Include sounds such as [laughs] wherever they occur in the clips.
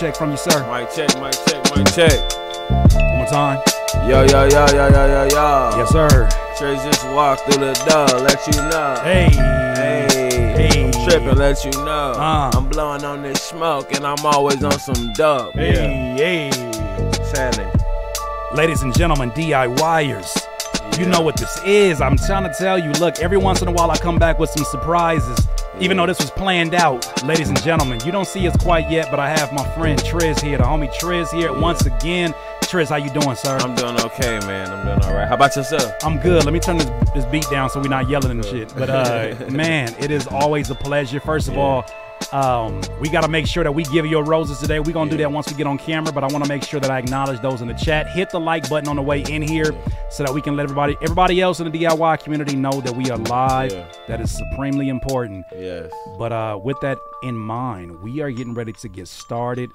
check from you, sir. Mic check, mic check, mic check. One more time. Yo, yo, yo, yo, yo, yo, yo. Yes, sir. Trey just walked through the door, let you know. Hey. Hey, Hey. I'm tripping, let you know. Uh. I'm blowing on this smoke, and I'm always on some dope. Hey, Yeah, hey. Sandy. Ladies and gentlemen, DIYers. You know what this is. I'm trying to tell you, look, every once in a while I come back with some surprises. Even though this was planned out, ladies and gentlemen, you don't see us quite yet, but I have my friend Trizz here, the homie Trizz here once again. Trizz, how you doing, sir? I'm doing okay, man. I'm doing all right. How about yourself? I'm good. Let me turn this, this beat down so we're not yelling and shit. But uh, [laughs] man, it is always a pleasure. First of all, um, we got to make sure that we give you your roses today. We're gonna do that once we get on camera, but I want to make sure that I acknowledge those in the chat. Hit the like button on the way in here so that we can let everybody everybody else in the DIY community know that we are live. Yeah. That is supremely important. Yes. But uh, with that in mind, we are getting ready to get started.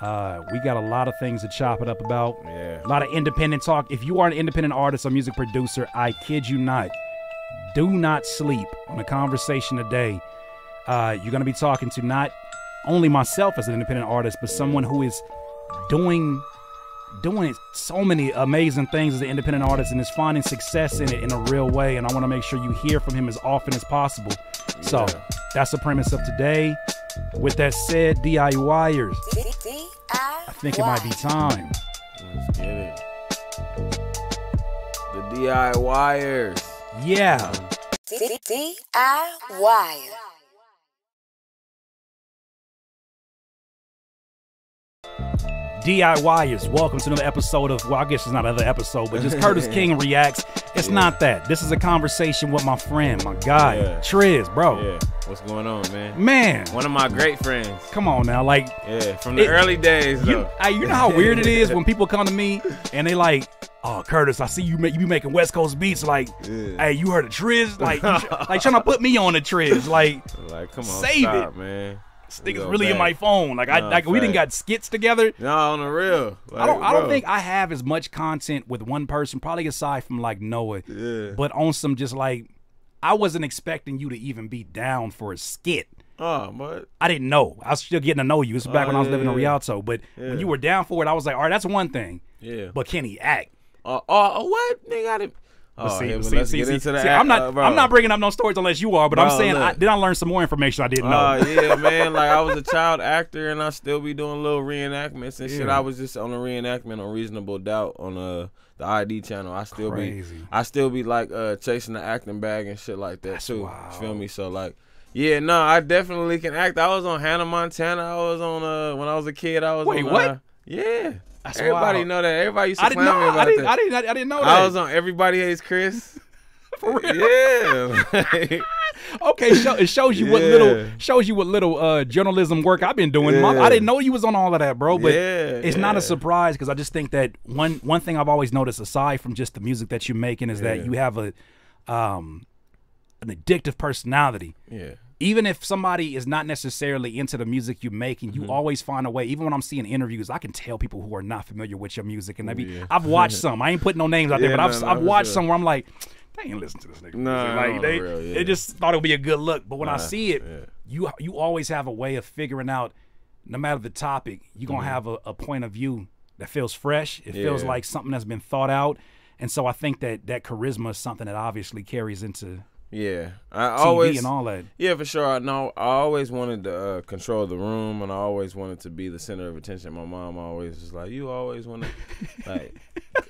Uh, we got a lot of things to chop it up about. Yeah. A lot of independent talk. If you are an independent artist or music producer, I kid you not, do not sleep on a conversation today. Uh, you're going to be talking to not only myself as an independent artist, but someone who is doing doing so many amazing things as an independent artist and is finding success in it in a real way. And I want to make sure you hear from him as often as possible. So that's the premise of today. With that said, DIYers, I think it might be time. Let's get it. The DIYers. Yeah. DIY. DIYers, welcome to another episode of, well, I guess it's not another episode, but just Curtiss [laughs] King Reacts. It's not that. This is a conversation with my friend, my guy, Yeah. Trizz, bro. Yeah. What's going on, man? Man, One of my great friends. come on now. Like, Yeah, from the It- early days, you, though. hey, you know how weird it is [laughs] when people come to me and they like, oh, Curtiss, I see you, make, you be making West Coast beats. Like, Yeah. hey, you heard of Trizz? Like, you like trying [laughs] to put me on the Trizz. Like, Like, come on, Save stop, man. This nigga's really in my phone. Like, I, Nah, like we didn't got skits together. No, on the real. Like, I don't. I don't bro. think I have as much content with one person, probably aside from like Noah. Yeah. But on some just like, I wasn't expecting you to even be down for a skit. Oh, but I didn't know. I was still getting to know you. This was back Oh, when I was yeah, living in. Rialto. But Yeah. when you were down for it, I was like, all right, that's one thing. yeah. But can he act? Oh, oh, oh, what? Nigga, I didn't. Oh, see, yeah, but see, let's see, get see, into see, I'm not. uh. I'm not bringing up no stories unless you are. But I'm saying, I, did I learn some more information I didn't know? Oh yeah, [laughs] man. Like I was a child actor, and I still be doing little reenactments and shit. I was just on a reenactment on Reasonable Doubt on uh, the ID channel. I still Crazy. be, I still be like uh, chasing the acting bag and shit like that That's too. wild. Feel me? So like, yeah, no, I definitely can act. I was on Hannah Montana. I was on uh, when I was a kid. I was Wait, on, what? Uh, yeah. That's Everybody wild. know that. Everybody used to I didn't know. me about I didn't. that. I didn't. I didn't know that. I was on Everybody Hates Chris. [laughs] For real? Yeah. [laughs] Okay, show, it shows you what little shows you what little uh, journalism work I've been doing. My- Yeah. I didn't know you was on all of that, bro. But Yeah, it's not a surprise because I just think that one one thing I've always noticed, aside from just the music that you're making, is that you have a um an addictive personality. yeah. Even if somebody is not necessarily into the music you're making, Mm-hmm. you always find a way. Even when I'm seeing interviews, I can tell people who are not familiar with your music, and they be. Yeah. I've watched [laughs] some. I ain't putting no names out there, Yeah, but I've, no, no, I've watched sure. some where I'm like, they ain't listen to this nigga. No, like no, they, real, yeah. they just thought it would be a good look. But when I see it, you you always have a way of figuring out, no matter the topic, you're gonna have a, a point of view that feels fresh. It feels Mm-hmm. Like something that's been thought out. And so I think that that charisma is something that obviously carries into Yeah, I TV always and all that. Yeah, for sure. I know. I always wanted to uh, control the room, and I always wanted to be the center of attention. My mom always was like, "You always want to [laughs] like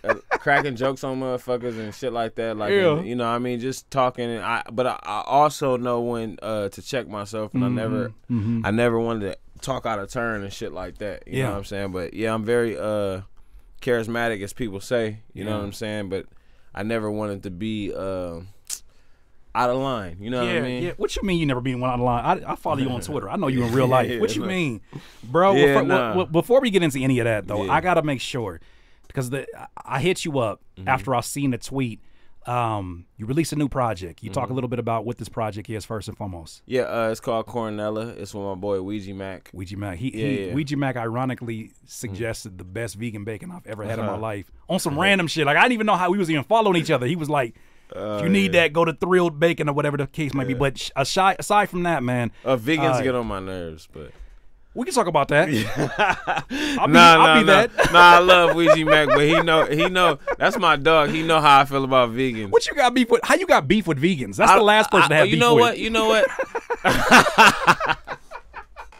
uh, cracking jokes on motherfuckers and shit like that." Like, Yeah. and, you know, I mean, just talking. And I, but I, I also know when uh, to check myself, and I never, Mhm. I never wanted to talk out of turn and shit like that. You Yeah. know what I'm saying? But yeah, I'm very uh, charismatic, as people say. You know what I'm saying? But I never wanted to be. Uh, out of line, you know yeah, what I mean? yeah. What you mean you never been one out of line? I, I follow you on Twitter. I know you in [laughs] real life. Yeah, what you mean, bro? Yeah, before, nah. before we get into any of that, though. I gotta make sure because the I hit you up Mm-hmm. after I seen the tweet. Um, you released a new project. You talk Mm-hmm. a little bit about what this project is first and foremost. Yeah, uh, it's called Coronella. It's with my boy Ouija Macc. Ouija Macc. He, Yeah, he yeah. Mm. Ouija Macc ironically suggested the best vegan bacon I've ever had in my Uh-huh. life on some [laughs] random shit. Like I didn't even know how we was even following each other. He was like, if you need Oh, yeah. that, go to Thrilled Bacon or whatever the case may be. But aside, aside from that, man, Uh, vegans Uh, get on my nerves, but We can talk about that. [laughs] I'll be, nah, I'll nah, be nah. that. nah, I love Ouija Macc, but he know he know that's my dog. He know how I feel about vegans. What you got beef with? How you got beef with vegans? That's I- the last person I- to have you beef know with. what? You know what? [laughs]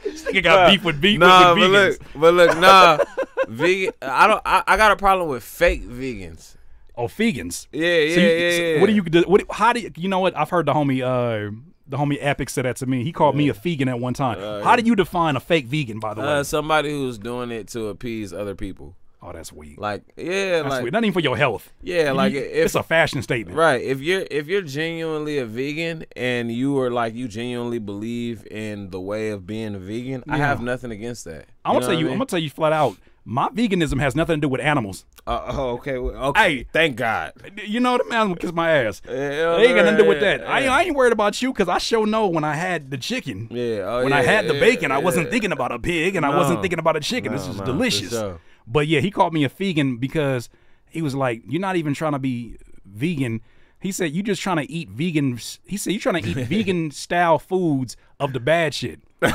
This nigga got beef with, beef nah, with, but vegans. look, but look, nah, [laughs] vegan. I don't. I, I got a problem with fake vegans. Oh, vegans. Yeah, yeah, So you- yeah, so yeah. What do you do? What? How do you? You know what? I've heard the homie, uh, the homie Epic said that to me. He called me a vegan at one time. How do you define a fake vegan? By the way. Uh, somebody who's doing it to appease other people. oh, that's weak. Like, yeah, That's like, weak. Not even for your health. yeah, like if it's a fashion statement. Right. If you're if you're genuinely a vegan and you are like you genuinely believe in the way of being a vegan, I have nothing against that. I'm gonna tell you. I I'm gonna tell you flat out. My veganism has nothing to do with animals. Uh, oh, okay. Okay. Hey. Thank God. You know the man will kiss my ass. Yeah, They ain't got nothing to do with that. I, ain't- yeah. I ain't worried about you because I sure know when I had the chicken. Yeah. Oh, when I had the yeah, bacon, I wasn't thinking about a pig and I wasn't thinking about a chicken. this No, is no, delicious. sure. But yeah, he called me a vegan because he was like, "You're not even trying to be vegan." He said, "You just trying to eat vegan." He said, "You trying to eat [laughs] vegan style foods of the bad shit." So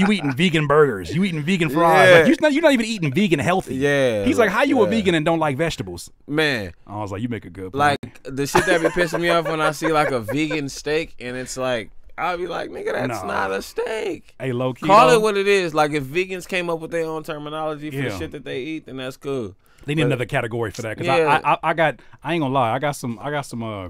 you eating vegan burgers, you eating vegan fries. Yeah. Like you're not, you're not even eating vegan healthy. Yeah, He's like, "How you a vegan and don't like vegetables?" Man, I was like, "You make a good point." like the shit that be pissing me off when I see like a vegan steak and it's like I'll be like, nigga, that's No. not a steak. hey, low key, Call though, it what it is. Like if vegans came up with their own terminology for Yeah. the shit that they eat, then that's cool. They need But- another category for that because Yeah. I, I, I got I ain't gonna lie I got some I got some uh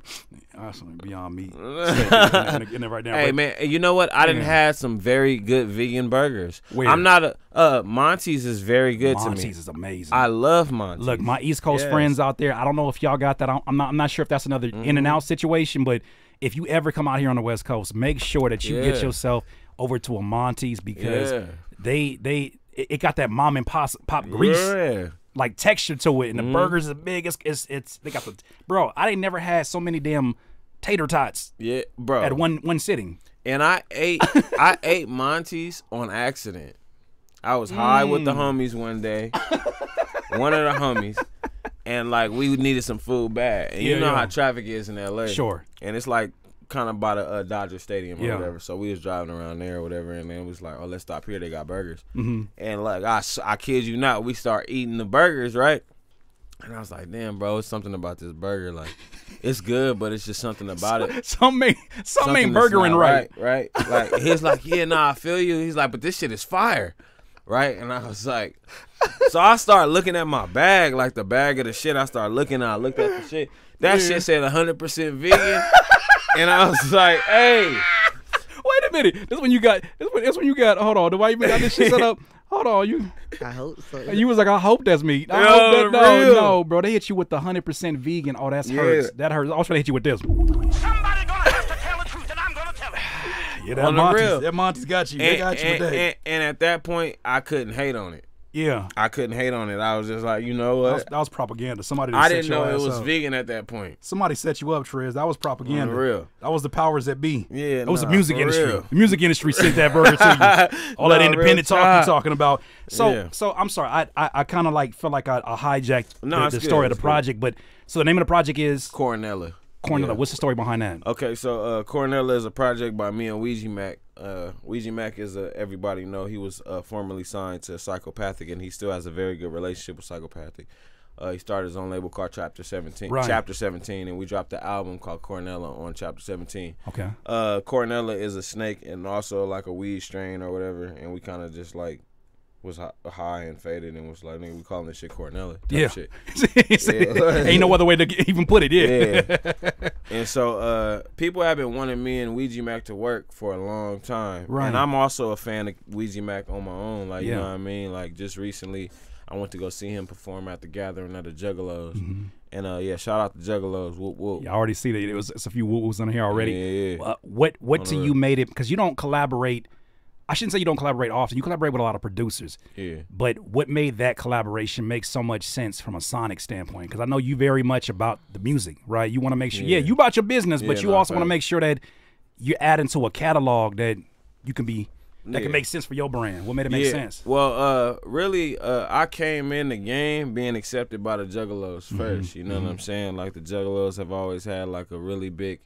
I got some Beyond Meat in, in, in there right now. Hey but man, you know what? I didn't have some very good vegan burgers. Where? I'm not a uh Monty's is very good to Monty's me. is amazing. I love Monty's. Look, my East Coast Yes. friends out there, I don't know if y'all got that. I'm not I'm not sure if that's another in Mm-hmm. and out situation, but if you ever come out here on the West Coast, make sure that you get yourself over to a Monty's because Yeah. they they it, it got that mom and pop pop grease Yeah. Like texture to it, and the Mm-hmm. burgers are big. It's, it's it's they got the bro. I ain't never had so many damn tater tots Yeah, bro. at one one sitting. and I ate I [laughs] ate Monty's on accident. I was high with Mm. the homies one day. one of the homies. And like we needed some food bad. And Yeah, you know yeah. how traffic is in LA. Sure. And it's like kind of by the uh, Dodger Stadium or Yeah. whatever. So we was driving around there or whatever, and then it was like, oh, let's stop here. They got burgers. Mm-hmm. And like I, I kid you not, we start eating the burgers, right? And I was like, damn, bro, it's something about this burger. Like, it's good, but it's just something about it. [laughs] Some ain't some Something ain't burgering right. right, right. Like he's like, yeah, nah, I feel you. He's like, but this shit is fire, right? And I was like, so I start looking at my bag, like the bag of the shit. I start looking, I looked at the shit. That shit said 100 percent vegan, and I was like, hey, [laughs] Wait a minute. This when you got. This when, this when you got. Hold on. the I even got this shit set up? [laughs] Hold on. You I hope so. you was like, I hope that's me. I Yo, hope that, no, real. no, bro. They hit you with the hundred percent vegan. Oh, that's hurts. That hurts. I was trying to hit you with this. Somebody gonna have to tell the truth, and I'm gonna tell it. [sighs] Yeah, that On Monty's. That Monty's got you. They got you and, with that. and, and at that point, I couldn't hate on it. Yeah. I couldn't hate on it. I was just like, you know That was, what? that was propaganda. Somebody. I set didn't know it was up. vegan at that point. Somebody set you up, Trez. That was propaganda. The real. That was the powers that be. Yeah, That was nah, the music for industry. real. The music industry sent that burger to you. [laughs] All that independent talk you're talking about. So, Yeah. so I'm sorry. I, I, I kind of like feel like I, I hijacked the, the story of it's the good. project. But so the name of the project is Coronella. Coronella. Yeah. What's the story behind that? Okay, so uh, Coronella is a project by me and Ouija Macc. Uh, Ouija Macc is a, everybody know he was uh, formerly signed to Psychopathic, and he still has a very good relationship with Psychopathic. Uh, he started his own label called Chapter Seventeen. Right. Chapter Seventeen, and we dropped the album called Coronella on Chapter Seventeen. Okay. Uh, Coronella is a snake and also like a weed strain or whatever, and we kind of just like was high and faded and was like, nigga, we calling this shit Coronella. Yeah. Shit. [laughs] Ain't no other way to even put it. Yeah. Yeah. [laughs] and so uh, people have been wanting me and Ouija Macc to work for a long time. Right. And I'm also a fan of Ouija Macc on my own. Like, you know what I mean? Like, just recently, I went to go see him perform at the gathering of the Juggalos. And uh, yeah, shout out to Juggalos. Whoop, whoop. I already see that it was it's a few woo-woos in here already. Yeah, yeah. Uh, what what On to you made it because you don't collaborate. I shouldn't say you don't collaborate often. You collaborate with a lot of producers. Yeah. But what made that collaboration make so much sense from a sonic standpoint? Because I know you very much about the music, right? You want to make sure, yeah, Yeah. you about your business, but Yeah, you also want to make sure that you're adding to a catalog that you can be that can make sense for your brand. What made it make yeah. sense? Well, uh, really, uh, I came in the game being accepted by the Juggalos Mm-hmm. first. You know what I'm saying? Like the Juggalos have always had like a really big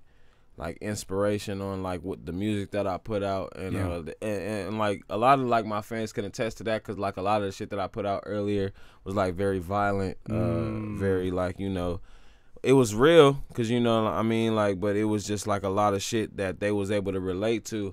like inspiration on like what the music that I put out and Yeah. uh the- and, and, like a lot of like my fans can attest to that because like a lot of the shit that I put out earlier was like very violent, uh, Mm. very like you know. It was real, cause you know, I mean, like, but it was just like a lot of shit that they was able to relate to,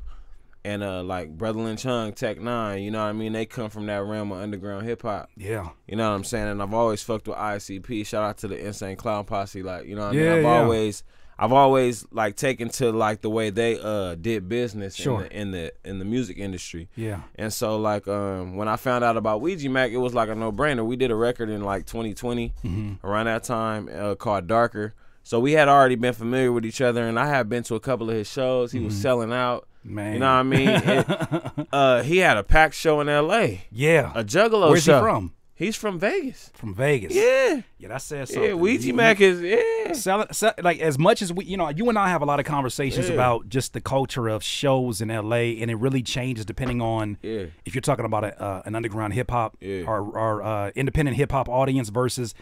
and uh, like Brotha Lynch Hung, Tech N9ne, you know what I mean? They come from that realm of underground hip hop. Yeah. You know what I'm saying? And I've always fucked with ICP. Shout out to the Insane Clown Posse. Like, you know what I Yeah, mean? I've yeah. always I've always like taken to like the way they uh did business Sure. in the in the in the music industry. Yeah. And so like um when I found out about Ouija Macc, it was like a no brainer. We did a record in like 2020 Mm-hmm. around that time uh, called Darker. So we had already been familiar with each other, and I had been to a couple of his shows. He was selling out. Mm-hmm. Man. You know what I mean? [laughs] And, uh, he had a packed show in L.A. Yeah. A Juggalo Where's show. he from? He's from Vegas. From Vegas. Yeah. Yeah, that says something. Yeah, Ouija Macc is yeah. Sell, sell, like as much as we, you know, you and I have a lot of conversations Yeah. about just the culture of shows in LA, and it really changes depending on Yeah. if you're talking about a, uh, an underground hip hop Yeah. or, or uh, independent hip hop audience versus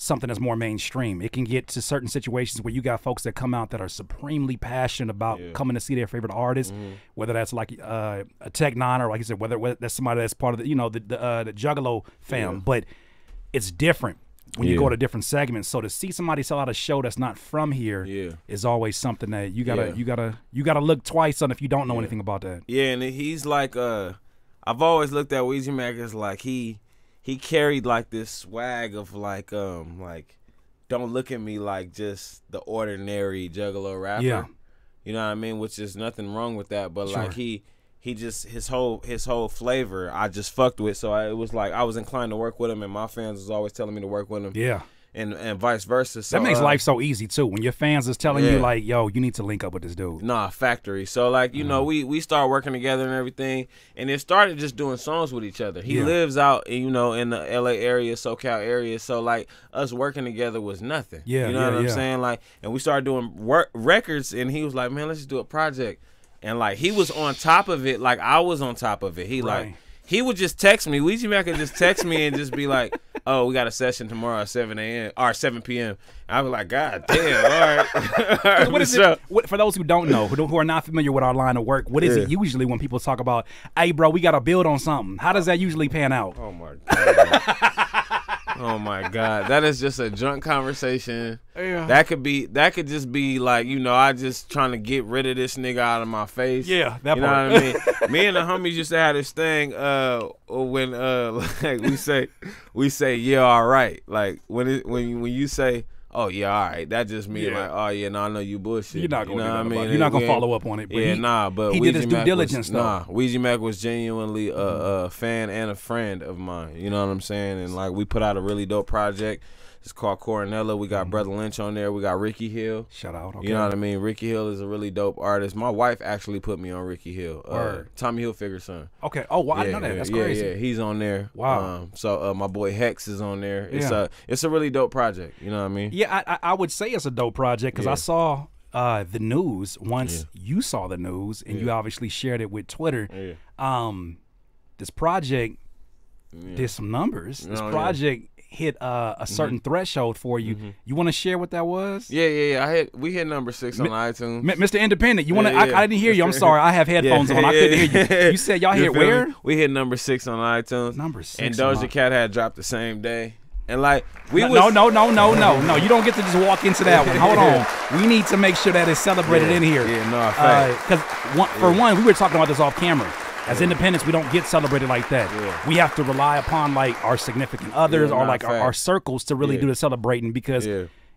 something that's more mainstream. It can get to certain situations where you got folks that come out that are supremely passionate about coming to see their favorite artist, Mm-hmm. whether that's like uh, a Tech N9ne or like you said, whether, whether that's somebody that's part of the, you know, the the, uh, the Juggalo fam, Yeah. but it's different. When you go to different segments, so to see somebody sell out a show that's not from here Yeah. is always something that you gotta Yeah. you gotta you gotta look twice on if you don't know anything about that. Yeah, and he's like uh I've always looked at Ouija Macc as like he he carried like this swag of like um like don't look at me like just the ordinary juggalo rapper. Yeah. You know what I mean? Which is nothing wrong with that, but Sure. like he he just his whole his whole flavor I just fucked with. So I, it was like I was inclined to work with him and my fans was always telling me to work with him. Yeah, And and vice versa. So that makes uh, life so easy too. When your fans is telling you like, "Yo, you need to link up with this dude." Nah, factory. So like you Mm-hmm. know, we we started working together and everything, and it started just doing songs with each other. He Yeah. lives out, in, you know, in the L.A. area, SoCal area. So like us working together was nothing. Yeah, you know yeah, what I'm yeah. saying? Like, and we started doing work records, and he was like, "Man, let's just do a project." And like he was on top of it, like I was on top of it. He Right. like he would just text me. Ouija Macc could just text me and just be like, "Oh, we got a session tomorrow at 7 a.m. or 7 p.m." I was like, "God damn, all right." [laughs] all right What is for it? What, for those who don't know, who, don't- who are not familiar with our line of work, what is it usually when people talk about, "Hey, bro, we got to build on something"? How does that usually pan out? Oh my god. Oh my god. That is just a drunk conversation. Yeah. That could be that could just be like, you know, I just trying to get rid of this nigga out of my face. Yeah, that You know what I mean? [laughs] Me and the homies used to have this thing uh when uh [laughs] like we say we say yeah, all right. Like when it when when you say Oh yeah, all right. That just means Yeah. like, oh yeah, no, I know you bullshit. You're not You gonna know what I mean? You're not gonna ain't- follow up on it, but yeah, he- nah, but he did his due Mac diligence, was, though. Nah, Ouija Macc was genuinely a, a fan and a friend of mine. You know what I'm saying? And like we put out a really dope project. It's called Coronella. We got Brotha Lynch on there. We got Ricky Hil. Shout out. Okay. You know what I mean? Ricky Hil is a really dope artist. My wife actually put me on Ricky Hil. Uh, Word. Tommy Hilfiger's son. Okay. Oh, I yeah, didn't know that. That's yeah, crazy. Yeah, he's on there. Wow. Um, so uh, my boy Hex is on there. It's Yeah. a it's a really dope project. You know what I mean? Yeah, I, I, I would say it's a dope project because I saw uh, the news once you saw the news and you obviously shared it with Twitter. Yeah. Um, this project did some numbers. This Oh. Mm-hmm. project hit uh, a certain threshold for you. You want to share what that was? Yeah, yeah, yeah. I hit we hit number six on iTunes. M- Mr. Independent, you want to? Yeah, yeah. I, I didn't hear you. I'm sorry. I have [laughs] headphones on. I couldn't hear you. [laughs] You said y'all hit me? where? We hit number six on iTunes. Number And six on Doja Cat had dropped the same day. And like we No, was no, no, no, no, no. You don't get to just walk into that one. [laughs] Hold on. We need to make sure that it's celebrated Yeah, in here. yeah, no. Because one, for one, we were talking about this off camera. As independents, we don't get celebrated like that. Yeah. We have to rely upon like our significant others Yeah, or like our, our circles to really Yeah. do the celebrating. Because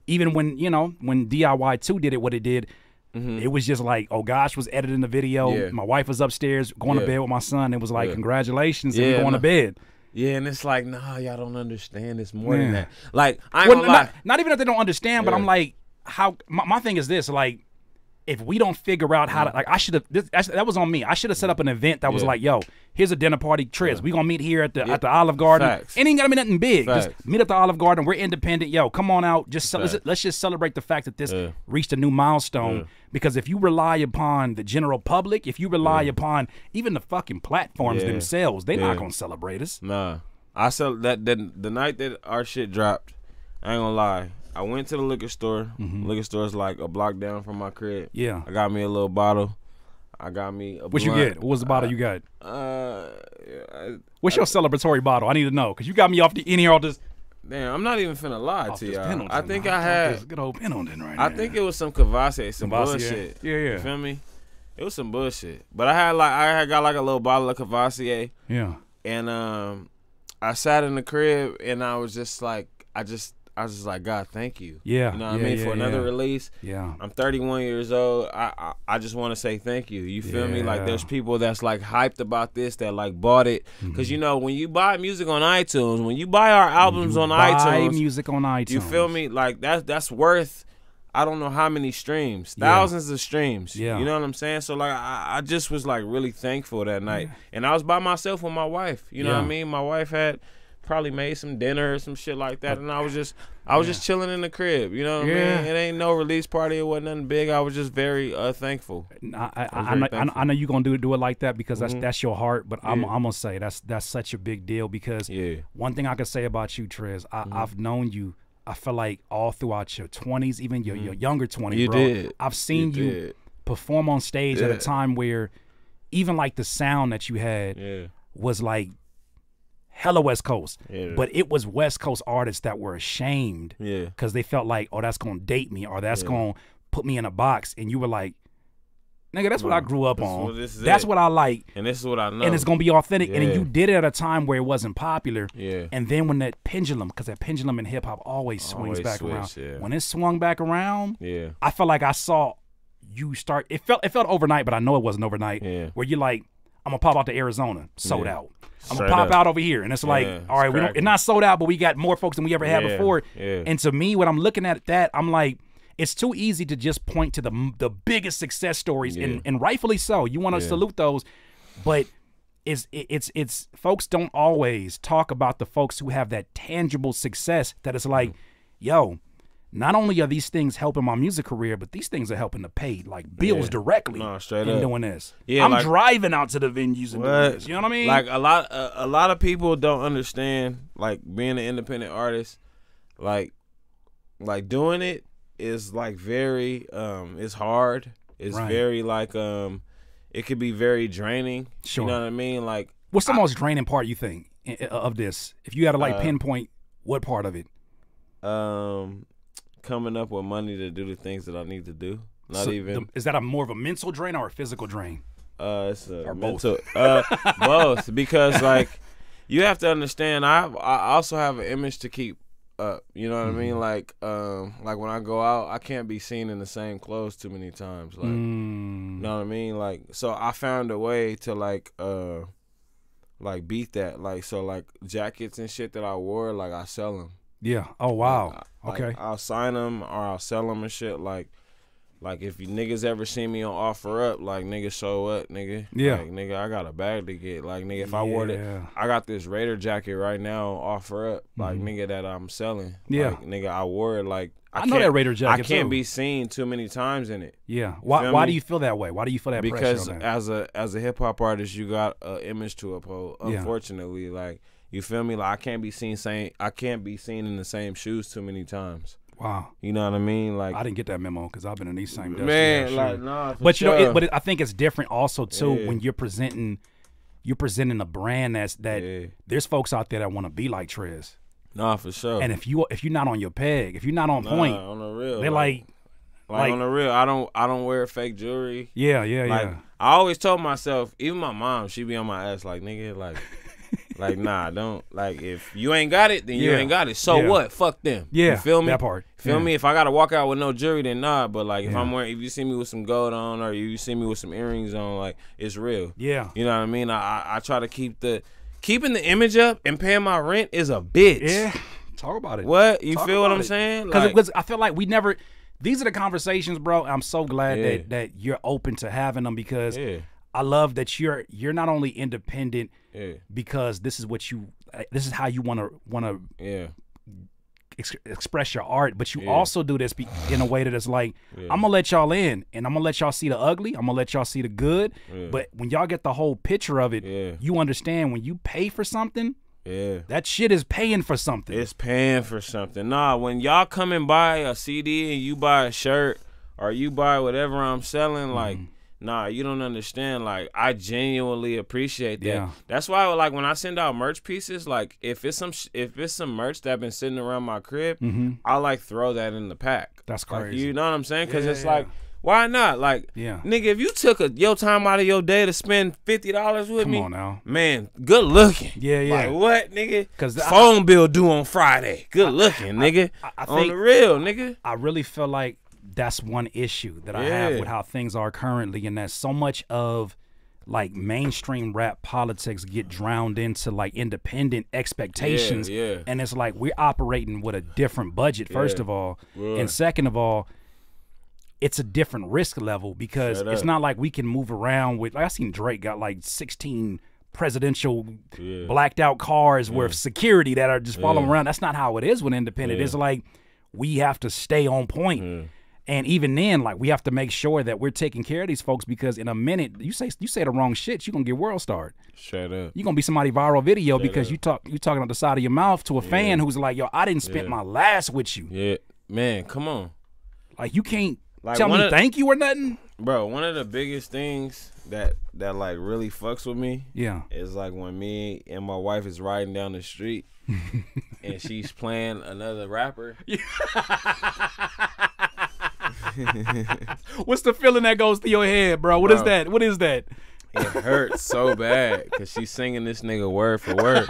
even when you know when DIY two did it, what it did. Mm-hmm. It was just like, oh gosh, was editing the video. My wife was upstairs going to bed with my son. It was like, congratulations, and Yeah, we going no. to bed. Yeah, and it's like, nah, y'all don't understand. It's more than that. Like, I Well, not, not even if they don't understand, but I'm like, how? My, my thing is this: like, if we don't figure out how to, like, I should have. That was on me. I should have set up an event that was Yeah. like, yo, here's a dinner party, Trizz. We gonna meet here at the at the Olive Garden. Facts. It ain't gotta be nothing big. Just meet at the Olive Garden. We're independent. Yo, come on out. Just let's, let's just celebrate the fact that this Yeah. reached a new milestone. Yeah. Because if you rely upon the general public, if you rely upon even the fucking platforms Yeah. themselves, they're Yeah. not gonna celebrate us. Nah, I sell that the, the night that our shit dropped. I ain't gonna lie. I went to the liquor store. Mm-hmm. Liquor store's like a block down from my crib. Yeah. I got me a little bottle. I got me a What you get? What was the bottle you got? Uh, yeah, I- What's your celebratory bottle? I need to know because you got me off the in here all this. damn, I'm not even finna lie to y'all. Pendleton. I think I had. good old Pendleton right now. I think it was some Courvoisier, some Courvoisier. bullshit. Yeah, yeah. You feel me? It was some bullshit. But I had like I had got like a little bottle of Courvoisier, yeah. and um, I sat in the crib and I was just like, I just, I was just like, God, thank you. Yeah, You know what yeah, I mean? yeah, For another yeah. release. Yeah. I'm 31 years old. I I, I just want to say thank you. You feel me? Like Yeah. there's people that's like hyped about this that like bought it because Mm-hmm. you know when you buy music on iTunes, when you buy our albums on Buy iTunes, music on iTunes. you feel me? Like that's that's worth. I don't know how many streams, Yeah. thousands of streams. Yeah. you know what I'm saying. So like, I, I just was like really thankful that night, and I was by myself with my wife. You know what I mean? My wife had probably made some dinner or some shit like that, and I was just, I was just chilling in the crib. You know what Yeah. I mean? It ain't no release party. It wasn't nothing big. I was just very uh, thankful. I, I, I, know, thankful. I know you're gonna do it do it like that because that's mm-hmm. that's your heart. But I'm I'm gonna say that's that's such a big deal because Yeah. one thing I can say about you, Trez, I, mm-hmm. I've known you. I feel like all throughout your 20s, even your, your mm-hmm. younger 20s, You bro. did. I've seen you, did. perform on stage at a time where even like the sound that you had Yeah. was like hella West Coast. Yeah. But it was West Coast artists that were ashamed Yeah. because they felt like, oh, that's gonna date me or that's gonna put me in a box. And you were like, nigga, that's what I grew up on. what- this is that's it. what I like. And this is what I know. And it's gonna be authentic. And then you did it at a time where it wasn't popular. Yeah. And then when that pendulum, because that pendulum in hip hop always swings Always back switch, around. yeah. When it swung back around, Yeah. I felt like I saw you start. It felt it felt overnight, but I know it wasn't overnight. Yeah. Where you're like, I'm gonna pop out to Arizona, sold Yeah. out. I'm Straight gonna pop up. out over here, and it's like, Yeah, all right, it's we don't, it's not sold out, but we got more folks than we ever had Yeah, before. yeah. And to me, when I'm looking at that, I'm like, it's too easy to just point to the the biggest success stories, and, and rightfully so. You want to salute those, but it's it- it's it's folks don't always talk about the folks who have that tangible success. That it's like, mm. yo. Not only are these things helping my music career, but these things are helping to pay like bills Yeah. directly No, straight in up. doing this. Yeah, I'm like- driving out to the venues and doing this. You know what I mean? Like a lot, a, a lot of people don't understand. Like being an independent artist, like, like doing it is like very, um, it's hard. It's Right. very like, um, it could be very draining. Sure. You know what I mean? Like, What's the most draining part you think i- i- of this? If you had to like Uh, pinpoint what part of it? um, coming up with money to do the things that I need to do. Not So even. the- is that a more of a mental drain or a physical drain? Uh, it's a Or both. uh, [laughs] both because like you have to understand. I I also have an image to keep up. You know what I Mm-hmm. mean? Like um, like when I go out, I can't be seen in the same clothes too many times. Like, Mm, you know what I mean? Like, so I found a way to like uh, like beat that. Like, so like jackets and shit that I wore, like I sell them. Yeah. Oh wow. Like, okay. I'll sign them or I'll sell them and shit. Like, like if you niggas ever see me on offer up, like nigga, show up, nigga. Yeah. Like nigga, I got a bag to get. Like nigga, if I wore it, I got this Raider jacket right now on offer up. Like mm-hmm. nigga, that I'm selling. Yeah. Like, nigga, I wore it. Like I know can't- that Raider jacket, I can't too. be seen too many times in it. Yeah. Why? Why me? do you feel that way? Why do you feel that because pressure on that? as a as a hip hop artist, you got an image to uphold. Yeah. Unfortunately, like you feel me, like I can't be seen same. I can't be seen in the same shoes too many times. Wow. You know what I mean? Like I didn't get that memo because I've been in these same. man, like nah. but you know, it, but it, I think it's different also too Yeah. when you're presenting, you're presenting a brand that's that. Yeah. There's folks out there that want to be like Trez, nah, for sure. and if you if you're not on your peg, if you're not on Nah, point, on the real, they're like, like, like- on the real. I don't I don't wear fake jewelry. yeah, yeah, Like yeah. I always told myself, even my mom, she be on my ass like nigga, like. Like nah, I don't like if you ain't got it, then you Yeah. ain't got it. So Yeah. what? Fuck them. Yeah, you feel me? that part. Feel Yeah. me? If I gotta walk out with no jewelry, then nah. But like if Yeah. I'm wearing, if you see me with some gold on, or you see me with some earrings on, like it's real. Yeah. You know what I mean? I I, I try to keep the keeping the image up and paying my rent is a bitch. Yeah. Talk about it. What you Talk feel what about I'm it. saying? Because Like, I feel like we never. These are the conversations, bro. I'm so glad Yeah. that that you're open to having them because Yeah. I love that you're you're not only independent yeah, because this is what you this is how you want to want to yeah, ex- express your art, but you Yeah. also do this be- in a way that it's like I'm gonna let y'all in and I'm gonna let y'all see the ugly. I'm gonna let y'all see the good. Yeah. But when y'all get the whole picture of it, Yeah. you understand when you pay for something, Yeah. That shit is paying for something. It's paying for something. Nah, when y'all come and buy a CD and you buy a shirt or you buy whatever I'm selling, Mm-hmm. like, nah, you don't understand. Like, I genuinely appreciate that. Yeah. That's why, like, when I send out merch pieces, like, if it's some, sh- if it's some merch that been sitting around my crib, I like throw that in the pack. Mm-hmm. That's Like, crazy. you know what I'm saying? Because Yeah, it's yeah. like. Why not? Like, Yeah. nigga, if you took a, your time out of your day to spend fifty dollars with Come me, on now. man, good looking. Yeah, yeah. Like what, nigga? 'Cause the I- phone bill due on Friday. Good looking, nigga. I- I on think- the real, nigga. I really feel like that's one issue that I have with how things are currently, and that so much of like mainstream rap politics get drowned into like independent expectations. yeah. And it's like we're operating with a different budget, first Yeah. of all. And second of all, it's a different risk level because it's not like we can move around with like I seen Drake got like 16 presidential Yeah. blacked out cars with security that are just following Yeah. around. That's not how it is with independent. Yeah. It's like we have to stay on point. And even then, like we have to make sure that we're taking care of these folks because in a minute you say you say the wrong shit, you're gonna get world starred. Shut up. You're gonna be somebody viral video because you talk you talking out the side of your mouth to a fan who's like, yo, I didn't spend Yeah. my last with you. Yeah, man, come on, Like you can't Like, tell me of- thank you or nothing. bro. One of the biggest things that that like really fucks with me Yeah. is like when me and my wife is riding down the street [laughs] and she's playing another rapper. [laughs] [laughs] [laughs] What's the feeling that goes through your head, bro? What is Bro. that? What is that? It hurts so [laughs] bad because she's singing this nigga word for word.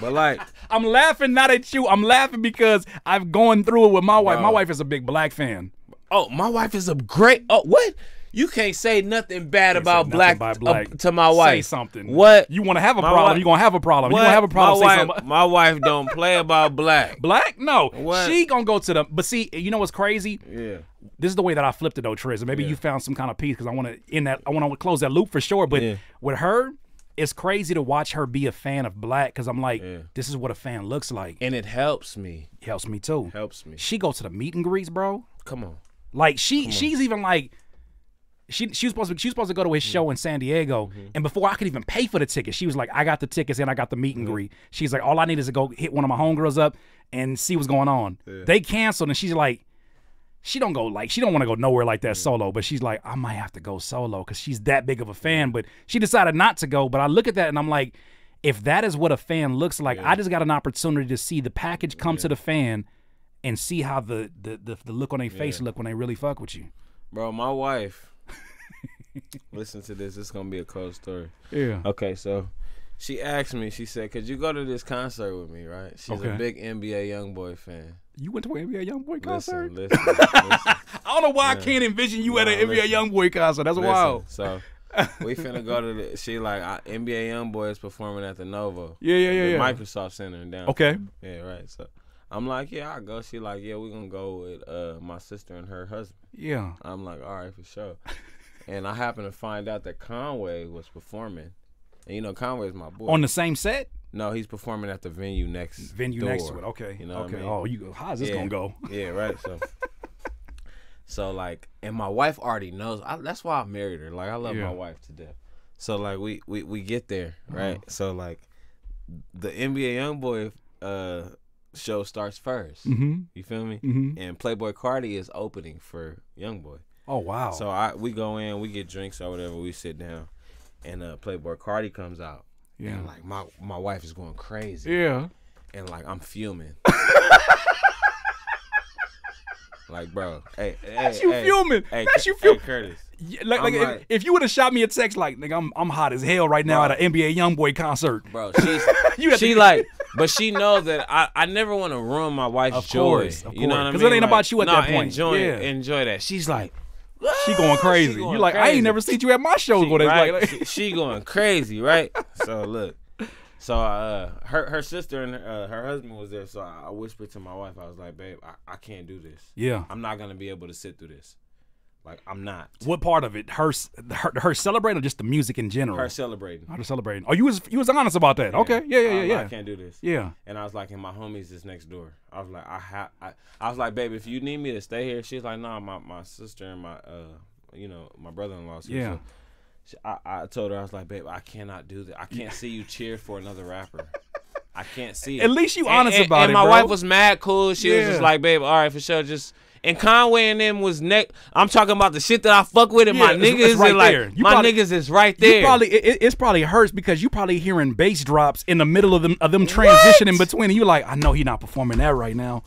But like, I'm laughing not at you. I'm laughing because I've gone through it with my wife. Bro. My wife is a big black fan. oh, my wife is a great. Oh, what? You can't say nothing bad Can't about say black, nothing black. uh, to my wife. Say something. What? You want to have a My problem? wife- You're gonna have a problem. What? You gonna have a problem? My say wife, something. my wife don't play about black. Black? No. What? She gonna go to the. But see, you know what's crazy? Yeah. This is the way that I flipped it though, Trizz. And maybe you found some kind of piece because I want to in that. I want to close that loop for sure. But Yeah. with her, it's crazy to watch her be a fan of black because I'm like, Yeah. this is what a fan looks like. And it helps me. It helps me too. Helps me. She go to the meet and greets, bro. Come on. Like she, she's even like, she she was supposed to she was supposed to go to his Mm-hmm. show in San Diego, and before I could even pay for the ticket, she was like, I got the tickets and I got the meet and Mm-hmm. greet. She's like, all I need is to go hit one of my homegirls up and see what's going on. They canceled, and she's like. She don't go like she don't want to go nowhere like that solo, but she's like I might have to go solo because she's that big of a fan. But she decided not to go. But I look at that and I'm like, if that is what a fan looks like, I just got an opportunity to see the package come to the fan and see how the the, the, the look on their face look when they really fuck with you. Bro, my wife. [laughs] listen to this. It's gonna be a cold story. Yeah. Okay, so she asked me. She said, "Could you go to this concert with me?" Right? She's Okay. a big NBA YoungBoy fan. You went to an NBA YoungBoy concert? Listen, listen, [laughs] listen. I don't know why I can't envision you at an NBA. YoungBoy concert. That's wild. So we finna go to the. She like NBA YoungBoy is performing at the Novo. Yeah, yeah, yeah, yeah. Microsoft Center down. Okay. Yeah, right. So I'm like, yeah, I go. She like, yeah, we gonna go with uh my sister and her husband. Yeah. I'm like, all right, for sure. [laughs] and I happen to find out that Conway was performing. And you know, Conway's my boy. On the same set? no, he's performing at the venue next Venue next to door. it. Okay. You know okay. what I mean? Oh, you go. How's this Yeah. gonna go? [laughs] Yeah, right. So, so like, and my wife already knows. I, that's why I married her. Like, I love Yeah. my wife to death. So like, we we we get there, right? Uh-huh. So like, the NBA YoungBoy uh show starts 1st Mm-hmm. You feel me? Mhm. And Playboi Carti is opening for YoungBoy. Oh wow. So I we go in, we get drinks or whatever, we sit down, and uh Playboi Carti comes out. yeah. And like my my wife is going crazy. yeah. And like I'm fuming. like bro, hey, That's hey, you hey, fuming. Hey, That's you fuming. Hey, Curtiss. Yeah, like, like, I'm if, if you would have shot me a text like, nigga, I'm I'm hot as hell right now Bro. at an NBA YoungBoy concert. Bro, [laughs] she's You she to- like, but she knows that I, I never want to ruin my wife's Of joy. course, of you know what I mean? Because it ain't about you at nah, that point. Enjoy, Yeah. enjoy that. She's like, She going crazy. going you like, I ain't never seen you at my shows. she, right? like, she, she going crazy, right? So look, so uh, her her sister and uh, her husband was there. So I whispered to my wife, I was like, babe, I, I can't do this. yeah. I'm not gonna be able to sit through this. Like I'm not. What part of it? Her her, her celebrating or just the music in general? Her celebrating. Her celebrating. Oh, you was you was honest about that. Okay. Yeah, yeah, yeah, yeah. like, I can't do this. Yeah. And I was like, and my homies is next door. I was like, I have. I, I was like, babe, if you need me to stay here, she's like, nah, my my sister and my uh, you know, my brother-in-law's here. Yeah. So she, I, I told her, I was like, babe, I cannot do that. I can't see you cheer for another rapper. I can't see it. At least you honest and- about and it, And my bro. wife was mad cool. She was just like, babe, all right, for sure, just. And Conway and them was neck. I'm talking about the shit that I fuck with, and Yeah, my it's- niggas it's right like there. You my probably- niggas is right there. You probably it, it- it's probably hurts because you probably hearing bass drops in the middle of them of them transitioning between. And you like, I know he not performing that right now.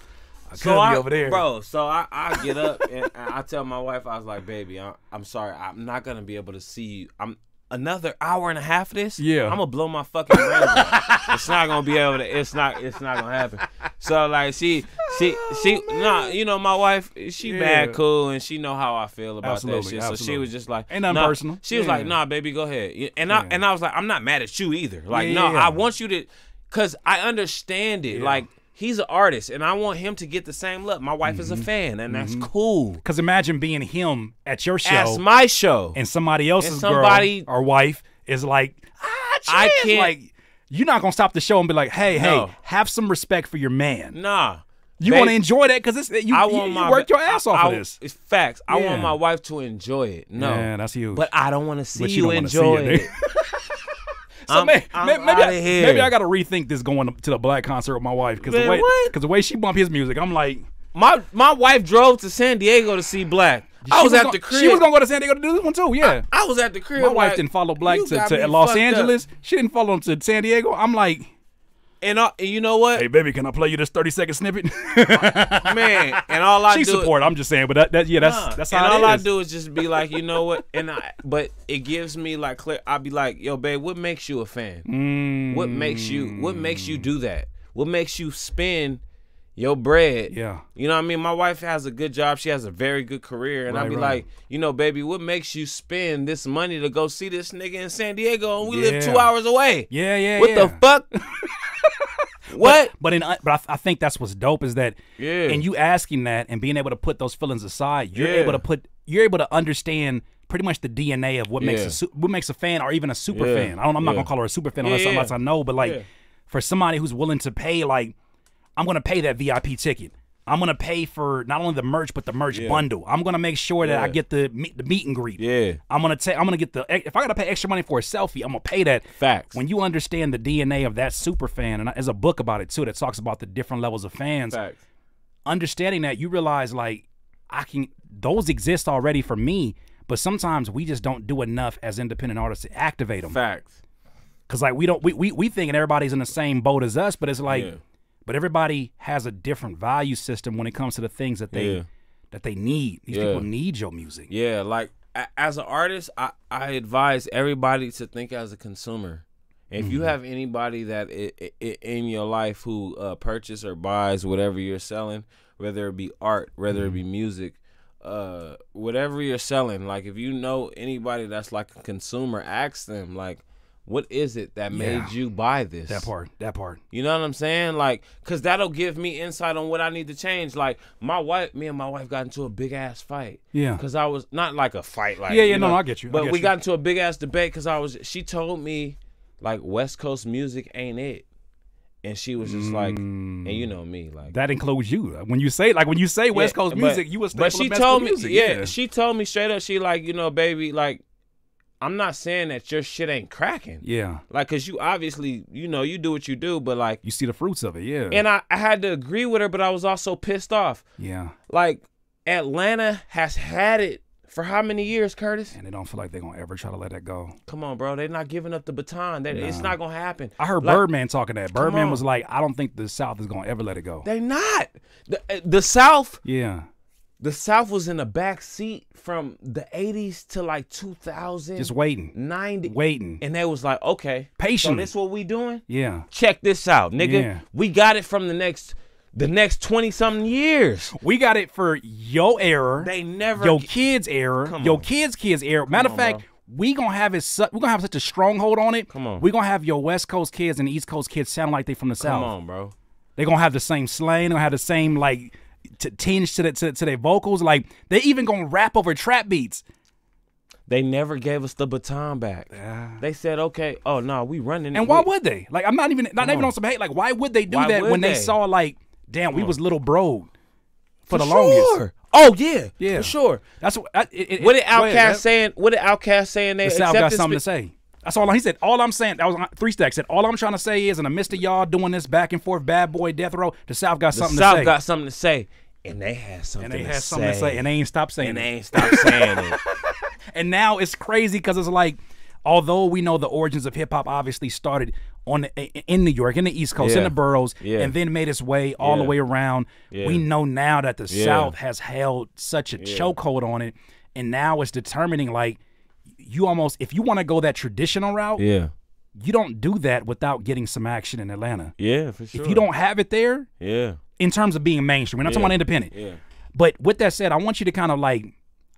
I So be I, over there, bro. So I, I get up and I tell my wife, I was like, baby, I, I'm sorry, I'm not gonna be able to see you. I'm another hour and a half of this. Yeah. I'm gonna blow my fucking brains out. It's not gonna be able to. It's not. It's not gonna happen. So like she, she, she. Oh, nah, you know my wife. She Yeah. mad cool and she know how I feel about Absolutely, that shit. So she was just like, Ain't nothing nah. personal. She was Yeah. like, nah, baby, go ahead. And I Yeah. and I was like, I'm not mad at you either. Like, no. I want you to, cause I understand it. Like he's an artist and I want him to get the same love. My wife is Mm-hmm. a fan and that's cool. Because imagine being him at your show That's my show. and somebody else's somebody- girl or wife is like, ah, I can't- Like, you're not gonna stop the show and be like, hey, No. hey, have some respect for your man. nah. You want to enjoy that because it's you, I want you my worked your ass off I- of this. It's facts. I want my wife to enjoy it. No. Yeah, that's huge. But I don't want to see you you, enjoy it, it. [laughs] So I'm- may- I'm may- maybe, I, maybe I got to rethink this going to the black concert with my wife because the way because the way she bump his music, I'm like, My my wife drove to San Diego to see Black. I she was, at gonna, the crib. She was gonna go to San Diego to do this one too. Yeah. I was at the crib. my wife like, didn't follow Black to, to Los fucked up. Angeles. She didn't follow him to San Diego. I'm like, And, and you know what, hey baby, can I play you this 30 second snippet? [laughs] man? And all I she do, support. I'm just saying, but that, that yeah, that's Nah. that's and how all it I is. do is just be like, you know what? And I, but it gives me like clear. I'll be like, yo, babe, what makes you a fan? Mm, What makes you? What makes you do that? What makes you spend your bread? Yeah. You know what I mean? My wife has a good job. She has a very good career. And I'd be right. like, you know, baby, what makes you spend this money to go see this nigga in San Diego and we live two hours away? Yeah, yeah, What yeah. the fuck? [laughs] [laughs] what? But in uh, but I, I think that's what's dope is that Yeah. and you asking that and being able to put those feelings aside, you're Yeah. able to put you're able to understand pretty much the DNA of what makes a su- what makes a fan or even a super Yeah. fan. I don't I'm not gonna call her a super fan unless, yeah. unless I know, but like Yeah. for somebody who's willing to pay like I'm gonna pay that VIP ticket. I'm gonna pay for not only the merch but the merch Yeah. bundle. I'm gonna make sure that I get the meet, the meet and greet. Yeah. I'm gonna take. I'm gonna get the. If I gotta pay extra money for a selfie, I'm gonna pay that. Facts. When you understand the DNA of that super fan, and there's a book about it too that talks about the different levels of fans. Facts. Understanding that, you realize like I can. Those exist already for me, but sometimes we just don't do enough as independent artists to activate them. Facts. Cause like we don't. We we we thinking everybody's in the same boat as us, but it's like. Yeah. But everybody has a different value system when it comes to the things that they Yeah. that they need. These Yeah. people need your music. Yeah, like as an artist, I, I advise everybody to think as a consumer. If you have anybody that i- i- i- in your life who uh, purchase or buys whatever you're selling, whether it be art, whether it be music, uh, whatever you're selling, like if you know anybody that's like a consumer, ask them like, what is it that Yeah. made you buy this? That part. That part. You know what I'm saying? Like, cause that'll give me insight on what I need to change. Like, my wife, me and my wife got into a big ass fight. Yeah. Cause I was not like a fight, like Yeah, yeah, you no, know, I get you, But get we you. got into a big ass debate because I was. She told me, like, West Coast music ain't it, and she was just like, mm. and you know me, like. That includes you. When you say like when you say West Yeah, Coast but- music, you was But she told me, music. yeah, she told me straight up. She like, you know, baby, like, I'm not saying that your shit ain't cracking. yeah. Like, cause you obviously, you know, you do what you do, but like, You see the fruits of it. Yeah. and I, I had to agree with her, but I was also pissed off. yeah. Like, Atlanta has had it for how many years, Curtiss? And they don't feel like they're gonna ever try to let that go. Come on, bro. They're not giving up the baton. That it's not gonna happen. I heard Like, Birdman talking that. Birdman was like, I don't think the South is gonna ever let it go. They're not. The, uh, the South, yeah. The South was in the back seat from the 80s to like 2000. Just waiting. 90. Waiting. And they was like, okay. Patient. So this what we doing? Yeah. Check this out, nigga. Yeah. We got it from the next the next 20 something years. We got it for your era. They never your kids' era, Come your kids' kids' era. Matter of fact, we gonna have it. Su- we gonna have such a stronghold on it. Come on. We gonna have your West Coast kids and East Coast kids sound like they from the South. Come on, bro. They gonna have the same slang. They gonna have the same like t- tinge to the, to, to their vocals. Like they even gonna rap over trap beats. They never gave us the baton back. They said, okay, oh no, we running. And why we- would they? Like I'm not even not even on. on some hate. Like why would they do Why that when they? they? saw like, damn, we was little bro for, the sure. longest. Oh yeah, Yeah. for sure. That's what. I, it, it, What did Outkast saying? What did Outkast saying? They The South got something to say. That's all he said. All I'm saying, that was on three stacks. Said all I'm trying to say is, in the midst of y'all doing this back and forth, bad boy death row, the South got The something South to say, The South got something to say, and they had something. and they to had something to say, and they ain't stopped saying and it. they ain't stopped [laughs] saying it. [laughs] And now it's crazy because it's like, although we know the origins of hip hop obviously started on the, in New York, in the East Coast, in the boroughs, Yeah. and then made its way all the way around. Yeah. We know now that the Yeah. South has held such a chokehold on it, and now it's determining like you almost if you want to go that traditional route, Yeah, you don't do that without getting some action in Atlanta. yeah, for sure. If you don't have it there, yeah, in terms of being mainstream, we're not talking about independent. yeah, But with that said, I want you to kind of like,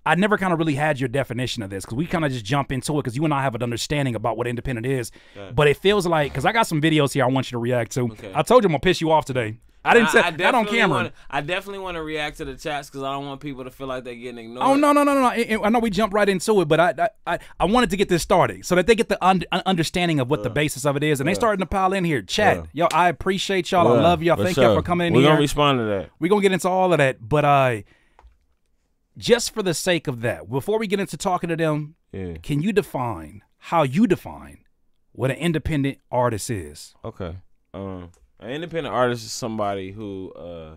I never kind of really had your definition of this because we kind of just jump into it because you and I have an understanding about what independent is. But it feels like, because I got some videos here I want you to react to. Okay. I told you I'm to piss you off today. I didn't say not on camera. Wanna, I definitely want to react to the chats because I don't want people to feel like they're getting ignored. Oh no no no no no! I- I I know we jumped right into it, but I I- I I wanted to get this started so that they get the un- un- understanding of what the basis of it is, and they starting to pile in here. Chat, yo, I appreciate y'all. I love y'all. for Thank y'all for coming in here. We're here. gonna respond to that. We're gonna get into all of that, but uh just for the sake of that, before we get into talking to them, Yeah. can you define how you define what an independent artist is? Okay. Um, an independent artist is somebody who uh,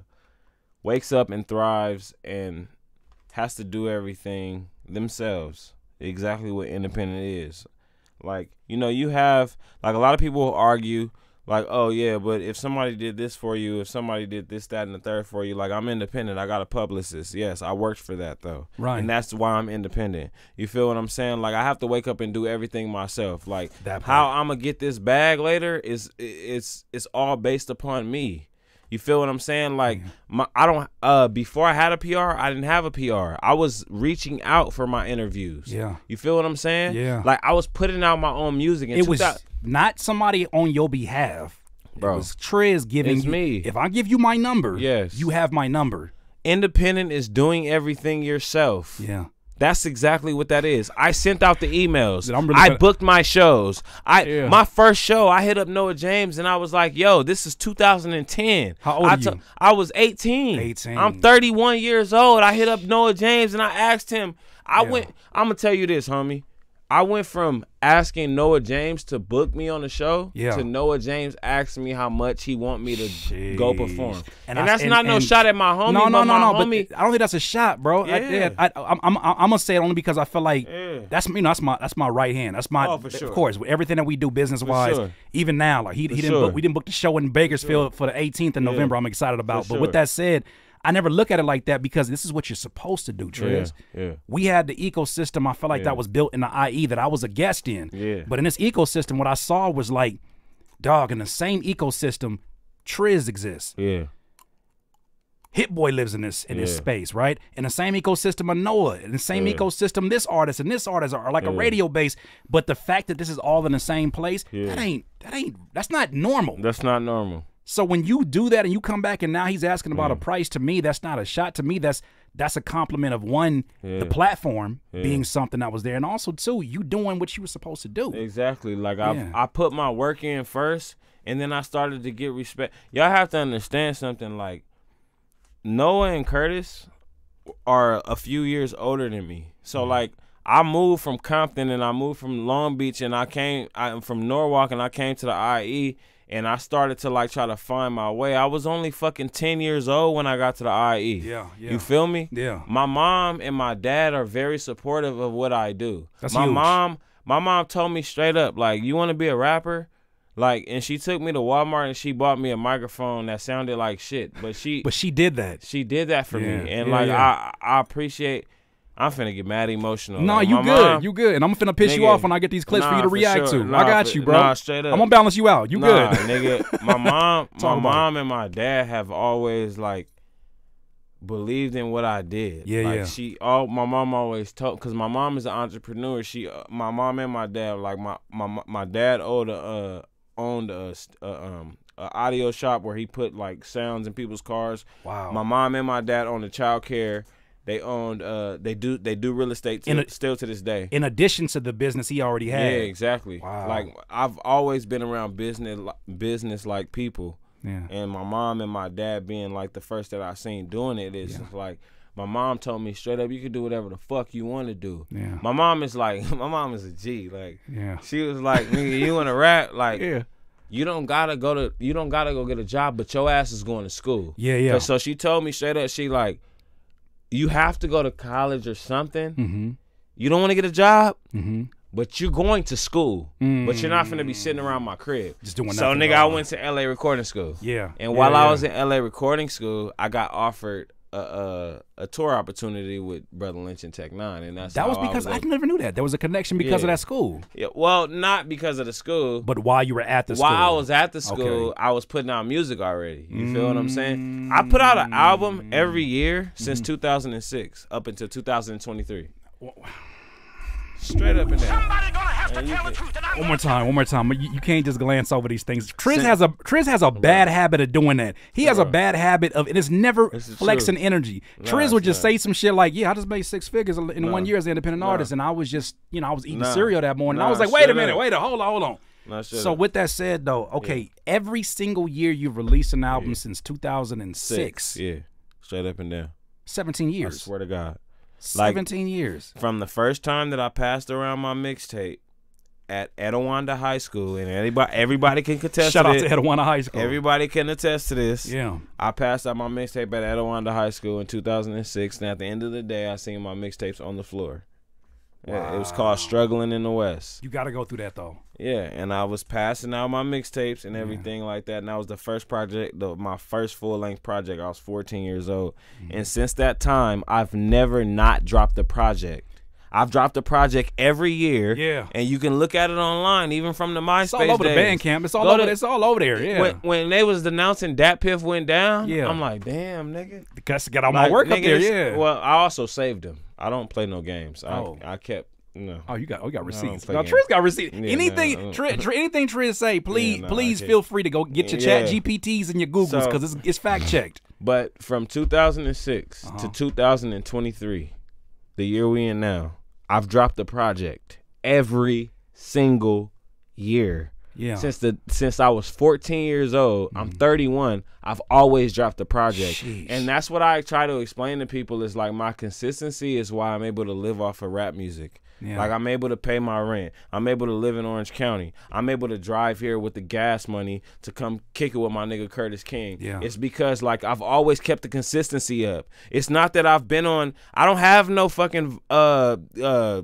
wakes up and thrives and has to do everything themselves. Exactly what independent is. Like, you know, you have like a lot of people argue like, oh yeah, but if somebody did this for you, if somebody did this, that, and the third for you, like I'm independent. I got a publicist. Yes, I worked for that though. Right. And that's why I'm independent. You feel what I'm saying? Like I have to wake up and do everything myself. Like That how. I'm gonna get this bag later is it's it's all based upon me. You feel what I'm saying? Like my I don't uh before I had a PR, I didn't have a PR. I was reaching out for my interviews. Yeah. You feel what I'm saying? Yeah. Like I was putting out my own music. It was not somebody on your behalf. Bro. It was Trizz giving It's you. me. If I give you my number, Yes. you have my number. independent is doing everything yourself. Yeah. That's exactly what that is. I sent out the emails. I'm really I booked my shows. I Yeah. my first show, I hit up Noah James and I was like, "Yo, this is 2010." How old I are you? I was 18. 18. I'm 31 years old. I hit up Noah James and I asked him. I Yeah. went. I'm gonna tell you this, homie. I went from asking Noah James to book me on the show Yeah. to Noah James asking me how much he want me to go perform. Jeez. And, I- that's not no and- shot at my homie. No, no, no, no. homie, But I don't think that's a shot, bro. I, Yeah. I, I, I'm, I'm, I'm gonna say it only because I feel like Yeah. that's you know that's my that's my right hand. That's my Oh, for sure. of course with everything that we do business wise. sure. Even now, like he, he didn't sure. book, we didn't book the show in Bakersfield for the 18th of November. I'm excited about. For But with that said, I never look at it like that because this is what you're supposed to do, Trizz. yeah. We had the ecosystem. I felt like Yeah. that was built in the IE that I was a guest in. Yeah. But in this ecosystem, what I saw was like, dog, in the same ecosystem, Trizz exists. Yeah. Hit Boy lives in this in this space, right? In the same ecosystem of Noah, in the same Yeah. ecosystem, this artist and this artist are like a radio base. But the fact that this is all in the same place, Yeah. that ain't that ain't that's not normal. That's not normal. So when you do that and you come back and now he's asking about a price to me, that's not a shot to me. That's that's a compliment of one, Yeah. the platform being something that was there, and also two, you doing what you were supposed to do. Exactly. Like Yeah. I I put my work in first and then I started to get respect. Y'all have to understand something like Noah and Curtiss are a few years older than me. So Mm-hmm. like I moved from Compton and I moved from Long Beach and I came I'm from Norwalk and I came to the IE and I started to like try to find my way. I was only fucking 10 years old when I got to the IE. Yeah, yeah. You feel me? Yeah. My mom and my dad are very supportive of what I do. That's my huge. mom, my mom told me straight up, like, you want to be a rapper? Like, and she took me to Walmart and she bought me a microphone that sounded like shit. But she, But she did that. she did that for Yeah, me, and yeah, like, yeah. I, I appreciate. I'm finna get mad emotional. No, Like, you good. mom- you good. And I'm finna piss you off when I get these clips for you to for react sure. to. Nah, I got you, bro. nah, straight up. I'm gonna balance you out. You nah, good. [laughs] nigga. My mom, my mom and my dad have always like believed in what I did. Yeah, like, yeah. She all my mom always told because my mom is an entrepreneur. She, uh, my mom and my dad, like my my my dad owned a uh, owned a, uh, um a audio shop where he put like sounds in people's cars. Wow. My mom and my dad owned a child care. They owned uh they do they do real estate to, a- still to this day. In addition to the business he already had. Yeah, exactly. Wow. Like I've always been around business business like people. Yeah. And my mom and my dad being like the first that I seen doing it is just like my mom told me straight up, you can do whatever the fuck you want to do. Yeah. My mom is like, [laughs] my mom is a G. Like, Yeah. she was like, nigga, you wanna rap? [laughs] Like, Yeah. you don't gotta go to, you don't gotta go get a job, but your ass is going to school. Yeah, yeah. So she told me straight up, she like, you have to go to college or something. Mm-hmm. You don't want to get a job, Mm-hmm. but you're going to school. But you're not gonna be sitting around my crib. Just doing So nigga, I went to LA recording school. Yeah. And Yeah, while I was in LA recording school, I got offered a a, a tour opportunity with Brotha Lynch and Tech N9ne, and that's That was because I, able- never knew that. There was a connection because of that school. Yeah, well, not because of the school. But while you were at the school While I was at the school, Okay. I was putting out music already. You feel what I'm saying? I put out an album every year Mm-hmm. since 2006 up until 2023. Straight up and down. Somebody gonna have And you tell the can- truth, and One more time, one more time. You, you can't just glance over these things. Trizz has a Trizz has a bad habit of doing that. He has a bad habit of, and it's never It's flexing truth. energy. Nah, Trizz would just not. say some shit like, "Yeah, I just made six figures in Nah. one year as an independent Nah. artist," and I was just, you know, I was eating Nah. cereal that morning. I was like, "Wait a minute, up. wait a hold on, hold on." So with that said, though, okay, every single year you've released an album since 2006, Six. Yeah. Straight up and down. 17 years. I years, swear to God. Like- 17 years. From the first time that I passed around my mixtape at Etiwanda High School, and everybody everybody can contest Shout to out to Etiwanda High School. Everybody can attest to this. yeah, I passed out my mixtape at Etiwanda High School in 2006, and at the end of the day, I seen my mixtapes on the floor. Yeah, It was called "Struggling in the West." you got to go through that though. Yeah, and I was passing out my mixtapes and everything like that, and that was the first project, the, my first full length project. I was 14 years old, Mm-hmm. and since that time, I've never not dropped a project. I've dropped a project every year. Yeah. and you can look at it online, even from the MySpace. It's all over the days. Bandcamp. It's all Go over. to- it's all over there. Yeah. When, when they was announcing DatPiff went down, Yeah. I'm like, damn, nigga. Because got all my Like, work up there. Yeah. Well, I also saved them. I don't play no games. Oh. I I kept no. Oh, you got, oh, you got receipts. No. Trizz got receipts. Yeah, anything, uh. Tri, anything Trizz say, please, nah, please feel free to go get your Yeah. ChatGPTs and your Googles So- because it's, it's fact checked. But from 2006 Uh-huh. to 2023, the year we in now, I've dropped a project every single year. Yeah. Since the since I was 14 years old, I'm 31. I've always dropped a project, Sheesh. and that's what I try to explain to people. Is like my consistency is why I'm able to live off of rap music. Yeah. Like I'm able to pay my rent. I'm able to live in Orange County. I'm able to drive here with the gas money to come kick it with my nigga Curtiss King. Yeah. It's because like I've always kept the consistency up. It's not that I've been on. I don't have no fucking uh uh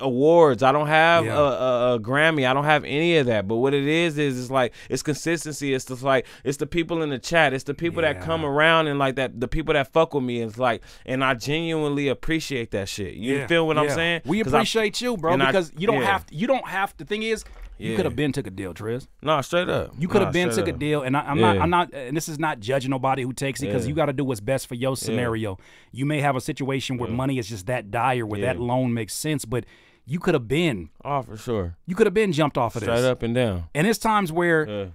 awards. I don't have Yeah. a, a, a Grammy. I don't have any of that. But what it is is it's like it's consistency. It's just like it's the people in the chat. It's the people that come around and like that. The people that fuck with me. It's like and I genuinely appreciate that shit. You Yeah, feel what I'm yeah. saying? We 'Cause I- appreciate you, bro, and I- because you don't yeah. have to. You don't have to. Thing is, you could have been took a deal, Trizz. No, straight up. You could Nah, have been straight took a deal, and I, I'm not. I'm not. And this is not judging nobody who takes it because Yeah. you got to do what's best for your scenario. You may have a situation where money is just that dire, where that loan makes sense, but you could have been. Oh, for sure. You could have been jumped off of Straight this. up and down. And it's times where, Yeah.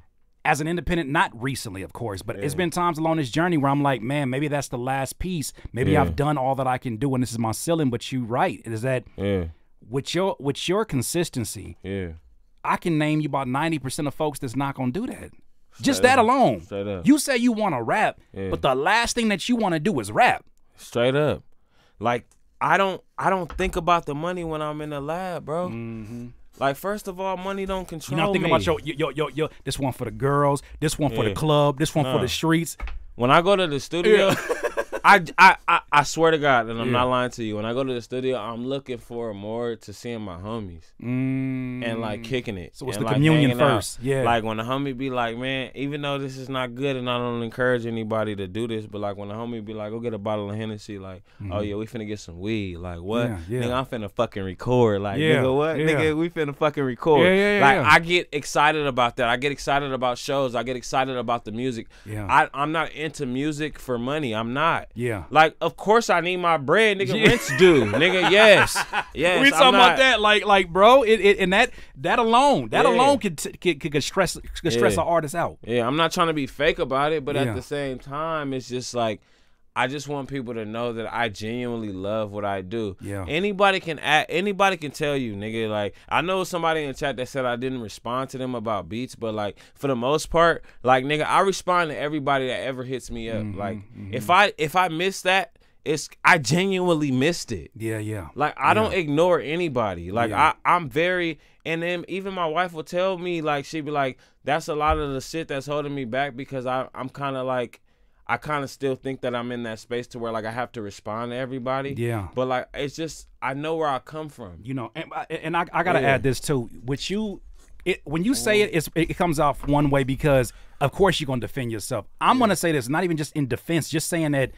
as an independent, not recently, of course, but it's been times along this journey where I'm like, man, maybe that's the last piece. Maybe Yeah. I've done all that I can do, and this is my ceiling. But you right is that Yeah. with your with your consistency, Yeah. I can name you about ninety percent of folks that's not gonna do that. Just that up. alone. Straight up. You say you want to rap, Yeah. but the last thing that you want to do is rap. Straight up. Like I don't I don't think about the money when I'm in the lab, bro. Mm-hmm. Like first of all, money don't control You're not thinking me. about your, your, your, your, this one for the girls, this one for the club, this one for the streets. when I go to the studio, [laughs] I, I, I, I swear to God, and I'm Yeah. not lying to you. When I go to the studio, I'm looking for more to seeing my homies Mm. and like kicking it. So it's the like, communion hanging out. first, yeah. Like when the homie be like, man, even though this is not good, and I don't encourage anybody to do this, but like when the homie be like, go get a bottle of Hennessy, like, oh yeah, we finna get some weed. Like what? Yeah, yeah. Nigga, I'm finna fucking record. Like Yeah, nigga, what? Nigga, we finna fucking record. Yeah, yeah, yeah, like. I get excited about that. I get excited about shows. I get excited about the music. Yeah. I, I'm not into music for money. I'm not. Yeah. Like, of course I need my bread, nigga. Yeah. Rent's due, nigga. Yes, [laughs] yes. we talking not- about that, like, like, bro, it, it, and that, that alone, that Yeah. alone could, could, could, stress, could stress Yeah. an artist out. Yeah, I'm not trying to be fake about it, but at the same time, it's just like I just want people to know that I genuinely love what I do. Yeah. Anybody can act, anybody can tell you, nigga. Like I know somebody in the chat that said I didn't respond to them about beats, but like for the most part, like nigga, I respond to everybody that ever hits me up. Mm-hmm, like if I if I miss that. it's I genuinely missed it. Yeah, yeah. Like I don't ignore anybody. Like Yeah. I, I'm very and then even my wife will tell me like she'd be like, That's a lot of the shit that's holding me back because I I'm kinda like I kinda still think that I'm in that space to where like I have to respond to everybody. Yeah. But like it's just I know where I come from. you know, and, uh, and I, I gotta Yeah. add this too. With you, it when you say it, it's, it comes off one way because of course you're gonna defend yourself. I'm gonna say this, not even just in defense, just saying that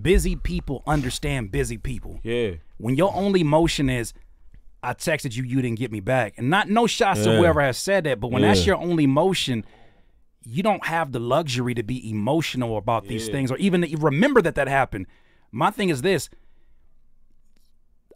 busy people understand busy people. Yeah. When your only motion is, I texted you, you didn't get me back, and not no shots to Yeah. whoever has said that, but when that's your only motion. You don't have the luxury to be emotional about these things or even to remember that that happened. My thing is this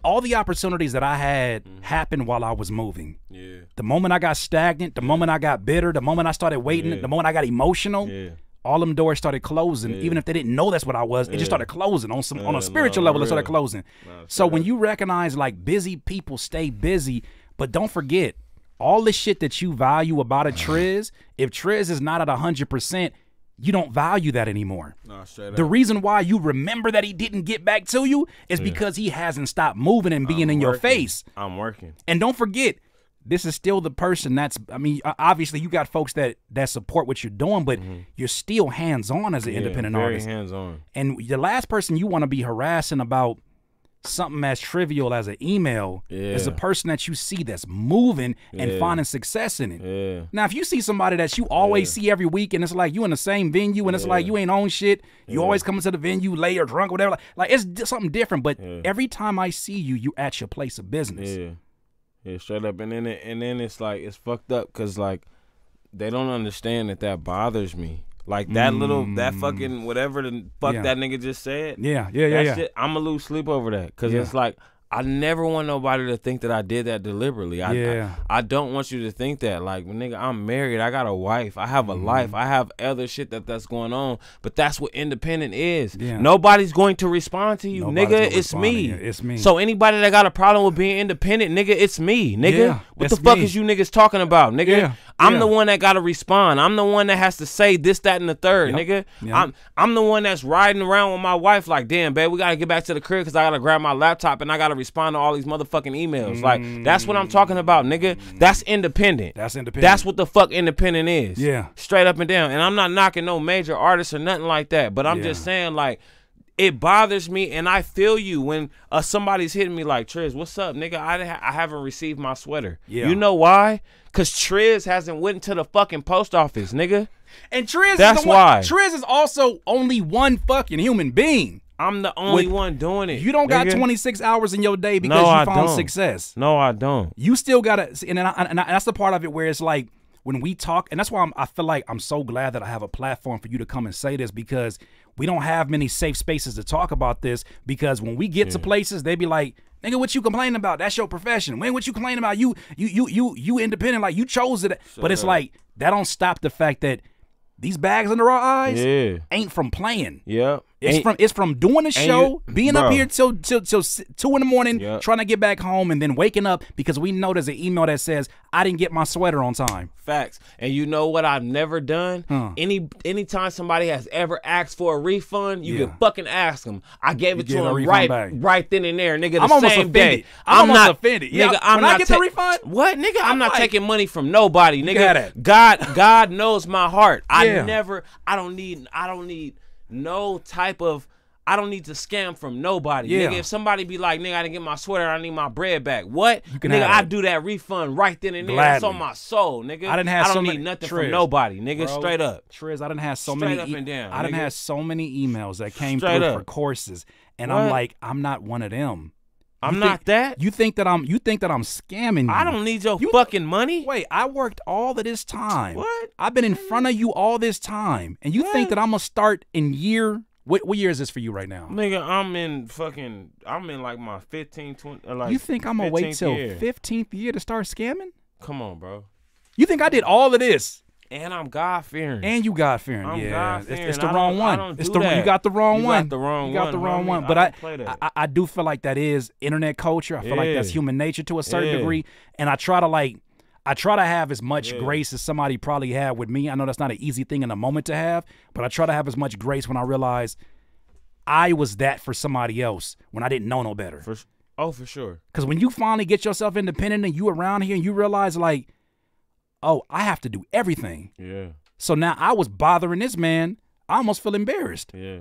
all the opportunities that I had Mm-hmm. happened while I was moving. Yeah. The moment I got stagnant, the moment I got bitter, the moment I started waiting, Yeah. the moment I got emotional, Yeah. all them doors started closing. Even if they didn't know that's what I was, it just started closing on some on a spiritual no, level. It started real. closing. so when you recognize like busy people stay busy, but don't forget all the shit that you value about a Trizz. If Trizz is not at hundred percent, you don't value that anymore. No, The reason why you remember that he didn't get back to you is because he hasn't stopped moving and being in your face. I'm working. And don't forget, this is still the person that's. I mean, obviously you got folks that that support what you're doing, but you're still hands on as an independent Mm-hmm. very artist. hands on. And the last person you want to be harassing about something as trivial as an email is a person that you see that's moving and Yeah. finding success in it. Yeah. Now, if you see somebody that you always see every week, and it's like you in the same venue, and it's like you ain't on shit, you always coming to the venue late or drunk, or whatever. Like, like it's something different. But every time I see you, you at your place of business. Yeah, yeah, straight up. And then it, and then it's like it's fucked up because like they don't understand that that bothers me. Like that little that fucking whatever the fuck Mm. Yeah. that nigga just said. Yeah, yeah, yeah, that yeah. shit, I'm gonna lose sleep over that because Yeah. it's like I never want nobody to think that I did that deliberately. I, Yeah. I, I don't want you to think that. Like, nigga, I'm married. I got a wife. I have a Mm-hmm. life. I have other shit that that's going on. But that's what independent is. Yeah. Nobody's going to respond to you, Nobody's nigga. It's me. It's me. So anybody that got a problem with being independent, nigga, it's me, nigga. Yeah, what the fuck me. is you niggas talking about, nigga? I'm yeah. the one that gotta respond. I'm the one that has to say this, that, and the third, Yep, nigga. yep. I'm I'm the one that's riding around with my wife like, damn, babe, we gotta get back to the crib because I gotta grab my laptop and I gotta respond to all these motherfucking emails. Like, that's what I'm mm. talking about, nigga. That's independent. That's independent. That's what the fuck independent is. Yeah. Straight up and down. And I'm not knocking no major artists or nothing like that. But I'm Yeah. just saying, like, it bothers me and I feel you when uh, somebody's hitting me like, Trizz, what's up, nigga? I, ha- I haven't received my sweater. Yeah. You know why? Cause Trizz hasn't went to the fucking post office, nigga. And Trizz That's is the one, why. Trizz is also only one fucking human being. I'm the only With- one doing it. You don't got 26 hours in your day because No, you I found don't. success. No, I don't. You still gotta, and, I, and I- that's the part of it where it's like when we talk, and that's why I'm, I feel like I'm so glad that I have a platform for you to come and say this because we don't have many safe spaces to talk about this. Because when we get to places, they be like, "Nigga, what you complaining about? That's your profession. When what you complaining about? You you you you you independent, like you chose it." but it's like that don't stop the fact that these bags under our eyes Yeah. ain't from playing. Yep. It's Ain't- from it's from doing the show, you- being up here till till till two in the morning, Yeah. trying to get back home, and then waking up because we know there's an email that says I didn't get my sweater on time. Facts. And you know what I've never done? Any anytime somebody has ever asked for a refund, you Yeah. can fucking ask them. I gave it to them right back. right then and there, nigga. The I'm almost same offended. day. I'm almost not offended. Yeah, Nigga, I'm when I get the refund, what, nigga? I'm, I'm not like- taking money from nobody, nigga. God God knows my heart. I never I don't need I don't need no type of I don't need to scam from nobody. Yeah. Nigga, if somebody be like, nigga, I didn't get my sweater, I need my bread back. What? can nigga, I do that refund right then and there. It's on my soul, nigga. I didn't have I don't so need many nothing Trizz, from nobody, nigga. bro. Straight up. Trizz, I didn't have so Straight many. up and down, I didn't have so many emails that came Straight through up. for courses, and I'm like, I'm not one of them. I'm You not that. You think that I'm? You think that I'm scamming you? I don't need your You- fucking money. Wait, I worked all of this time. What? I've been in front of you all this time, and you think that I'm gonna start in year? What what year is this for you right now? Nigga, I'm in fucking, I'm in like my 15, 20, uh, like you think I'm gonna wait 15th till year. 15th year to start scamming? Come on, bro. You think I did all of this And I'm God fearing. and you God fearing? Yeah, it's, it's the I wrong I one. it's the you got the wrong You got one. the wrong You got the wrong homie. one. But I, play that. I I do feel like that is internet culture. I feel like that's human nature to a certain Yeah. degree, and I try to like. I try to have as much grace as somebody probably had with me. I know that's not an easy thing in a moment to have, but I try to have as much grace when I realize I was that for somebody else when I didn't know no better. For oh, for sure. Because when you finally get yourself independent and you around here and you realize like, oh, I have to do everything. Yeah, So now I was bothering this man. I almost feel embarrassed. yeah.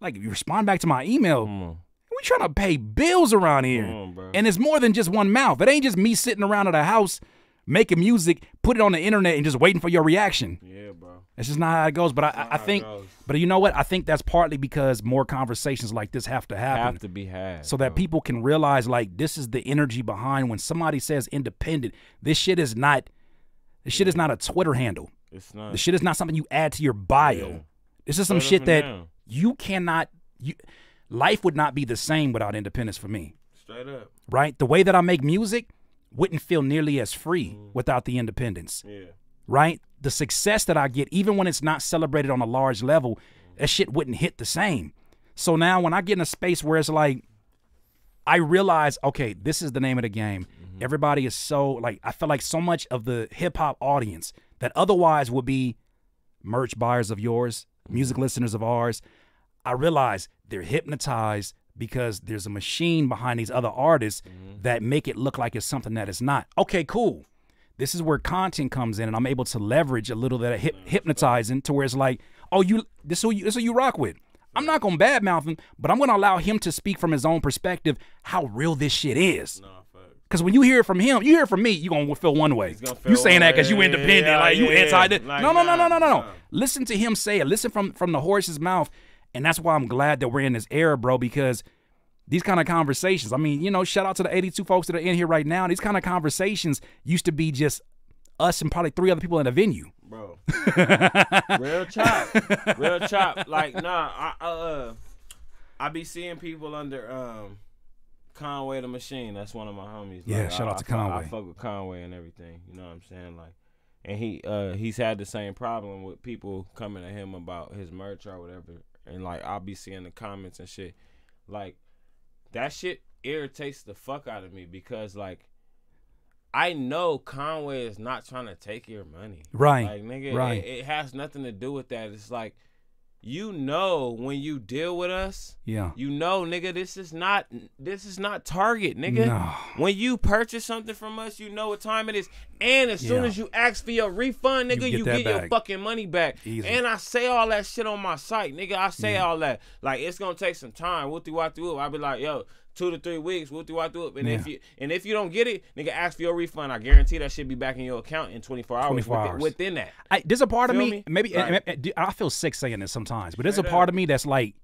Like if you respond back to my email, on, we trying to pay bills around here. on. And it's more than just one mouth. It ain't just me sitting around at a house making music, put it on the internet, and just waiting for your reaction. yeah, bro. It's just not how it goes. But I, I, I how it think, but you know what? I think that's partly because more conversations like this have to happen, Have to be had so that bro. people can realize like this is the energy behind when somebody says independent. This shit is not. This shit is not a Twitter handle. It's not. This shit is not something you add to your bio. Yeah. This is some shit that down. you cannot. You, life would not be the same without independence for me Straight up. right? The way that I make music wouldn't feel nearly as free mm-hmm. without the independence, Yeah. right? The success that I get, even when it's not celebrated on a large level, mm-hmm. that shit wouldn't hit the same. So now when I get in a space where it's like, I realize, okay, this is the name of the game. Mm-hmm. Everybody is so like, I feel like so much of the hip hop audience that otherwise would be merch buyers of yours, mm-hmm. music listeners of ours, I realize they're hypnotized because there's a machine behind these other artists mm-hmm. that make it look like it's something that it's not. Okay, cool. This is where content comes in, and I'm able to leverage a little bit of hip- hypnotizing to where it's like, oh, you this who you this who you rock with. I'm not gonna badmouth him, but I'm gonna allow him to speak from his own perspective how real this shit is. Fuck. Because when you hear it from him, you hear it from me, you gonna feel one way. gonna You saying that because you independent, Yeah, like you yeah, anti. this. like, no, no, no, no, no, no, no. Listen to him say it. Listen from from the horse's mouth, and that's why I'm glad that we're in this era, bro. Because these kind of conversations. I mean, you know, shout out to the 82 folks that are in here right now. These kind of conversations used to be just us and probably three other people in a venue. bro. [laughs] Real chop, real chop. Like nah, I uh, I be seeing people under um, Conway the Machine. That's one of my homies. Yeah, Like, shout I- out to I Conway. I fuck with Conway and everything. You know what I'm saying? Like, and he uh he's had the same problem with people coming to him about his merch or whatever. And like I'll be seeing the comments and shit. Like that shit irritates the fuck out of me because like. I know Conway is not trying to take your money. Right, Like nigga, right. it, it has nothing to do with that. It's like you know when you deal with us, Yeah. you know, nigga, this is not this is not Target, nigga. No. When you purchase something from us, you know what time it is. And as soon Yeah. as you ask for your refund, nigga, get you get, your fucking money back. Easy. And I say all that shit on my site, nigga. I say all that. Like it's gonna take some time. Whoopty whoopty whoop. I'll be like, yo, two to three weeks, whoopty whoopty whoop. And if Yeah. you and if you don't get it, nigga, ask for your refund. I guarantee that should be back in your account in 24 hours. 24 within, hours. within that. I, there's a part of me, me? maybe Right. and- and- I feel sick saying this sometimes, but there's a part up. of me that's like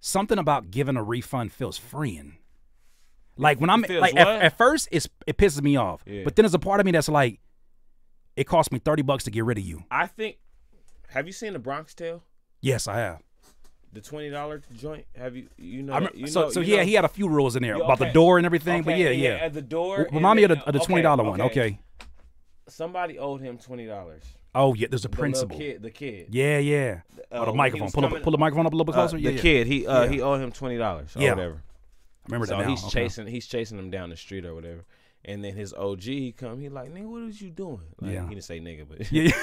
something about giving a refund feels freeing. Like when I'm like at, at first it's it pisses me off, Yeah. but then there's a part of me that's like it cost me 30 bucks to get rid of you. I think. Have you seen the Bronx Tale? Yes, I have. The twenty dollar joint. Have you? You know. Remember, you so know, so yeah, know- he had a few rules in there Yeah, about the door and everything, but Okay, yeah, yeah. At the door. Remind me of the, of the twenty dollar one. Okay. Somebody owed him twenty dollars. Oh yeah, there's a The principal. kid, the kid. Yeah, yeah. Uh, oh, the microphone. was Pull up, pull the microphone up a little bit Uh, closer. the yeah, yeah. kid, he uh, he owed him twenty dollars or Yeah. whatever. I remember So that now. he's chasing he's chasing him down the street or whatever. And then his OG he come, he like, nigga, what is you doing? Like, Yeah. He didn't say nigga, but Yeah. [laughs]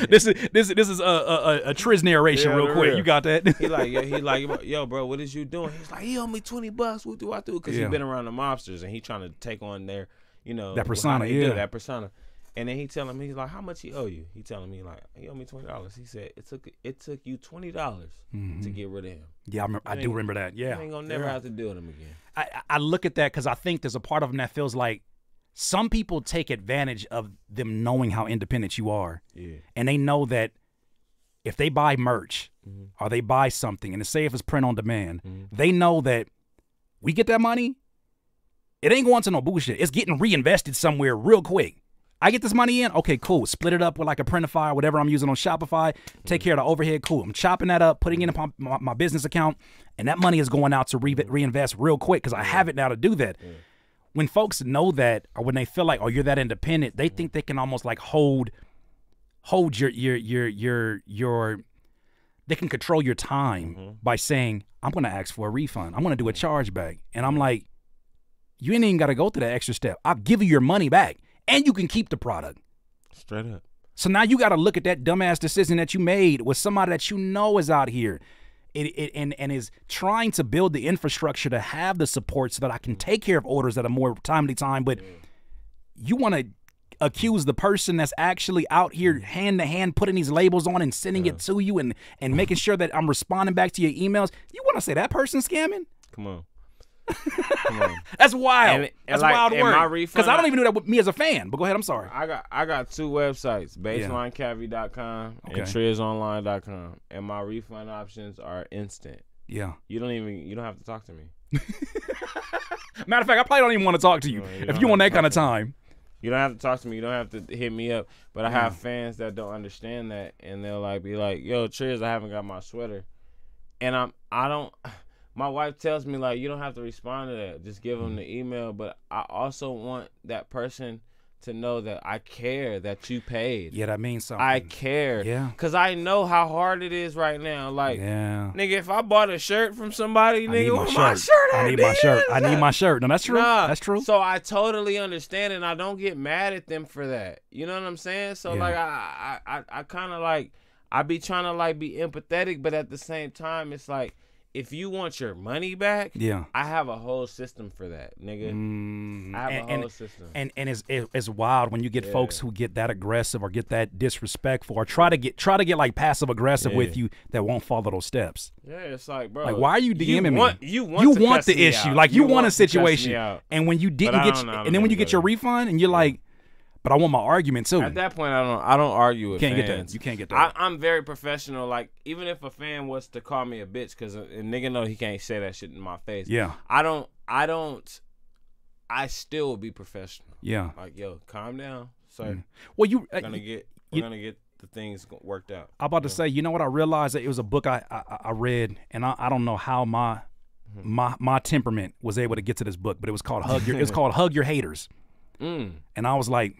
[laughs] this is this this is a a, a, a Trizz narration Yeah, real quick. real. You got that? he like, yo, he like, [laughs] yo, bro, what is you doing? He's like, he owe me twenty bucks. What do I do? Because Yeah. he been around the mobsters and he trying to take on their, you know, That persona, yeah. that persona. And then he telling me, he's like, how much he owe you? He telling me like, he owe me twenty dollars. He said it took it took you twenty dollars to get rid of him. yeah, I, remember, I do remember that. Yeah, You ain't gonna never Yeah. have to deal with him again. I, I- look at that because I think there's a part of them that feels like some people take advantage of them knowing how independent you are, Yeah. and they know that if they buy merch Mm-hmm. or they buy something, and say if it's print on demand, they know that we get that money, it ain't going to no bullshit. It's getting reinvested somewhere real quick. I get this money in, okay, cool. Split it up with like a Printify or whatever I'm using on Shopify. Take care of the overhead, cool. I'm chopping that up, putting it in my, my, business account, and that money is going out to re- reinvest real quick because I have it now to do that. When folks know that, or when they feel like, oh, you're that independent, they mm-hmm. think they can almost like hold, hold your your your your your. They can control your time mm-hmm. by saying, "I'm going to ask for a refund. I'm going to do a mm-hmm. chargeback," and I'm like, "You ain't even got to go through that extra step. I'll give you your money back, and you can keep the product." Straight up. So now you got to look at that dumbass decision that you made with somebody that you know is out here. it, it and and is trying to build the infrastructure to have the support so that I can mm. take care of orders at a more timely time. But you want to accuse the person that's actually out here mm. hand to hand putting these labels on and sending it to you and and [clears throat] making sure that I'm responding back to your emails. You want to say that person scamming? Come on. Come on. [laughs] That's wild. And- and That's like, wild in word. Because I don't even do that with me as a fan. But go ahead. I'm sorry. I got I got two websites, baselinecavity.com Okay. and trizonline.com. And my refund options are instant. Yeah. You don't even you don't have to talk to me. [laughs] Matter of fact, I probably don't even want to talk to you No, you if you want that kind of time. You don't have to talk to me. You don't have to hit me up. But I have fans that don't understand that, and they'll like be like, "Yo, Trizz, I haven't got my sweater," and I'm I don't. My wife tells me like, "You don't have to respond to that. Just give them the mm-hmm. email." But I also want that person to know that I care that you paid. Yeah, that means something. I care. Yeah. Cause I know how hard it is right now. Like, yeah. nigga, if I bought a shirt from somebody, I need nigga, my shirt. my shirt I need my shirt. I need my shirt. No, that's true. Nah, That's true. So I totally understand and I don't get mad at them for that. You know what I'm saying? So Yeah. like I I I, I kind of like I be trying to like be empathetic, but at the same time it's like if you want your money back, yeah. I have a whole system for that, nigga. Mm, I have and, a whole and, system. and and it's it's wild when you get folks who get that aggressive or get that disrespectful or try to get try to get like passive aggressive with you that won't follow those steps. yeah, it's like, bro. Like, why are you DMing me? want, You want you to want the issue, out. like you, want a to cuss me situation, and when you didn't get, know and then when you get your refund, and you're like, but I want my argument too. At that point, I don't. I don't argue with Can't get that. fans. You can't get that. I, I'm very professional. Like even if a fan was to call me a bitch, because a, a nigga know he can't say that shit in my face. yeah, I don't. I don't. I still be professional. yeah. Like yo, calm down, sir. Well, you. Uh, gonna get. We're gonna get the things worked out. I'm about to say, you know what? I realized that it was a book I I, I read, and I, I don't know how my Mm-hmm. my my temperament was able to get to this book, but it was called Hug Your. it was called Hug Your Haters, [laughs] Mm. and I was like,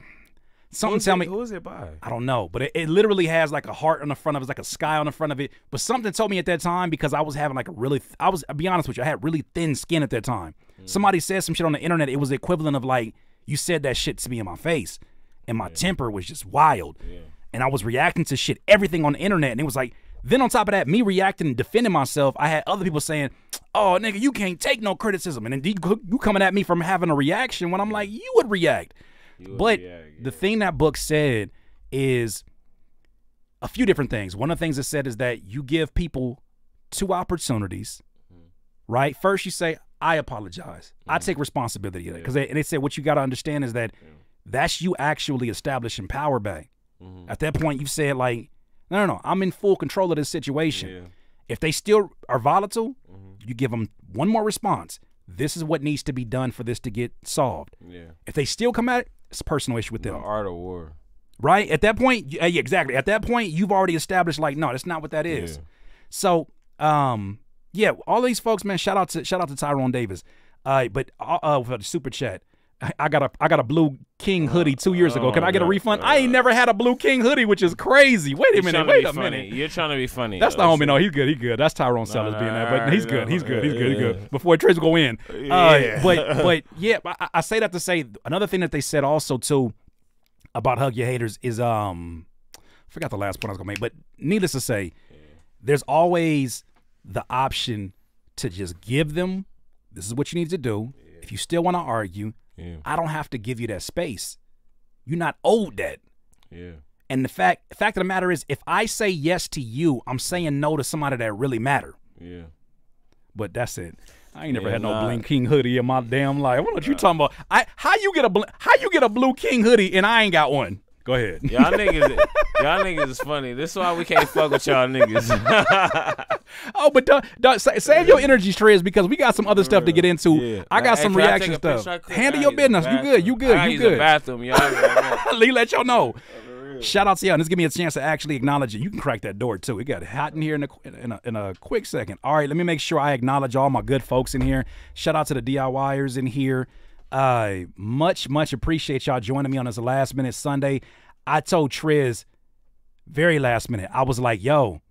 something Who's tell it- me. who is it by? I don't know, but it, it literally has like a heart on the front of it, it's like a sky on the front of it. But something told me at that time because I was having like a really, I was, I'll be honest with you, I had really thin skin at that time. Mm. Somebody said some shit on the internet. It was the equivalent of like, you said that shit to me in my face. And my temper was just wild. And I was reacting to shit, everything on the internet. And it was like, then on top of that, me reacting and defending myself, I had other people saying, oh, nigga, you can't take no criticism. And then you, you coming at me from having a reaction when I'm like, you would react. But react, the thing that book said is a few different things. One of the things it said is that you give people two opportunities, right? First, you say, I apologize. I take responsibility of. Because they, and they said what you got to understand is that that's you actually establishing power back. At that point, you said, like, no, no, no, I'm in full control of this situation. Yeah. If they still are volatile, you give them one more response. This is what needs to be done for this to get solved. Yeah. If they still come at it, it's a personal issue with The them art of war. right? At that point, yeah, exactly. At that point, you've already established like, no, that's not what that is. Yeah. So, um, yeah, all these folks, man. Shout out to shout out to Tyrone Davis. Uh, but uh, uh for the super chat, I, I got a I got a blue King hoodie two years ago. Can I get a God. refund? I ain't never had a blue King hoodie, which is crazy. Wait a You're minute, trying wait a funny. minute. You're trying to be funny. That's the though, homie. No, he's good. He's good. That's Tyrone Sellers being that, but he's good. He's good. He's good. He's good. Before Trace go in. Uh, Yeah. but [laughs] but yeah, I, I say that to say another thing that they said also too about hug your haters is um, I forgot the last point I was gonna make, but needless to say, there's always the option to just give them. This is what you need to do. If you still want to argue, Yeah. I don't have to give you that space. You're not owed that. Yeah. And the fact fact of the matter is, if I say yes to you, I'm saying no to somebody that really matter. Yeah. But that's it. I ain't never Yeah, had no nah. Blink King hoodie in my damn life. What are you talking about? I how you get a bl- how you get a blue King hoodie and I ain't got one? Go ahead. Y'all niggas, y'all niggas is funny. This is why we can't fuck with y'all niggas. [laughs] Oh, but don't, don't, save your energy, Trizz, because we got some other stuff to get into. Yeah. I got Hey, some reaction take a picture stuff. Handle your gotta use the business. You good? You good? You use the good? bathroom, y'all. [laughs] Lee, let y'all know. Shout out to y'all. And this give me a chance to actually acknowledge it. You can crack that door too. It got hot in here in a, in a, in a quick second. All right, let me make sure I acknowledge all my good folks in here. Shout out to the DIYers in here. Uh, much, much appreciate y'all joining me on this last minute Sunday. I told Trizz very last minute, I was like, yo,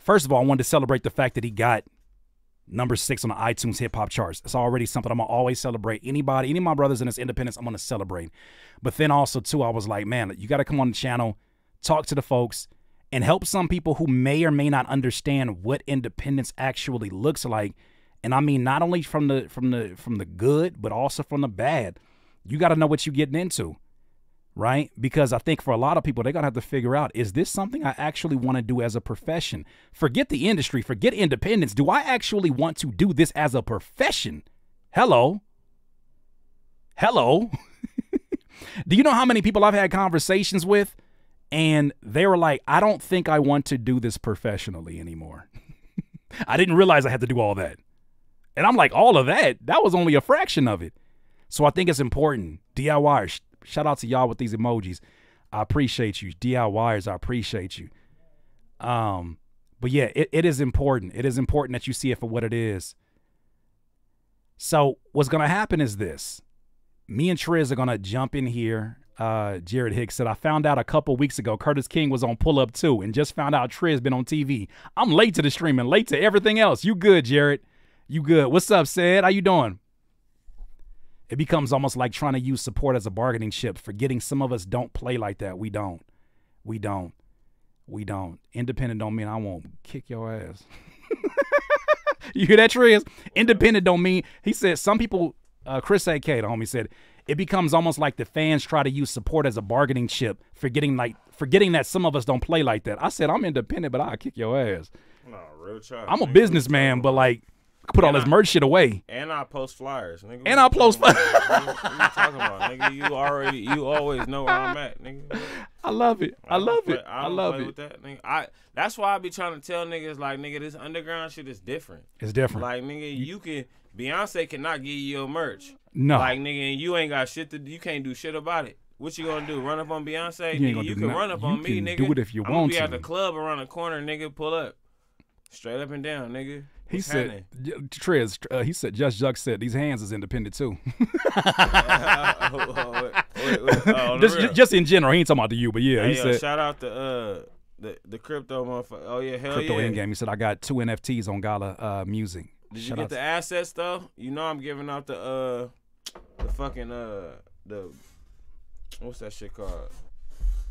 first of all, I wanted to celebrate the fact that he got number six on the iTunes hip hop charts. It's already something I'm gonna always celebrate. Anybody, any of my brothers in this independence, I'm gonna celebrate. But then also too, I was like, man, you got to come on the channel, talk to the folks, and help some people who may or may not understand what independence actually looks like. And I mean not only from the from the from the good, but also from the bad. You got to know what you're getting into. Right? Because I think for a lot of people, they're to have to figure out is this something I actually want to do as a profession? Forget the industry, forget independence. Do I actually want to do this as a profession? Hello. Hello. [laughs] do you know how many people I've had conversations with and they were like, I don't think I want to do this professionally anymore. [laughs] I didn't realize I had to do all that. And I'm like, all of that? That was only a fraction of it. So I think it's important. DIYers, shout out to y'all with these emojis. I appreciate you. DIYers, I appreciate you. Um, but yeah, it, it is important. It is important that you see it for what it is. So what's gonna happen is this. Me and Trizz are gonna jump in here. Uh, Jared Hicks said, I found out a couple weeks ago Curtiss King was on Pull Up too, and just found out Trizz been on TV. I'm late to the streaming, late to everything else. You good, Jared? You good? What's up, Said? How you doing? It becomes almost like trying to use support as a bargaining chip, forgetting some of us don't play like that. We don't. We don't. We don't. Independent don't mean I won't kick your ass. [laughs] you hear that, Trizz? Independent don't mean he said some people. Uh, Chris AK, the homie said it becomes almost like the fans try to use support as a bargaining chip, forgetting like forgetting that some of us don't play like that. I said I'm independent, but I'll kick your ass. No, real talk. I'm a businessman, but like put all And this I- merch shit away. And I post flyers, nigga. And I post What you talking about, nigga? You already, you always know where I'm at, nigga. I love it. I don't love play- it. I don't love it. With that, nigga. I that's why I be trying to tell niggas like, nigga, this underground shit is different. It's different. Like, nigga, you can Beyonce cannot give you your merch. no. Like, nigga, and you ain't got shit to. You can't do shit about it. What you gonna do? Run up on Beyonce? You nigga, you can nothing. run up on me, nigga. do it if you I'm want be at the club around the corner, nigga. Pull up, straight up and down, nigga. He What's said, Trizz, uh, he said, Just Juck said, these hands is independent too. [laughs] Oh, oh, wait, wait, wait. Oh, just, just, just in general. He ain't talking about to you, but yeah, Hey, he yo, said, shout out to uh the the crypto motherfucker. Oh yeah, hell Crypto yeah. Endgame. He said, I got two NFTs on Gala uh, Music. Did you get the assets though? You know I'm giving out the uh the fucking uh the what's that shit called?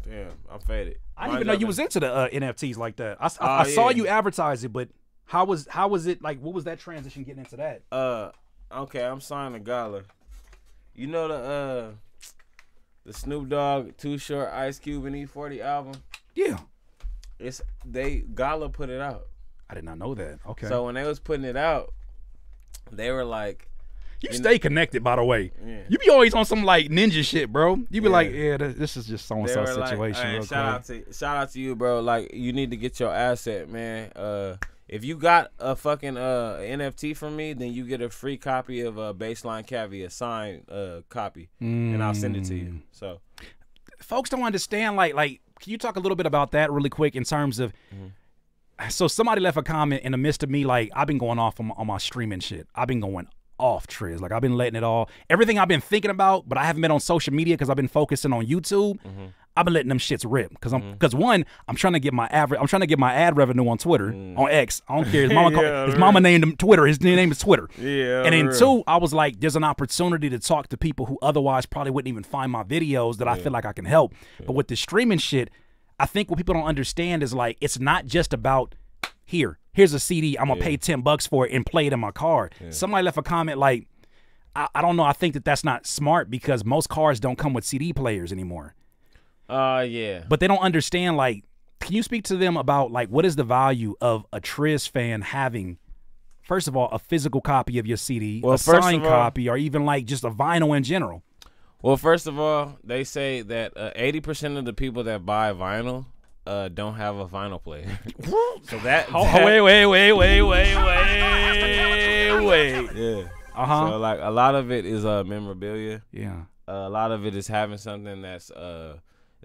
Damn, I'm faded. I didn't even know you was into the uh, NFTs like that. I, s- I- Oh, I saw yeah. you advertise it, but how was how was it like? What was that transition getting into that? Uh, okay, I'm signing a Gala. You know the uh the Snoop Dogg, Too Short, Ice Cube, and E-40 album. Yeah, It's they Gala put it out. I did not know that. Okay, So when they was putting it out, they were like, you stay connected, by the way. Yeah. You be always on some like ninja shit, bro. You be Yeah. like, yeah, this is just so and so were like, situation. "Hey, shout quick." out to shout out to you, bro. Like you need to get your asset, man. Uh, if you got a fucking uh NFT from me, then you get a free copy of uh, Baseline a signed uh copy, and I'll send it to Mm. you. So folks don't understand like like can you talk a little bit about that really quick in terms of Mm-hmm. so somebody left a comment in the midst of me like i've been going off on, my- on my streaming shit i've been going off Trizz. like i've been letting it all everything i've been thinking about but i haven't been on social media because i've been focusing on youtube Mm-hmm. I've been letting them shits rip because i'm because one i'm trying to get my average i'm trying to get my ad revenue on twitter on x. I don't care. His [laughs] mama, call- Mm. His right. mama named him twitter. His name is twitter. [laughs] Yeah, and then real. two i was like there's an opportunity to talk to people who otherwise probably wouldn't even find my videos that i feel like i can help. But with the streaming shit i think what people don't understand is like it's not just about here here's a cd i'm gonna pay 10 bucks for it and play it in my car. Somebody left a comment like I, I don't know. I think that that's not smart because most cars don't come with cd players anymore uh yeah, but they don't understand like can you speak to them about like what is the value of a Trizz fan having first of all a physical copy of your CD, Well, a signed all- copy, or even like just a vinyl in general? Well, first of all, they say that uh, eighty percent of the people that buy vinyl uh, don't have a vinyl player. [laughs] [laughs] so that, Oh, that- wait, wait, wait, wait, wait, wait, wait. yeah. Uh huh. So like a lot of it is uh memorabilia. yeah. Uh, a lot of it is having something that's uh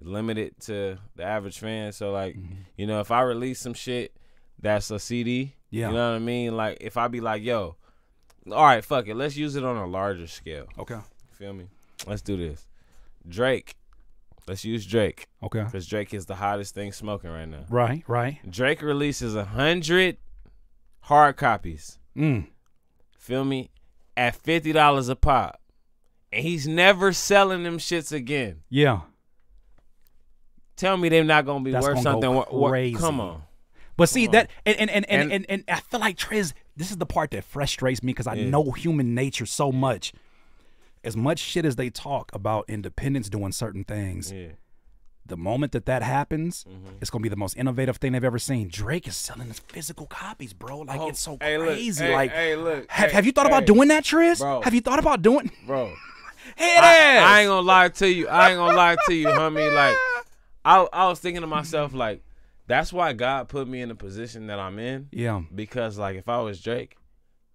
limited to the average fan. So like, Mm-hmm. you know, if I release some shit that's a CD, Yeah. you know what I mean? Like if I be like, yo, all right, fuck it, let's use it on a larger scale. Okay. Feel me? Let's do this. Drake. Let's use Drake Okay. because Drake is the hottest thing smoking right now. Right. Right. Drake releases a hundred hard copies. Mm. Feel me? At fifty dollars a pop, and he's never selling them shits again. Yeah. Tell me they're not gonna be That's worth gonna go something. wor- wor- come on. But see that, and and and, and, And- and I feel like Trizz. This is the part that frustrates me because I Yeah. know human nature so much. As much shit as they talk about independence doing certain things, Yeah. the moment that that happens, Mm-hmm. it's gonna be the most innovative thing they've ever seen. Drake is selling his physical copies, bro. Like Oh, it's so hey, crazy. hey, like, hey, look, have, hey, have you thought about doing that, Trizz? bro. Have you thought about doing? Bro. [laughs] Head I, ass. I ain't gonna lie to you. I ain't gonna lie to you, homie. Like, I, I was thinking to myself, like, that's why God put me in the position that I'm in. yeah. Because, like, if I was Drake,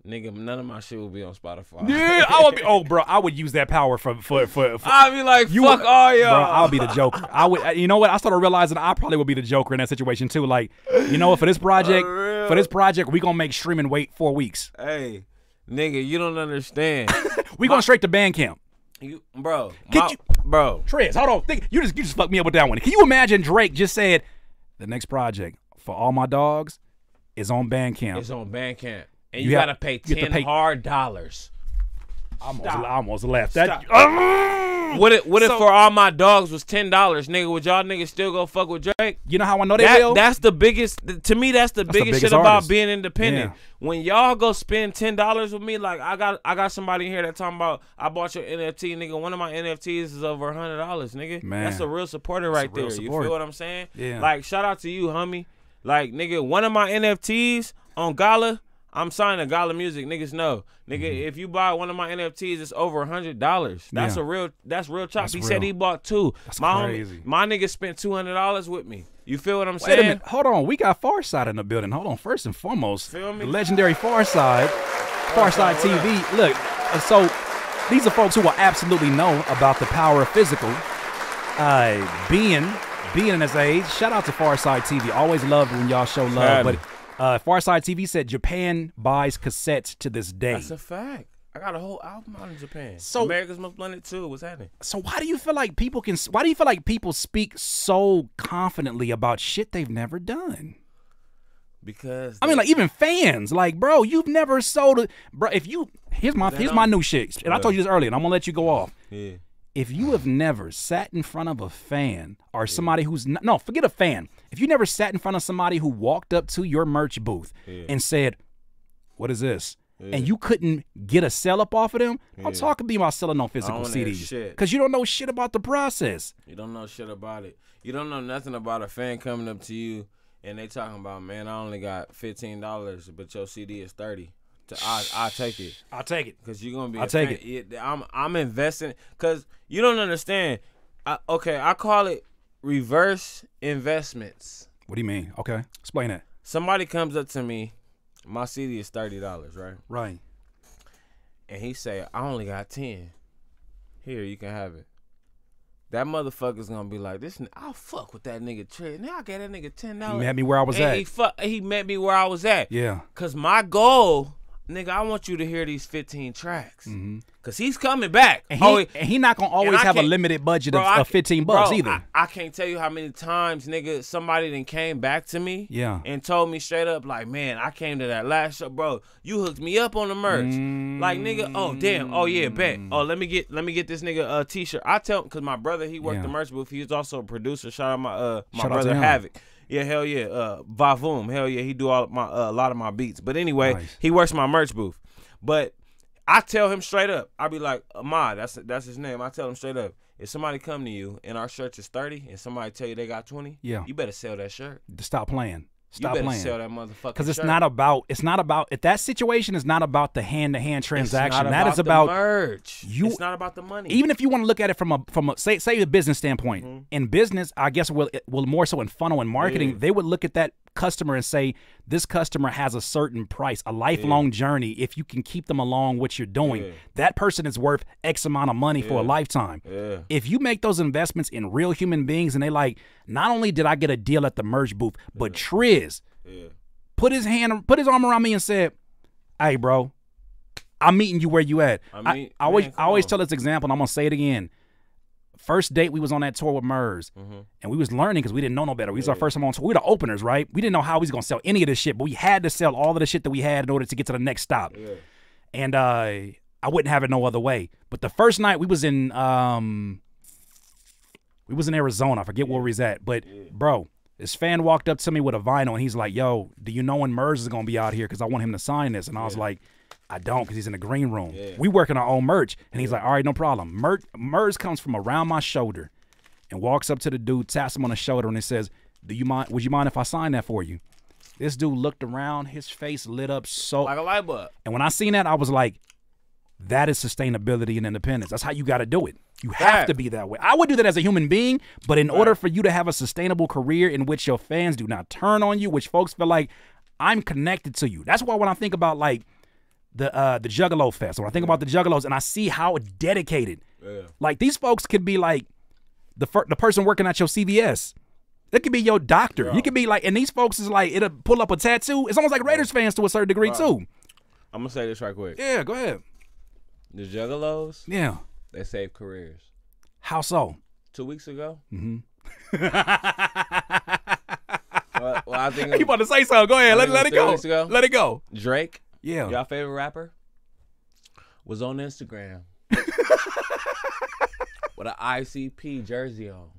nigga, none of my shit would be on Spotify. Yeah, I would be. Oh, bro, I would use that power for for for. for [laughs] I'd be like, You fuck would- all y'all. Bro, I'll be the Joker. I would. You know what? I started realizing I probably would be the Joker in that situation too. Like, you know what? For this project, [laughs] For for this project, we gonna make streaming wait four weeks. Hey, nigga, you don't understand. [laughs] We going straight to Bandcamp. You, bro, Could my- you- bro. Trizz, hold on. Think, you just you just fucked me up with that one. Can you imagine Drake just said the next project for all my dogs is on Bandcamp? It's on Bandcamp, and You you, gotta pay have to ten pay- hard dollars. I almost, Stop. I almost left. That, ah! What if what if So- for all my dogs was ten dollars, nigga? Would y'all niggas still go fuck with Drake? you know how I know they That, will? that's the biggest. To me, that's the the biggest, biggest shit about being independent. Yeah. When y'all go spend ten dollars with me, like I got, I got somebody here that talking about I bought your NFT, nigga. One of my NFTs is over a hundred dollars, nigga. Man. that's a real supporter right real there. You support. feel what I'm saying? Yeah. Like shout out to you, homie. Like nigga, one of my NFTs on Gala. I'm signing to Gala Music. Niggas know, nigga. If you buy one of my NFTs, it's over a hundred dollars. That's Mm-hmm. Yeah. a real. That's real chop. That's he real. said he bought two. That's my homie- my nigga spent two hundred dollars with me. You feel what I'm Wait saying? a minute. Hold on. We got Pharcyde in the building. Hold on. First and foremost, Feel me? the legendary Pharcyde, Pharcyde TV. Look, uh, so these are folks who will absolutely know about the power of physical. Uh, being being in this age. Shout out to Pharcyde TV. Always loved when y'all show love. But. Uh, Pharcyde TV said Japan buys cassettes to this day. That's a fact. I got a whole album out in Japan. So- America's Most Blunted too. What's happening? So why do you feel like people can? Why do you feel like people speak so confidently about shit they've never done? Because I mean, like even fans, like, bro, you've never sold a bro. If you here's my here's my new shit, and I told you this earlier, and I'm gonna let you go off. yeah, If you have never sat in front of a fan or somebody who's not, no, forget a fan. If you never sat in front of somebody who walked up to your merch booth and said, "What is this?" and you couldn't get a sell up off of them, don't talk to me about selling on physical CDs because you don't know shit about the process. you don't know shit about it. You don't know nothing about a fan coming up to you and they talking about, man, I only got fifteen dollars, but your CD is thirty. To, I I take it. I'll take it. Cause you're gonna be. I'll take fan. it. I'm I'm investing. Cause you don't understand. I, okay, I call it reverse investments. What do you mean? Okay, explain that. Somebody comes up to me, my CD is thirty dollars, right? Right. And he say, I only got ten. Here, you can have it. That motherfucker's gonna be like, this. I'll fuck with that nigga Trey. Now I got that nigga ten dollars. met me where I was and at. He fuck. He met me where I was at. Yeah. Cause my goal, nigga, I want you to hear these 15 tracks. Cause he's coming back. Mm-hmm. And he, Oh, and he not gonna always have a limited budget Bro, of, of 15 bucks bro, either. I, I can't tell you how many times, nigga, somebody then came back to me Yeah. and told me straight up, like, man, I came to that last show, bro. You hooked me up on the merch. Like, nigga, oh damn, oh yeah, bet. Oh, let me get let me get this nigga a t-shirt. I tell him cause my brother, he worked Yeah. the merch booth. He was also a producer. Shout out my uh my Shout brother. Havoc. Yeah, hell yeah. Uh Vavoom. Hell yeah, he do all my uh, a lot of my beats. But anyway, Nice. he works my merch booth. But I tell him straight up. I be like, Ahmad, that's that's his name. I tell him straight up. If somebody come to you and our shirt is 30 and somebody tell you they got 20, Yeah. you better sell that shirt. Stop playing. Stop you better playing. sell that motherfucker. Because it's not about. It's not about. If that situation is not about the hand-to-hand transaction, It's not that is the about. merch. you- It's not about the money. Even if you want to look at it from a from a say say a business standpoint, Mm-hmm. in business, I guess will will more so in funnel and marketing, Yeah. they would look at that customer and say, this customer has a certain price, a lifelong journey. If you can keep them along what you're doing, Yeah. that person is worth X amount of money for a lifetime. yeah. If you make those investments in real human beings and they like, not only did I get a deal at the merch booth, but Trizz Yeah. put his hand, put his arm around me and said, "Hey, bro, I'm meeting you where you at." I I, mean, I always, man, I always tell this example, and I'm gonna say it again. First date, we was on that tour with Murs, Mm-hmm. and we was learning because we didn't know no better. We was our first time on tour. We were the openers, right? We didn't know how we was gonna sell any of this shit, but we had to sell all of the shit that we had in order to get to the next stop. Yeah. And uh, I wouldn't have it no other way. But the first night we was in um, We was in Arizona. I forget where we was at, but bro, this fan walked up to me with a vinyl and he's like, "Yo, do you know when Murs is gonna be out here? Because I want him to sign this." And I was like, "I don't, because he's in the green room. We working our own merch." And he's like, "All right, no problem." Merch, Murs comes from around my shoulder and walks up to the dude, taps him on the shoulder, and he says, "Do you mind? Would you mind if I sign that for you?" This dude looked around, his face lit up so Like a light bulb. and when I seen that, I was like, that is sustainability and independence. That's how you got to do it. You have to be that way. I would do that as a human being, but in order for you to have a sustainable career in which your fans do not turn on you, which folks feel like I'm connected to you. That's why when I think about like the uh the Juggalo Fest, when I think about the Juggalos and I see how dedicated, Yeah. like these folks could be like the the person working at your CVS. It could be your doctor. You could be like, and these folks is like, it'll pull up a tattoo. It's almost like Raiders fans to a certain degree too. I'm gonna say this right quick. Yeah, go ahead. The Juggalos, Yeah. they save careers. How so? Two weeks ago. Mm-hmm. [laughs] well, well, I think [laughs] You about to say something? Go ahead. Let, let it go. three weeks ago. Let it go. Drake, Yeah. y'all favorite rapper, was on Instagram [laughs] with an ICP jersey on.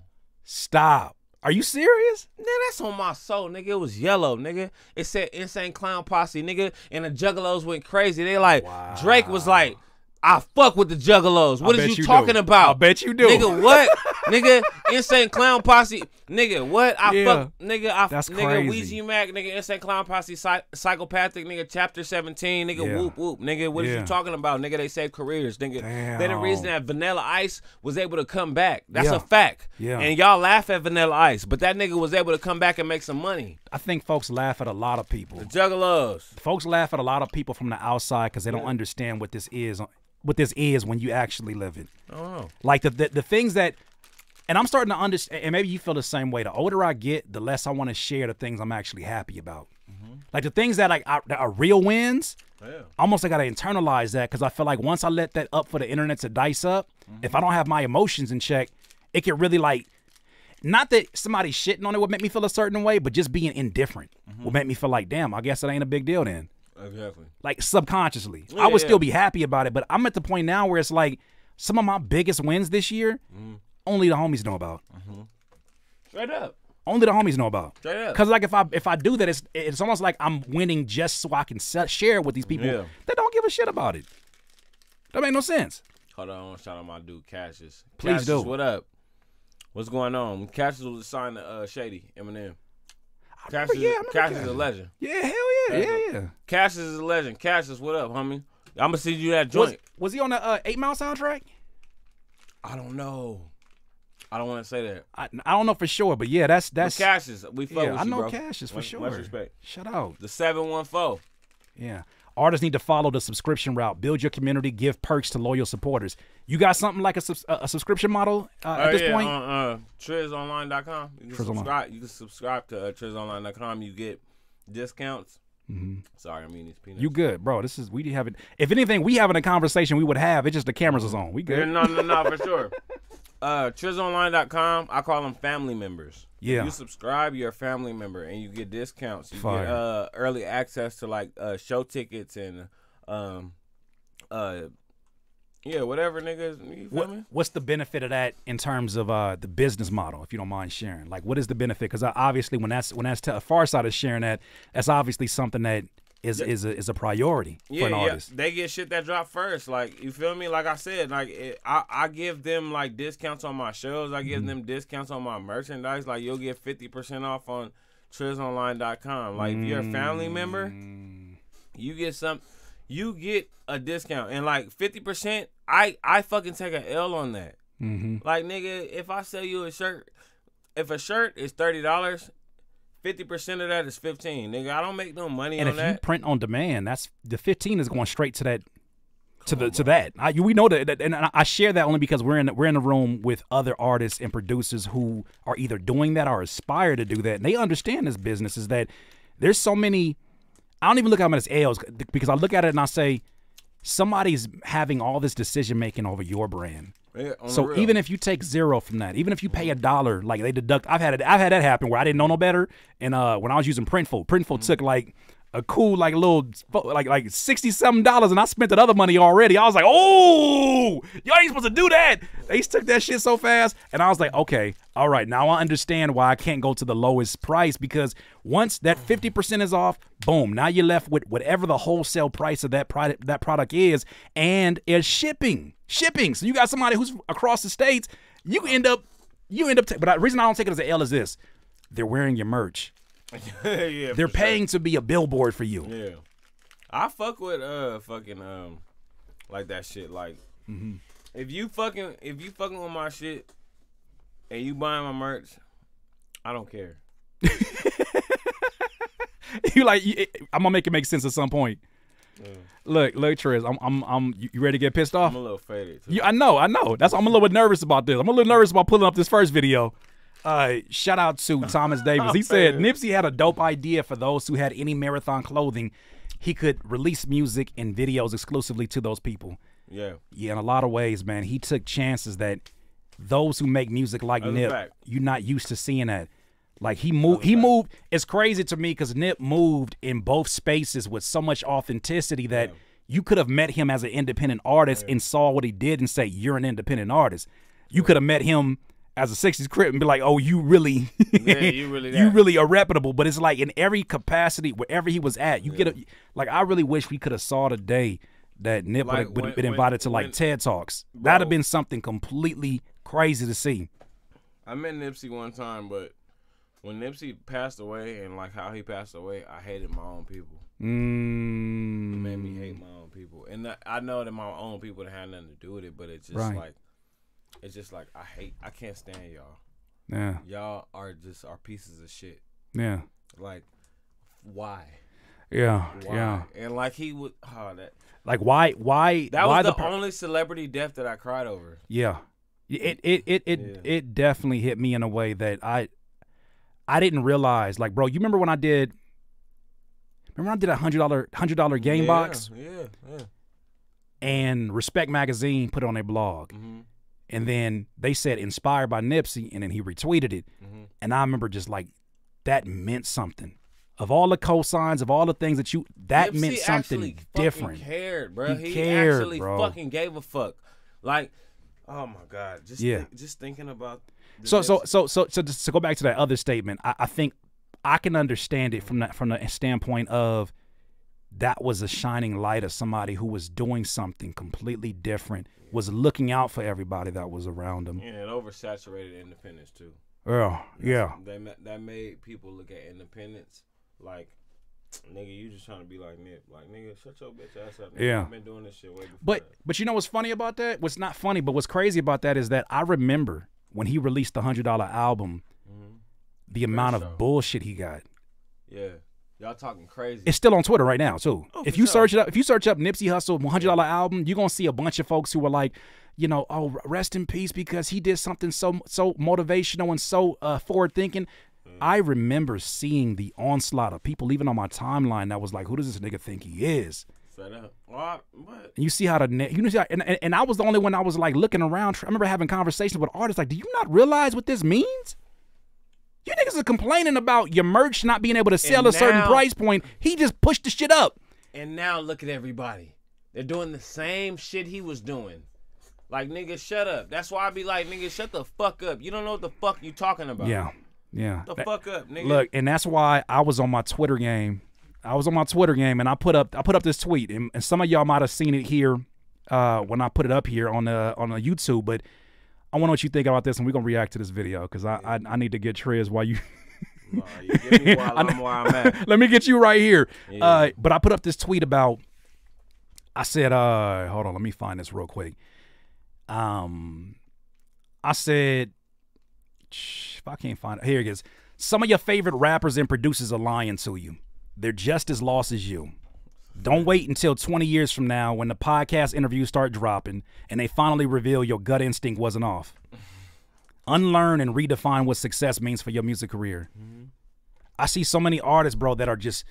Stop. Are you serious? Nigga, that's on my soul, nigga. It was yellow, nigga. It said Insane Clown Posse, nigga. And the Juggalos went crazy. They like, Drake was like, I fuck with the Juggalos. What is you, you talking do. about? I bet you do. Nigga, what? [laughs] nigga, Insane Clown Posse. Nigga, what? I Yeah. fuck. Nigga, I That's nigga, crazy. Ouija Macc, nigga, Insane Clown Posse, psy- psychopathic, nigga, chapter 17, nigga, Yeah. whoop, whoop. Nigga, what is Yeah. you talking about? Nigga, they saved careers. Nigga, they the reason that Vanilla Ice was able to come back. That's a fact. Yeah. And y'all laugh at Vanilla Ice, but that nigga was able to come back and make some money. I think folks laugh at a lot of people. The juggalos. Folks laugh at a lot of people from the outside because they don't understand what this is. What this is when you actually live it. I. Like the, the the things that, and I'm starting to understand. And maybe you feel the same way. The older I get, the less I want to share the things I'm actually happy about. Mm-hmm. Like the things that like are, that are real wins. Yeah. almost I gotta internalize that because I feel like once I let that up for the internet to dice up, mm-hmm. if I don't have my emotions in check, it can really like not that somebody shitting on it would make me feel a certain way, but just being indifferent mm-hmm. would make me feel like, damn, I guess it ain't a big deal then. Exactly. Like subconsciously. Yeah, I would yeah. still be happy about it, but I'm at the point now where it's like some of my biggest wins this year, only the homies know about. Straight up. Only the homies know about. Straight up. Because like if I if I do that, it's it's almost like I'm winning just so I can share it with these people Yeah. that don't give a shit about it. That make no sense. Hold on, I want to shout out my dude Cassius. Please Cassius, do. What up? What's going on? Cassius was signed to uh, Shady Eminem. Cassius, yeah, I remember Cassius is a legend. Yeah, hell yeah, yeah, yeah. Cash is a legend. Cash is what up, homie? I'm gonna send you that Was, joint. was he on the uh, Eight Mile soundtrack? I don't know. I don't want to say that. I, I don't know for sure, but yeah, that's But that's Cassius, we fuck yeah. with I you, know bro. Cassius for Much- sure. Much respect. Shout out. The seven one four. Yeah. Artists need to follow the subscription route. Build your community. Give perks to loyal supporters. You got something like a, subs- a, subscription model uh, at Oh, this yeah, point? on uh, trizonline.com. You can Triz Online. subscribe. You can subscribe to uh, trizonline.com. You get discounts. Sorry, I mean these peanuts. You good, bro? This is we haven't. If anything, we having a conversation we would have. It's just the cameras is on. We Yeah, good. no, no, no, for sure. [laughs] Uh, trizonline.com. I call them family members. Yeah. If you subscribe, you're a family member, and you get discounts. You Fire. get uh, early access to like uh, show tickets and um, uh, yeah, whatever, niggas. You feel What, me? what's the benefit of that in terms of uh, the business model, if you don't mind sharing? Like, what is the benefit? Because obviously, when that's when that's t- far side of sharing that, that's obviously something that is is a, is a priority Yeah, for an yeah. artist. They get shit that drop first. Like you feel me? Like I said, like it, I I give them like discounts on my shows. I Mm-hmm. give them discounts on my merchandise. Like you'll get fifty percent off on trizonline.com. Like if you're a family member, Mm. you get some. You get a discount and like fifty percent. I I fucking take a L on that. Mm-hmm. Like nigga, if I sell you a shirt, if a shirt is thirty dollars. Fifty percent of that is fifteen, nigga. I don't make no money And on if that. you print on demand, that's the 15 is going straight to that to the to that. I, we know that, that- and I I share that only because we're in we're in a room with other artists and producers who are either doing that or aspire to do that, and they understand this business is that there's so many. I don't even look at them as L's because I look at it and I say somebody's having all this decision making over your brand. Yeah, So even if you take zero from that, even if you pay a dollar, like they deduct, I've had it, I've had that happen where I didn't know no better, and uh, when I was using Printful, Printful took like a cool like a little like like sixty something dollars, and I spent that other money already. I was like, oh, y'all ain't supposed to do that. They took that shit so fast, and I was like, okay, all right, now I understand why I can't go to the lowest price because once that fifty percent is off, boom, now you're left with whatever the wholesale price of that product that product is, and it's shipping, shipping. So you got somebody who's across the states, you end up, you end up. but the reason I don't take it as an L is this: they're wearing your merch, [laughs] yeah, they're for sure. paying to be a billboard for you. Yeah, I fuck with uh fucking um like that shit. Like Mm-hmm. if you fucking if you fucking with my shit and you buying my merch, I don't care. [laughs] you like, you, I'm gonna make it make sense at some point. Look, look, Trizz, I'm, I'm, I'm. You you ready to get pissed off? I'm a little faded. Too. You, I know, I know. That's I'm a little bit nervous about this. I'm a little nervous about pulling up this first video. Uh, shout out to [laughs] Thomas Davis. He said Nipsey had a dope idea for those who had any marathon clothing. He could release music and videos exclusively to those people. Yeah, Yeah, in a lot of ways, man. He took chances that those who make music like That's Nip, you're not used to seeing that. Like he moved, he moved. It's crazy to me because Nip moved in both spaces with so much authenticity that you could have met him as an independent artist and saw what he did and say, "You're an independent artist." You could have met him as a '60s crip and be like, "Oh, you really, Yeah, you [laughs] really you really are reputable." But it's like in every capacity, wherever he was at, you get a like. I really wish we could have saw the day that Nip Like, would have been when- invited to like when- TED Talks. That'd have been something completely crazy to see. I met Nipsey one time, but when Nipsey passed away and like how he passed away, I hated my own people. Mm, It made me hate my own people, and I know that my own people had nothing to do with it, but it's just Right. like, it's just like I hate, I can't stand y'all. yeah, Y'all are just are pieces of shit. yeah, Like, why? yeah, Why? yeah. And like he would, oh, that Like why? Why? that why was the, per- only celebrity death that I cried over. Yeah. It it it it, Yeah. it definitely hit me in a way that I I didn't realize. Like, bro, you remember when I did remember when I did a hundred dollar hundred dollar game yeah, box Yeah, yeah. and Respect Magazine put it on their blog. Mhm. And then they said inspired by Nipsey and then he retweeted it. Mhm. And I remember just like that meant something. Of all the cosigns, of all the things that you that Nipsey meant something different. Cared, bro. He He, cared, actually bro. fucking gave a fuck. Like, oh my god, just Yeah. think- just thinking about. So so Nipsey- so so so just to go back to that other statement, I, I think I can understand it from that from the standpoint of that was a shining light of somebody who was doing something completely different, was looking out for everybody that was around him. And it oversaturated independence too. Yeah, yeah, They that made people look at independence like, [tsk] nigga, you just trying to be like Nip. Like, nigga, shut your bitch ass up. Nigga. Yeah. I've been doing this shit way before. But but you know what's funny about that? What's not funny, but what's crazy about that is that I remember when he released the hundred dollar album, the amount Mm-hmm. of bullshit he got. yeah, y'all talking crazy. It's still on Twitter right now too. Oh, if you sure. search it up, if you search up Nipsey Hussle one hundred dollar album, you're gonna see a bunch of folks who are like, you know, oh rest in peace because he did something so so motivational and so uh, forward thinking. Mm. I remember seeing the onslaught of people even on my timeline that was like, who does this nigga think he is? Set up. What? What? And you see how the ne- you know, see how- and, and and I was the only one I was like looking around. I remember having conversations with artists like, do you not realize what this means? You niggas are complaining about your merch not being able to sell And a certain price point. He just pushed the shit up. And now look at everybody. They're doing the same shit he was doing. Like nigga, shut up. That's why I be like, nigga, shut the fuck up. You don't know what the fuck you talking about. Yeah, yeah. The That- fuck up, nigga. look, and that's why I was on my Twitter game. I was on my Twitter game, and I put up I put up this tweet, and, and some of y'all might have seen it here uh, when I put it up here on the on the YouTube. But I want to know what you think about this, and we're gonna react to this video because I, I I need to get Trizz while you. Nah, you me while [laughs] I'm where I'm at. Let me get you right here. Yeah. Uh, but I put up this tweet about. I said, uh, hold on, let me find this real quick. Um, I said, if I can't find it, here it is. Some of your favorite rappers and producers are lying to you. They're just as lost as you. Don't wait until 20 years from now when the podcast interviews start dropping and they finally reveal your gut instinct wasn't off. Unlearn and redefine what success means for your music career. I see so many artists, bro, that are just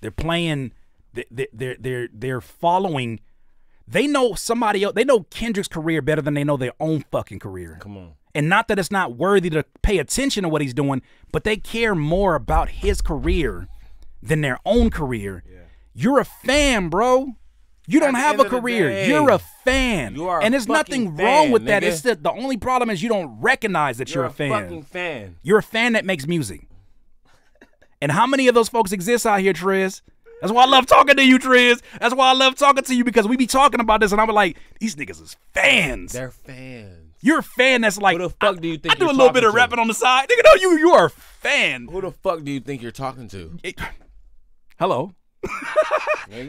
they're playing, they- they- they're they're they're following. They know somebody else. They know Kendrick's career better than they know their own fucking career. Come on. And not that it's not worthy to pay attention to what he's doing, but they care more about his career than their own career. You're a fan, bro. You don't At have a career. day, You're a fan. you are and there's nothing wrong fan, with that. It's the, the only problem is you don't recognize that you're, You're a fan. fucking fan. You're a fan that makes music. And how many of those folks exist out here, Trizz? That's why I love talking to you, Trizz. That's why I love talking to you because we be talking about this and I'm like, these niggas is fans. They're fans. You're a fan that's like, Who the fuck I, do you think I do a little bit of to? rapping on the side. Nigga, no, you you are a fan. Who the fuck do you think you're talking to? It- [clears throat] Hello.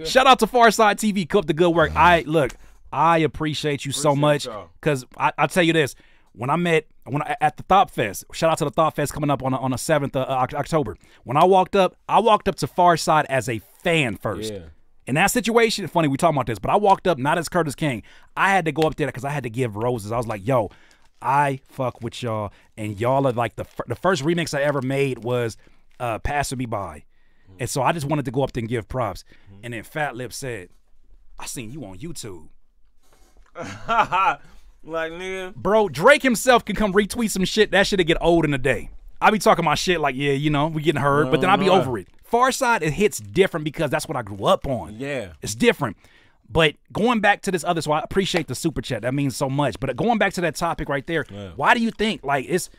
Shout out to Pharcyde TV. Keep up the good work. I look, I appreciate you so much because I, I tell you this. When I met when I, at the Thought Fest, shout out to the Thought Fest coming up on the, on the seventh of Oc- October. When I walked up, I walked up to Pharcyde as a fan first. Yeah. In that situation, funny we talking about this, but I walked up not as Curtiss King. I had to go up there because I had to give roses. I was like, "Yo, I fuck with y'all, and y'all are like the the first remix I ever made was uh, "Passing Me By," and so I just wanted to go up there and give props. Mm-hmm. And then Fatlip said, "I seen you on YouTube, [laughs] like nigga, bro." Drake himself can come retweet some shit. That shit'll get old in a day. I be talking my shit like, yeah, you know, we getting heard, but then I be over it. Pharcyde, it hits different because that's what I grew up on. yeah. It's different. But going back to this other, so I appreciate the super chat. That means so much. But going back to that topic right there, why do you think like it's?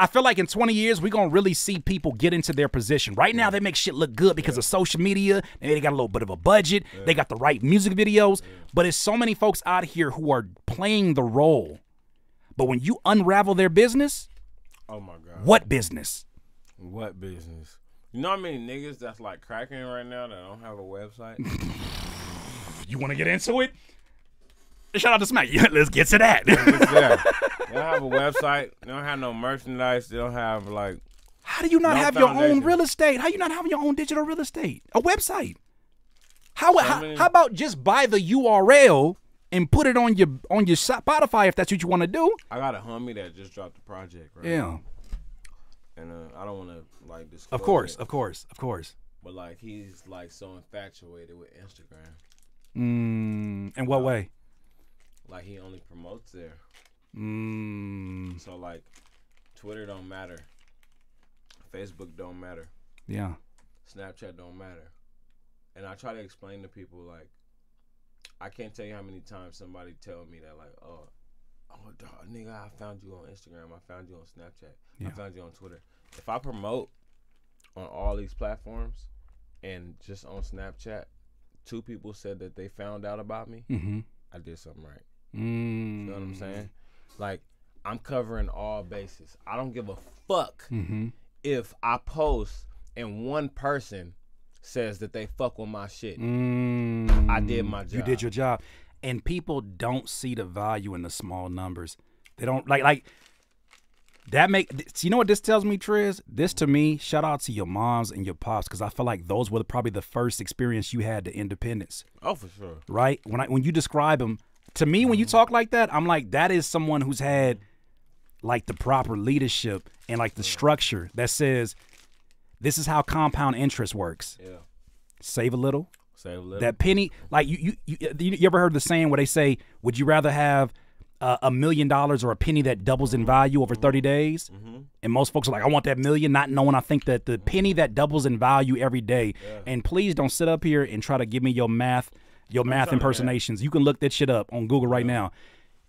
I feel like in 20 years we're gonna really see people get into their position. Right now they make shit look good because of social media. and They got a little bit of a budget. They got the right music videos. But it's so many folks out here who are playing the role. But when you unravel their business, Oh my god. what business? What business? You know how many niggas that's like cracking right now that don't have a website? [laughs] You want to get into it? Shout out to Smack. Yeah, [laughs] let's get to that. [laughs] They don't have a website. They don't have no merchandise. They don't have like How do you not No have your own real estate? How you not having your own digital real estate? A website? How how, many- how about just buy the URL and put it on your on your Spotify if that's what you want to do? I got a homie that just dropped the project, right? Yeah, And uh, I don't want to like disclose. of course, it, of course, of course. but like he's like so infatuated with Instagram. Mm, in what way? Like he only promotes there. Mm, So like Twitter don't matter. Facebook don't matter. yeah. Snapchat don't matter. And I try to explain to people like I can't tell you how many times somebody tell me that like, oh, oh dog, nigga, I found you on Instagram, I found you on Snapchat, Yeah. I found you on Twitter. If I promote on all these platforms and just on Snapchat, two people said that they found out about me, Mm-hmm. I did something right. Mm, You know what I'm saying? Like I'm covering all bases. I don't give a fuck Mm-hmm. if I post and one person says that they fuck with my shit. Mm, I did my job. You did your job, and people don't see the value in the small numbers. They don't like like that. Make you know what this tells me, Trizz? This to me, shout out to your moms and your pops because I feel like those were probably the first experience you had to independence, Oh, for sure. right? When I when you describe them to me, when you Mm-hmm. talk like that, I'm like that is someone who's had like the proper leadership and like the structure that says this is how compound interest works. Yeah. Save a little, Save a little. that penny like you you you, you you ever heard the saying where they say would you rather have uh, a million dollars or a penny that doubles in value over 30 days? And most folks are like i want that million not knowing i think that the penny that doubles in value every day. And please don't sit up here and try to give me your math your math trying to- impersonations you can look that shit up on google right now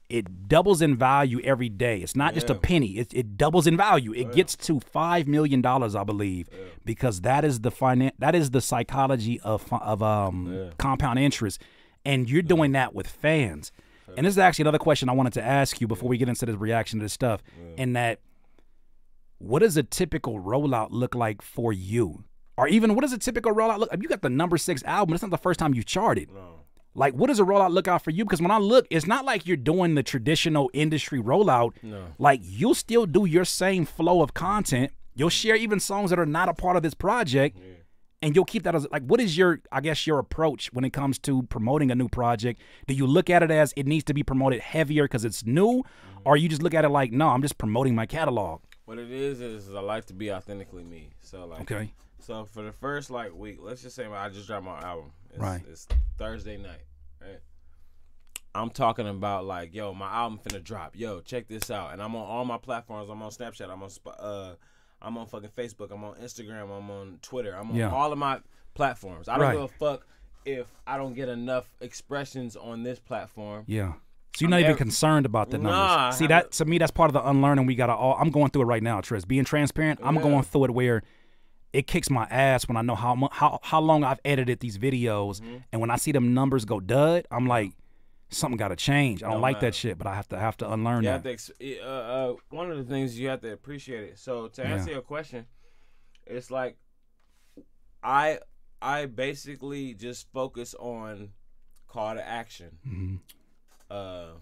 it doubles in value every day. It's not just a penny. It, it doubles in value. It gets to five million dollars, I believe, because that is the finan- That is the psychology of of um compound interest, and you're doing that with fans. And this is actually another question I wanted to ask you before we get into this reaction to this stuff. In that, what does a typical rollout look like for you? Or even what does a typical rollout look? You got the number six album. It's not the first time you charted. no. Like, what does a rollout look out for you? Because when I look, it's not like you're doing the traditional industry rollout. No. Like, you'll still do your same flow of content. You'll share even songs that are not a part of this project, and you'll keep that as like. What is your, I guess, your approach when it comes to promoting a new project? Do you look at it as it needs to be promoted heavier because it's new, mm-hmm. or you just look at it like, no, I'm just promoting my catalog? What it is is I like to be authentically me. So like Okay. So for the first like week, let's just say I just dropped my album. It's, Right. It's Thursday night, right? I'm talking about like, yo, my album finna drop. Yo, check this out. And I'm on all my platforms. I'm on Snapchat. I'm on uh, I'm on fucking Facebook. I'm on Instagram. I'm on Twitter. I'm on Yeah. all of my platforms. I don't Right. give a fuck if I don't get enough expressions on this platform. Yeah. So you're not even ev- concerned about the numbers. Nah, See that to me, that's part of the unlearning we gotta all. I'm going through it right now, Trizz. Being transparent, I'm Yeah. going through it where it kicks my ass when I know how how how long I've edited these videos, Mm-hmm. and when I see them numbers go dud, I'm like, something got to change. I don't Don't like matter. that shit, but I have to have to unlearn You that. have to. Ex- uh, uh, one of the things you have to appreciate it. So to answer Yeah. your question, it's like I I basically just focus on call to action. Mhm. Uh,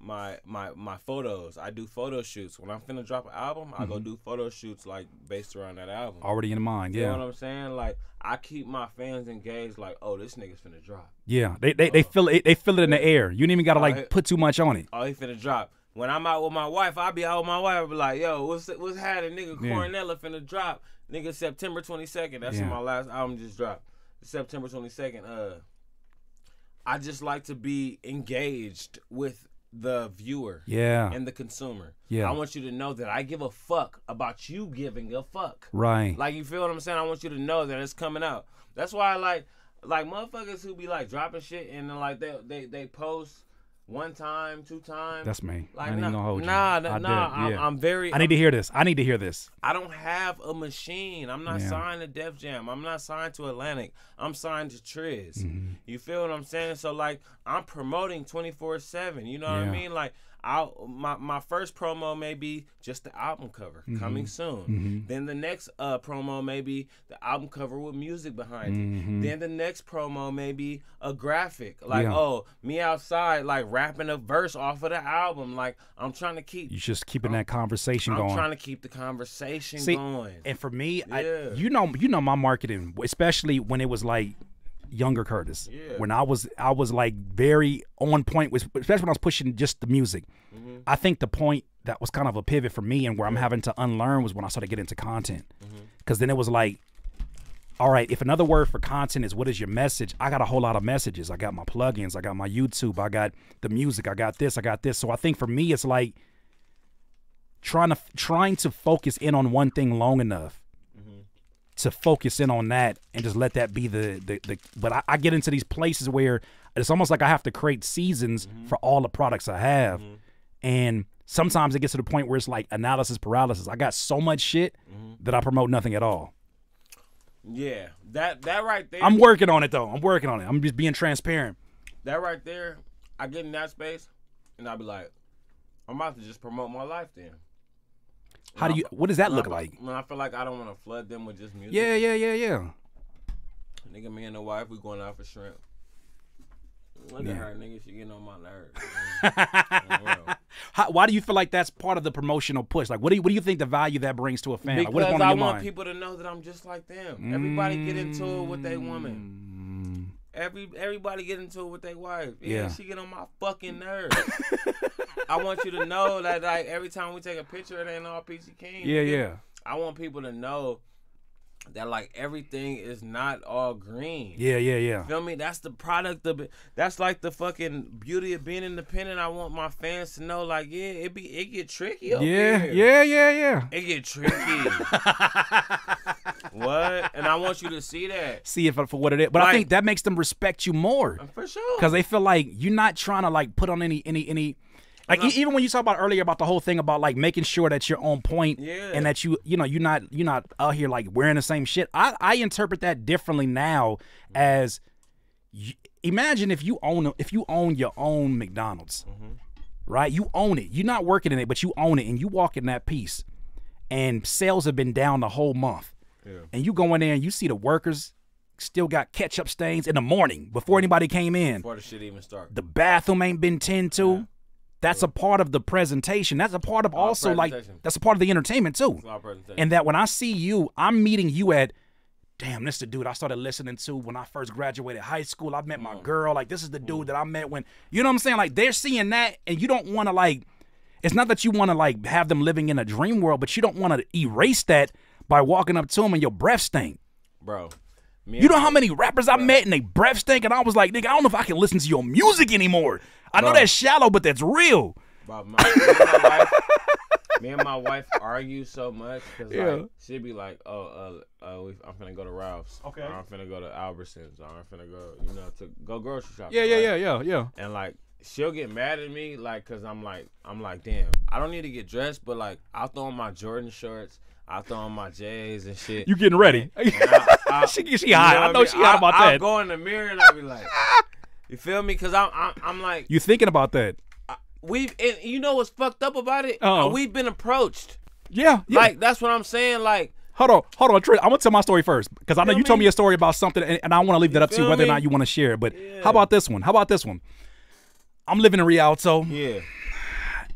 my my my photos. I do photo shoots when I'm finna drop an album. I go Mm-hmm. do photo shoots like based around that album. Already in mind, yeah. You know yeah, what I'm saying? Like I keep my fans engaged. Like, oh, this nigga's finna drop. yeah. They they, they feel it. They feel it in the air. You ain't even gotta like Alright. put too much on it. Oh, he finna drop. When I'm out with my wife, I be out with my wife. I be like, yo, what's what's happening, nigga? Yeah. Coronella finna drop, nigga. September 22nd. That's Yeah. when my last album just dropped. September 22nd. Uh, I just like to be engaged with the viewer Yeah, and the consumer. Yeah. I want you to know that I give a fuck about you giving a fuck. right. Like you feel what I'm saying? I want you to know that it's coming out. That's why I like like motherfuckers who be like dropping shit and then like they they they post one time, two times. That's me. I like ain't nah, gonna hold you. nah, I nah, nah. I'm, yeah. I'm very. I need to hear this. I need to hear this. I don't have a machine. I'm not Yeah. signed to Def Jam. I'm not signed to Atlantic. I'm signed to Trizz. Mm-hmm. You feel what I'm saying? So like I'm promoting 24/7. You know what I mean? Like I my my first promo may be just the album cover Mm-hmm. coming soon. Then the next uh promo may be the album cover with music behind it. Then the next promo may be a graphic like Mm-hmm. Yeah. oh me outside like rapping a verse off of the album. Like I'm trying to keep You just keeping that conversation I'm going. trying to keep the conversation See, going. And for me, I, Yeah. you know, you know my marketing, especially when it was like younger Curtiss. Yeah. When I was, I was like very on point with, especially when I was pushing just the music. Mm-hmm. I think the point that was kind of a pivot for me and where I'm having to unlearn was when I started getting into content, Mm-hmm. because then it was like. All right, if another word for content is what is your message, I got a whole lot of messages. I got my plugins, I got my YouTube, I got the music, I got this, I got this. So I think for me, it's like trying to trying to focus in on one thing long enough to focus in on that and just let that be the the, the but I, I get into these places where it's almost like I have to create seasons mm-hmm. for all the products I have. Mm-hmm. And sometimes it gets to the point where it's like analysis paralysis. I got so much shit mm-hmm. that I promote nothing at all. yeah, that that right there. I'm working on it though. I'm working on it. I'm just being transparent. that right there. I get in that space, and I'll be like, I'm about to just promote my life then. How do you what does that When I look like? When I feel like I don't want to flood them with just music. Yeah, yeah, yeah, yeah. Nigga, me and the wife, we going out for shrimp. Look Yeah. at her, nigga. She getting on my nerves. [laughs] man. For real. How, why do you feel like that's part of the promotional push? Like, what do you what do you think the value that brings to a fan? Like, because going I want mind? people to know that I'm just like them. Everybody get into it with their woman. Mm. Every everybody get into it with their wife. Yeah, Yeah. she get on my fucking nerves. I want you to know that like every time we take a picture, it ain't all peachy keen. Yeah, yeah, I want people to know that like everything is not all green. yeah, yeah, yeah. Feel me? That's the product of it. That's like the fucking beauty of being independent. I want my fans to know, like, yeah, it be it get tricky. Yeah, here. yeah, yeah, yeah. It get tricky. [laughs] what? And I want you to see that See if for what it is, but I think that makes them respect you more for sure. because they feel like you're not trying to like put on any any any. Like e- even when you talk about earlier about the whole thing about like making sure that you're on point Yeah. and that you you know you're not you're not out here like wearing the same shit. I I interpret that differently now as y- imagine if you own if you own your own McDonald's, mm-hmm. right? You own it. You're not working in it, but you own it, and you walk in that piece, and sales have been down the whole month, and you go in there and you see the workers still got ketchup stains in the morning before mm. anybody came in. before the shit even start. The bathroom ain't been tended to. That's a part of the presentation. That's a part of also like that's a part of the entertainment too. It's all presentation. And that when I see you, I'm meeting you at, damn, this the dude I started listening to when I first graduated high school. I met my mm. girl. Like, this is the dude mm. that I met when, you know what I'm saying? Like, they're seeing that, and you don't want to, like, it's not that you want to, like, have them living in a dream world, but you don't want to erase that by walking up to them and your breath stink. bro. Me You know how many rappers I met and they breath stink, and I was like, nigga, I don't know if I can listen to your music anymore. I know that's shallow, but that's real. Bro, my, me and my wife, me and my wife argue so much because Yeah. like she'd be like, "Oh, uh, uh, we, I'm finna go to Ralph's. Okay. Or I'm finna go to Albertsons. Or I'm finna go, you know, to go grocery shopping. Yeah, yeah, right? yeah, yeah, yeah. And like she'll get mad at me, like, cause I'm like, I'm like, damn, I don't need to get dressed, but like, I'll throw on my Jordan shorts, I'll throw on my J's and shit. You getting ready? I- I- [laughs] she she you hot. know I know mean? she hot about I'll, I'll go in the mirror and I'll be like, you feel me? Cause I'm, I'm, I'm like, You thinking about that? we've, and you know what's fucked up about it? Uh-oh. We've been approached. Yeah, yeah. Like that's what I'm saying. Like hold on, hold on, Trish. I'm gonna tell my story first because I know you told me? me a story about something, and, and I want to leave that up to you whether or not you want to share it. But Yeah. how about this one? How about this one? I'm living in Rialto, yeah,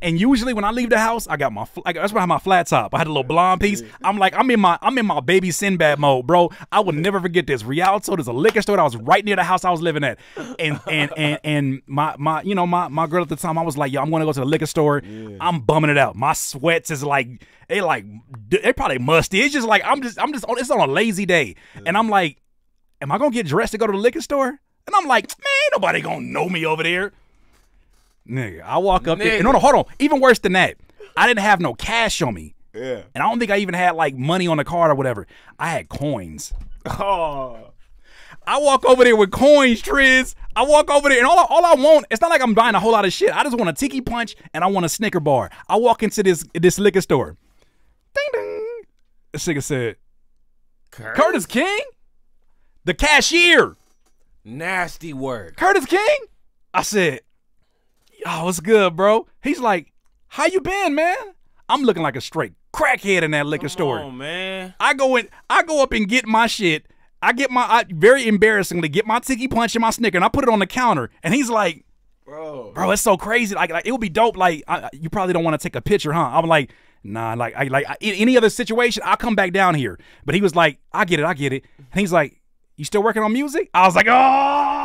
and usually when I leave the house, I got my like, that's why I have my flat top. I had a little blonde piece. I'm like, I'm in my I'm in my baby Sinbad mode, bro. I will never forget this. Rialto, there's a liquor store that was right near the house I was living at, and and and and my my you know my my girl at the time, I was like, yo, I'm gonna go to the liquor store. I'm bumming it out. My sweats is like they like they probably musty. It's just like I'm just I'm just on it's on a lazy day, and I'm like, am I gonna get dressed to go to the liquor store? And I'm like, man, nobody gonna know me over there. Nigga, I walk up there. Nigga. No, no, hold on. Even worse than that, I didn't have no cash on me. yeah. And I don't think I even had like money on the card or whatever. I had coins. Oh, I walk over there with coins, Trizz. I walk over there and all I, all I want, it's not like I'm buying a whole lot of shit. I just want a tiki punch and I want a Snicker bar. I walk into this this liquor store. Ding ding. This nigga said, Curtiss King? The cashier. nasty word. Curtiss King? I said, Yo, what's good, bro? He's like, How you been, man? I'm looking like a straight crackhead in that liquor store. Oh man. I go in, I go up and get my shit. I get my, I very embarrassingly get my tiki punch and my snicker, and I put it on the counter. And he's like, Bro. "Bro, it's so crazy. Like, like it would be dope. Like, I, you probably don't want to take a picture, huh?" I'm like, "Nah, like, I like I, in any other situation, I'll come back down here." But he was like, "I get it, I get it." And he's like, "You still working on music?" I was like, "Oh."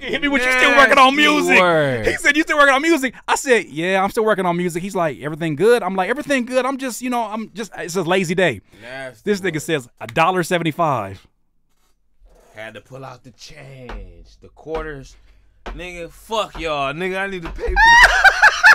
He hit me with you still working on music. word. He said, You still working on music? I said, Yeah, I'm still working on music. He's like, Everything good? I'm like, Everything good. I'm just, you know, I'm just it's a lazy day. Nasty This nigga says a dollar seventy five. Had to pull out the change, the quarters. Nigga, fuck y'all. Nigga, I need to pay for [laughs]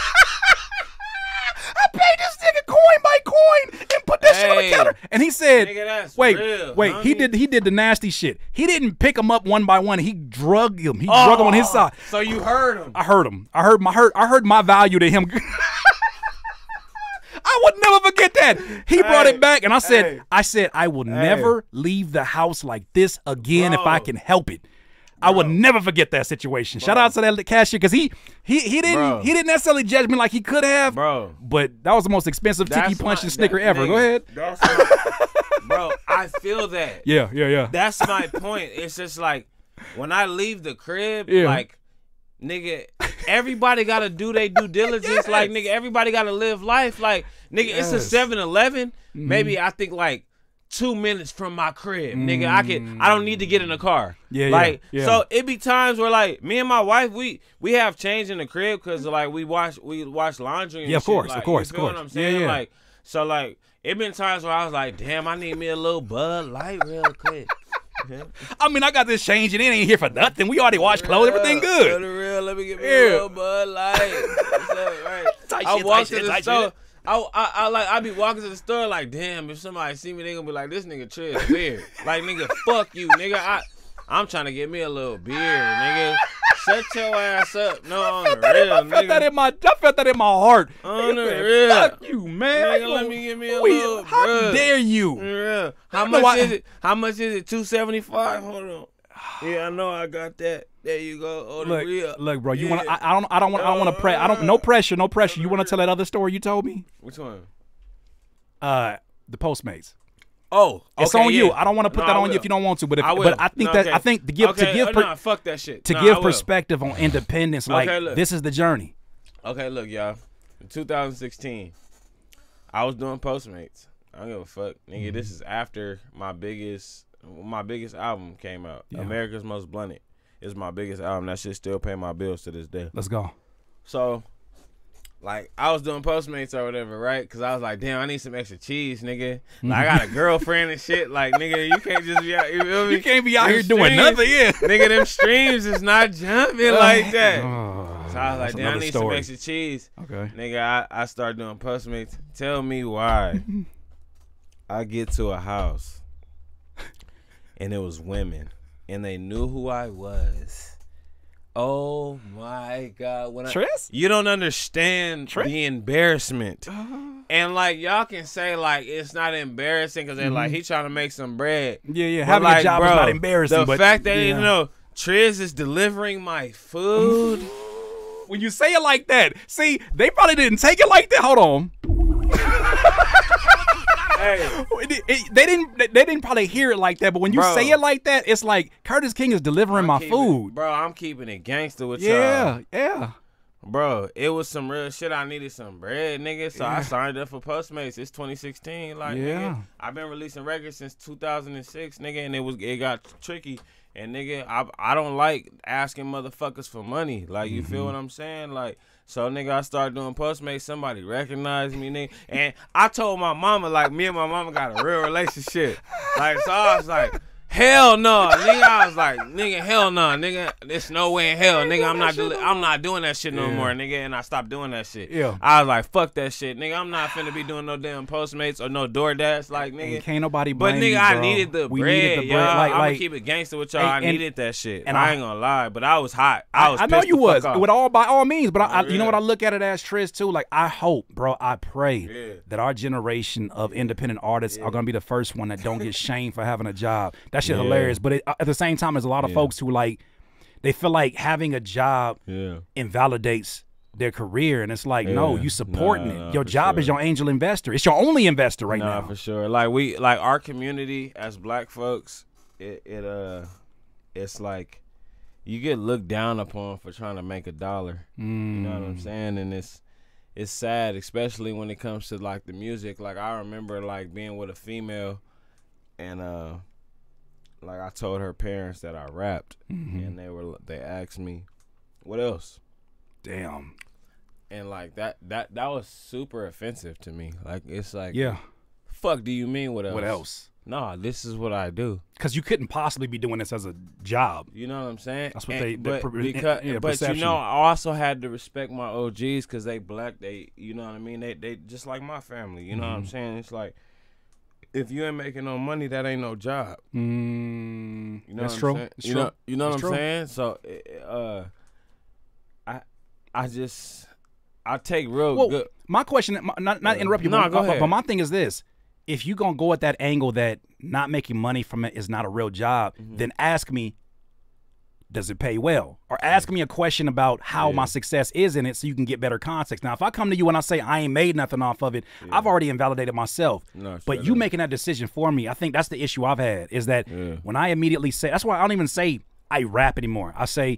coin and put that shit on the counter. And he said, Nigga, "Wait, real, wait." He did. He did the nasty shit. He didn't pick them up one by one. He drug them. He drug them on his Oh, side. So you heard him. I heard him. I heard my heard. I heard my value to him. [laughs] I would never forget that. He brought it back, and I said, hey. "I said I will never leave the house like this again if I can help it." I will never forget that situation. Shout out to that cashier because he he he didn't Bro. he didn't necessarily judge me like he could have, Bro. But that was the most expensive tiki punch and snicker ever. Go ahead. My, bro, I feel that. [laughs] Yeah, yeah, yeah. That's my point. It's just like when I leave the crib, Yeah. like nigga, everybody gotta do their due [laughs] diligence. Like nigga, everybody gotta live life. Like nigga, it's a Yes. 7-Eleven. Mm-hmm. Maybe I think like two minutes from my crib, nigga. I can. I don't need to get in the car. Mm. Yeah, yeah, like yeah. so. It be times where like me and my wife, we we have change in the crib because like we wash we wash laundry. And Yeah, of shit. course, of Like, course, of course. I'm saying? yeah. Like so, like it been times where I was like, damn, I need me a little Bud Light real quick. [laughs] I mean, I got this change and it ain't here for nothing. We already washed clothes. Everything good. real, let me get me Yeah. a little Bud Light. What's up, right? [laughs] I shit, walk to the store. I, I, I like I be walking to the store like damn if somebody see me they gonna be like this nigga Trizz weird like nigga fuck you nigga I I'm trying to get me a little beer nigga shut your ass up no on the That real my- I felt that in my, I felt that in my heart. On Nigga the real. Fuck you, man. Nigga, You let me get me a we- little How bruh. dare you? How much is it? How much is it? Two seventy five. Hold on. Yeah, I know I got that. There you go. Oh, the Look, real. look, bro. You Yeah. want? I, I don't. I don't want. I don't want to pray. I don't. No pressure. No pressure. You want to tell that other story you told me? Which one? Uh, the Postmates. Oh, It's okay, on you. I don't want to put No, that on you if you don't want to. But if, I will. but I think No, that okay. I think to give okay, to give uh, per- nah, fuck that shit. to give perspective on independence. Like this is the journey. Okay, look, y'all. In 2016, I was doing Postmates. I don't give a fuck, nigga. Mm-hmm. This is after my biggest, my biggest album came out. Yeah. America's Most Blunted is my biggest album. That shit still pay my bills to this day. Let's go. So, like, I was doing Postmates or whatever, right? Because I was like, damn, I need some extra cheese, nigga. Like, I got a mm-hmm. girlfriend and shit. Like, nigga, you can't just be out. You, feel me? You can't be out Them here doing nothing. Yeah. [laughs] Nigga, them streams is not jumping like that. Oh, So I was like, damn, I need story. some extra cheese. Okay. Nigga, I, I start doing Postmates. Tell me why. [laughs] I get to a house and it was women and they knew who I was. Oh my god. When I, Trizz? you don't understand Trick? the embarrassment. Uh-huh. And like y'all can say like it's not embarrassing because they're like mm-hmm. he trying to make some bread. Yeah, yeah. But, Having like, a job bro, is not embarrassing. The but fact that yeah. you know Trizz is delivering my food. [laughs] when you say it like that, see, they probably didn't take it like that. Hold on. [laughs] hey, It- it- they didn't. They didn't probably hear it like that. But when you Bro. say it like that, it's like Curtiss King is delivering my keeping- food. bro. I'm keeping it gangster with y'all. Yeah, yeah. Bro, it was some real shit. I needed some bread, nigga. So I signed up for Postmates. It's 2016. Like, Yeah. nigga, I've been releasing records since 2006, nigga, and it was it got tricky. And nigga, I I don't like asking motherfuckers for money. Like, you Mm-hmm. feel what I'm saying? Like, so nigga, I started doing Postmates. Somebody recognized me, nigga, and I told my mama like me and my mama got a real relationship. Like, so I was like. Hell no, nigga. I was like, nigga, hell no, nigga. There's no way in hell, nigga. I'm not, deli- I'm not doing that shit no Yeah. more, nigga. And I stopped doing that shit. Yeah. I was like, fuck that shit, nigga. I'm not finna be doing no damn Postmates or no DoorDash, like, And nigga. can't nobody But blame nigga, you, I bro. needed the we bread, needed the bread. y'all. Like, I'm like, keep it gangster with y'all. and- I and- needed that shit. and I, I- ain't gonna lie, but I was hot. I was. I know pissed you the was fuck off. with all by all means, but I, I, you know what I look at it as Trizz too. Like I hope, bro, I pray that our generation of independent artists are gonna be the first one that don't get shamed for having a job. That shit Yeah. hilarious. But it, at the same time, there's a lot of Yeah. folks who like they feel like having a job Yeah. invalidates their career, and it's like, no, you supporting Nah, it. Your job is your angel investor. It's your only investor right nah, now. for sure. Like we, like our community as black folks, it, it uh, it's like you get looked down upon for trying to make a dollar. You know what Mm. I'm saying? And it's it's sad, especially when it comes to like the music. Like I remember like being with a female, and uh, like I told her parents that I rapped, Mm-hmm. and they were they asked me, "What else?" Damn. And like that that that was super offensive to me. Like it's like, Yeah. fuck, do you mean what else? What else? Nah, this is what I do. Because you couldn't possibly be doing this as a job. You know what I'm saying? That's what And- they- But per- because, yeah, but perception. you know, I also had to respect my OGs because they black. They, you know what I mean? They, they just like my family. You know what I'm Mm-hmm. saying? It's like if you ain't making no money, that ain't no job. Mm, You know that's what true. I'm saying? It's you true. know, you know It's what I'm saying? So, uh, uh, I, I just, I take real Well, good. my question, my- not not interrupt you, No, but, go ahead. but my thing is this: if you gonna go at that angle that not making money from it is not a real job, Mm-hmm. then ask me, does it pay well? Or ask me a question about how my success is in it, so you can get better context. Now, if I come to you and I say I ain't made nothing off of it, I've already invalidated myself. No, but you making that decision for me, I think that's the issue I've had. Is that Yeah. when I immediately say, that's why I don't even say I rap anymore. I say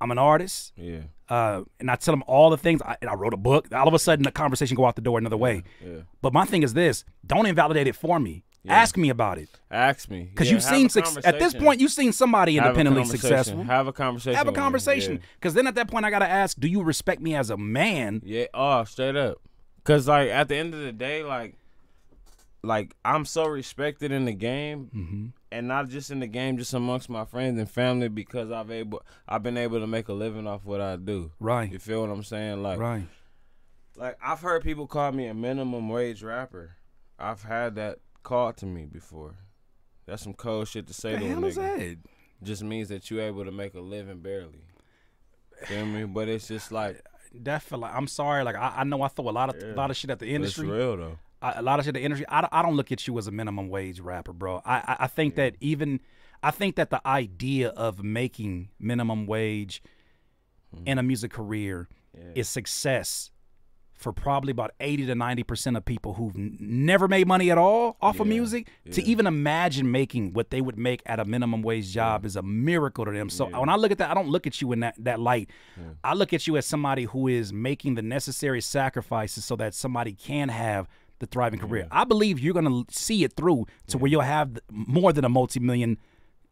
I'm an artist Yeah, uh, and I tell them all the things. I, and I wrote a book. All of a sudden, the conversation go out the door another way. yeah. But my thing is this: don't invalidate it for me. Ask me about it Ask me because Yeah, you've seen at this point you've seen somebody independently successful. Have a conversation. Have a conversation Yeah. because then at that point I gotta ask: Do you respect me as a man? Yeah, oh, straight up. Cause like at the end of the day, like, like I'm so respected in the game, Mm-hmm. and not just in the game, just amongst my friends and family because I've able I've been able to make a living off what I do. Right. You feel what I'm saying? Like, Right. like I've heard people call me a minimum wage rapper. I've had that called to me before. That's some cold shit to say The to a hell is nigga. that? Just means that you able to make a living barely. Feel me? But it's just like That feel like I'm sorry. Like I, I know I throw a lot of a lot of shit at the industry. it's real though. I, a lot of shit in the industry. I, don't- I don't look at you as a minimum wage rapper, bro. I I, I think that even I think that the idea of making minimum wage mm-hmm. in a music career is success for probably about 80 to 90 percent of people who've never made money at all off of Yeah, music to even imagine making what they would make at a minimum wage job is a miracle to them. So when i look at that i don't look at you in that, that light. I look at you as somebody who is making the necessary sacrifices so that somebody can have the thriving career. I believe you're going to see it through to where you'll have more than a multi-million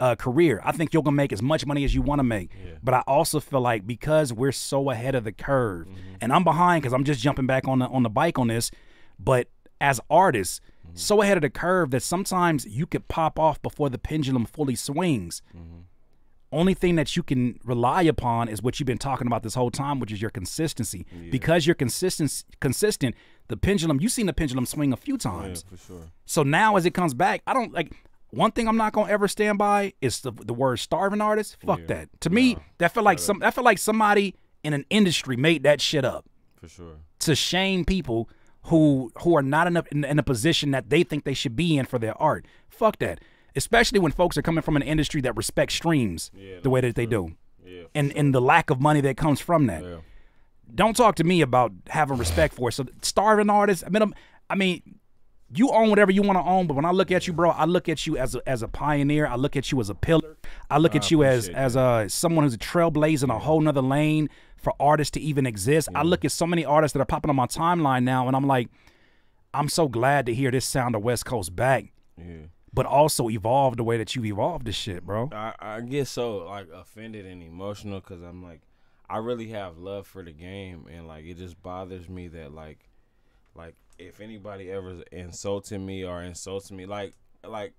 uh, career. I think you're gonna make as much money as you want to make. But I also feel like because we're so ahead of the curve, and I'm behind because I'm just jumping back on the on the bike on this. But as artists, so ahead of the curve that sometimes you could pop off before the pendulum fully swings. only thing that you can rely upon is what you've been talking about this whole time, which is your consistency. Because you're consistent, consistent, the pendulum. You've seen the pendulum swing a few times. Yeah, for sure. So now, as it comes back, I don't like. One thing I'm not gonna ever stand by is the the word starving artist. Fuck Yeah. that. To me, that felt like some. That felt like somebody in an industry made that shit up For sure. to shame people who who are not in a, in, in a position that they think they should be in for their art. Fuck that. Especially when folks are coming from an industry that respects streams Yeah, the way that they do, Yeah. and and the lack of money that comes from that. yeah. Don't talk to me about having respect for it. So starving artists. I mean, I'm- I mean, you own whatever you want to own, but when I look at you, bro, I look at you as a, as a pioneer. I look at you as a pillar. I look at you as appreciate as a uh, someone who's a trailblazer in a whole nother lane for artists to even exist. I look at so many artists that are popping on my timeline now, and I'm like, I'm so glad to hear this sound of West Coast back, Yeah. but also evolve the way that you've evolved this shit, bro. I, I get so like offended and emotional because I'm like, I really have love for the game, and like it just bothers me that like, like if anybody ever insulted me or insults me, like like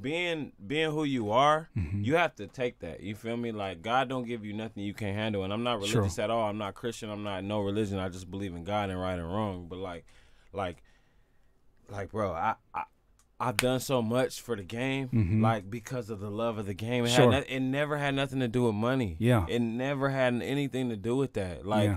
being being who you are, Mm-hmm. you have to take that. You feel me? Like God don't give you nothing you can't handle, and I'm not Sure. religious at all. I'm not Christian. I'm not no religion. I just believe in God and right and wrong. But like, like, like, bro, I. I I've done so much for the game, like because of the love of the game. It, Mm-hmm. Sure. had no- it never had nothing to do with money. Yeah. it never had anything to do with that. Like, Yeah.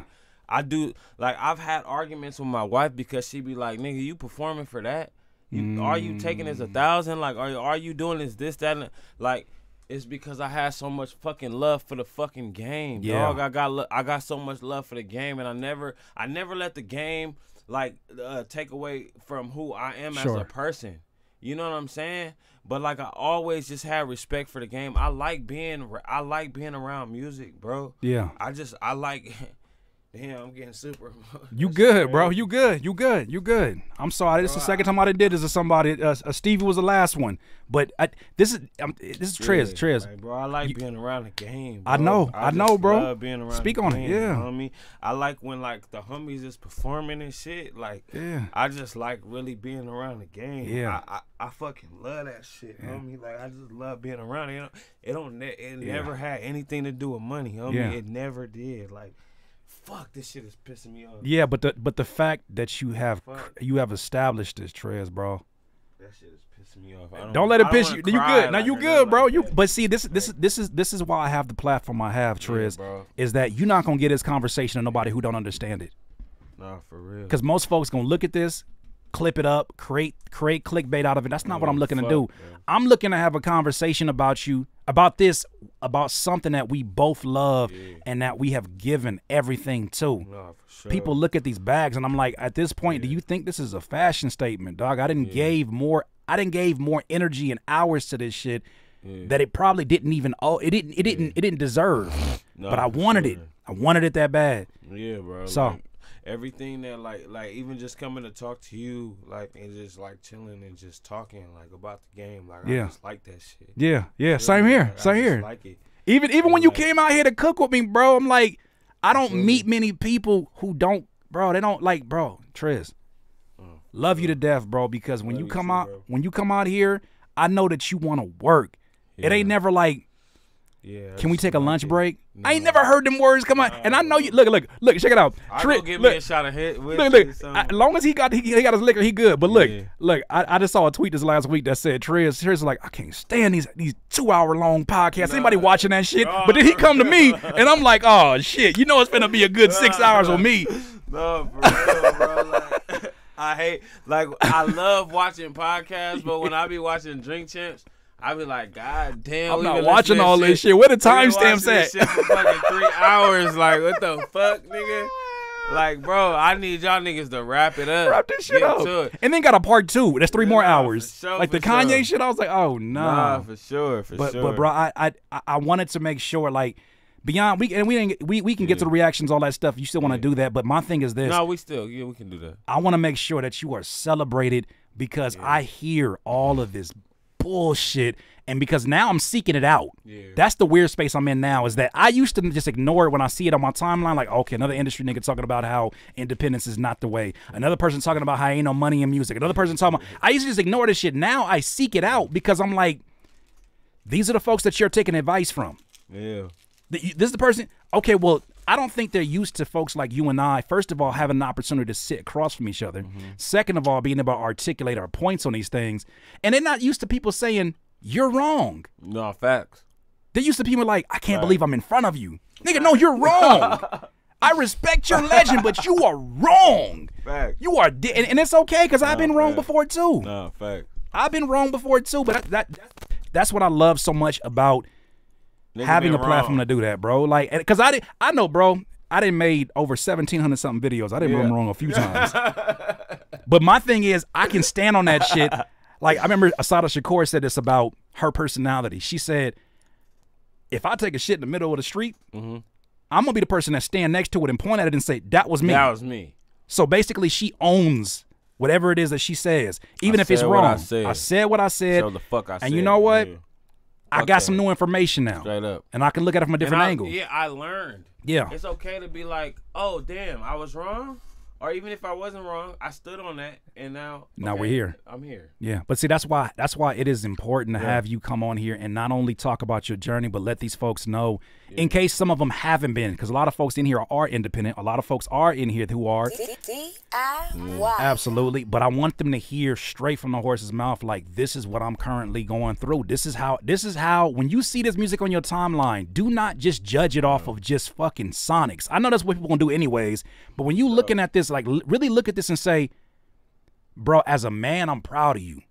I do. Like, I've had arguments with my wife because she be like, "Nigga, you performing for that? You, Are you taking this a Mm. thousand? Like, are are you doing this, this, that? And, like, it's because I had so much fucking love for the fucking game, Yeah. dog. I got lo- I got so much love for the game, and I never I never let the game like uh, take away from who I am as a person. You know what I'm saying? But like I always just had respect for the game. I like being I like being around music, bro. Yeah. I just I like. [laughs] Damn, I'm getting super. [laughs] You good, bro. You good. You good. You good. I'm sorry. This is the second time I done did this to somebody. Uh, uh, Stevie was the last one, but I, this is um, this is Trizz. Yeah, Trizz. like, bro, I like being around the game. I know, I just know, bro. Being around Speak the on it, yeah. You know I mean? I like when like the homies is performing and shit. Like, Yeah. I just like really being around the game. Yeah. I, I, I fucking love that shit, homie. Like, I just love being around it. You know, it don't. It Yeah. never had anything to do with money, homie. Yeah. It never did. Like, fuck, this shit is pissing me off. Yeah, but the but the fact that you have Fuck. you have established this, Trizz, bro. That shit is pissing me off. I Don't let it piss you. You good? Now you good, bro. like You but see this this is this is this is why I have the platform I have, Trizz. bro. is that you're not gonna get this conversation to nobody who don't understand it. Nah, for real. Because most folks gonna look at this, clip it up, create create clickbait out of it. That's not what I'm looking to do. man. I'm looking to have a conversation about you, about this, about something that we both love and that we have given everything to. Sure. People look at these bags and I'm like, at this point, do you think this is a fashion statement, dog? I didn't gave more I didn't gave more energy and hours to this shit that it probably didn't even oh it didn't it didn't it didn't deserve. But I wanted sure. it. I wanted it that bad. Yeah, bro. So- like, everything that like like even just coming to talk to you like and just like chilling and just talking like about the game like Yeah. I just like that shit. Yeah, yeah, same Like, here, I same here. Like it. Even even when you like- came out here to cook with me, bro, I'm like, I don't meet many people who don't, bro. They don't like, bro. Trizz, mm. love you to death, bro. Because when Love you you come too, out, bro. when you come out here, I know that you want to work. It ain't never like, Yeah. Can we take a lunch break? I ain't never heard them words come out, and I know you. Look, look, look. Check it out. I Tri- give look, me a shot of hit. Look, look. As long as he got he, he got his liquor, he good. But look, Yeah. look. I, I just saw a tweet this last week that said Trizz Trizz is like I can't stand these these two hour long podcasts. Anybody watching that shit? No. But then he come to me, [laughs] and I'm like, oh shit, you know it's gonna be a good six hours with me. No, for real, bro. Like, [laughs] I hate like I love watching podcasts, but when I be watching Drink Champs, I be like, God damn, I'm not watching all this shit. Where the timestamps at? Shit for fucking three [laughs] hours. Like, what the fuck, nigga? Like, bro, I need y'all niggas to wrap it up. Wrap this shit Get up. it. And then got a part two. That's three more hours. sure, like the Kanye sure. shit, I was like, oh nah. Nah, for sure, for but sure. but bro, I I I- wanted to make sure like beyond we and we didn't we we can get to the reactions, all that stuff. You still want to do that, but my thing is this: no, we still, yeah, we can do that. I want to make sure that you are celebrated because I hear all of this bullshit and because now I'm seeking it out. Yeah. That's the weird space I'm in now is that I used to just ignore it when I see it on my timeline like okay, another industry nigga talking about how independence is not the way. Another person talking about how ain't no money in music. Another person talking about I used to just ignore this shit. Now I seek it out because I'm like these are the folks that you're taking advice from. Yeah. This is the person. Okay, well, I don't think they're used to folks like you and I. First of all, having an opportunity to sit across from each other. Mm-hmm. Second of all, being able to articulate our points on these things, and they're not used to people saying you're wrong. No facts. They're used to people like, I can't believe I'm in front of you, nigga. No, you're [laughs] wrong. I respect your legend, but you are wrong. Facts. You are, di- and, and it's okay because I've been wrong before too. No facts. I've been wrong before too, but that, that that's what I love so much about Nigga having a platform wrong. to do that, bro. Like, because I did, I know, bro. I didn't made over seventeen hundred something videos. I didn't Yeah. run wrong a few [laughs] times. but my thing is, I can stand on that shit. [laughs] Like I remember Assata Shakur said this about her personality. She said, "If I take a shit in the middle of the street, Mm-hmm. I'm gonna be the person that stand next to it and point at it and say that was me." That was me. So basically, she owns whatever it is that she says, even if it's wrong. I said. said what I said. So the fuck I said. and you know what? Yeah. I got some new information now, Straight up. and I can look at it from a different I- angle. Yeah, I learned. Yeah. It's okay to be like, oh damn, I was wrong. Or even if I wasn't wrong, I stood on that and now Now we're here. I'm here. Yeah, but see, that's why that's why it is important to have you come on here and not only talk about your journey, but let these folks know, in case some of them haven't been, because a lot of folks in here are independent. A lot of folks are in here who are D-I-Y. absolutely, but I want them to hear straight from the horse's mouth, like this is what I'm currently going through. This is how. This is how. When you see this music on your timeline, do not just judge it off of just fucking sonics. I know that's what people gonna do anyways, but when you looking at this, like really look at this and say, bro, as a man, I'm proud of you.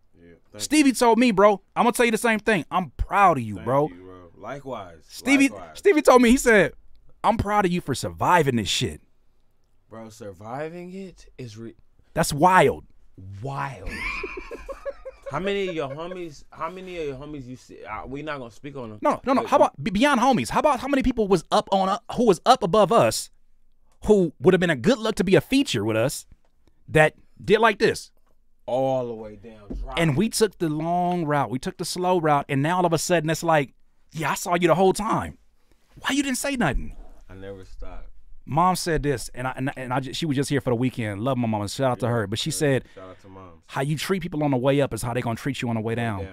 Stevie told me, bro. I'm gonna tell you the same thing. I'm proud of you, bro. You, bro. Likewise. Stevie, Likewise. Stevie told me. He said, "I'm proud of you for surviving this shit. Bro, surviving it is re- That's wild." wild. [laughs] how many of your homies? How many of your homies you see? Uh, we not gonna speak on them. No, no, no. How about beyond homies? How about how many people was up on uh, who was up above us, who would have been a good luck to be a feature with us, that did like this, all the way down? Drop. and we took the long route, we took the slow route, and now all of a sudden it's like, yeah, I saw you the whole time. Why you didn't say nothing? I never stopped. Mom said this, and I and, I- and I just, she was just here for the weekend. Love my mama. Shout out to her. But she said, Shout out to moms. how you treat people on the way up is how they gonna treat you on the way down,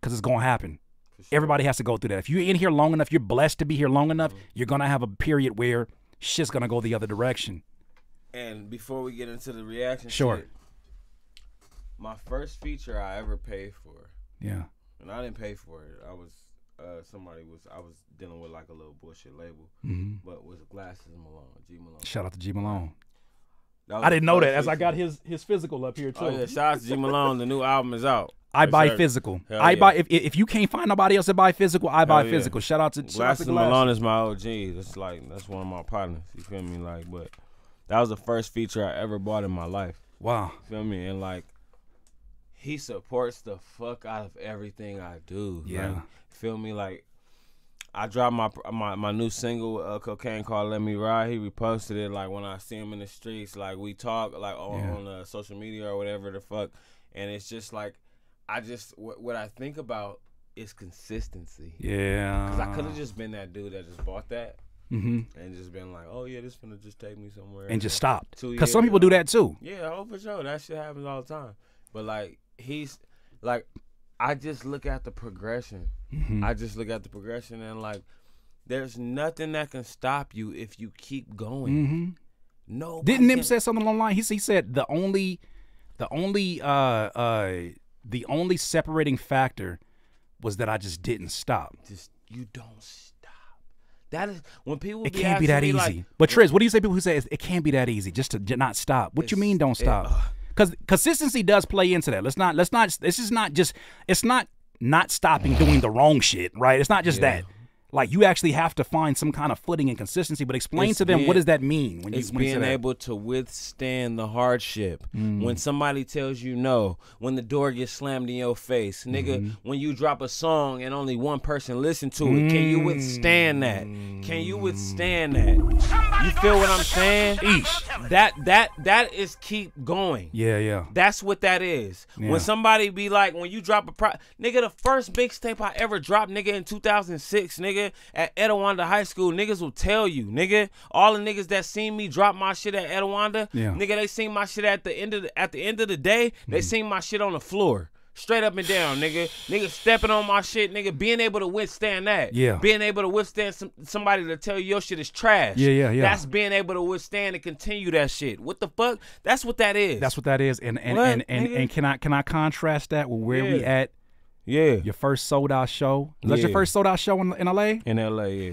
because it's gonna happen. Sure. Everybody has to go through that. If you're in here long enough, you're blessed to be here long enough. Mm-hmm. You're gonna have a period where shit's gonna go the other direction. And before we get into the reaction, Sure. shit, my first feature I ever paid for, Yeah. and I didn't pay for it. I was uh, somebody was I was dealing with like a little bullshit label, hmm but was Glasses Malone, G Malone. Shout out to G Malone. I didn't know that as I got his his physical up here too. Oh yeah, shout out to G Malone. The new album is out. I buy sure. physical. Hell I yeah. buy if if you can't find nobody else to buy physical, I buy yeah. physical. Shout out to shout out to Glasses Glass. Malone is my OG. That's like that's one of my partners. You feel me? Like, but that was the first feature I ever bought in my life. Wow. You Feel me? And like, he supports the fuck out of everything I do. Yeah. Like, feel me? Like, I dropped my my my new single, uh, "Cocaine" called "Let Me Ride." He reposted it. Like when I see him in the streets, like we talk, like on, Yeah. on uh, social media or whatever the fuck. And it's just like, I just what, what I think about is consistency. Yeah. Cause I could have just been that dude that just bought that hmm and just been like, oh yeah, this finna just take me somewhere. and just stopped. Because some people do that too. Yeah, oh for sure. That shit happens all the time. But like he's like I just look at the progression. Mhm. I just look at the progression and like there's nothing that can stop you if you keep going. hmm No. Didn't Nim say something online? He, he said the only, the only, uh, uh, the only separating factor was that I just didn't stop. just you don't stop. That is when people It be can't be that easy. like, but Trizz, what do you say? People who say it can't be that easy just to not stop. What you mean don't it- stop? Because consistency does play into that. Let's not. Let's not. This is not just. It's not not stopping doing the wrong shit. Right. It's not just Yeah. that. Like you actually have to find some kind of footing and consistency. But explain It's to them being- what does that mean when you It's when you say being that? able to withstand the hardship. Mm. When somebody tells you no, when the door gets slammed in your face, nigga, Mm-hmm. when you drop a song and only one person listen to it, can you withstand that? Can you withstand that? You feel what I'm saying? That that that is keep going. Yeah. Yeah. That's what that is. Yeah. When somebody be like, when you drop a pro, nigga, the first mixtape I ever dropped, nigga, in 2006, nigga, at Etiwanda High School, niggas will tell you, nigga, all the niggas that seen me drop my shit at Etiwanda, Yeah. nigga, they seen my shit at the end of the, at the end of the day, they Mm-hmm. seen my shit on the floor. straight up and down, nigga. Nigga stepping on my shit, nigga. Being able to withstand that. Yeah. Being able to withstand some, somebody to tell you your shit is trash. Yeah, yeah, yeah. That's being able to withstand and continue that shit. What the fuck? That's what that is. That's what that is. And and What, and, and, nigga? and can I can I contrast that with where we at yeah. your first sold out show? Was that your first sold out show in, in LA? In LA, yeah.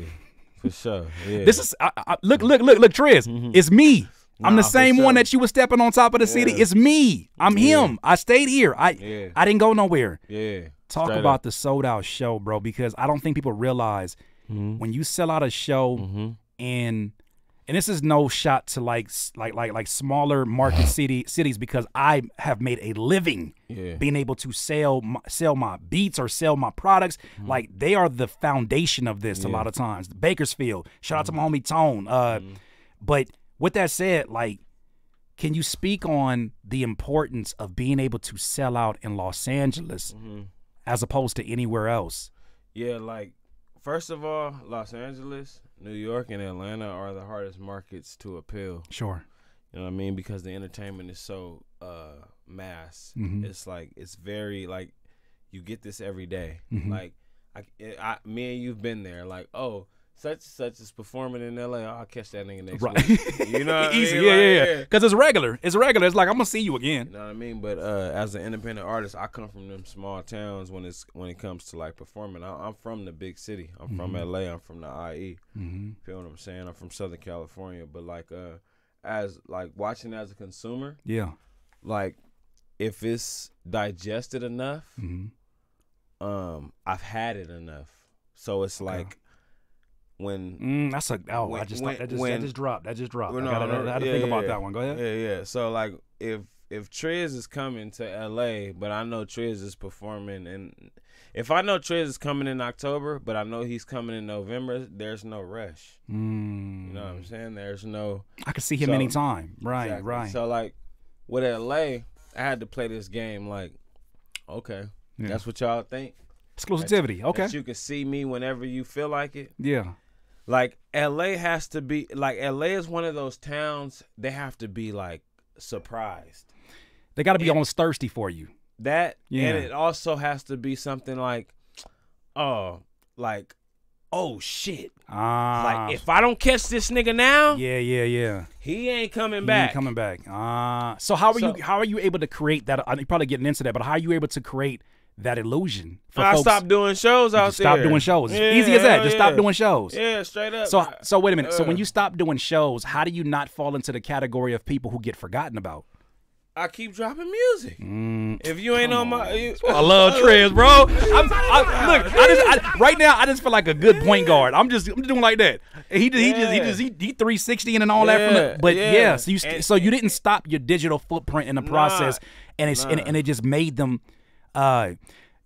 For sure. Yeah. This is I, I, look look look look Trizz. It's me. I'm Mm-hmm. The same one that you was stepping on top of the city. Yeah. It's me. I'm him. I stayed here. I Yeah. I didn't go nowhere. yeah. Talk Straight about up. the sold out show, bro, because I don't think people realize Mm-hmm. when you sell out a show and and this is no shot to like like like like smaller market [sighs] city cities because I have made a living Yeah. being able to sell my, sell my beats or sell my products. Mm-hmm. Like they are the foundation of this a lot of times. Bakersfield, shout out to my homie Tone. Uh, Mm-hmm. but with that said, like. Can you speak on the importance of being able to sell out in Los Angeles Mm-hmm. as opposed to anywhere else? Yeah, like first of all, Los Angeles, New York, and Atlanta are the hardest markets to appeal. Sure. You know what I mean? Because the entertainment is so uh mass. Mhm. It's like it's very like you get this every day. Mhm. Like I, I, me and you've been there. Like oh. Such such is performing in LA. Oh, I'll catch that nigga next Right. week. You know, what I [laughs] Easy. mean? Yeah, Like, yeah, yeah. Because it's regular. It's regular. It's like I'm gonna see you again. You know what I mean? But uh, as an independent artist, I come from them small towns when it's when it comes to like performing. I, I'm from the big city. I'm from Mm-hmm. LA. I'm from the IE. Mm-hmm. Feel what I'm saying? I'm from Southern California. But like uh, as like watching as a consumer, Yeah. like if it's digested enough, Mm-hmm. um, I've had it enough. So it's like when Mm, that's a oh, I just when- that just that just dropped. That just dropped. Well, I, gotta, no, I to yeah, think yeah, about yeah. that one. Go ahead. Yeah, yeah. So like if if Trizz is coming to LA, but I know Trizz is performing and if I know Trizz is coming in October, but I know he's coming in November, there's no rush. Mm. You know what I'm saying? There's no I could see him So- anytime. Right, Exactly. right. So like with LA, I had to play this game like, okay, that's what y'all think. Exclusivity. Okay. That you can see me whenever you feel like it. Yeah. Like LA has to be like LA is one of those towns they have to be like surprised. They got to be almost thirsty for you. That Yeah. and it also has to be something like oh like oh shit. Ah. Like if I don't catch this nigga now, yeah, yeah, yeah. he ain't coming back. He back. ain't coming back. Ah. so how are So- you? How are you able to create that? I'm probably getting into that, but how are you able to create that illusion for I folks? stopped doing shows out stop there. doing shows. Yeah, Easy as that. Just stop doing shows. Yeah, straight up. So so wait a minute. So when Uh, you stop doing shows, how do you not fall into the category of people who get forgotten about? I keep dropping music. Mm. If you ain't on my, you, [laughs] I love Trizz, bro. I'm, I, look, I just I, right now I just feel like a good point guard. I'm just I'm doing like that. He just, he just he just he, he 360 and all that from the, but yeah. yeah. so you And- so you didn't stop your digital footprint in the process, and it's and, and it just made them. Uh,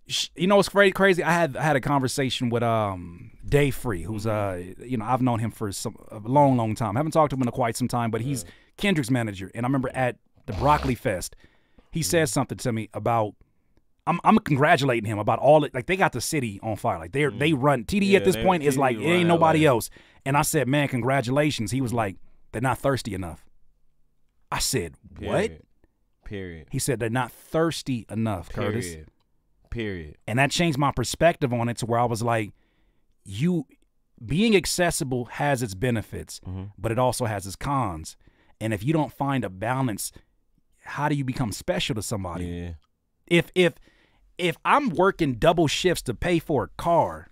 sh- you know what's crazy? Crazy. I had I had a conversation with um Dave Free, who's uh you know I've known him for some a long long time. I haven't talked to him in quite some time, but he's Kendrick's manager, and I remember at the Broccoli Fest, he said something to me about. I'm, I'm congratulating him about all it like they got the city on fire like they are they run TD Yeah, at this they- point is like it ain't LA. nobody else and I said man congratulations he was like they're not thirsty enough I said what Period. Period. he said they're not thirsty enough Curtiss Period. Period. and that changed my perspective on it to where I was like, you being accessible has its benefits, Mm-hmm. but it also has its cons. And if you don't find a balance, how do you become special to somebody? Yeah. If if if I'm working double shifts to pay for a car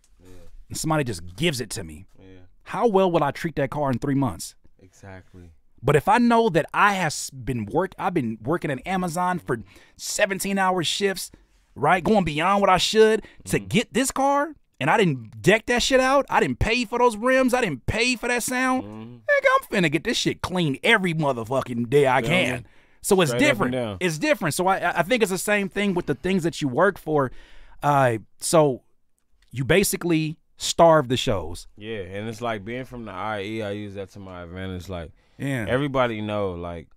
and somebody just gives it to me, Yeah. how well will I treat that car in three months? Exactly. But if I know that I has been work, I've been working at Amazon for 17 hour shifts, right, going beyond what I should to get this car, and I didn't deck that shit out. I didn't pay for those rims. I didn't pay for that sound. Nigga, I'm finna get this shit clean every motherfucking day I can. So it's Straight different. It's different. So I, I think it's the same thing with the things that you work for. Uh, so you basically starve the shows. Yeah, and it's like being from the IE, I use that to my advantage. Like Yeah. everybody know, like,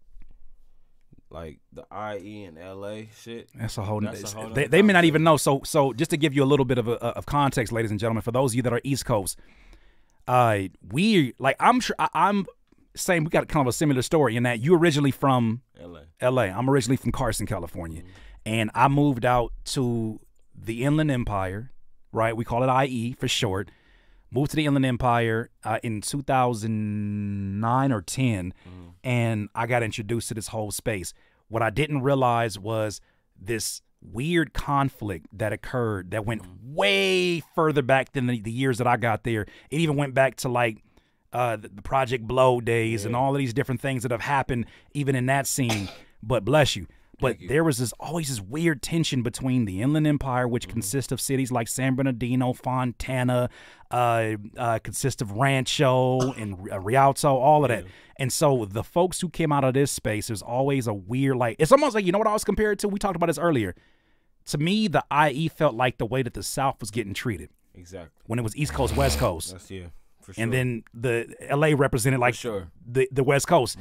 like the IE and LA shit. That's a whole. That's a whole they, they may not even know. So, so just to give you a little bit of a, of context, ladies and gentlemen, for those of you that are East Coast, uh, we like I'm sure I, I'm same. We got kind of a similar story in that you originally from LA. LA. I'm originally from Carson, California. And I moved out to the Inland Empire, right? We call it IE for short. Moved to the Inland Empire uh, in 2009 or 10, and I got introduced to this whole space. What I didn't realize was this weird conflict that occurred that went way further back than the, the years that I got there. It even went back to like uh, the, the Project Blowed days and all of these different things that have happened even in that scene. But bless you. But there was this always this weird tension between the Inland Empire, which consists of cities like San Bernardino, Fontana, uh, uh, consists of Rancho [sighs] and uh, Rialto, all of that. And so the folks who came out of this space, there's always a weird like. It's almost like you know what I was compared to. We talked about this earlier. To me, the IE felt like the way that the South was getting treated Exactly. when it was East Coast, West Coast That's yeah. For sure. and then the LA represented like sure. the the West Coast,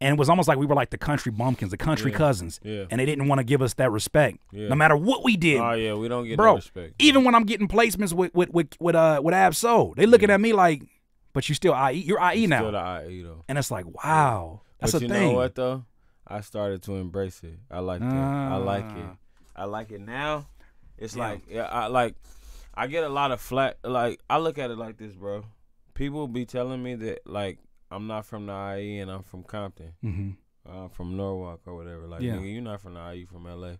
and it was almost like we were like the country bumpkins, the country cousins, Yeah. and they didn't want to give us that respect, Yeah. no matter what we did, Oh yeah, we don't get no bro. respect. Even when I'm getting placements with with with with uh with Absol, they looking at me like, but you still IE, you're IE now, Still the IE though. and it's like wow, that's but a you thing. know what though? I started to embrace it. I like that. I like it. Ah. I like it now. It's Yeah. like yeah, I like I get a lot of flat like I look at it like this, bro. People be telling me that like I'm not from the IE and I'm from Compton. hmm uh, from Norwalk or whatever. Like, Yeah. nigga, you not from the IE, you from LA.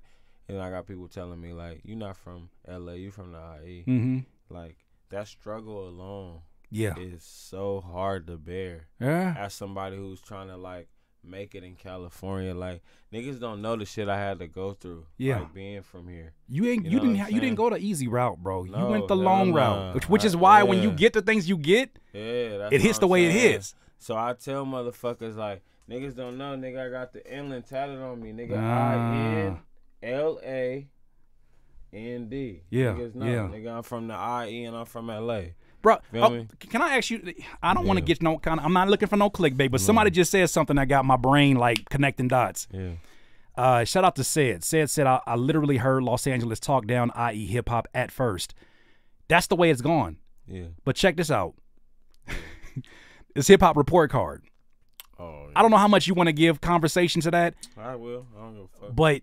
And I got people telling me, like, you not from LA, you from the IE. hmm Like, that struggle alone Yeah, is so hard to bear. yeah, As somebody who's trying to, like, make it in California, like, niggas don't know the shit I had to go through. Yeah. Like, being from here. you ain't You you, know didn't ha- you didn't go the easy route, bro. you went the hell long nah. route, which which I- is why when you get the things you get, Yeah, it hits the way it hits. So I tell motherfuckers, like, niggas don't know, nigga, I got the inland tatted on me. Nigga, Ah. I N L A N D. Yeah, Niggas know. yeah. Nigga, I'm from the IE and I'm from LA. Bro, oh, can I ask you? I don't want to get no kind of. I'm not looking for no clickbait, but somebody just said something that got my brain like connecting dots. Yeah. Uh, shout out to Sid. Sid said I, I literally heard Los Angeles talk down, i.e., hip hop at first. That's the way it's gone. Yeah. But check this out. [laughs] it's hip hop report card. Oh, I don't know how much you want to give conversation to that, I will. I don't give a fuck. but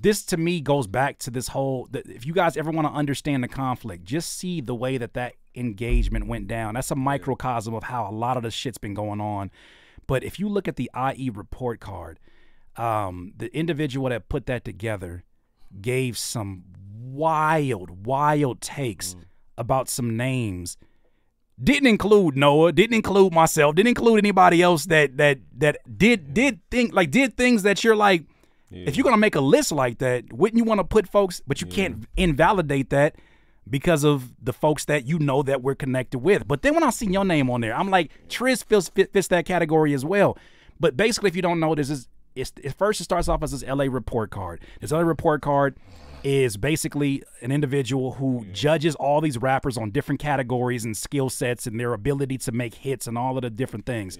this to me goes back to this whole. That if you guys ever want to understand the conflict, just see the way that that engagement went down. That's a microcosm of how a lot of the shit's been going on. But if you look at the IE report card, um, the individual that put that together gave some wild, wild takes about some names. Didn't include Noah, didn't include myself, didn't include anybody else that that that did did think like did things that you're like, if you're gonna make a list like that, wouldn't you want to put folks? But you can't invalidate that because of the folks that you know that we're connected with. But then when I see your name on there, I'm like, Trizz fits, fits that category as well. But basically, if you don't know, this is it's, it first it starts off as this LA report card. This LA report card is basically an individual who judges all these rappers on different categories and skill sets and their ability to make hits and all of the different things.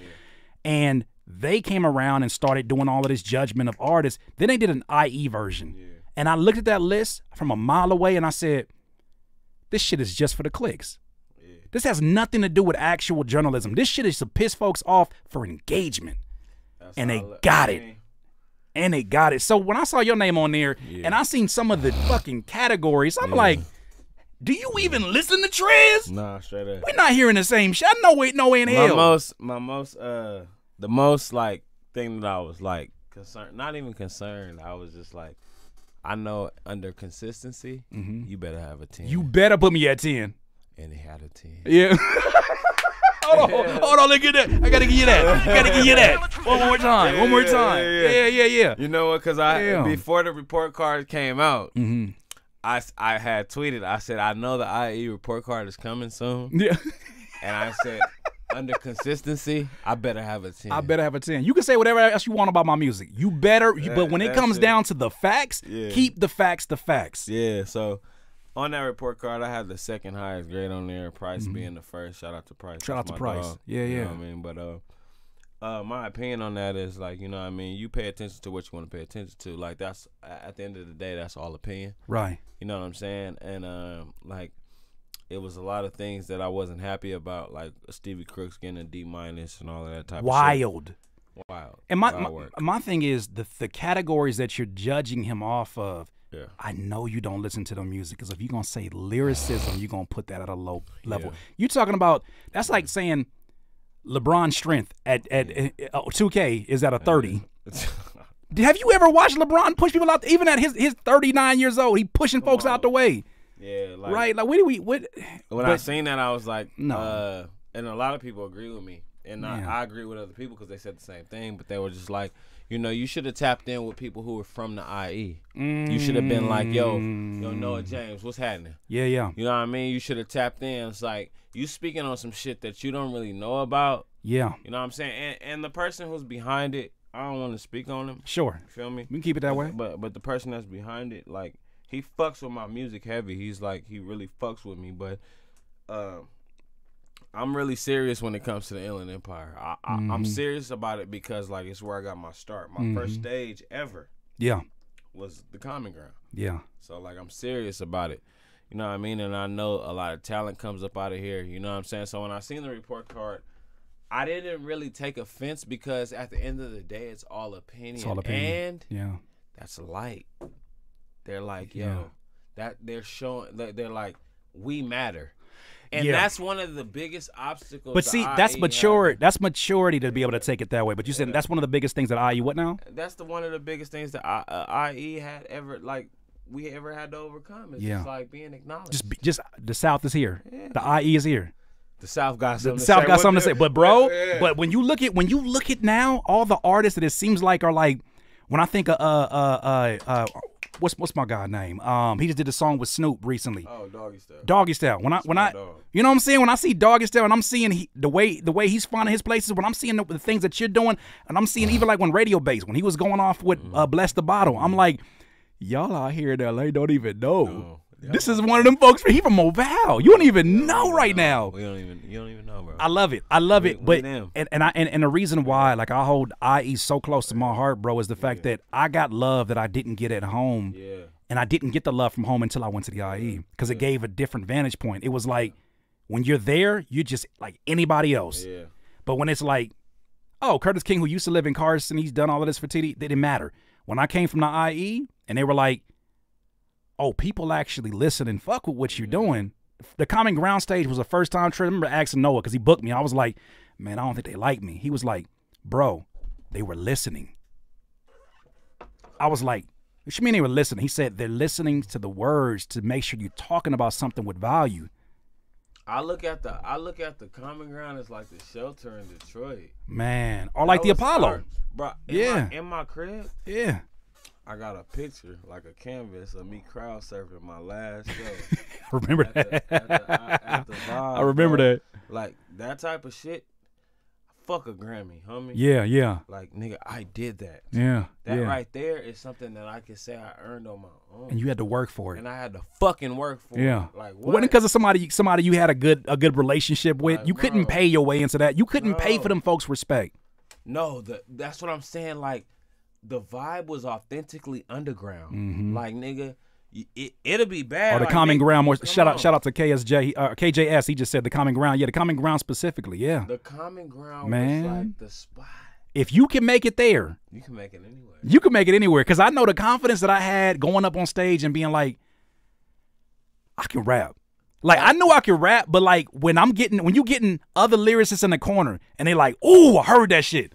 And they came around and started doing all of this judgment of artists. Then they did an IE version. And I looked at that list from a mile away and I said, this shit is just for the clicks. This has nothing to do with actual journalism. This shit is to piss folks off for engagement. That's and they got it. mean, And they got it. So when I saw your name on there and I seen some of the fucking categories, I'm like, do you even listen to Trizz? Nah, straight up. We're not hearing the same shit. I know it, no way in my hell. most my most uh the most like thing that I was like concerned not even concerned I was just like I know under consistency you better have a 10 Mm-hmm. you better put me at 10. and he had a 10 Yeah. [laughs] hold on, hold on, look at that. I gotta give you that. I gotta give you that. One more time. One more time. yeah, Yeah, yeah. yeah, yeah. you know what cuz I Damn. before the report card came out Mhm. I, I had tweeted I said I know the IE report card is coming soon Yeah. and I said [laughs] under consistency I better have a 10 I better have a 10. You can say whatever else you want about my music. You better, but when it comes it. down to the facts, Yeah. keep the facts the facts. Yeah, so on that report card, I have the second highest grade on there. Price being the first. Shout out to Price. Shout out to Price. dog. Yeah, You yeah. know what I mean, but uh, uh, my opinion on that is like you know what I mean. You pay attention to what you want to pay attention to. Like that's at the end of the day, that's all opinion. Right. You know what I'm saying? And um, like it was a lot of things that I wasn't happy about, like Stevie Crooks getting a D minus and all of that type of Wild. Wild. And my, Wild my my thing is the the categories that you're judging him off of. Yeah. I know you don't listen to the music because if you're gonna say lyricism, you're gonna put that at a low level. Yeah. You talking about that's like saying LeBron's strength at at uh, 2K is at a 30. [laughs] Have you ever watched LeBron push people out? Even at his his 39 years old, he pushing folks out the way. Yeah, like right? Like, what do we? What? when I seen that, I was like, No. Uh, and a lot of people agree with me, and Yeah. I, I agree with other people because they said the same thing. But they were just like, you know, you should have tapped in with people who were from the IE. You should have been like, yo, yo, Noah Mm. James, what's happening? Yeah, yeah, You know what I mean? You should have tapped in. It's like you speaking on some shit that you don't really know about. yeah. You know what I'm saying? And, and the person who's behind it, I don't want to speak on him. Sure, You feel me? we can keep it that way. But but the person that's behind it, like he fucks with my music heavy. He's like he really fucks with me. But um, I'm really serious when it comes to the Inland Empire. I, I, I'm serious about it because like it's where I got my start. My first stage ever Yeah, was the Common Ground. yeah, So like I'm serious about it. You know what I mean? And I know a lot of talent comes up out of here. You know what I'm saying? So when I seen the report card, I didn't really take offense because at the end of the day, it's all opinion. it's all opinion. And yeah, that's light. They're like, yo, Yeah. that they're showing. They're, they're like, we matter, and Yeah. that's one of the biggest obstacles. but see, that's IE mature. That's maturity to be able to take it that way. But you said that's one of the biggest things that IU. What now? That's the one of the biggest things that I, uh, IE had ever like we ever had to overcome. It's Yeah. just like being acknowledged. Just, be, just the South is here. Yeah. The IE is here. the South got something. The to South say. got What something to say. But bro, [laughs] Yeah. but when you look at when you look at now, all the artists that it seems like are like when I think of uh uh uh uh what's what's my guy name? Um he just did a song with Snoop recently. oh, doggy stuff. Doggy style. When I when I Dog. you know what I'm saying? When I see Doggy style and I'm seeing he, the way the way he's finding his places, when I'm seeing the, the things that you're doing, and I'm seeing even like when Radio Base, when he was going off with Mm-hmm. uh Bless the Bottle, I'm like, y'all out here in LA don't even know. No. This is one of them folks. He from Mobile. You don't even know right now. We don't even. You don't even know, bro. I love it. I love We- it. But and, and I and, and the reason why like I hold IE so close to my heart, bro, is the fact that I got love that I didn't get at home. yeah. And I didn't get the love from home until I went to the IE because it gave a different vantage point. It was like when you're there, you're just like anybody else. Yeah. But when it's like, oh, Curtiss King, who used to live in Carson, he's done all of this for TD, it didn't matter. When I came from the IE and they were like, oh, people actually listen and fuck with what you're mm-hmm. doing. The Common Ground stage was the first time. I remember asking Noah because he booked me. I was like, man, I don't think they like me. He was like, bro, they were listening. I was like, what you mean they were listening? He said they're listening to the words to make sure you're talking about something with value. I look at the I look at the common ground as like the shelter in Detroit. Man. Or like That the Apollo. hard. Bro, in Yeah. My, in my crib, Yeah. I got a picture, like a canvas of me crowd surfing my last show. [laughs] Remember at that. the, at the, at the Vibe, I remember bro. that. Like that type of shit. Fuck a Grammy, homie. Yeah, yeah, Like nigga, I did that. yeah, That yeah. right there is something that I can say I earned on my own. And you had to work for it. and I had to fucking work for Yeah. it. Like It what? wasn't because of somebody somebody you had a good a good relationship with. Like, you couldn't bro. pay your way into that. You couldn't pay for them folks respect. No, the that's what I'm saying. Like the vibe was authentically underground. Like nigga, it it'll be bad. Or Mm-hmm. the like, common nigga, ground. More shout out shout out to KSJ uh, KJS. He just said the common ground. Yeah, the common ground specifically. Yeah. The common ground Man. was like the spot. If you can make it there, You can make it anywhere. you can make it anywhere. Because I know the confidence that I had going up on stage and being like, I can rap. Like I knew I could rap, but like when I'm getting when you getting other lyricists in the corner and they like, ooh, I heard that shit.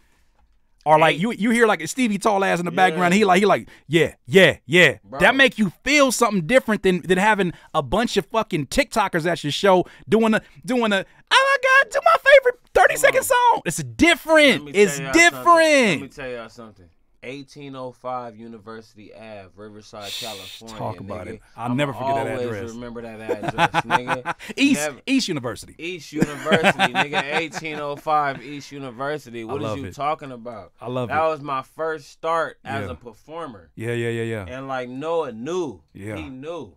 Or like Hey. you you hear like a Stevie tall ass in the Yeah. background, he like he like, yeah, yeah, yeah. Bro. That make you feel something different than than having a bunch of fucking TikTokers at your show doing a doing a oh my god, do my favorite 30 second song. It's different. It's y'all something. Let me different. tell y'all something. 1805 University Ave, Riverside, California. talk about nigga. it. I'll never forget that address. Remember that address, [laughs] nigga. East Never- East University. East University, [laughs] nigga, 1805 East University. What is you it. talking about? I love that it. was my first start as Yeah. a performer. Yeah, yeah, yeah, yeah. And like Noah knew. Yeah. He knew.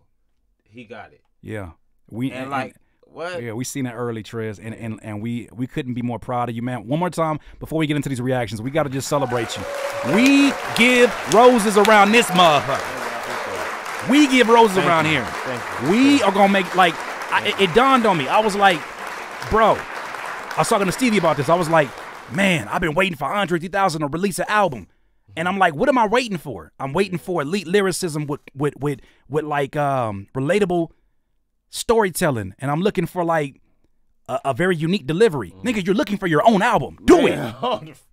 He got it. Yeah. We And like what? Yeah, we seen that early, Trizz, and, and and we we couldn't be more proud of you, man. One more time before we get into these reactions, we got to just celebrate you. We give roses around this motherfucker. We give roses Thank around you. here. We are gonna make like I, it, it dawned on me. I was like, bro, I was talking to Stevie about this. I was like, man, I've been waiting for Andre 3000 to release an album. And I'm like, what am I waiting for? I'm waiting for elite lyricism with with with with like um relatable storytelling. And I'm looking for like a, a very unique delivery. Mm. Nigga, you're looking for your own album. Do it. [laughs]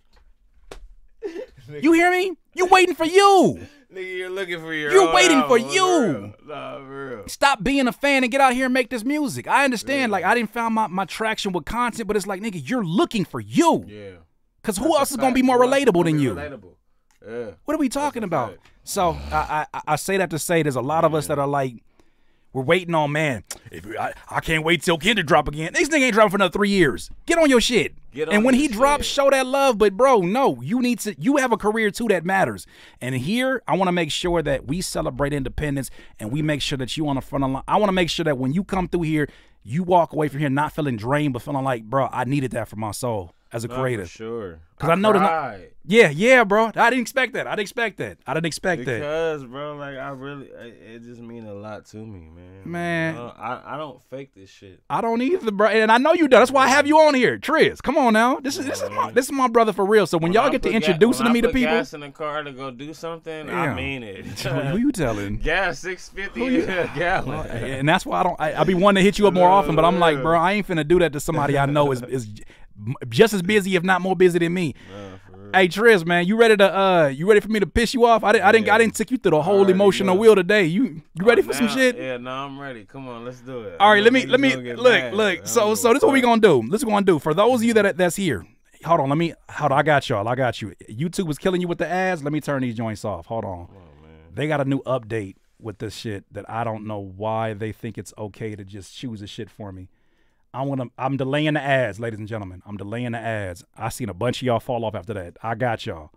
You hear me? You waiting for you. [laughs] Nigga, you're looking for your. You're waiting for you. Nah. Stop being a fan and get out here and make this music. I understand, like I didn't find my, my traction with content, but it's like, nigga, you're looking for you. Yeah. Cause who else is gonna be more Who else is relatable than you? Relatable. Yeah. What are we talking about? So I, I I say that to say there's a lot of us that are like, we're waiting on man. If I, I can't wait till Kendrick drop again. This nigga ain't dropping for another three years. Get on your shit. Get and when he drops, show that love. But bro, no, you need to. You have a career too that matters. And here, I want to make sure that we celebrate independence and we make sure that you on the front of line. I want to make sure that when you come through here, you walk away from here not feeling drained, but feeling like, bro, I needed that for my soul as a for creator. sure. 'Cause I know there's not-. Yeah, yeah, bro. I didn't expect that. I didn't expect that. I didn't expect that. Because, bro, like I really, it, just mean a lot to me, man. Man. I don't, I, I don't fake this shit. I don't either, bro. And I know you do. That's why I have you on here, Trizz. Come on now. This is this is my this is my brother for real. So when, y'all I get to ga- introducing when me to people, gas in the car to go do something. Yeah. I mean it. [laughs] who you telling? [laughs] gas six fifty gallon. [laughs] And that's why I don't. I, I be wanting to hit you up more often, but I'm like, bro, I ain't finna do that to somebody I know is is just as busy, if not more busy than me. Hey Trizz, man, you ready to uh, you ready for me to piss you off? I didn't, I didn't, I didn't take you through the whole emotional wheel today. You, you ready for some shit? Yeah, no, I'm ready. Come on, let's do it. All right, let me let me look mad. Look. So so this is what we gonna do. This is what we gonna do. For those of you that that's here, hold on. Let me hold on. I got y'all. I got you. YouTube was killing you with the ads. Let me turn these joints off. Hold on. They got a new update with this shit that I don't know why they think it's okay to just choose a shit for me. I want to. I'm delaying the ads, ladies and gentlemen. I'm delaying the ads. I seen a bunch of y'all fall off after that. I got y'all.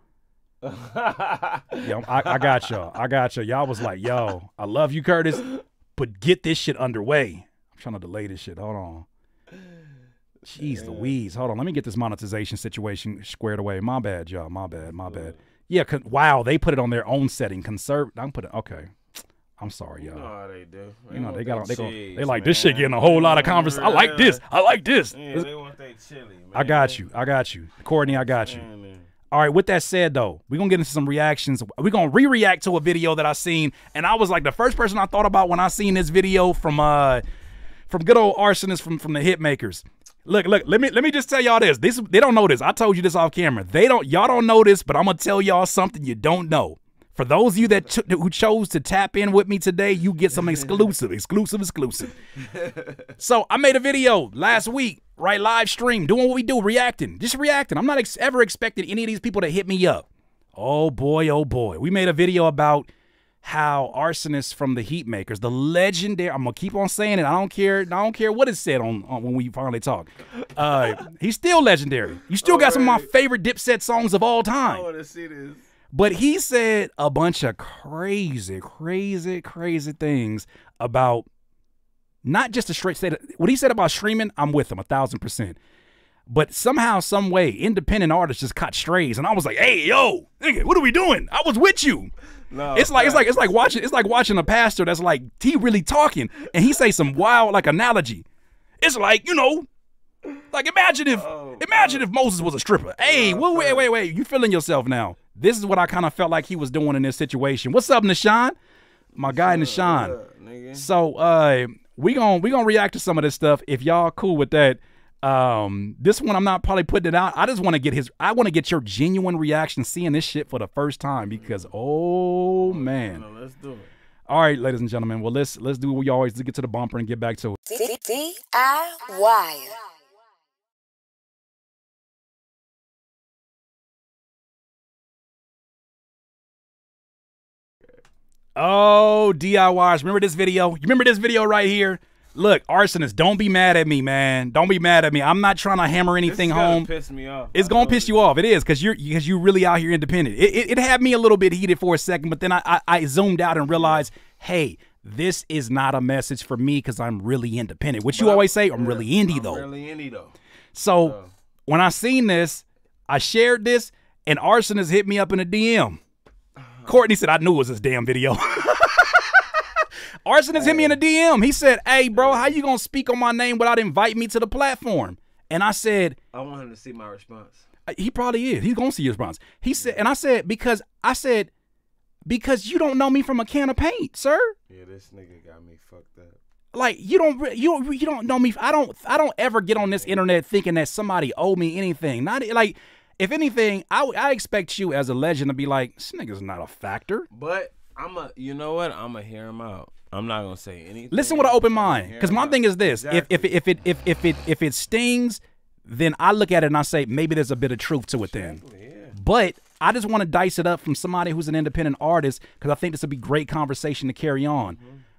Yo, I, I got y'all. I got y'all. Y'all was like, yo, I love you, Curtiss, but get this shit underway. I'm trying to delay this shit. Hold on. Jeez Louise. Hold on. Let me get this monetization situation squared away. My bad, y'all. My bad. My bad. Yeah. Wow. They put it on their own setting. Conserve. I'm put it. Okay. I'm sorry, You y'all. know they do. You know they got. that They go. They like this shit getting a whole lot of conversation. I like this. I like this. Yeah, they want that chili, man. I got you. I got you, Courtney. I got you. Man. All right, with that said though, we're gonna get into some reactions. We're gonna re-react to a video that I seen, and I was like the first person I thought about when I seen this video from uh from good old Rsonist from from the Heatmakerz. Look, look, let me let me just tell y'all this. This they don't know this. I told you this off camera. They don't y'all don't know this, but I'm gonna tell y'all something you don't know. For those of you that ch- who chose to tap in with me today, you get some exclusive, [laughs] exclusive, exclusive. So I made a video last week, right? Live stream, doing what we do, reacting, just reacting. I'm not ex- ever expecting any of these people to hit me up. Oh boy, oh boy. We made a video about how Rsonists from the Heatmakerz, the legendary. I'm gonna keep on saying it. I don't care. I don't care what it said on, on when we finally talk. Uh, he's still legendary. You still got some of my favorite Dipset songs of all time. I want to see this. But he said a bunch of crazy, crazy, crazy things about not just a straight state. What he said about streaming, I'm with him a thousand percent. But somehow, some way, independent artists just caught strays, and I was like, "Hey, yo, nigga, what are we doing? I was with you." No, It's like it's like it's like watching it's like watching a pastor that's like he really talking, and he say some wild like analogy. It's like you know, like imagine if Oh, imagine if Moses was a stripper. Hey, wait, wait, wait, wait, you feeling yourself now? This is what I kind of felt like he was doing in this situation. What's up, Nashawn? My guy Nashawn. Yeah, nigga. So uh we gon' we gonna react to some of this stuff. If y'all cool with that. Um this one I'm not probably putting it out. I just want to get his I want to get your genuine reaction seeing this shit for the first time because oh man. No, let's do it. All right, ladies and gentlemen. Well, let's let's do what we always do get to the bumper and get back to it. DIY. Oh, DIYs. Remember this video? You remember this video right here? Look, Rsonist, don't be mad at me, man. Don't be mad at me. I'm not trying to hammer anything This is gonna home. Piss me off. It's I gonna piss it. you off. It is because you're because you're really out here independent. It, it, it had me a little bit heated for a second, but then I, I I zoomed out and realized, hey, this is not a message for me because I'm really independent. Which you always say, I'm really indie I'm though. really indie though. So when I seen this, I shared this, and Rsonist hit me up in a DM. Courtney said, I knew it was this damn video. Rsonist hit me in the DM. He said, "Hey, bro, how you gonna speak on my name without inviting me to the platform?" And I said, I want him to see my response. Uh, He probably is. He's gonna see your response. He said, and I said because I said because you don't know me from a can of paint, sir. Yeah, this nigga got me fucked up. Like you don't you don't you don't know me. I don't I don't ever get on this internet thinking that somebody owe me anything. Not like if anything, I I expect you as a legend to be like this nigga's not a factor. But I'm a, you know what? I'm gonna hear him out. I'm not gonna say anything. Listen with an open mind, because my out. thing is this: if if if it if if it if it stings, then I look at it and I say maybe there's a bit of truth to it. Then. But I just want to dice it up from somebody who's an independent artist because I think this would be great conversation to carry on.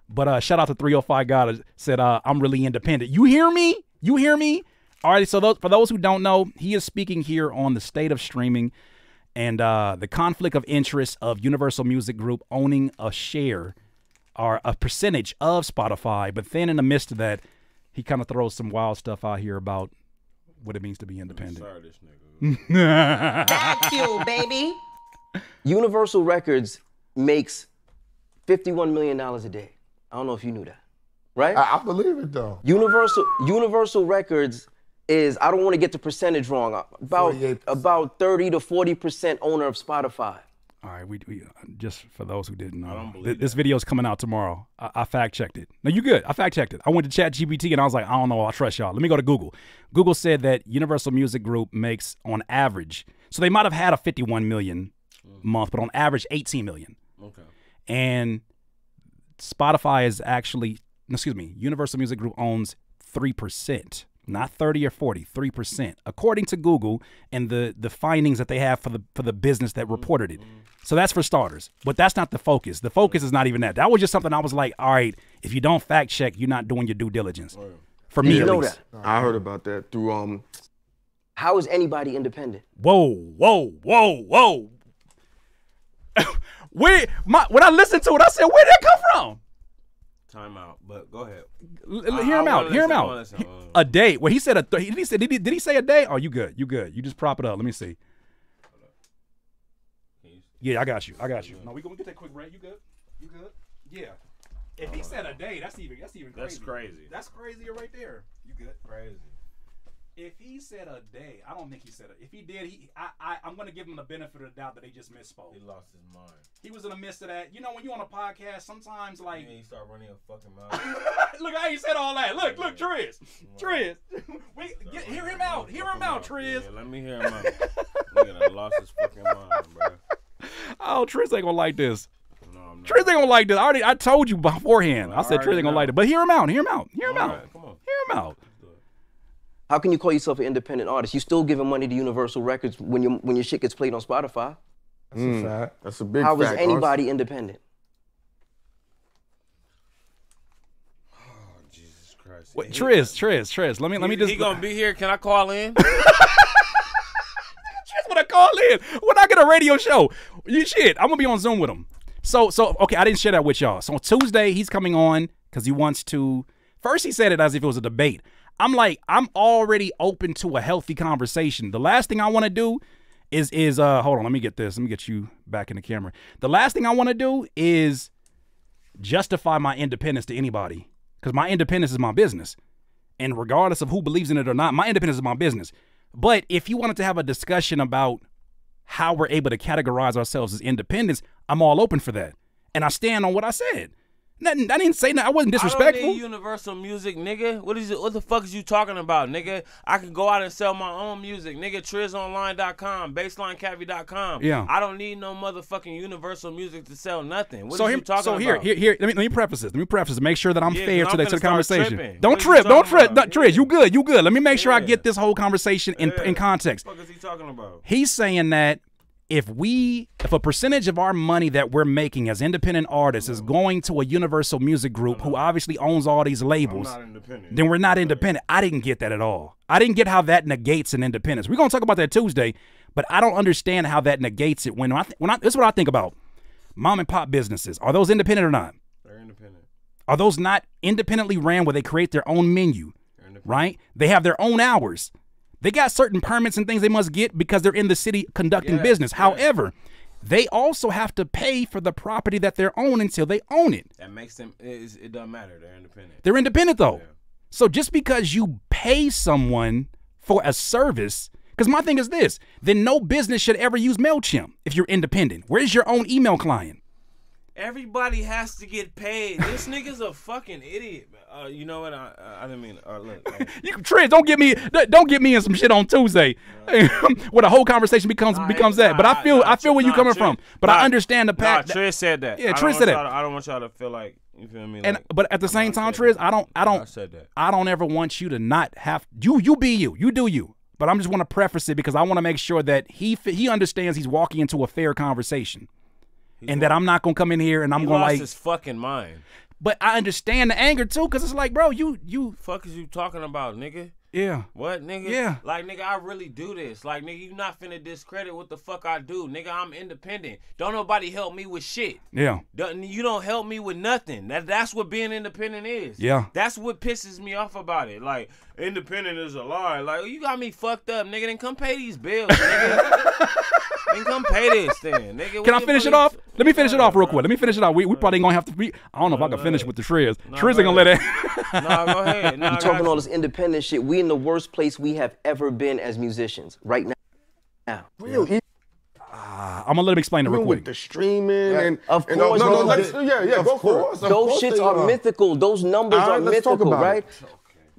But uh, shout out to 305 God said, uh, I'm really independent. You hear me? You hear me? All right. So those, for those who don't know, he is speaking here on the state of streaming and uh, the conflict of interest of Universal Music Group owning a share or a percentage of Spotify. But then in the midst of that, he kind of throws some wild stuff out here about what it means to be independent. Sorry, this nigga. [laughs] Vacuum, baby. Universal Records makes $51 million a day. I don't know if you knew that. Right? I, I believe it though. Universal Universal Records is I don't want to get the percentage wrong. uh, About 48%. about 30 to 40% owner of Spotify. All right, we, we just for those who didn't know, th- this video is coming out tomorrow. I, I fact checked it. No, you good? I fact checked it. I went to ChatGPT and I was like, I don't know. I trust y'all. Let me go to Google. Google said that Universal Music Group makes on average, so they might have had a 51 million month, but on average 18 million. Okay. And Spotify is actually, excuse me, Universal Music Group owns 3%, not 30 or 40, 3%, according to Google and the, the findings that they have for the, for the business that reported it. So that's for starters, but that's not the focus. The focus is not even that. That was just something I was like, all right, if you don't fact check, you're not doing your due diligence. For me, you at know least. that? I heard about that through um. How is anybody independent? Whoa, whoa, whoa, whoa. [laughs] Where my when I listened to it, I said, where did that come from? Time out. But go ahead. L- hear him out. Hear him out. listen, He- A day. Well, he said a. Th- did he say? Did he, did he say a day? Oh, you good? You good? You just prop it up. Let me see. Yeah, I got you. I got you. No, we gonna get that quick break. You good? You good? Yeah. If he said a day, that's even that's even crazy. That's crazy. That's crazier right there. You good? Crazy. If he said a day, I don't think he said it. If he did, he I, I I'm gonna give him the benefit of the doubt that he just misspoke. He lost his mind. He was in the midst of that. You know, when you on a podcast, sometimes like And he start running a fucking mouth. [laughs] look, I ain't said all that. Look, look, Trizz. Trizz. [laughs] [laughs] Wait, get, hear him out. Hear him out, Trizz. Yeah, let me hear him out. Done lost his fucking mind, bro. Oh, Trizz ain't gonna like this. No, I'm not. Trizz ain't gonna like this. I already I told you beforehand. I said I Trizz ain't gonna know. like it. But hear him out. Hear him out. Hear him All out. right, come on. Hear him out. How can you call yourself an independent artist? You still giving money to Universal Records when your when your shit gets played on Spotify. That's a hmm. fact. That's a big How is fact. anybody independent? Oh, Jesus Christ. Wait, He- Trizz, Trizz, Trizz. Let me let me just He gonna be here. Can I call in? [laughs] Trizz when I call in. When I get a radio show. You shit. I'm gonna be on Zoom with him. So so okay, I didn't share that with y'all. So on Tuesday he's coming on because he wants to first he said it as if it was a debate. I'm like, I'm already open to a healthy conversation. The last thing I want to do is is uh hold on, let me get this. Let me get you back in the camera. The last thing I want to do is justify my independence to anybody. Because my independence is my business. And regardless of who believes in it or not, my independence is my business. But if you wanted to have a discussion about how we're able to categorize ourselves as independents, I'm all open for that. And I stand on what I said. Nothing, I didn't say that. I wasn't I don't disrespectful. need universal music, nigga. What is it? What the fuck is you talking about, nigga? I can go out and sell my own music, nigga. TrizOnline.com, BaselineCavi.com. Yeah. I don't need no motherfucking universal music to sell nothing. What so are here, you talking so here, about? here, here. Let me let me preface this. Let me preface this. Make sure that I'm Yeah, fair to the, to the conversation. tripping. Don't What trip. Don't trip. about? No, Trizz, you good. You good. Let me make sure I get this whole conversation in, Yeah. in context. What the fuck is he talking about? He's saying that if we if a percentage of our money that we're making as independent artists is going to a universal music group who obviously owns all these labels then we're not independent. I didn't get that at all. I didn't get how that negates an independence. We're going to talk about that tuesday but i don't understand how that negates it when i when i this is what i think about. Mom and pop businesses are those independent or not? They're independent. are those not independently ran where they create their own menu right? They have their own hours they got certain permits and things they must get because they're in the city conducting business however they also have to pay for the property that they're own until they own it. That makes them, it, it doesn't matter. They're independent. They're independent though. So just because you pay someone for a service, because my thing is this, then no business should ever use MailChimp if you're independent. Where's your own email client? Everybody has to get paid. This nigga's a fucking idiot. Uh, you know what? I I, I didn't mean. Uh, look. uh, [laughs] You Trizz, don't get me don't get me in some shit on Tuesday [laughs] where the whole conversation becomes Nah, becomes nah, that. But I feel nah, I feel where you nah, coming Trizz- from. But nah, I understand the Nah, pact. Trizz said that. Yeah, I Trizz don't said want that. to- I don't want y'all to feel like you feel me. and like, but at the same time, I said Trizz, that. I don't I don't I said that. I don't ever want you to not have you. You be you. You do you. But I'm just want to preface it because I want to make sure that he he understands he's walking into a fair conversation, and that I'm not gonna come in here and I'm He gonna lost like. his fucking mind. But I understand the anger too, because it's like, bro, you you Fuck is you talking about, nigga? yeah What, nigga? Yeah. Like, nigga, I really do this. Like, nigga, you not finna discredit what the fuck I do. Nigga, I'm independent. Don't nobody help me with shit. yeah Don't- You don't help me with nothing. That that's what being independent is. Yeah. That's what pisses me off about it. Like independent is a lie. Like you got me fucked up, nigga. Then come pay these bills, nigga. [laughs] [laughs] then come pay this, then, nigga. Can I finish it off? Let me finish it off real quick. Let me finish it off. We, we probably gonna have to. We, I don't know if I can finish with the Shriz. Shriz ain't gonna let it. Nah, go ahead. Nah, I [laughs] You talking you. all this independent shit. We in the worst place we have ever been as musicians right now. Now. Real, even I'm gonna let him explain it real with quick. the streaming and Of and all- course, no, no, bro. let's, yeah, yeah, Of go for course, it. of Those course shits are are. mythical. Those numbers All right, are mythical, right? it.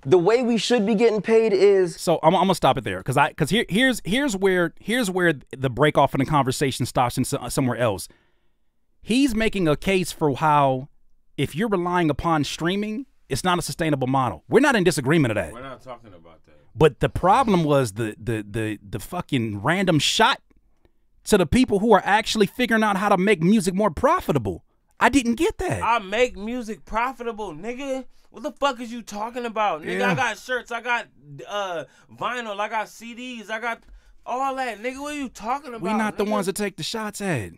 The way we should be getting paid is So I'm, I'm gonna stop it there because I because here here's here's where here's where the break off in the conversation stops in so, somewhere else. He's making a case for how if you're relying upon streaming, it's not a sustainable model. We're not in disagreement of that. We're not talking about that. But the problem was the the the the fucking random shot to the people who are actually figuring out how to make music more profitable. I didn't get that. I make music profitable, nigga. What the fuck is you talking about, nigga? Yeah. I got shirts, I got uh vinyl, I got CDs, I got all that, nigga. What are you talking about? we not the ones that take the shots at.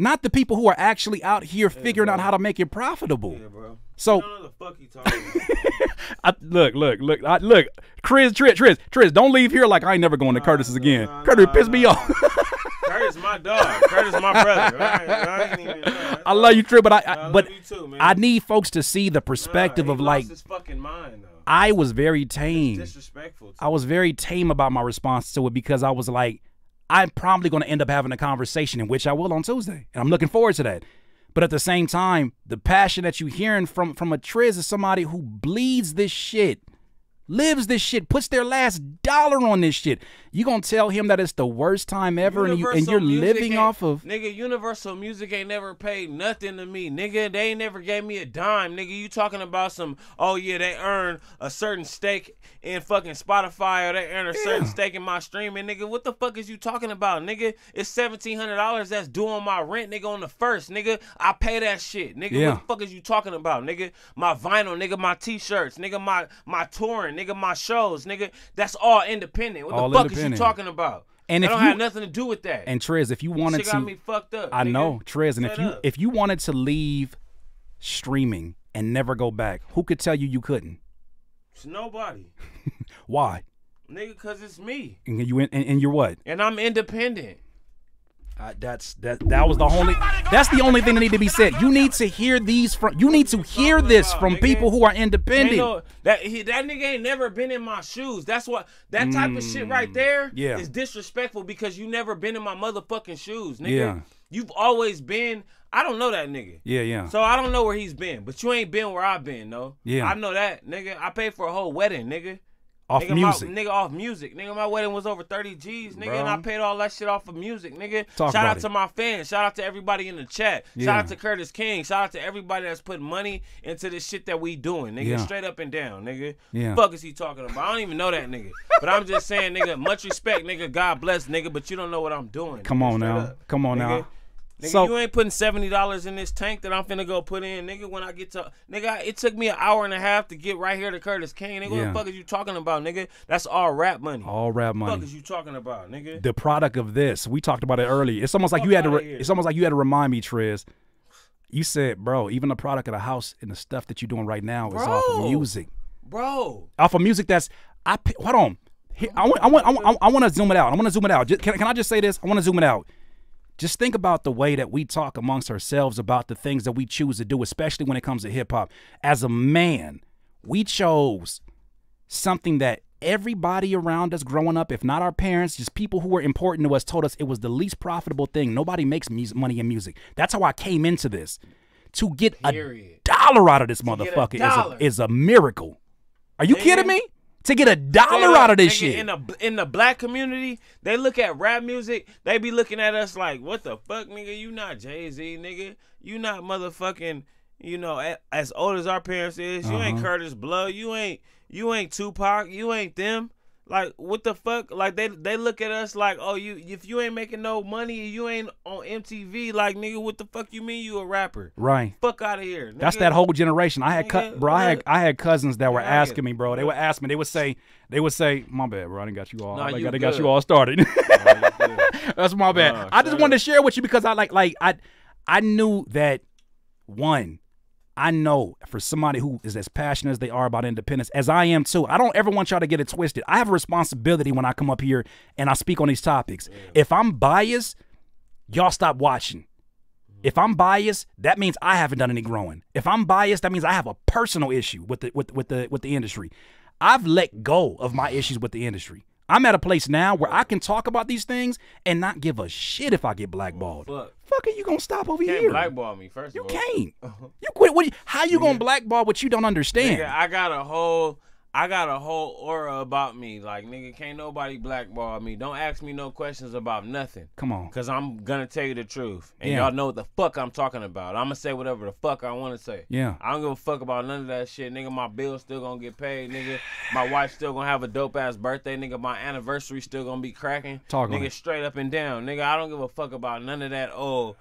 Not the people who are actually out here figuring out how to make it profitable. Yeah, bro. So I don't know the fuck you talking about. [laughs] I, look, look, look, I, look, Chris, Trizz, Trizz, Trizz, don't leave here like I ain't never going to Curtiss's again. nah, Curtiss nah, pissed me off. [laughs] Curtiss, my dog. Curtiss, my brother. I, even. I love you, Trizz, but I, but too. I need folks to see the Nah, perspective of like mind though. I was very tame. Disrespectful. I was very tame about my response to it because I was like, I'm probably going to end up having a conversation in which I will on Tuesday, and I'm looking forward to that. But at the same time, the passion that you're hearing from from a Trizz is somebody who bleeds this shit, lives this shit, puts their last dollar on this shit. You gonna tell him that it's the worst time ever, and, you, and you're living off of nigga. Universal Music ain't never paid nothing to me, nigga. They ain't never gave me a dime, nigga. You talking about some? Oh yeah, they earn a certain stake in fucking Spotify, or they earn a certain stake in my streaming, nigga. What the fuck is you talking about, nigga? It's seventeen hundred dollars that's due on my rent, nigga. On the first, nigga, I pay that shit, nigga. Yeah. What the fuck is you talking about, nigga? My vinyl, nigga. My t-shirts, nigga. My my touring, nigga. My shows, nigga. That's all independent. What All the fuck is you talking about? And I if don't you- have nothing to do with that. and Trizz, if you wanted to, got me fucked up. I nigga. know Trizz, and if Straight you up. if you wanted to leave streaming and never go back, who could tell you you couldn't? It's nobody, [laughs] Why? nigga, cause it's me, And you and, and you're what? and I'm independent. Uh, that's that. That was the only. That's the only thing that need to be said. You need to hear these from. You need to hear this from people who are independent. no- that he, that nigga ain't never been in my shoes. That's what that type of shit right there Mm, yeah. is disrespectful because you never been in my motherfucking shoes, nigga. Yeah. You've always been. I don't know that nigga. Yeah, yeah. So I don't know where he's been, but you ain't been where I've been, no. Yeah. I know that, nigga. I paid for a whole wedding, nigga. Off nigga, music. My, nigga, off music. Nigga, my wedding was over 30 G's, nigga, and I paid all that shit off of music, nigga. Talk Shout out it. to my fans. Shout out to everybody in the chat. Yeah. Shout out to Curtiss King. Shout out to everybody that's putting money into this shit that we doing, nigga. Yeah. Straight up and down, nigga. Yeah. Fuck is he talking about? I don't even know that nigga. But I'm just saying, nigga, much respect, nigga. God bless, nigga, but you don't know what I'm doing. Come nigga. on Straight now. up. Come on Nigga. now. Nigga, So- you ain't putting seventy dollars in this tank that I'm finna go put in, nigga. When I get to, nigga, it took me an hour and a half to get right here to Curtiss King. Nigga, what the fuck is you talking about, nigga? That's all rap money. All rap money. What the fuck is you talking about, nigga? The product of this. We talked about it earlier. It's almost like you had to. Here. it's almost like you had to remind me, Trizz. You said, bro, even the product of the house and the stuff that you're doing right now is off of music. Bro, Off of music that's. I hold on. Here, I want. I want. I want. I want to zoom it out. I want to zoom it out. Just, can, can I just say this? I want to zoom it out. Just think about the way that we talk amongst ourselves about the things that we choose to do, especially when it comes to hip hop. As a man, we chose something that everybody around us growing up, if not our parents, just people who were important to us, told us it was the least profitable thing. Nobody makes money in music. That's how I came into this. To get a dollar out of this a motherfucker is, a, is a miracle. Are you kidding me? To get a dollar out of this shit. In the in the black community, they look at rap music. They be looking at us like, "What the fuck, nigga? You not Jay Z, nigga? You not motherfucking, you know, as old as our parents is. You Uh-huh. ain't Kurtis Blow. You ain't you ain't Tupac. You ain't them. Like what the fuck? Like they they look at us like, oh, you if you ain't making no money, and you ain't on MTV. Like nigga, what the fuck you mean you a rapper? right. Fuck out of here. That's that whole generation. I had Nigga, cut, bro. I had? I had cousins that were asking me, bro. They would ask me. They would say, they would say, "My bad, bro. I didn't got you all. I got, got you all started." [laughs] That's my bad. I just wanted to share with you because I like, like I, I knew that one. I know for somebody who is as passionate as they are about independence, as I am too, I don't ever want y'all to get it twisted. I have a responsibility when I come up here and I speak on these topics. If I'm biased, y'all stop watching. If I'm biased, that means I haven't done any growing. If I'm biased, that means I have a personal issue with the with with the with the industry. I've let go of my issues with the industry. I'm at a place now where I can talk about these things and not give a shit if I get blackballed. Fuck. Fuck are you gonna stop over here? you Can't here? blackball me first. you of all. You can't. [laughs] You quit. What? you- How you gonna blackball what you don't understand? Nigga, I got a whole I got a whole aura about me. Like nigga, can't nobody blackball me. Don't ask me no questions about nothing. Come on. Cause I'm gonna tell you the truth. And Yeah. y'all know what the fuck I'm talking about. I'ma say whatever the fuck I wanna say. Yeah. I don't give a fuck about none of that shit. Nigga, my bill's still gonna get paid, nigga. My wife still gonna have a dope ass birthday, nigga. My anniversary still gonna be cracking. Talk nigga, straight up and down. Nigga, I don't give a fuck about none of that. Oh,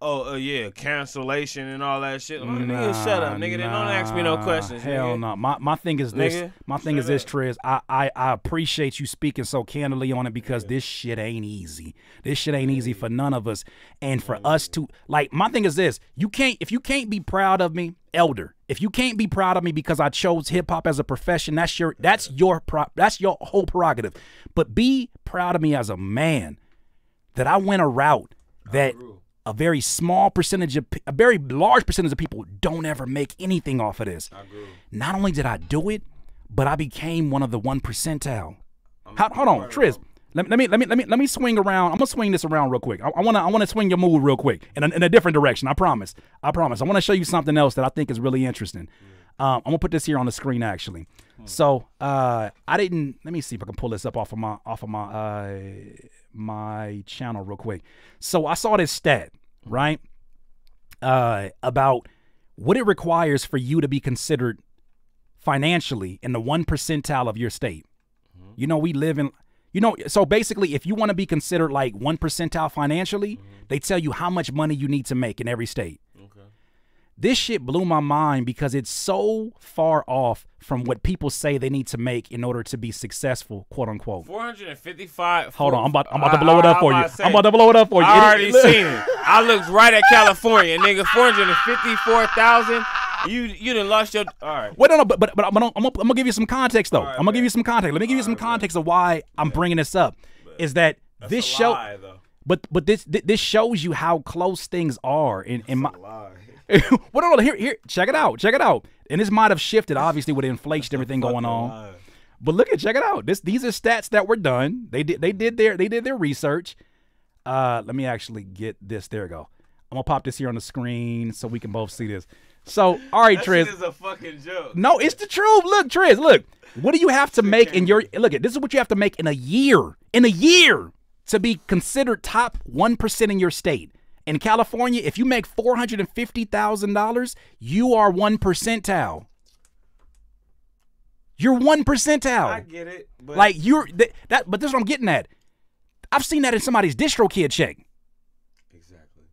oh, uh, yeah, cancellation and all that shit. nigga, shut up, nigga. They don't ask me no questions. Hell nigga. no. My my thing is this. Nigga, my thing shut is this, up. Trizz. I, I I appreciate you speaking so candidly on it because this shit ain't easy. This shit ain't easy for none of us. And for us to like, my thing is this: you can't if you can't be proud of me, elder. If you can't be proud of me because I chose hip hop as a profession, that's your that's your pro, that's your whole prerogative. But be proud of me as a man that I went a route that a very small percentage of a very large percentage of people don't ever make anything off of this. Not only did I do it, but I became one of the one percentile. How, hold on, Trizz. Let, let me let me let me let me swing around. I'm gonna swing this around real quick. I, I wanna I wanna swing your mood real quick in a, in a different direction. I promise. I promise. I want to show you something else that I think is really interesting. Um, I'm gonna put this here on the screen actually. So uh, I didn't. Let me see if I can pull this up off of my off of my uh, my channel real quick. So I saw this stat right uh, about what it requires for you to be considered financially in the one percentile of your state. You know, we live in, you know, so basically, if you want to be considered like one percentile financially, they tell you how much money you need to make in every state. This shit blew my mind because it's so far off from what people say they need to make in order to be successful, quote unquote. 455. Hold on, I'm about, I'm about to I- blow it up I- for I'm you. say, I'm about to blow it up for you. I It- already seen it. I looked right at California, nigga. 454,000. You you didn't lost your. All right. Wait, no, no, but but, but I'm, gonna, I'm, gonna, I'm gonna give you some context though. right, I'm gonna give you some context. Let me give you some context of why I'm bringing this up. Is that this show? lie. But but this this shows you how close things are in in my. [laughs] no, no, here here check it out, check it out. And this might have shifted obviously with inflation, everything going on. But look at check it out. This these are stats that were done. They did they did their they did their research. Uh, let me actually get this. There we go. I'm gonna pop this here on the screen so we can both see this. So all right, That Trizz. shit is a fucking joke. No, it's the truth. Look, Trizz, look. What do you have to make in your look at this is what you have to make in a year. In a year to be considered top one percent in your state. In California, if you make four hundred and fifty thousand dollars, you are one percentile. You're one percentile. I get it. But Like you're th- that, but this is what I'm getting at. I've seen that in somebody's DistroKid check. Exactly.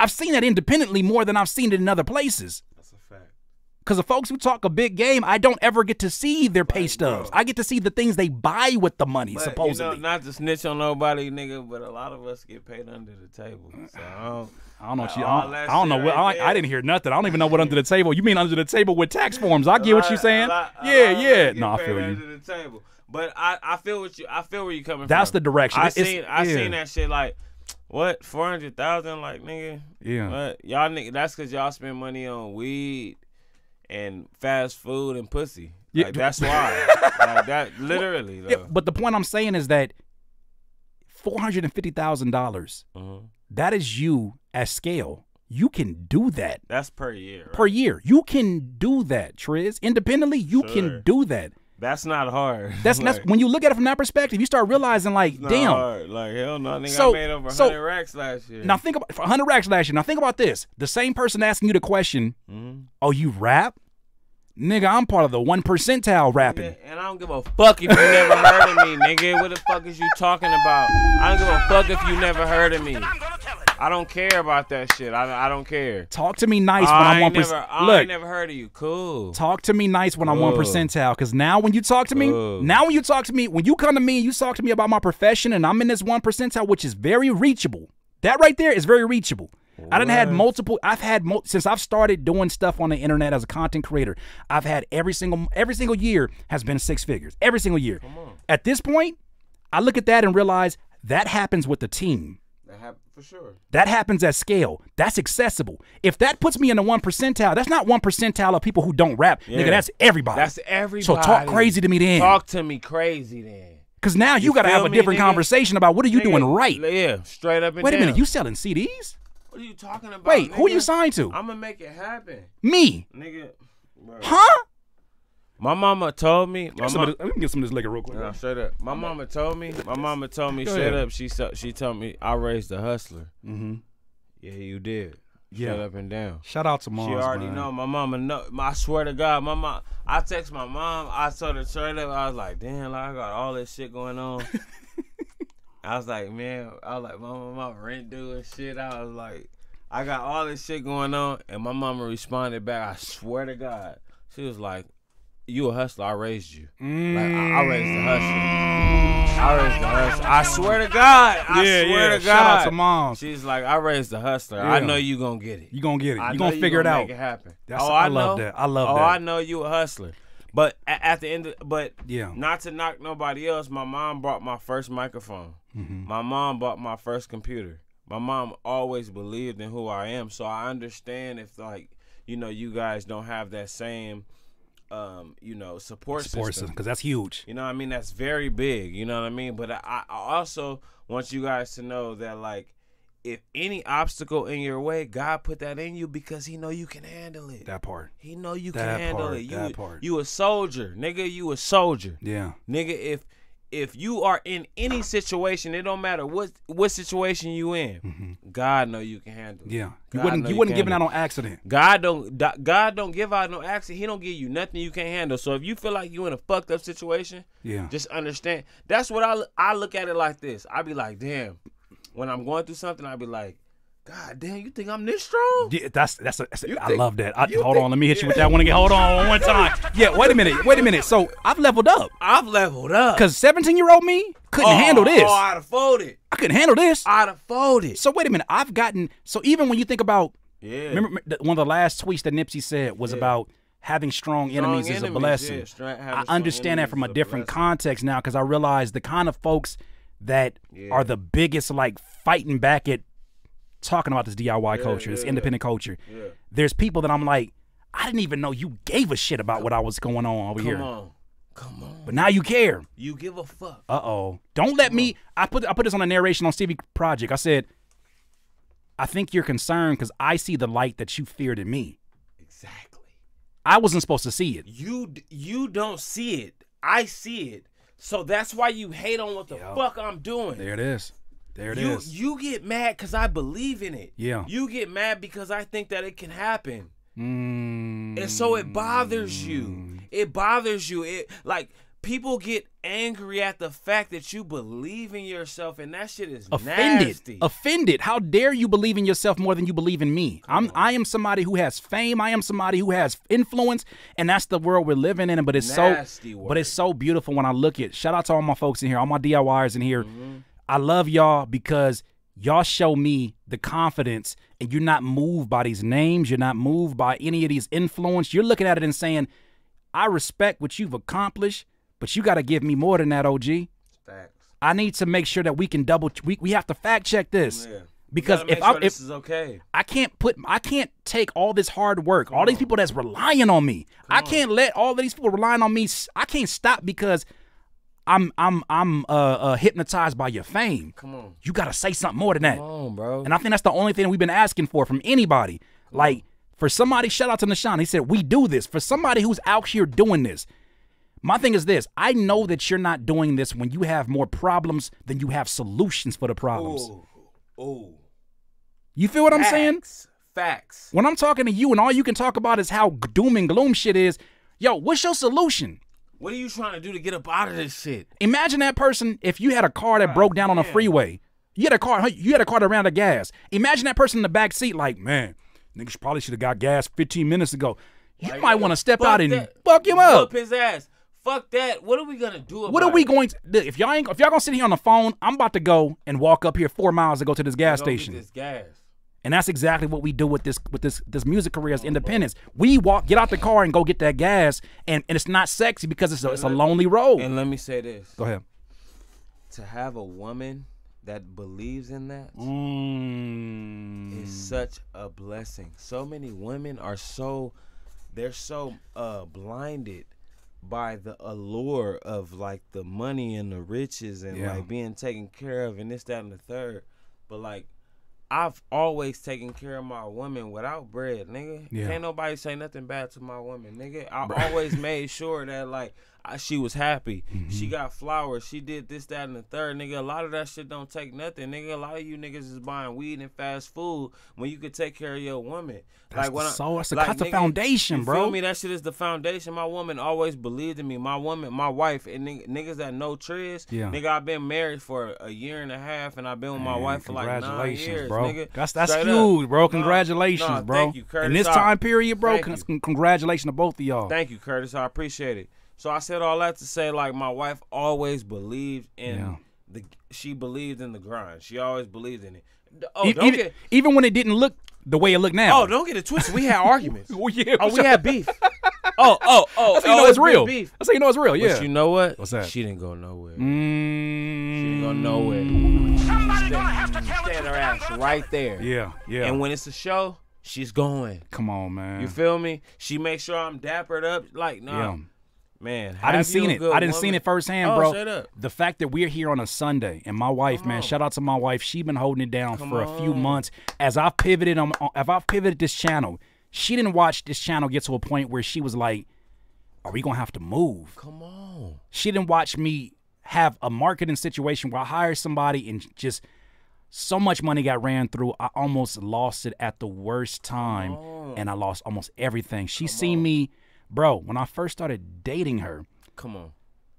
I've seen that independently more than I've seen it in other places. That's. Because the folks who talk a big game, I don't ever get to see their pay stubs. I get to see the things they buy with the money, But, supposedly. You know, not to snitch on nobody, nigga, but a lot of us get paid under the table. So I don't, I don't know. What you, I don't, I don't know. shit What, right I, I didn't hear nothing. I don't even know what under the [laughs] table. You mean under the table with tax forms? I get what you're saying. Lot- yeah, lot yeah. No, I feel you. Under the table. But I, I feel what you I feel where you coming That's from. the direction. I It's- seen I yeah. seen that shit like What four hundred thousand? Like nigga, Yeah. what y'all nigga? That's cause y'all spend money on weed and fast food and pussy. Yeah. Like that's why. [laughs] like that literally though. Yeah, but the point I'm saying is that four hundred and fifty thousand dollars. Mhm. That is you at scale. You can do that That's per year. Right? per year. You can do that, Trizz. Independently, you Sure. can do that. That's not hard. [laughs] That's that's when you look at it from that perspective, you start realizing like, it's not damn. hard. Like hell no, nigga. So- I made over so- hundred racks last year. Now think about 100 racks last year. Now think about this: the same person asking you the question, Mhm. "Oh, you rap?" Nigga, I'm part of the one percentile rapping. Nigga, And I don't give a fuck if you never heard of me, nigga. What the fuck is you talking about? I don't give a fuck if you never heard of me. I'm gonna tell it. I don't care about that shit. I, I don't care. Talk to me nice when I I'm one percent. I Look, never heard of you. Cool. talk to me nice when I'm one percentile. Because now when you talk to me, now when you talk to me, when you come to me and you talk to me about my profession and I'm in this one percentile, which is very reachable. That right there is very reachable. I done had multiple. I've had mul- since I've started doing stuff on the internet as a content creator. I've had every single every single year has been six figures. Every single year. At this point, I look at that and realize that happens with the team. That for sure. That happens at scale. That's accessible. If that puts me in the one percentile, that's not one percentile of people who don't rap. Yeah. Nigga, that's everybody. That's everybody. So talk crazy to me then. Talk to me crazy then. Because now you, got to have a different nigga? conversation about what are you doing right. Yeah, straight up and Wait a down. minute, you selling CDs? What are you talking about? Wait, who you nigga? signed to? I'm gonna make it happen, me. nigga. Bro. Huh? My mama told me. My Give some mama, of this- let me get some of this liquor real quick. No, straight up. My mama told me. My mama told me Go straight ahead. up. She she told me I raised a hustler. Mm-hmm. Yeah, you did. Yeah. Straight up and down. Shout out to mom. She already know. My mama know. I swear to God, my mom. I text my mom. I told her straight up. I was like, damn, like, I got all this shit going on. [laughs] I was like, man. I was like, mama, my rent due and shit. I was like, I got all this shit going on, and my mama responded back. I swear to God, she was like, you a hustler. I raised you. Like I, I raised the hustler. I raised the hustler. I swear to God. I Yeah, swear yeah. to God. Shout out to mom. She's like, I raised the hustler. I know you gonna get it. You gonna get it. I You gonna figure it gonna out. Make it happen. That's- oh, I I, love know. that. I love oh, that. Oh, I know you a hustler. But a- at the end, of, but Yeah. not to knock nobody else. My mom bought my first microphone. Mm-hmm. My mom bought my first computer. My mom always believed in who I am, so I understand if like you know you guys don't have that same, um, you know, support, Sports system. because that's huge. You know what I mean? That's very big. You know what I mean? But I, I also want you guys to know that like if any obstacle in your way, God put that in you because he know you can handle it. That part. he know you that can handle part, it. You that part. you a soldier, nigga, you a soldier. Yeah. Nigga, if if you are in any situation, it don't matter what what situation you in. God know you can handle it. Mm-hmm. Yeah. You wouldn't you wouldn't give it out on accident. God don't God don't give out no accident. He don't give you nothing you can't handle. So if you feel like you in a fucked up situation, Yeah. just understand. That's what I look- I look at it like this. I be like, damn. When I'm going through something, I be like, God damn, you think I'm this strong? Yeah, that's that's, a, that's a, I think- love that. I, hold think- on, let me hit you with that one again. Hold on one [laughs] time. Yeah, wait a minute. Wait a minute. So I've leveled up I've leveled up. because 17 year old me couldn't Oh, handle this. Oh, I'd have folded. I couldn't handle this. I'd have folded. So wait a minute. I've gotten so even when you think about Yeah. remember one of the last tweets that Nipsey said was about having strong, enemies is a blessing. yeah, having I understand that from a different blessing. context now because I realize the kind of folks that Yeah. are the biggest like fighting back at talking about this DIY culture, this yeah, independent culture. Yeah. There's people that I'm like, I didn't even know you gave a shit about what I was going on over here. Come here. on. Come on. But now you care. You give a fuck. Uh oh. Don't let me. I put I put this on a narration on Stevie Project. I said, I think you're concerned because I see the light that you feared in me. Exactly. I wasn't supposed to see it. You you don't see it. I see it. So that's why you hate on what the fuck I'm doing. There it is. There it is. you you get mad because I believe in it. Yeah. You get mad because I think that it can happen. Mm, And so it bothers you. It bothers you. It like people get angry at the fact that you believe in yourself and that shit is offended. nasty. Offended. How dare you believe in yourself more than you believe in me? I'm I am somebody who has fame. I am somebody who has influence, and that's the world we're living in. But it's Nasty so word. but it's so beautiful when I look at. Shout out to all my folks in here, all my DIYers in here. Mm-hmm. I love y'all because y'all show me the confidence, and you're not moved by these names. You're not moved by any of these influence. You're looking at it and saying, "I respect what you've accomplished, but you got to give me more than that, OG." Facts. I need to make sure that we can double. We we have to fact check this Yeah. because if sure if this is okay. I can't put I can't take all this hard work, all these people that's relying on me. I can't let all these people relying on me. I can't stop because I'm I'm I'm uh, uh hypnotized by your fame. Come on. You gotta say something more than that. Come on, bro. And I think that's the only thing we've been asking for from anybody. Like for somebody, shout out to Nashawn. He said, We do this. For somebody who's out here doing this, my thing is this I know that you're not doing this when you have more problems than you have solutions for the problems. Ooh. Ooh. You feel what I'm saying? Facts. Facts. When I'm talking to you and all you can talk about is how doom and gloom shit is, yo, what's your solution? What are you trying to do to get up out of this shit? Imagine that person if you had a car that broke down on a freeway. You had a car, you had a car that ran out of gas. Imagine that person in the back seat, like, man, niggas probably should have got gas 15 minutes ago. You Like, might want to step out and that. fuck him Whoop up. his ass. Fuck that. What are we gonna do about What are we it? going to look, if y'all ain't if y'all gonna sit here on the phone, I'm about to go and walk up here four miles to go to this gas station. This gas. And that's exactly what we do with this with this this music career as independents. We walk, get out the car and go get that gas, and, and it's not sexy because it's a, it's a lonely road. And let me say this: Go ahead. to have a woman that believes in that is Mm. such a blessing. So many women are so they're so uh blinded by the allure of like the money and the riches and Yeah. like being taken care of and this, that, and the third. But like I've always taken care of my woman without bread, nigga. Yeah. Can't nobody say nothing bad to my woman, nigga. I always [laughs] made sure that like she was happy. Mm-hmm. She got flowers. She did this, that, and the third, nigga. A lot of that shit don't take nothing, nigga. A lot of you niggas is buying weed and fast food when you could take care of your woman. That's like when soul- that's the- like, that's the foundation, bro. Feel me? That shit is the foundation. My woman always believed in me. My woman, my wife, and nigg- niggas that know Trizz. Yeah. Nigga, I've been married for a year and a half, and I've been with my Man, wife for like nine years, bro. nigga. That's that's Straight huge, up. bro. Congratulations, no, bro. Thank you, In this time period, bro, Thank con- you. con- congratulations to both of y'all. Thank you, Curtiss. I appreciate it. So I said all that to say, like, my wife always believed in Yeah. the. She believed in the grind. She always believed in it. Oh, E- don't even, get. even when it didn't look the way it looked now. Oh, don't get it twisted. We had arguments. [laughs] Well, yeah, Oh, we had beef. [laughs] Oh, oh, oh. That's how you oh, know it's real. Beef. That's how you know it's real. Yeah. But you know what? What's that? She didn't go nowhere. mm, She didn't go nowhere. Somebody gonna have to tell Stand her ass right there. Yeah, yeah. And when it's a show, she's going. Come on, man. You feel me? She makes sure I'm dappered up. Like, nah, Yeah. Man. I didn't seen it. I didn't seen it firsthand, Oh, bro. The fact that we're here on a Sunday and my wife, man, shout out to my wife. She been holding it down Come for a few months. As I've pivoted on, on- as I've pivoted this channel, she didn't watch this channel get to a point where she was like, "Are we gonna have to move?" Come on. She didn't watch me have a marketing situation where I hired somebody and just so much money got ran through. I almost lost it at the worst time, and I lost almost everything. She seen me, bro. When I first started dating her. Come on.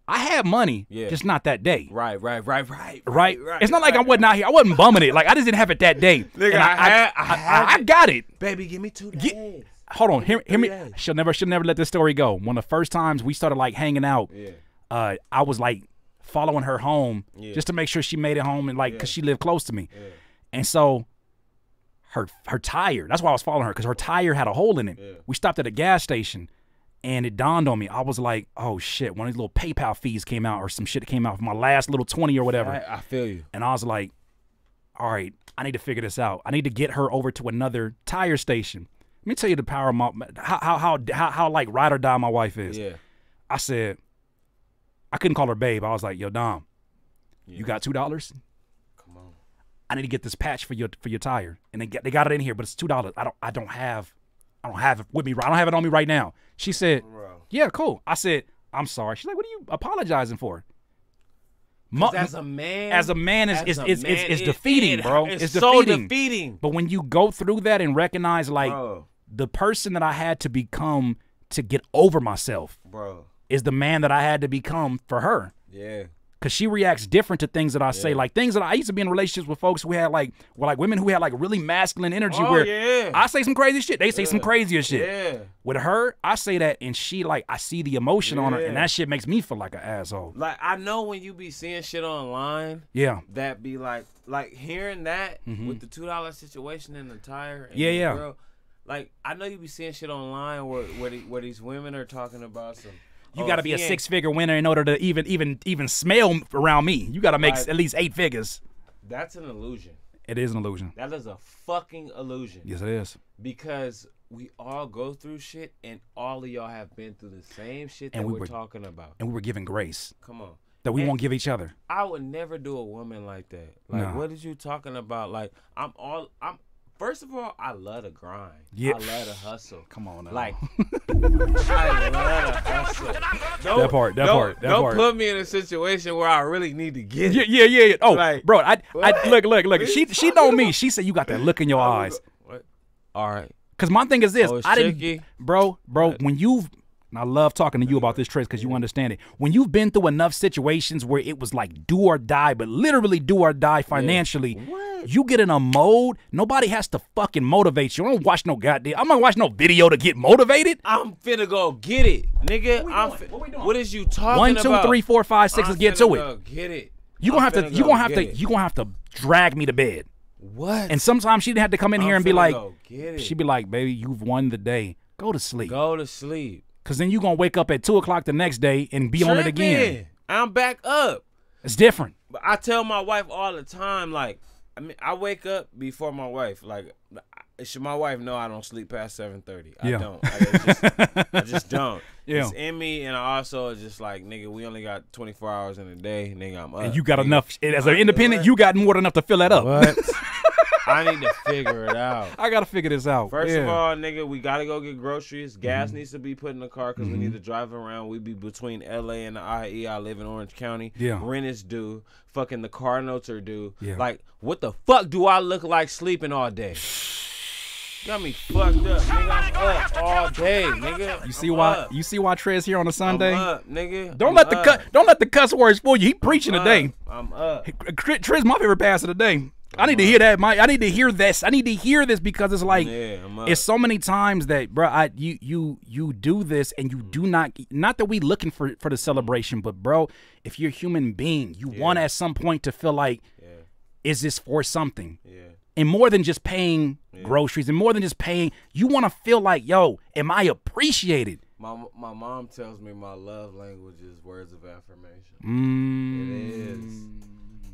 I had money, Yeah. just not that day. Right, right, right, right. Right? right it's not like I right. wasn't out here. I wasn't bumming it. Like I just didn't have it that day. [laughs] Nigga, And I had- I had I, it. got it. Baby, give me two days. Get- Hold on. Hear, hear me. Days. She'll never. She'll never let this story go. One of the first times we started like hanging out, Yeah. uh, I was like following her home Yeah. just to make sure she made it home and like because she lived close to me, and so her her tire. That's why I was following her because her tire had a hole in it. We stopped at a gas station. And it dawned on me. I was like, "Oh shit!" One of these little PayPal fees came out, or some shit came out for my last little twenty or whatever. I, I feel you. And I was like, all right, I need to figure this out. I need to get her over to another tire station. Let me tell you the power of my how how how how, how like ride or die my wife is. Yeah. I said, I couldn't call her babe. I was like, yo, Dom, you got two dollars? Come on. I need to get this patch for your for your tire. And they get they got it in here, but it's two dollars. I don't I don't have I don't have it with me. I don't have it on me right now. She said, Bro. Yeah, cool. I said, I'm sorry. She's like, What are you apologizing for? As a man, as a man is is is, is, is defeating, bro. [laughs] It's, defeating. defeating. But when you go through that and recognize like the person that I had to become to get over myself bro. is the man that I had to become for her. Yeah. Cause she reacts different to things that I say, like things that I, I used to be in relationships with folks who had like, well, like women who had like really masculine energy. Oh, where yeah. I say some crazy shit, they say some crazier shit. Yeah. With her, I say that, and she like, I see the emotion on her, and that shit makes me feel like an asshole. Like I know when you be seeing shit online Yeah, that be like like hearing that with the two dollar situation in the tire. And Mm-hmm. Yeah, yeah. Girl, like I know you be seeing shit online where where, the, where these women are talking about some. You Oh, got to be a six figure winner in order to even even even smell around me. You got to make Right. at least eight figures. That's an illusion. It is an illusion. That is a fucking illusion. Yes, it is. Because we all go through shit, and all of y'all have been through the same shit And that we we are were- talking about. And we were given grace Come on. that we And- won't give each other. I would never do a woman like that. Like, what is you talking about? Like, I'm all. I'm. First of all, I love to grind. Yeah. I love to hustle. Come on now. Like, [laughs] I love to hustle. Don't, That part, that don't- part, that don't part. put me in a situation where I really need to get Yeah, it. yeah, yeah. yeah. Oh, Like, bro, I, I look, look, look. What She, she know me. She said you got that look in your eyes. What? All right. Cause my thing is this, Oh, I didn't, tricky? bro, bro. When you've, and I love talking to you about this, Trace, because you understand it. When you've been through enough situations where it was like do or die, but literally do or die financially, you get in a mode. Nobody has to fucking motivate you. I don't watch no goddamn. I'm not watching no video to get motivated. I'm finna go get it, nigga. we I'm fi- What we doing? what is you talking One, two, about? three, four, five, six. Let's get to it. Get it. You gonna I'm have to. You gonna have to. it. You gonna have to drag me to bed. what? And sometimes she didn't have to come in here I'm and be like, go get it. she'd be like, baby, you've won the day. Go to sleep. go to sleep. Cause then you gonna wake up at two o'clock the next day and be on it again. Tripping. I'm back up. It's different. But I tell my wife all the time, like, I mean, I wake up before my wife. Like, should my wife know I don't sleep past seven thirty? I Yeah. don't. I just, I just [laughs] don't. Yeah. It's in me, and I also just like, nigga, we only got twenty four hours in a day, nigga. I'm up. And you got nigga. enough. As an independent, you got more than enough to fill that up. [laughs] What? I need to figure it out. [laughs] I gotta figure this out. First yeah. of all, nigga, we gotta go get groceries. Gas mm-hmm. needs to be put in the car because we mm-hmm. need to drive around. We be between LA and the IE. I live in Orange County. Yeah. Rent is due. Fucking the car notes are due. Yeah. Like, what the fuck do I look like sleeping all day? [sighs] Got me fucked up, nigga. I'm up all day, nigga. you see I'm why? Up. You see why Trizz here on a Sunday? I'm up, nigga. Don't I'm let the up. cut. Don't let the cuss words fool you. He preaching I'm today. up. I'm up. Trizz, my favorite pastor today. I need to hear that. My, I need to hear this. I need to hear this because it's like Yeah, it's so many times that, bro. I you you you do this and you do not. Not that we looking for for the celebration, but bro, if you're a human being, you want at some point to feel like, is this for something? Yeah. and more than just paying groceries and more than just paying you want to feel like yo am i appreciated My my mom tells me my love language is words of affirmation. mm. It is.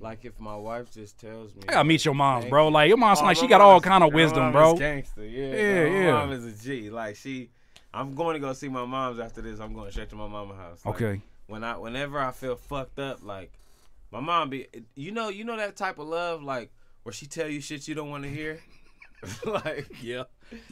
Like if my wife just tells me. i gotta meet your moms bro like your mom's Oh, like she got all kind of my wisdom bro gangster. Yeah, Yeah, my yeah. mom is a G. Like she, I'm going to go see my mom's after this. I'm going straight to my mama house. Like, Okay. When I, whenever I feel fucked up, like my mom be, you know, you know that type of love, like where she tell you shit you don't want to hear. [laughs] like yeah,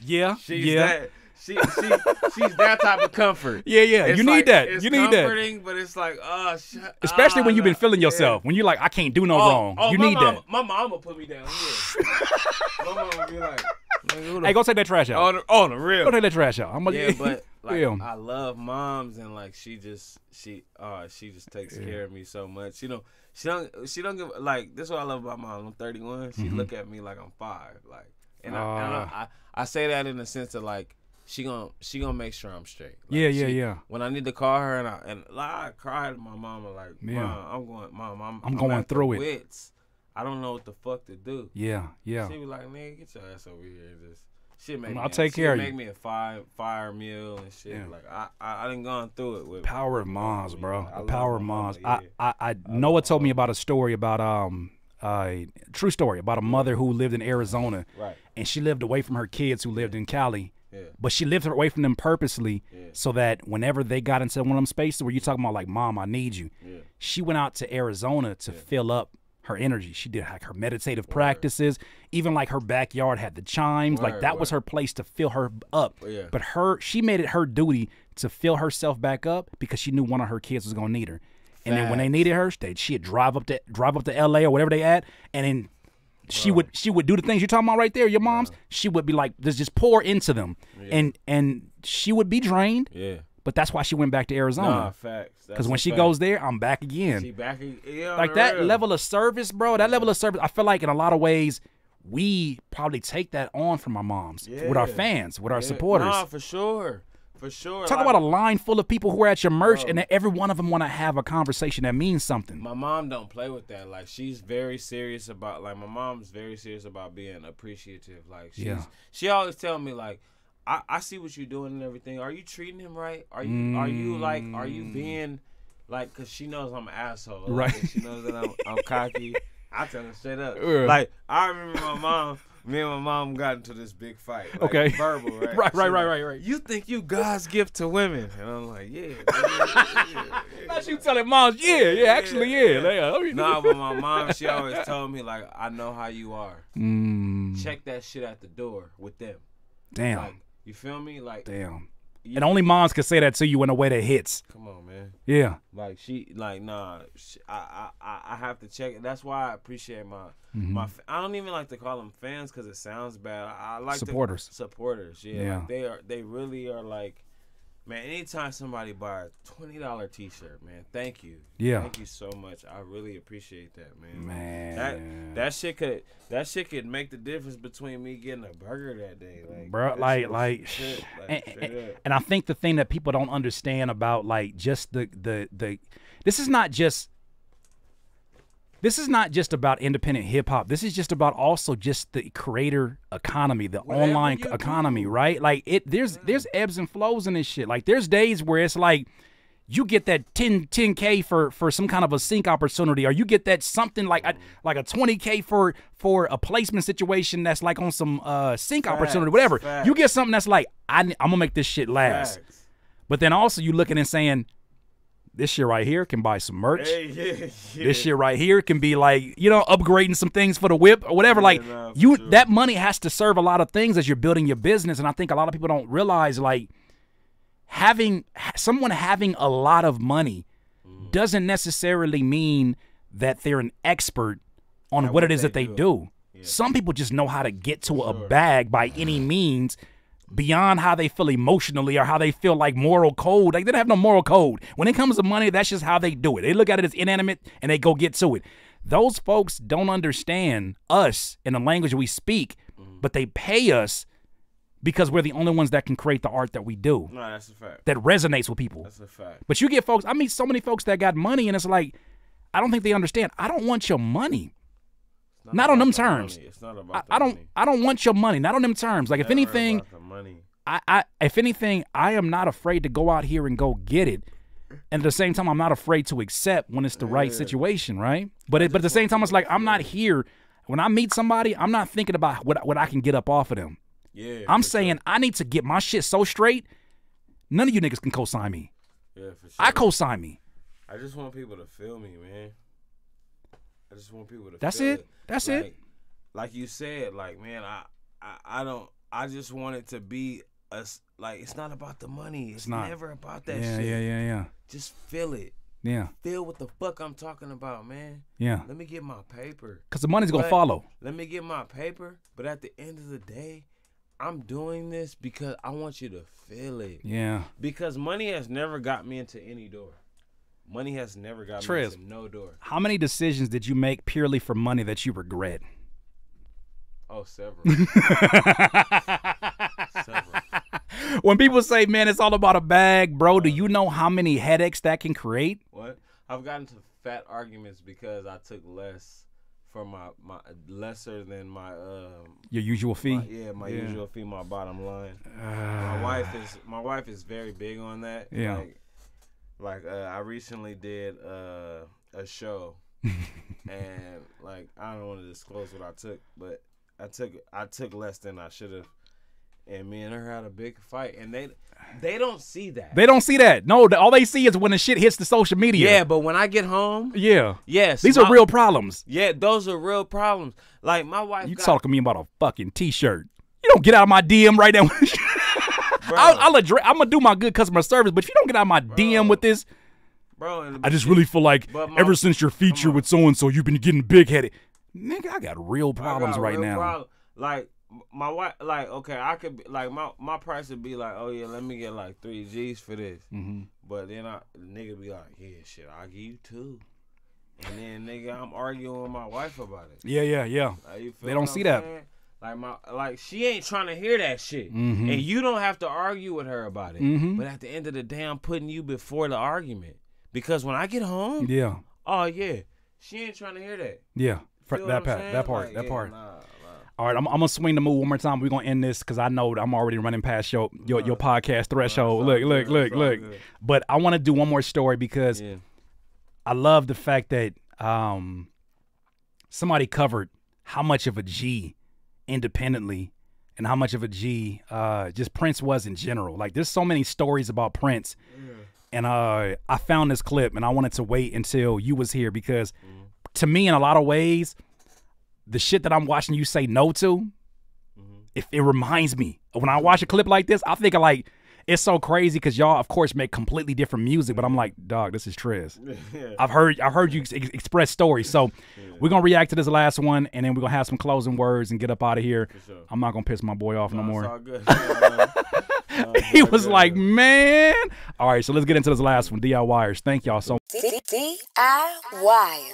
yeah she's yeah that. She, she she's that type of comfort. [laughs] yeah yeah It's you need like- that you need that comforting, but it's like, oh, shut especially ah, when you've been nah, feeling yeah. yourself when you're like i can't do no Oh, wrong oh, you need mama, that My mama put me down here. [laughs] my mama be like, "Nigga, who the hey go take that trash out on the, on the real. go take that trash out i'm gonna yeah, but [laughs] like Yeah. I love moms and like she just she uh she just takes care of me so much. You know, she don't she don't give like this is what I love about my mom. I'm 31. She look at me like I'm five. Like and, I, and I, Mm-hmm. Ah. I I say that in the sense of like she gonna she gonna make sure I'm straight. Like, Yeah, yeah, she- yeah. When I need to call her and I and like, I cried to my mama like, Yeah. Mom, I'm going, mom, I'm, I'm going at the through it. Wits. I don't know what the fuck to do. yeah yeah She was like, nigga, get your ass over here. and Just shit make I'll me, take care of you. make me a fire fire meal and shit. Yeah. Like I, I I didn't gone through it with power of moms, bro. I power of moms. I, I, I Noah told me about a story about um, uh, true story about a mother who lived in Arizona, Right. and she lived away from her kids who lived in Cali. Yeah. But she lived away from them purposely so that whenever they got into one of them spaces where you're talking about like, Mom, I need you, she went out to Arizona to fill up her energy. She did like her meditative practices. Even like her backyard had the chimes. like Word, that was her place to fill her up. Yeah. But her she made it her duty to fill herself back up because she knew one of her kids was gonna need her. And then when they needed her, they she'd drive up to drive up to LA or whatever they at, and then she would she would do the things you're talking about right there, your mom's. She would be like, just just pour into them, and and she would be drained. Yeah. But that's why she went back to Nah, Arizona. facts. Because when she goes there, I'm back again. she back in- yeah, on like that real. level of service, bro. That level of service, I feel like in a lot of ways, we probably take that on from our moms, with our fans, with our Yeah, supporters. Nah, for sure. For sure. Talk Like, about a line full of people who are at your merch, and every one of them want to have a conversation that means something. My mom don't play with that. Like she's very serious about like my mom's very serious about being appreciative. Like she's Yeah. she always tell me like I, I see what you're doing and everything. Are you treating him right? Are you are you like are you mm. being like? Cause she knows I'm an asshole, like, Right. she knows that I'm, I'm cocky. I tell her straight up. [laughs] Like I remember my mom. Me and my mom got into this big fight. Like, Okay. verbal, [laughs] right? Right, right, right, right, right. You think you God's gift to women? And I'm like, yeah. yeah, yeah. Not you telling moms, yeah, yeah, actually, yeah. yeah. Mean- Nah, but my mom, she always told me like, I know how you are. Mm, Check that shit at the door with them. damn, Like, you feel me? Like, damn. And only moms can say that to you in a way that hits. come on, man. Yeah. Like she, like nah. She, I, I, I, have to check. it. That's why I appreciate my, Mm-hmm. my. I don't even like to call them fans because it sounds bad. I, I like to- Supporters. supporters, yeah. Yeah. Like they are. They really are like. Man, anytime somebody buy a twenty dollar t shirt, man, thank you. Yeah. Thank you so much. I really appreciate that, man. Man. That that shit could that shit could make the difference between me getting a burger that day. Like Bro, like, like, shit, like, and, and- and I think the thing that people don't understand about like just the the the this is not just this is not just about independent hip hop. This is just about also just the creator economy, the Whatever online economy, do. right? Like it there's there's ebbs and flows in this shit. Like there's days where it's like you get that 10 10k for for some kind of a sync opportunity or you get that something like a, like a 20k for for a placement situation that's like on some uh sync opportunity whatever facts. you get something that's like I, am gonna make this shit last Facts. but then also you looking and saying this shit right here can buy some merch Hey, yeah, [laughs] yeah. this shit right here can be like you know upgrading some things for the whip or whatever like nah, you sure. that money has to serve a lot of things as you're building your business and i think a lot of people don't realize like having someone having a lot of money Mm. doesn't necessarily mean that they're an expert on what, what it is they that they do. do some people just know how to get to a bag by any [sighs] means beyond how they feel emotionally or how they feel like moral code. Like they don't have no moral code. When it comes to money, that's just how they do it. They look at it as inanimate and they go get to it. Those folks don't understand us in the language we speak, mm-hmm. but they pay us because we're the only ones that can create the art that we do No, that's a fact. that resonates with people. That's a fact. But you get folks, I meet so many folks that got money and it's like, I don't think they understand. I don't want your money. It's Not on them terms. money. It's not about I, I don't money. I don't want your money. Not on them terms. Like if Never anything, money. I, I if anything, I am not afraid to go out here and go get it. And at the same time, I'm not afraid to accept when it's the right situation, right? But it, but at the same time, it's like I'm not here. When I meet somebody, I'm not thinking about what what I can get up off of them. Yeah. I'm saying I need to get my shit so straight. None of you niggas can co-sign me. Yeah, for sure. I co-sign me. I just want people to feel me, man. I just want people to. That's feel it. That's it. Like- Like you said, like man, I, I, I don't. I just want it to be a Like it's not about the money. It's, not. never about that Yeah, shit. yeah, yeah, yeah, Just feel it. yeah, Feel what the fuck I'm talking about, man. yeah. Let me get my paper. Because the money's gonna follow. Let me get my paper. But at the end of the day, I'm doing this because I want you to feel it. Yeah. Because money has never got me into any door. Money has never got Trizz. me into no door. How many decisions did you make purely for money that you regret? Oh, several. several. when people say, "Man, it's all about a bag," bro, do you know how many headaches that can create? What? I've gotten to fat arguments because I took less for my my lesser than my um Your usual fee. my- yeah my Yeah. usual fee my bottom line. my wife is my wife is very big on that. Yeah. Like, like uh, I recently did uh, a show, [laughs] and like I don't want to disclose what I took, but I took I took less than I should have, and me and her had a big fight, and they they don't see that. They don't see that. No, th- all they see is when the shit hits the social media. yeah, but when I get home, Yeah. yes, These my- are real problems. Yeah, those are real problems. Like my wife, You got, talking to me about a fucking t-shirt. You don't get out of my DM right now. [laughs] bro, I'll, I'll address, I'm gonna do my good customer service, but if you don't get out of my DM with this, bro. I just really feel like ever since your feature with so and so, you've been getting big headed. Nigga, I got real I got problems right real now. problem. Like my wife, like okay, I could be like my my price would be like, oh yeah, let me get like three G's for this. Mm-hmm. But then I nigga be like, yeah, shit, I'll give you two. And then nigga, I'm arguing with my wife about it. Yeah, yeah, yeah. Like, They don't see that. saying? Like my like she ain't trying to hear that shit, Mhm. and you don't have to argue with her about it. Mhm. But at the end of the day, I'm putting you before the argument because when I get home, Yeah, oh yeah, she ain't trying to hear that. yeah. That part, that part, that yeah, part. nah. All right, I'm, I'm gonna swing the move one more time. We're gonna end this because I know I'm already running past your your, your podcast threshold. Look, look, look, look. But I want to do one more story because Yeah. I love the fact that um somebody covered how much of a G independently and how much of a G uh just Prince was in general. Like there's so many stories about Prince. And uh I found this clip and I wanted to wait until you was here because to me in a lot of ways the shit that I'm watching you say no to if it reminds me when I watch a clip like this, I think of like it's so crazy because y'all, of course, make completely different music. But I'm like, dog, this is Trizz. [laughs] I've heard, I've heard you ex- express stories. So we're gonna react to this last one, and then we're gonna have some closing words and get up out of here. I'm not gonna piss my boy off no, It's more. all good. [laughs] He was like, man. All right, so let's get into this last one. DIYers. Thank y'all so. much. DIY.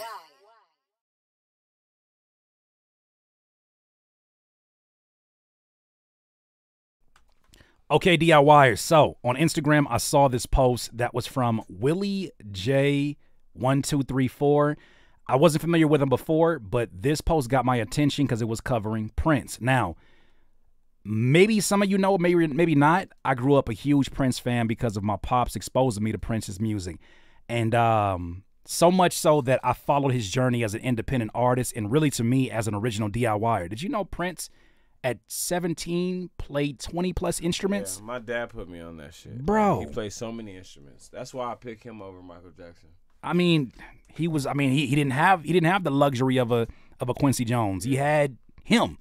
Okay, DIYers. So on Instagram, I saw this post that was from Willie J1234. I wasn't familiar with him before, but this post got my attention because it was covering Prince. Now, maybe some of you know, maybe maybe not. I grew up a huge Prince fan because of my pops exposing me to Prince's music, and um, so much so that I followed his journey as an independent artist, and really to me as an original DIYer. Did you know Prince? At 17, played 20 plus instruments. Yeah, my dad put me on that shit. Bro. He played so many instruments. That's why I pick him over Michael Jackson. I mean, he was. I mean, he, he didn't have he didn't have the luxury of a of a Quincy Jones. He had him.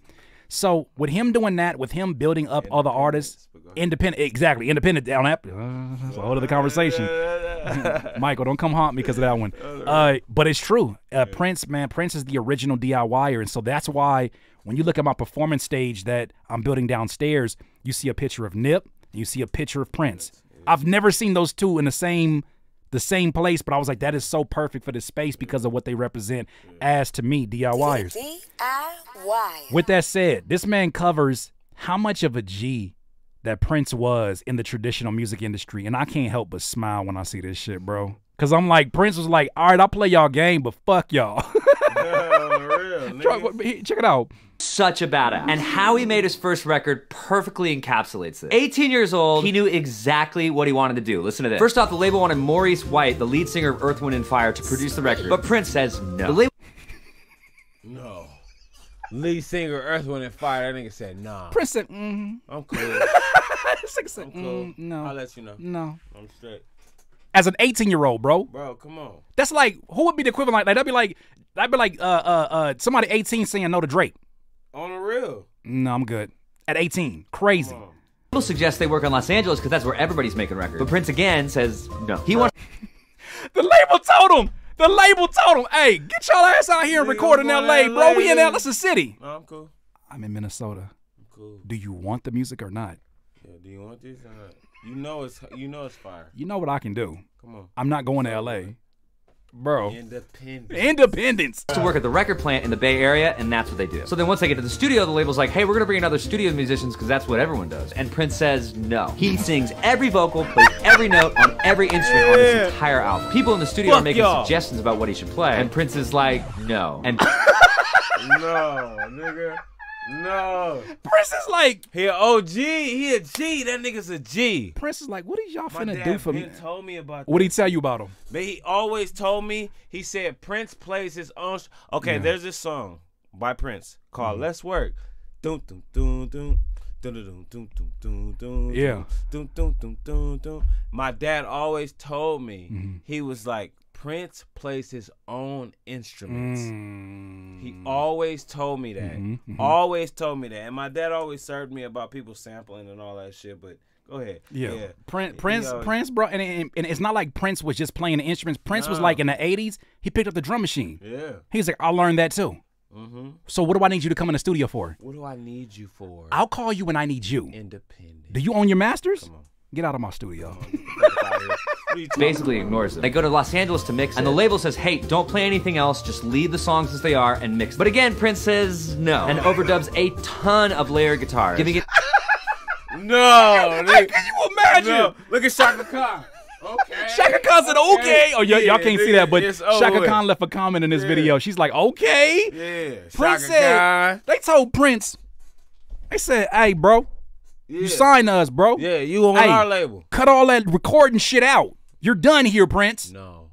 So with him doing that, with him building up other artists, but go ahead. independent, exactly, independent down that. Uh, that's a whole other conversation. [laughs] Michael, don't come haunt me because of that one. Uh, but it's true. Uh, Prince, man, Prince is the original DIYer, and so that's why when you look at my performance stage that I'm building downstairs, you see a picture of Nip, and you see a picture of Prince. I've never seen those two in the same the same place, but I was like, that is so perfect for this space because of what they represent as to me, DIYers. DIY. With that said, this man covers how much of a G that Prince was in the traditional music industry, and I can't help but smile when I see this shit, bro. Cause I'm like, Prince was like, all right, I'll play y'all game, but fuck y'all. [laughs] on the real, Try- Check it out. Such a badass. And how he made his first record perfectly encapsulates this. 18 years old, he knew exactly what he wanted to do. Listen to this. First off, the label wanted Maurice White, the lead singer of Earth, Wind, and Fire, to produce the record. But Prince says no. The label No. Lead singer Earth, Wind, and Fire. That nigga said, nah. Prince said, mm, I'm cool. [laughs] this nigga said, I'm cool. mm, no, I'll let you know. no. I'm straight. As an 18 year old, bro, Bro, come on. that's like, who would be the equivalent? Like, that'd be like, that'd be like, uh, uh, uh, somebody 18 saying no to Drake. On the real. No, I'm good. At 18, crazy. People suggest they work in Los Angeles because that's where everybody's making records. But Prince again says no. He wants [laughs] The label told him. The label told him, "Hey, get y'all ass out here and record in I'm L.A., bro. We in LA. L. That's a city. No, I'm cool. I'm in Minnesota. I'm cool. Do you want the music or not? Yeah, do you want this or not? You know it's you know it's fire. You know what I can do. Come on. I'm not going to L.A., bro. Independent. Independence. to work at the record plant in the Bay Area, and that's what they do. So then once they get to the studio, the label's like, hey, we're gonna bring in other studio musicians because that's what everyone does. And Prince says no. He sings every vocal, plays every note on every instrument on this entire album. People in the studio are making suggestions about what he should play, and Prince is like, no. And [laughs] No, nigga. No. Prince is like, He a OG. He a G. That nigga's a G. Prince is like, what are y'all finna do for me? told me about What did he tell you about him? But he always told me, he said Prince plays his own. Okay, there's this song by Prince called Mm-hmm. Let's Work. Yeah. My dad always told me, Mm-hmm. he was like, Prince plays his own instruments. Mm. He always told me that. Mm-hmm, Always told me that. And my dad always served me about people sampling and all that shit. But go ahead. Yeah. Prince, Prince, always- Prince, bro, and, and, and it's not like Prince was just playing the instruments. Prince was like in the '80s. He picked up the drum machine. Yeah. He's like, I learned that too. Mm-hmm. So what do I need you to come in the studio for? What do I need you for? I'll call you when I need you. Independent. Do you own your masters? Come on. Get out of my studio. Fuck outta here. What are you talking basically ignores them. They go to Los Angeles to mix, and the label says, hey, don't play anything else, just leave the songs as they are and mix them. But again, Prince says no, and overdubs a ton of layered guitars, giving it [laughs] No, nigga. Can you imagine? No. Look at Chaka Khan. Okay. Chaka Khan said, okay. Oh, y- y'all Yeah, can't see that, but it's over Chaka with. Khan left a comment in this video. She's like, okay. Yeah. Prince Chaka said, Khan. they told Prince, they said, hey, bro, Yeah. you sign us, bro. Yeah, you on Hey. our label. Cut all that recording shit out. You're done here, Prince. No.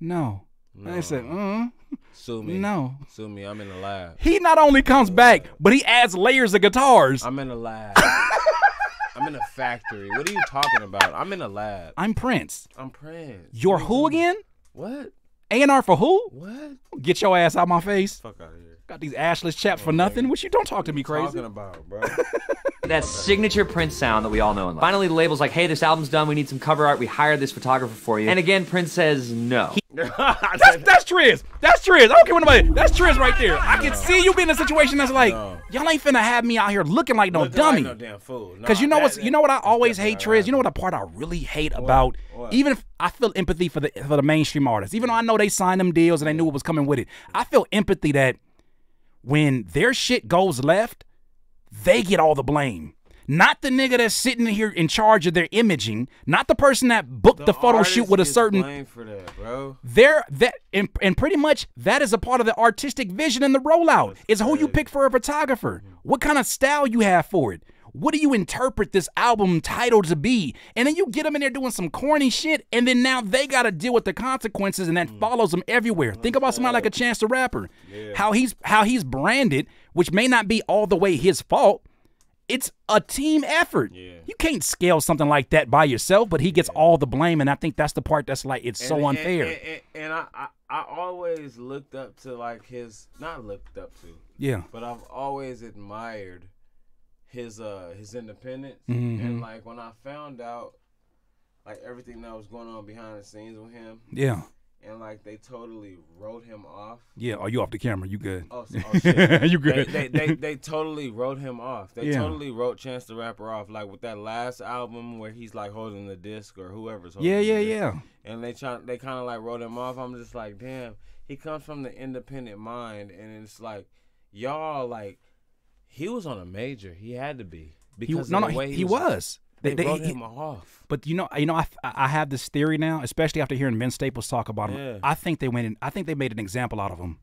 No. And they said, mm, Sue me. no. Sue me. I'm in the lab. He not only comes back, but he adds layers of guitars. I'm in the lab. [laughs] I'm in a factory. What are you talking about? I'm in a lab. I'm Prince. I'm Prince. You're who again? What? A&R for who? What? Get your ass out my face. Fuck out of here. Got these ashless chaps for oh, nothing. What you don't talk to me crazy. Talking about, bro. [laughs] that signature Prince sound that we all know and love. Finally, the label's like, hey, this album's done. We need some cover art. We hired this photographer for you. And again, Prince says no. [laughs] That's that's Trizz. That's Trizz. I don't care what nobody. That's Trizz right there. I can see you being in a situation that's like, No. y'all ain't finna have me out here looking like no Looking dummy. Like no damn fool. Because you know Nah, what's you know what I always hate, definitely Trizz. You know what the part I really hate about What? even if I feel empathy for the for the mainstream artists, even though I know they signed them deals and they knew what was coming with it. I feel empathy that when their shit goes left, they get all the blame. Not the nigga that's sitting here in charge of their imaging, not the person that booked the, photo shoot with a certain blamed for that, bro. there that and, and pretty much that is a part of the artistic vision and the rollout is who you pick for a photographer what kind of style you have for it what do you interpret this album title to be? And then you get them in there doing some corny shit and then now they got to deal with the consequences and that mm. follows them everywhere. Think about somebody like a mm-hmm. chance the rapper. How he's how he's branded which may not be all the way his fault. It's a team effort. You can't scale something like that by yourself, but he gets all the blame, and I think that's the part that's like it's so And- and- unfair. And, and, and I, I, I always looked up to like his, not looked up to, yeah. but I've always admired his uh his independence. Mm-hmm. And like when I found out like everything that was going on behind the scenes with him, Yeah. and like they totally wrote him off. Yeah. Are you off the camera? You good? Oh, so- [laughs] oh shit. you They, good? they, they [laughs] they totally wrote him off. They Yeah. totally wrote Chance the Rapper off. Like with that last album where he's like holding the disc or whoever's holding yeah, yeah, yeah. and they try they kind of like wrote him off. I'm just like, damn, he comes from the independent mind, and it's like, y'all like, he was on a major. He had to be He, because no, of no, way he, he, he was. They, They- they- wrote he- him off. but you know, you know, I, I have this theory now, especially after hearing Vince Staples talk about him. Yeah. I think they went. In, I think they made an example out of him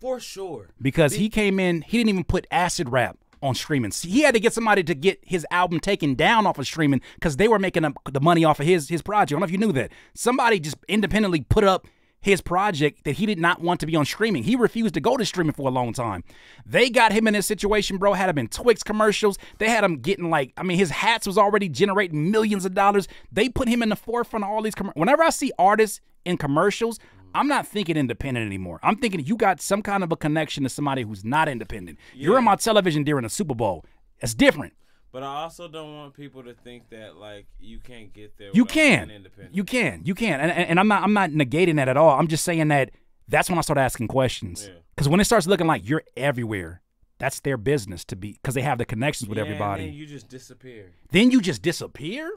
For sure. because he came in. He didn't even put acid rap on streaming. See, he had to get somebody to get his album taken down off of streaming because they were making up the money off of his his project. I don't know if you knew that. Somebody just independently put up his project that he did not want to be on streaming. He refused to go to streaming for a long time. They got him in this situation, bro. Had him in Twix commercials. They had him getting like, I mean, his hats was already generating millions of dollars. They put him in the forefront of all these. Com- Whenever I see artists in commercials, I'm not thinking independent anymore. I'm thinking you got some kind of a connection to somebody who's not independent. You're on my television during a Super Bowl. That's different. But I also don't want people to think that like you can't get there. You can. You can. You can. And, and, and I'm not I'm not negating that at all. I'm just saying that that's when I start asking questions. Yeah. Because when it starts looking like you're everywhere, that's their business to be because they have the connections with Yeah, and everybody. then you just disappear. then you just disappear?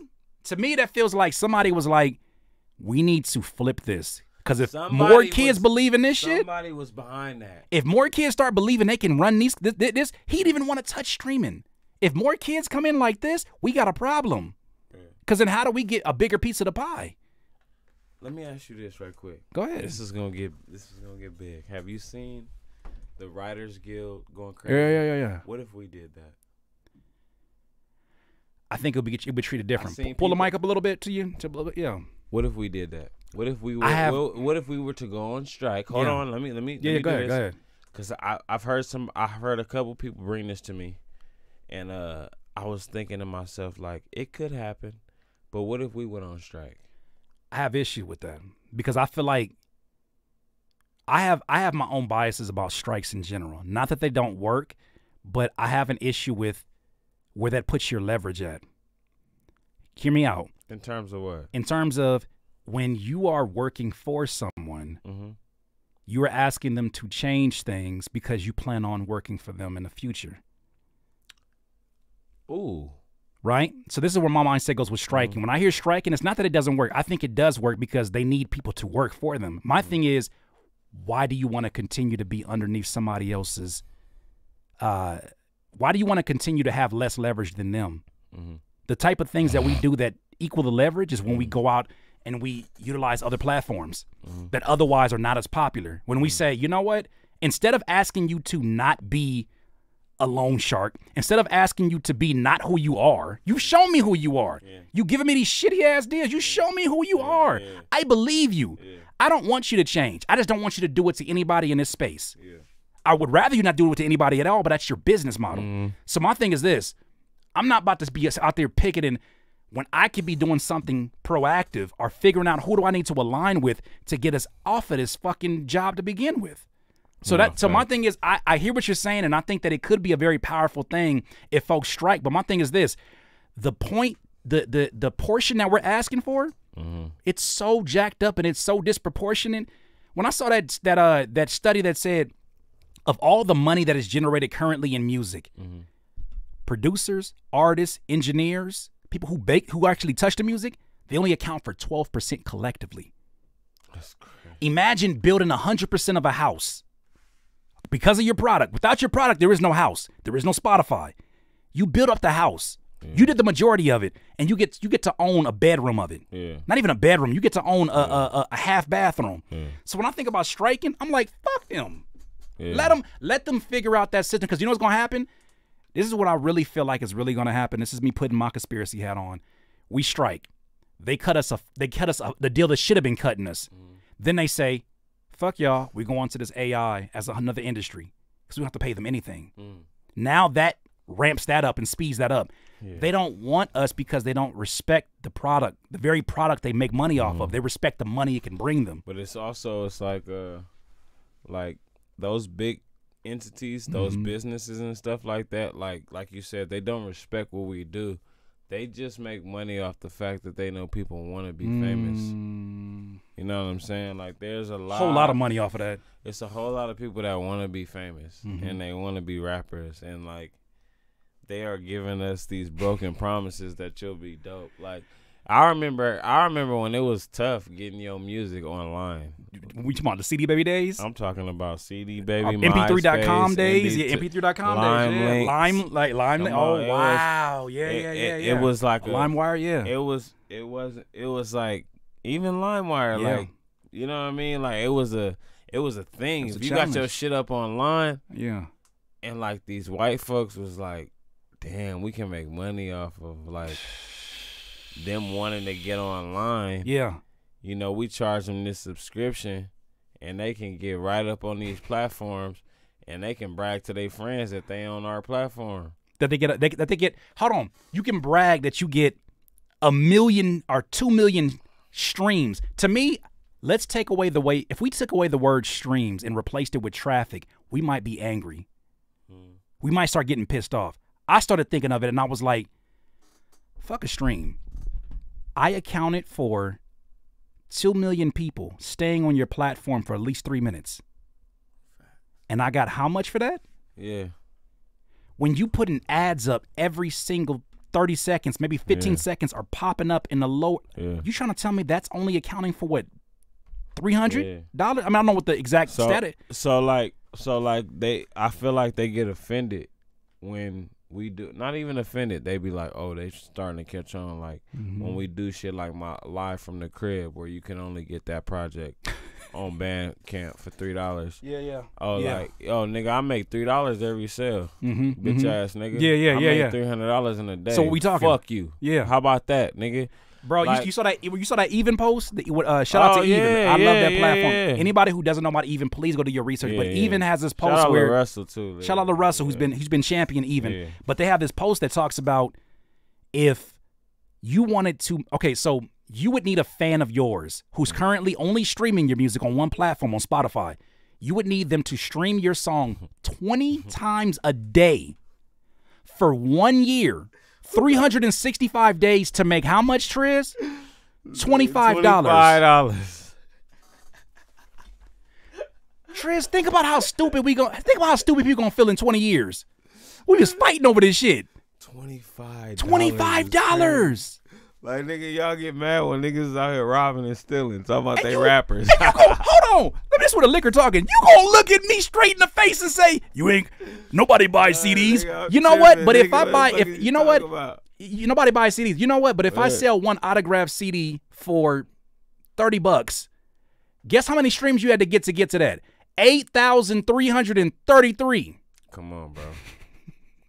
To me, that feels like somebody was like, we need to flip this. Because if more kids was- believe in this shit, Somebody was behind that. if more kids start believing they can run these this, this he didn't even want to touch streaming. If more kids come in like this, we got a problem. Because then how do we get a bigger piece of the pie? Let me ask you this right quick. Go ahead. This is gonna get this is gonna get big. Have you seen the Writers Guild going crazy? Yeah, yeah, yeah, yeah. What if we did that? I think it'll be it'll be treated different. Pull the mic up a little bit to you. To, bit- yeah. What if we did that? What if we were? Have- what, what if we were to go on strike? Hold Yeah. on. Let me. Let me. Yeah, yeah, go ahead, go ahead. Because I I've heard some. I've heard a couple people bring this to me, and uh, I was thinking to myself like it could happen, but what if we went on strike? I have issue with that because I feel like I have I have my own biases about strikes in general. Not that they don't work, but I have an issue with where that puts your leverage at. Hear me out. In terms of what? In terms of when you are working for someone, Mm-hmm. you are asking them to change things because you plan on working for them in the future. Ooh. right? So this is where my mindset goes with Mm-hmm. striking. When I hear striking, it's not that it doesn't work. I think it does work because they need people to work for them. My Mm-hmm. thing is, why do you want to continue to be underneath somebody else's? Uh, why do you want to continue to have less leverage than them? Mm-hmm. The type of things that we [laughs] do that equal the leverage is when we go out and we utilize other platforms that otherwise are not as popular. When we say, you know what, instead of asking you to not be a loan shark, instead of asking you to be not who you are, you show me who you are. You giving me these shitty ass deals. You show me who you are. I believe you. I don't want you to change. I just don't want you to do it to anybody in this space. I would rather you not do it to anybody at all, but that's your business model. Mm-hmm. So my thing is this: I'm not about to be out there picketing when I could be doing something proactive or figuring out who do I need to align with to get us off of this fucking job to begin with. So that so my thing is I, I hear what you're saying and I think that it could be a very powerful thing if folks strike. But my thing is this the point the the the portion that we're asking for, it's so jacked up and it's so disproportionate. When I saw that that uh that study that said of all the money that is generated currently in music, producers, artists, engineers, people who bake who actually touch the music, they only account for 12% collectively. That's crazy. Imagine building 100% of a house because of your product. Without your product, there is no house. There is no Spotify. You build up the house. You did the majority of it, and you get you get to own a bedroom of it. Yeah. Not even a bedroom. You get to own a, a, a, a half bathroom. So when I think about striking, I'm like, fuck them. Let them let them figure out that system because you know what's gonna happen. This is what I really feel like is really gonna happen. This is me putting my conspiracy hat on. We strike. They cut us a they cut us a, the deal that should have been cutting us. Mm. Then they say, "Fuck y'all, we go on to this AI as another industry because we don't have to pay them anything." Mm. Now that ramps that up and speeds that up. They don't want us because they don't respect the product, the very product they make money off of. Mm-hmm. They respect the money it can bring them. But it's also it's like uh like those big entities, those mm-hmm. businesses and stuff like that, like like you said, they don't respect what we do. They just make money off the fact that they know people want to be famous. Mm. You know what I'm saying? Like there's a lot Whole lot of money off of that. it's a whole lot of people that want to be famous mm-hmm. and they want to be rappers and like they are giving us these broken promises that you'll be dope. Like I remember, I remember when it was tough getting your music online. We talking about the CD baby days? I'm talking about CD baby, Uh, MP3.com MySpace, days, yeah, MD2 MP3.com Lime days, yeah. links. Lime, like Lime. Come Oh on, it was- wow, yeah, it- yeah, it- yeah, it was like a- LimeWire, yeah. It was, it was, it was like even LimeWire, Yeah. like you know what I mean? Like it was a, it was a thing. Was if a you got your shit up online, yeah. and like these white folks was like, damn, we can make money off of like them wanting to get online. Yeah. You know, we charge them this subscription, and they can get right up on these platforms, and they can brag to their friends that they on our platform. That they get, a, they, that they get. Hold on, you can brag that you get a million or two million streams. To me, let's take away the way. If we took away the word streams and replaced it with traffic, we might be angry. Hmm. We might start getting pissed off. I started thinking of it, and I was like, "Fuck a stream." I accounted for two million people staying on your platform for at least three minutes, and I got how much for that? Yeah, when you putting ads up every single 30 seconds, maybe 15 Yeah. seconds are popping up in the low. Yeah. You trying to tell me that's only accounting for what? Three hundred Yeah. dollars? I mean, I don't know what the exact so status. so like so like they, I feel like they get offended when we do. Not even offended. They be like, oh, they starting to catch on. Like Mm-hmm. when we do shit like my live from the crib, where you can only get that project [laughs] on Bandcamp for three dollars. Yeah, yeah. Oh, Yeah. like, yo, nigga, I make three dollars every sale. Mm-hmm, Bitch ass nigga. Yeah, yeah, I yeah, make yeah. Three hundred dollars in a day. So we talking? Fuck you. Yeah. How about that, nigga? Bro, Like- you, you saw that you saw that even post. That, uh, shout out Oh, to Even. yeah, I love that platform. yeah. Anybody who doesn't know about Even, please go do your research. but Yeah, Even has this post Shout out where to Russell too. Shout out to Russell, who's been who's been champion even. Yeah. But they have this post that talks about if you wanted to. Okay, so you would need a fan of yours who's currently only streaming your music on one platform on Spotify. You would need them to stream your song 20 [laughs] times a day for one year, 365 days to make how much, Trizz? $25. $25. Trizz, think about how stupid we going think about how stupid people gonna feel in 20 years. We just fighting over this shit. $25. $25. Like nigga, y'all get mad when niggas is out here robbing and stealing, talking about they rappers. You go, hold on. Let me just with a liquor talking. You gonna look at me straight in the face and say, "You ain't nobody buys CDs." nigga, you know what? But if. I buy, if you know what, about? you nobody buys CDs. You know what? But if I sell one autographed CD for 30 bucks. Guess how many streams you had to get to get to that? 8,333. Come on, bro.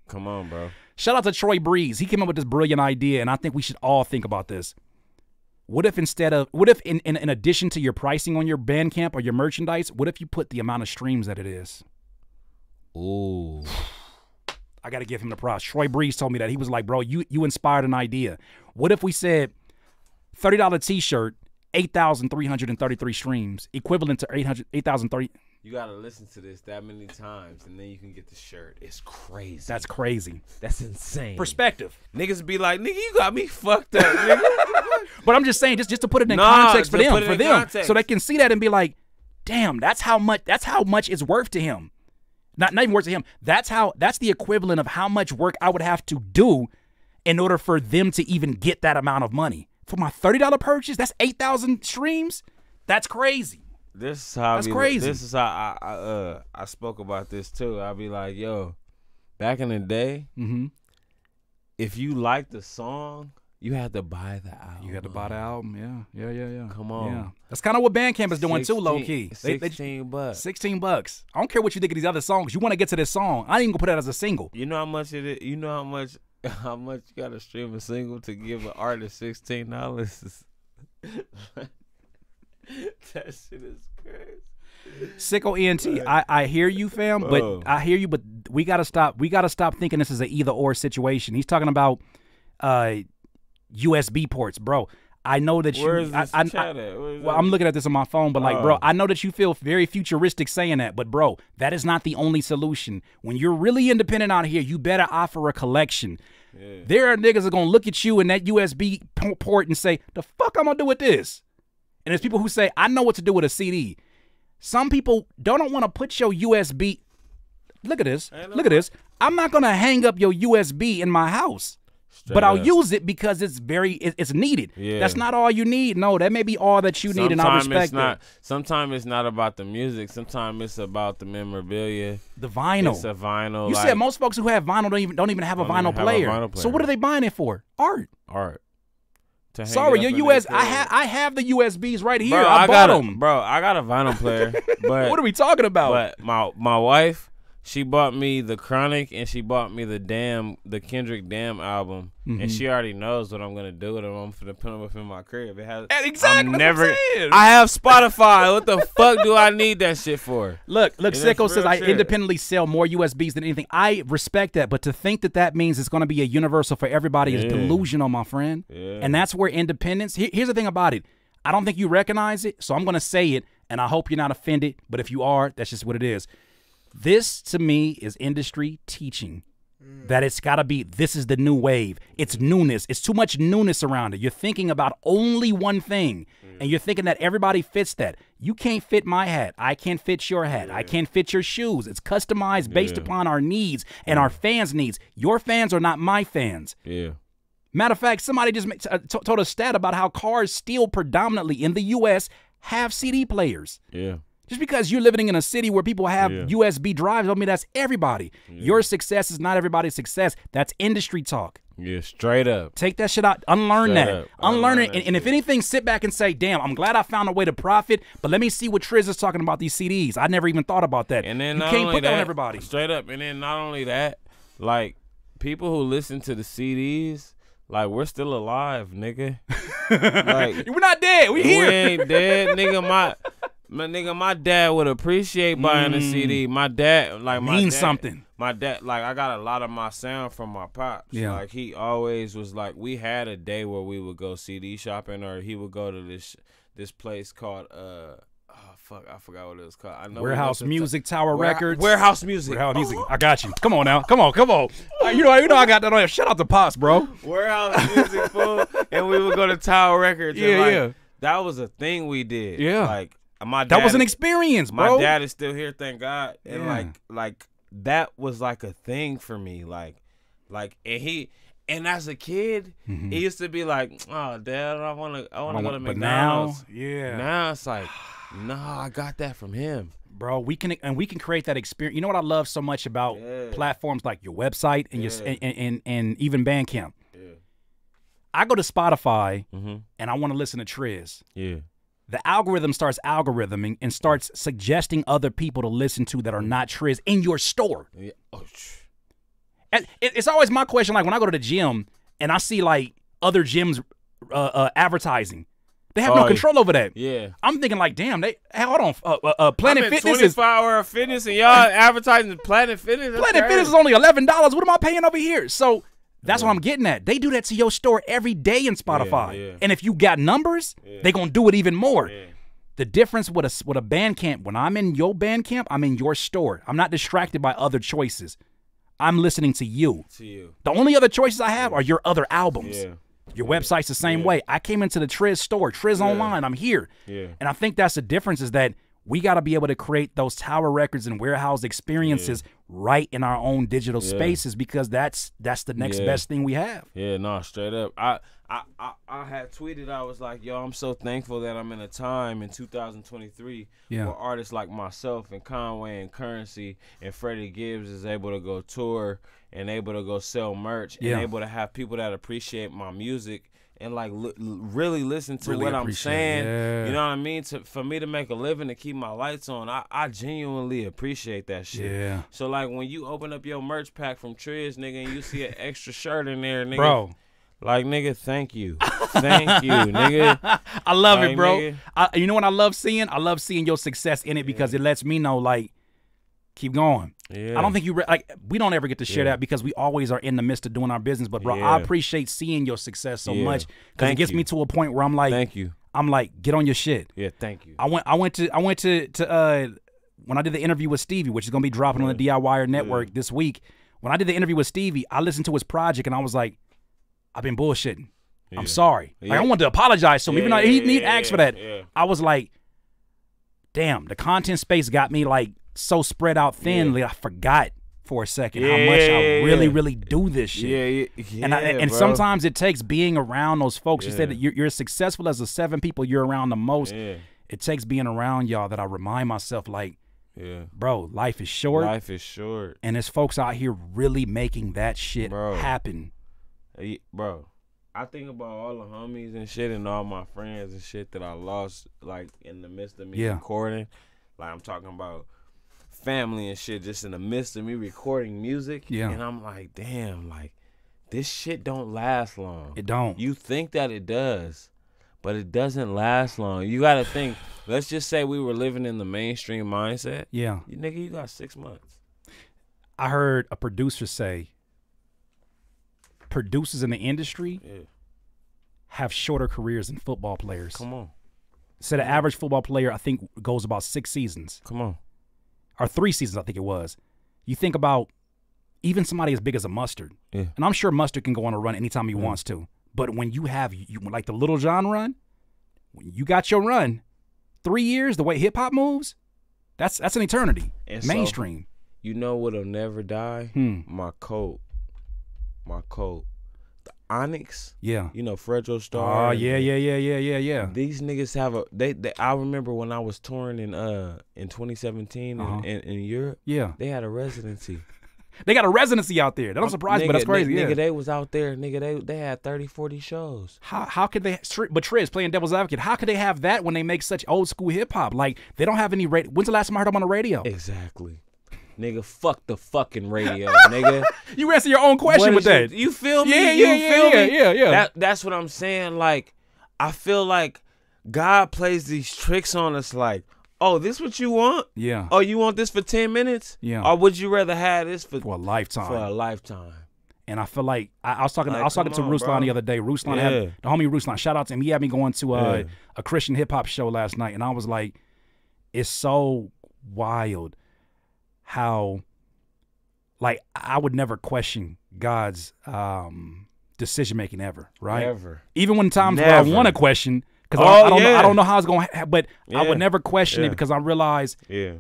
Come on, bro. Shout out to Troy Breeze. He came up with this brilliant idea, and I think we should all think about this. What if instead of what if in, in, in addition to your pricing on your Bandcamp or your merchandise, what if you put the amount of streams that it is? Ooh. I gotta give him the props. Troy Breeze told me that. He was like, bro, you you inspired an idea. What if we said $30 t-shirt, 8,333 streams, equivalent to 800 8,030 You gotta listen to this that many times, and then you can get the shirt. It's crazy. That's crazy. That's insane. Perspective. Niggas be like, nigga, you got me fucked up, nigga. [laughs] But I'm just saying, just just to put it in Nah, context for them, for them, context. so they can see that and be like, "Damn, that's how much. That's how much it's worth to him. Not not even worth to him. That's how. That's the equivalent of how much work I would have to do in order for them to even get that amount of money for my thirty dollar purchase. That's eight thousand streams. That's crazy. This is how I That's be- crazy. This is how I, I uh I spoke about this too. I'll be like, yo, back in the day, Mm-hmm. if you liked the song, you had to buy the album. You got to buy the album. Yeah, yeah, yeah, yeah. Come on. Yeah. That's kind of what Bandcamp is doing too, low 16 key. They- they- Sixteen bucks. 16 bucks. I don't care what you think of these other songs. You want to get to this song. I ain't even gonna put that as a single. You know how much it is? You know how much [laughs] how much you gotta stream a single to give an artist sixteen dollars? [laughs] that shit is. Sicko ENT, I, I hear you, fam, but Oh. I hear you, but we gotta stop. We gotta stop thinking this is an either or situation. He's talking about uh USB ports, bro. I know that Where you. is I, this I, chat I- at? Where is well, that? I'm looking at this on my phone, but like, bro, Oh. I know that you feel very futuristic saying that, but bro, that is not the only solution. When you're really independent out here, you better offer a collection. There are niggas that are gonna look at you in that USB port and say, "The fuck I'm gonna do with this?" And there's people who say, "I know what to do with a CD." Some people don't want to put your USB. Look at this. Look at this. I'm not gonna hang up your USB in my house, but I'll up. use it because it's very it's needed. Yeah. That's not all you need. No, that may be all that you need, and I Sometimes respect it's not. that. Sometimes it's not about the music. Sometimes it's about the memorabilia. The vinyl. It's a vinyl. you like, said most folks who have vinyl don't even don't even have a Don't vinyl even have a player. So what are they buying it for? Art. art. Sorry, your US. I have I have the USBs right here. Bro, I, bought got them. bro. I got a vinyl player, [laughs] but what are we talking about? But my my wife, she bought me the Chronic and she bought me the Damn, the Kendrick Damn album, Mm-hmm. and she already knows what I'm gonna do with them. I'm gonna put them up in my crib. It has exactly, I'm never. I have Spotify. what the fuck do I need that shit for? Look, look, that's Sicko says I shit. independently sell more USBs than anything. I respect that, but to think that that means it's going to be a universal for everybody is Yeah. delusional, my friend. Yeah. And that's where independence. here- here's the thing about it. I don't think you recognize it, so I'm going to say it, and I hope you're not offended. But if you are, that's just what it is. This to me is industry teaching that it's got to be this is the new wave. It's newness. It's too much newness around it. You're thinking about only one thing and you're thinking that everybody fits that. You can't fit my hat. I can't fit your hat. I can't fit your shoes. It's customized based upon our needs and our fans' needs. Your fans are not my fans. Yeah. Matter of fact, somebody just uh, t- told a stat about how cars still predominantly in the U.S. have CD players. Yeah. Just because you're living in a city where people have Yeah. USB drives, don't mean that's everybody. Your success is not everybody's success. That's industry talk. Yeah. Straight up. Take that shit out. Unlearn Straight that. up. Unlearn Unlearn it. And, and if anything, sit back and say, damn, I'm glad I found a way to profit, but let me see what Trizz is talking about these CDs. I never even thought about that. And then you can't put that, that, on everybody. Straight up. And then not only that, like people who listen to the CDs, like we're still alive, nigga. [laughs] like We're not dead. We we here. We ain't dead, nigga. My [laughs] my nigga, my dad would appreciate buying a CD. My dad, like my Mm. Means dad- something. My dad, like I got a lot of my sound from my pops. Yeah. Like he always was like, we had a day where we would go CD shopping, or he would go to this this place called uh. Oh fuck! I forgot what it was called. I know Warehouse went to- Music Tower Ware- Records. Warehouse Music. Warehouse Music. I got you. Come on now. Come on. Come on. You know, you know, I got that on there. Shout out to Pops, bro. [laughs] Warehouse Music, fool. And we would go to Tower Records. Yeah, like, yeah. That was a thing we did. Yeah. Like my dad. That was an experience, bro. My dad is still here, thank God. And Yeah. like like that was like a thing for me. Like like and he and as a kid, he used to be like, "Oh, Dad, I want to, I want to go to Mm-hmm. but now, McDonald's." yeah. Now it's like, nah, I got that from him. bro we can and we can create that experience you know what i love so much about Yeah. platforms like your website and your Yeah. and, and and even bandcamp Yeah. i go to spotify Mm-hmm. and i want to listen to Trizz Yeah. The algorithm starts algorithming and starts suggesting other people to listen to that are not Trizz in your store. Yeah. Oh, And it- it's always my question. Like when I go to the gym and I see like other gyms uh, uh, advertising, they have Oh, no control over that. yeah. I'm thinking like, damn, they hey, hold on. Uh, uh, uh, Planet I'm Fitness 24 is hour fitness and y'all advertising Planet Fitness. Planet crazy. Fitness is only eleven dollars. What am I paying over here? So that's what I'm getting at. They do that to your store every day in Spotify. yeah. And if you got numbers, they gonna do it even more. Yeah. The difference with a with a Bandcamp, when I'm in your Bandcamp, I'm in your store. I'm not distracted by other choices. I'm listening to you. To you. The only other choices I have are your other albums. Yeah. Your website's the same way. I came into the Trizz store, Trizz Online. I'm here. Yeah. And I think that's the difference is that we got to be able to create those tower records and warehouse experiences right in our own digital spaces because that's that's the next Yeah. best thing we have. Yeah, no, straight up. I, I, I, I had tweeted. I was like, "Yo, I'm so thankful that I'm in a time in 2023 Yeah. where artists like myself and Conway and Curren$y and Freddie Gibbs is able to go tour and able to go sell merch Yeah. and able to have people that appreciate my music and like li- really listen to Really what I'm saying. yeah. You know what I mean? To for me to make a living to keep my lights on, I, I genuinely appreciate that shit. Yeah. So like when you open up your merch pack from Trizz, nigga, and you see an extra shirt in there, nigga. Bro, Like nigga, thank you, thank you, nigga. [laughs] I love Like, it, bro. I, you know what I love seeing? I love seeing your success in it because it lets me know like keep going. Yeah. I don't think you re- like we don't ever get to share Yeah. that because we always are in the midst of doing our business. But bro, I appreciate seeing your success so Yeah. much because it gets you. me to a point where I'm like, Thank you. I'm like, get on your shit. Yeah, thank you. I went I went to I went to to uh when I did the interview with Stevie, which is gonna be dropping on the DIYer network this week. When I did the interview with Stevie, I listened to his project and I was like, I've been bullshitting. I'm sorry. Like I Yeah. wanted to apologize to him, even though he, Yeah, he yeah, asked for that. yeah. I was like, damn, the content space got me like so spread out thin that I forgot for a second how much Yeah, I yeah, really, really do this shit. Yeah, yeah, yeah. And I, and bro. sometimes it takes being around those folks. You said that you're, you're as successful as the seven people you're around the most. Yeah, It takes being around y'all that I remind myself, like, yeah. bro, life is short, Life is short, and there's folks out here really making that shit Bro. happen. Hey, bro. I think about all the homies and shit and all my friends and shit that I lost like in the midst of me Yeah. recording. Like I'm talking about family and shit just in the midst of me recording music. Yeah. And I'm like, damn, like this shit don't last long. It don't. You think that it does, but it doesn't last long. You got to think. [sighs] Let's just say we were living in the mainstream mindset. yeah. You nigga, you got six months. I heard a producer say producers in the industry Yeah. have shorter careers than football players. Come on, Said an average football player, I think, goes about six seasons come on. Or three seasons, I think it was. You think about even somebody as big as a mustard, Yeah. and I'm sure mustard can go on a run anytime he wants to. But when you have you like the Lil Jon run, when you got your run, three years, the way hip hop moves, that's that's an eternity. And so- Mainstream. You know what'll never die? Hmm. My coat. My coat. Onyx. Yeah. You know, Fredro Starr. Oh yeah, yeah, yeah, yeah, yeah, yeah. These niggas have a they, they I remember when I was touring in uh in 2017 in- Uh-huh. in, in, Europe, Yeah. they had a residency. [laughs] They got a residency out there. That don't surprise me, but that's crazy. Nigga, yeah. they was out there, nigga, they they had 30, 40 shows. how how could they? But Trizz playing devil's advocate. How could they have that when they make such old school hip hop? Like they don't have any. Radio. When's the last time I heard them on the radio? Exactly. Nigga, fuck the fucking radio, [laughs] nigga. You answer your own question with that. your- you feel me? Yeah, you yeah, yeah, feel yeah, me? yeah, yeah. That, that's what I'm saying. Like, I feel like God plays these tricks on us. Like, oh, this what you want? yeah, Oh, you want this for ten minutes? Yeah. Or would you rather have this for for a lifetime. for a lifetime? And I feel like I, I was talking. Like, I was talking to Ruslan bro. the other day. Ruslan Yeah. had the homie Ruslan. Shout out to him. He had me going to uh, Yeah. a Christian hip hop show last night, and I was like, it's so wild how, like, I would never question God's um, decision making ever. Right. Never. Even when times where I want to question, because Oh, I, I don't know. I don't know how it's going. to But I would never question it because I realize, Yeah.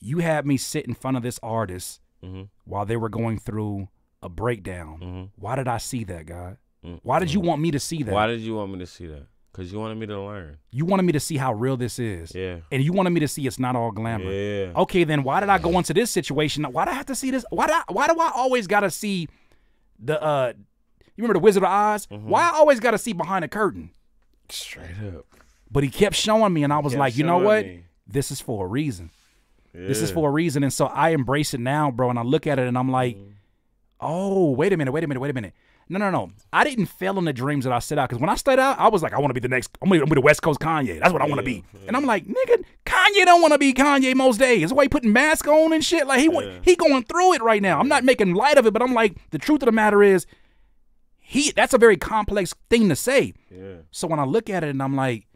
you had me sit in front of this artist Mhm. while they were going through a breakdown. Mhm. Why did I see that, God? Mm, Why did you want me to see that? Why did you want me to see that? Cause you wanted me to learn. you wanted me to see how real this is. Yeah. And you wanted me to see it's not all glamour. Yeah. Okay, then why did I go into this situation? Why do I have to see this? Why do I, why do I always got to see the uh you remember the Wizard of Oz? Mm-hmm. Why I always got to see behind the curtain? Straight up. But he kept showing me, and I was like, you know what? me. This is for a reason. This is for a reason. And so I embrace it now, bro. And I look at it and I'm like, Mm-hmm. oh, wait a minute, wait a minute, wait a minute. No, no, no. I didn't fail in the dreams that I set out. Because when I set out, I was like, I want to be the next, I'm going to be the West Coast Kanye. That's what I want to be. And I'm like, nigga, Kanye don't want to be Kanye most days. That's why he putting mask on and shit. Like, he wa- he going through it right now. I'm not making light of it, but I'm like, the truth of the matter is, he that's a very complex thing to say. Yeah. So when I look at it and I'm like,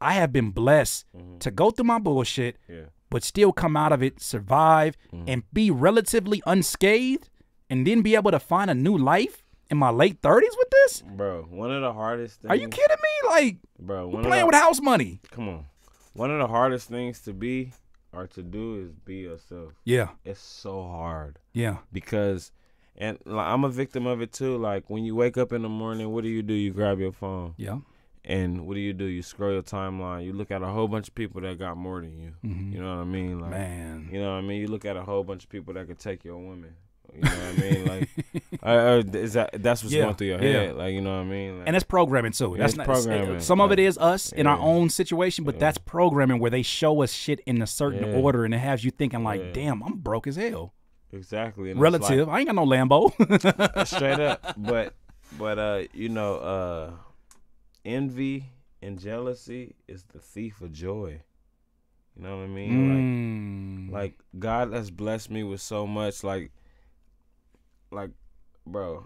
I have been blessed mm-hmm. to go through my bullshit, Yeah. but still come out of it, survive, mm-hmm. and be relatively unscathed, and then be able to find a new life in my late 30s with this? Bro, one of the hardest things. Are you kidding me? Like, Bro, we're playing of with the, house money. Come on. One of the hardest things to be or to do is be yourself. Yeah, It's so hard yeah, because, and like, I'm a victim of it too. Like when you wake up in the morning, what do you do? You grab your phone, yeah, and what do you do? You scroll your timeline. You look at a whole bunch of people that got more than you. Mhm. You know what I mean? Like, man. You know what I mean? You look at a whole bunch of people that could take your woman. You know what I mean? Like, [laughs] uh, uh, is that that's what's Yeah, going through your yeah. head? Like, you know what I mean? Like, And it's programming too. That's not programming, Some of it is us in our own situation, but that's programming where they show us shit in a certain Yeah. order, and it has you thinking like, Yeah. "Damn, I'm broke as hell." exactly. And it's like- Relative. I ain't got no Lambo. [laughs] straight up [laughs] but but uh you know uh envy and jealousy is the thief of joy you know what i mean Mm. like like god has blessed me with so much like like bro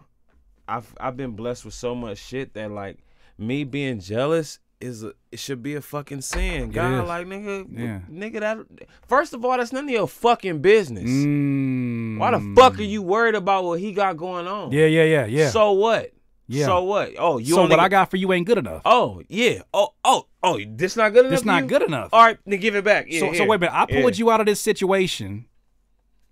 i've i've been blessed with so much shit that like me being jealous is a, it should be a fucking sin. God, like nigga, Yeah. nigga, that first of all, that's none of your fucking business. Mm. Why the fuck are you worried about what he got going on? Yeah, yeah, yeah, yeah. So what? Yeah. So what? Oh, you so only what I got for you ain't good enough. Oh yeah. Oh oh oh. This not good enough. This not good enough. All right, then give it back. Yeah, so, so wait a minute. I yeah. pulled you out of this situation.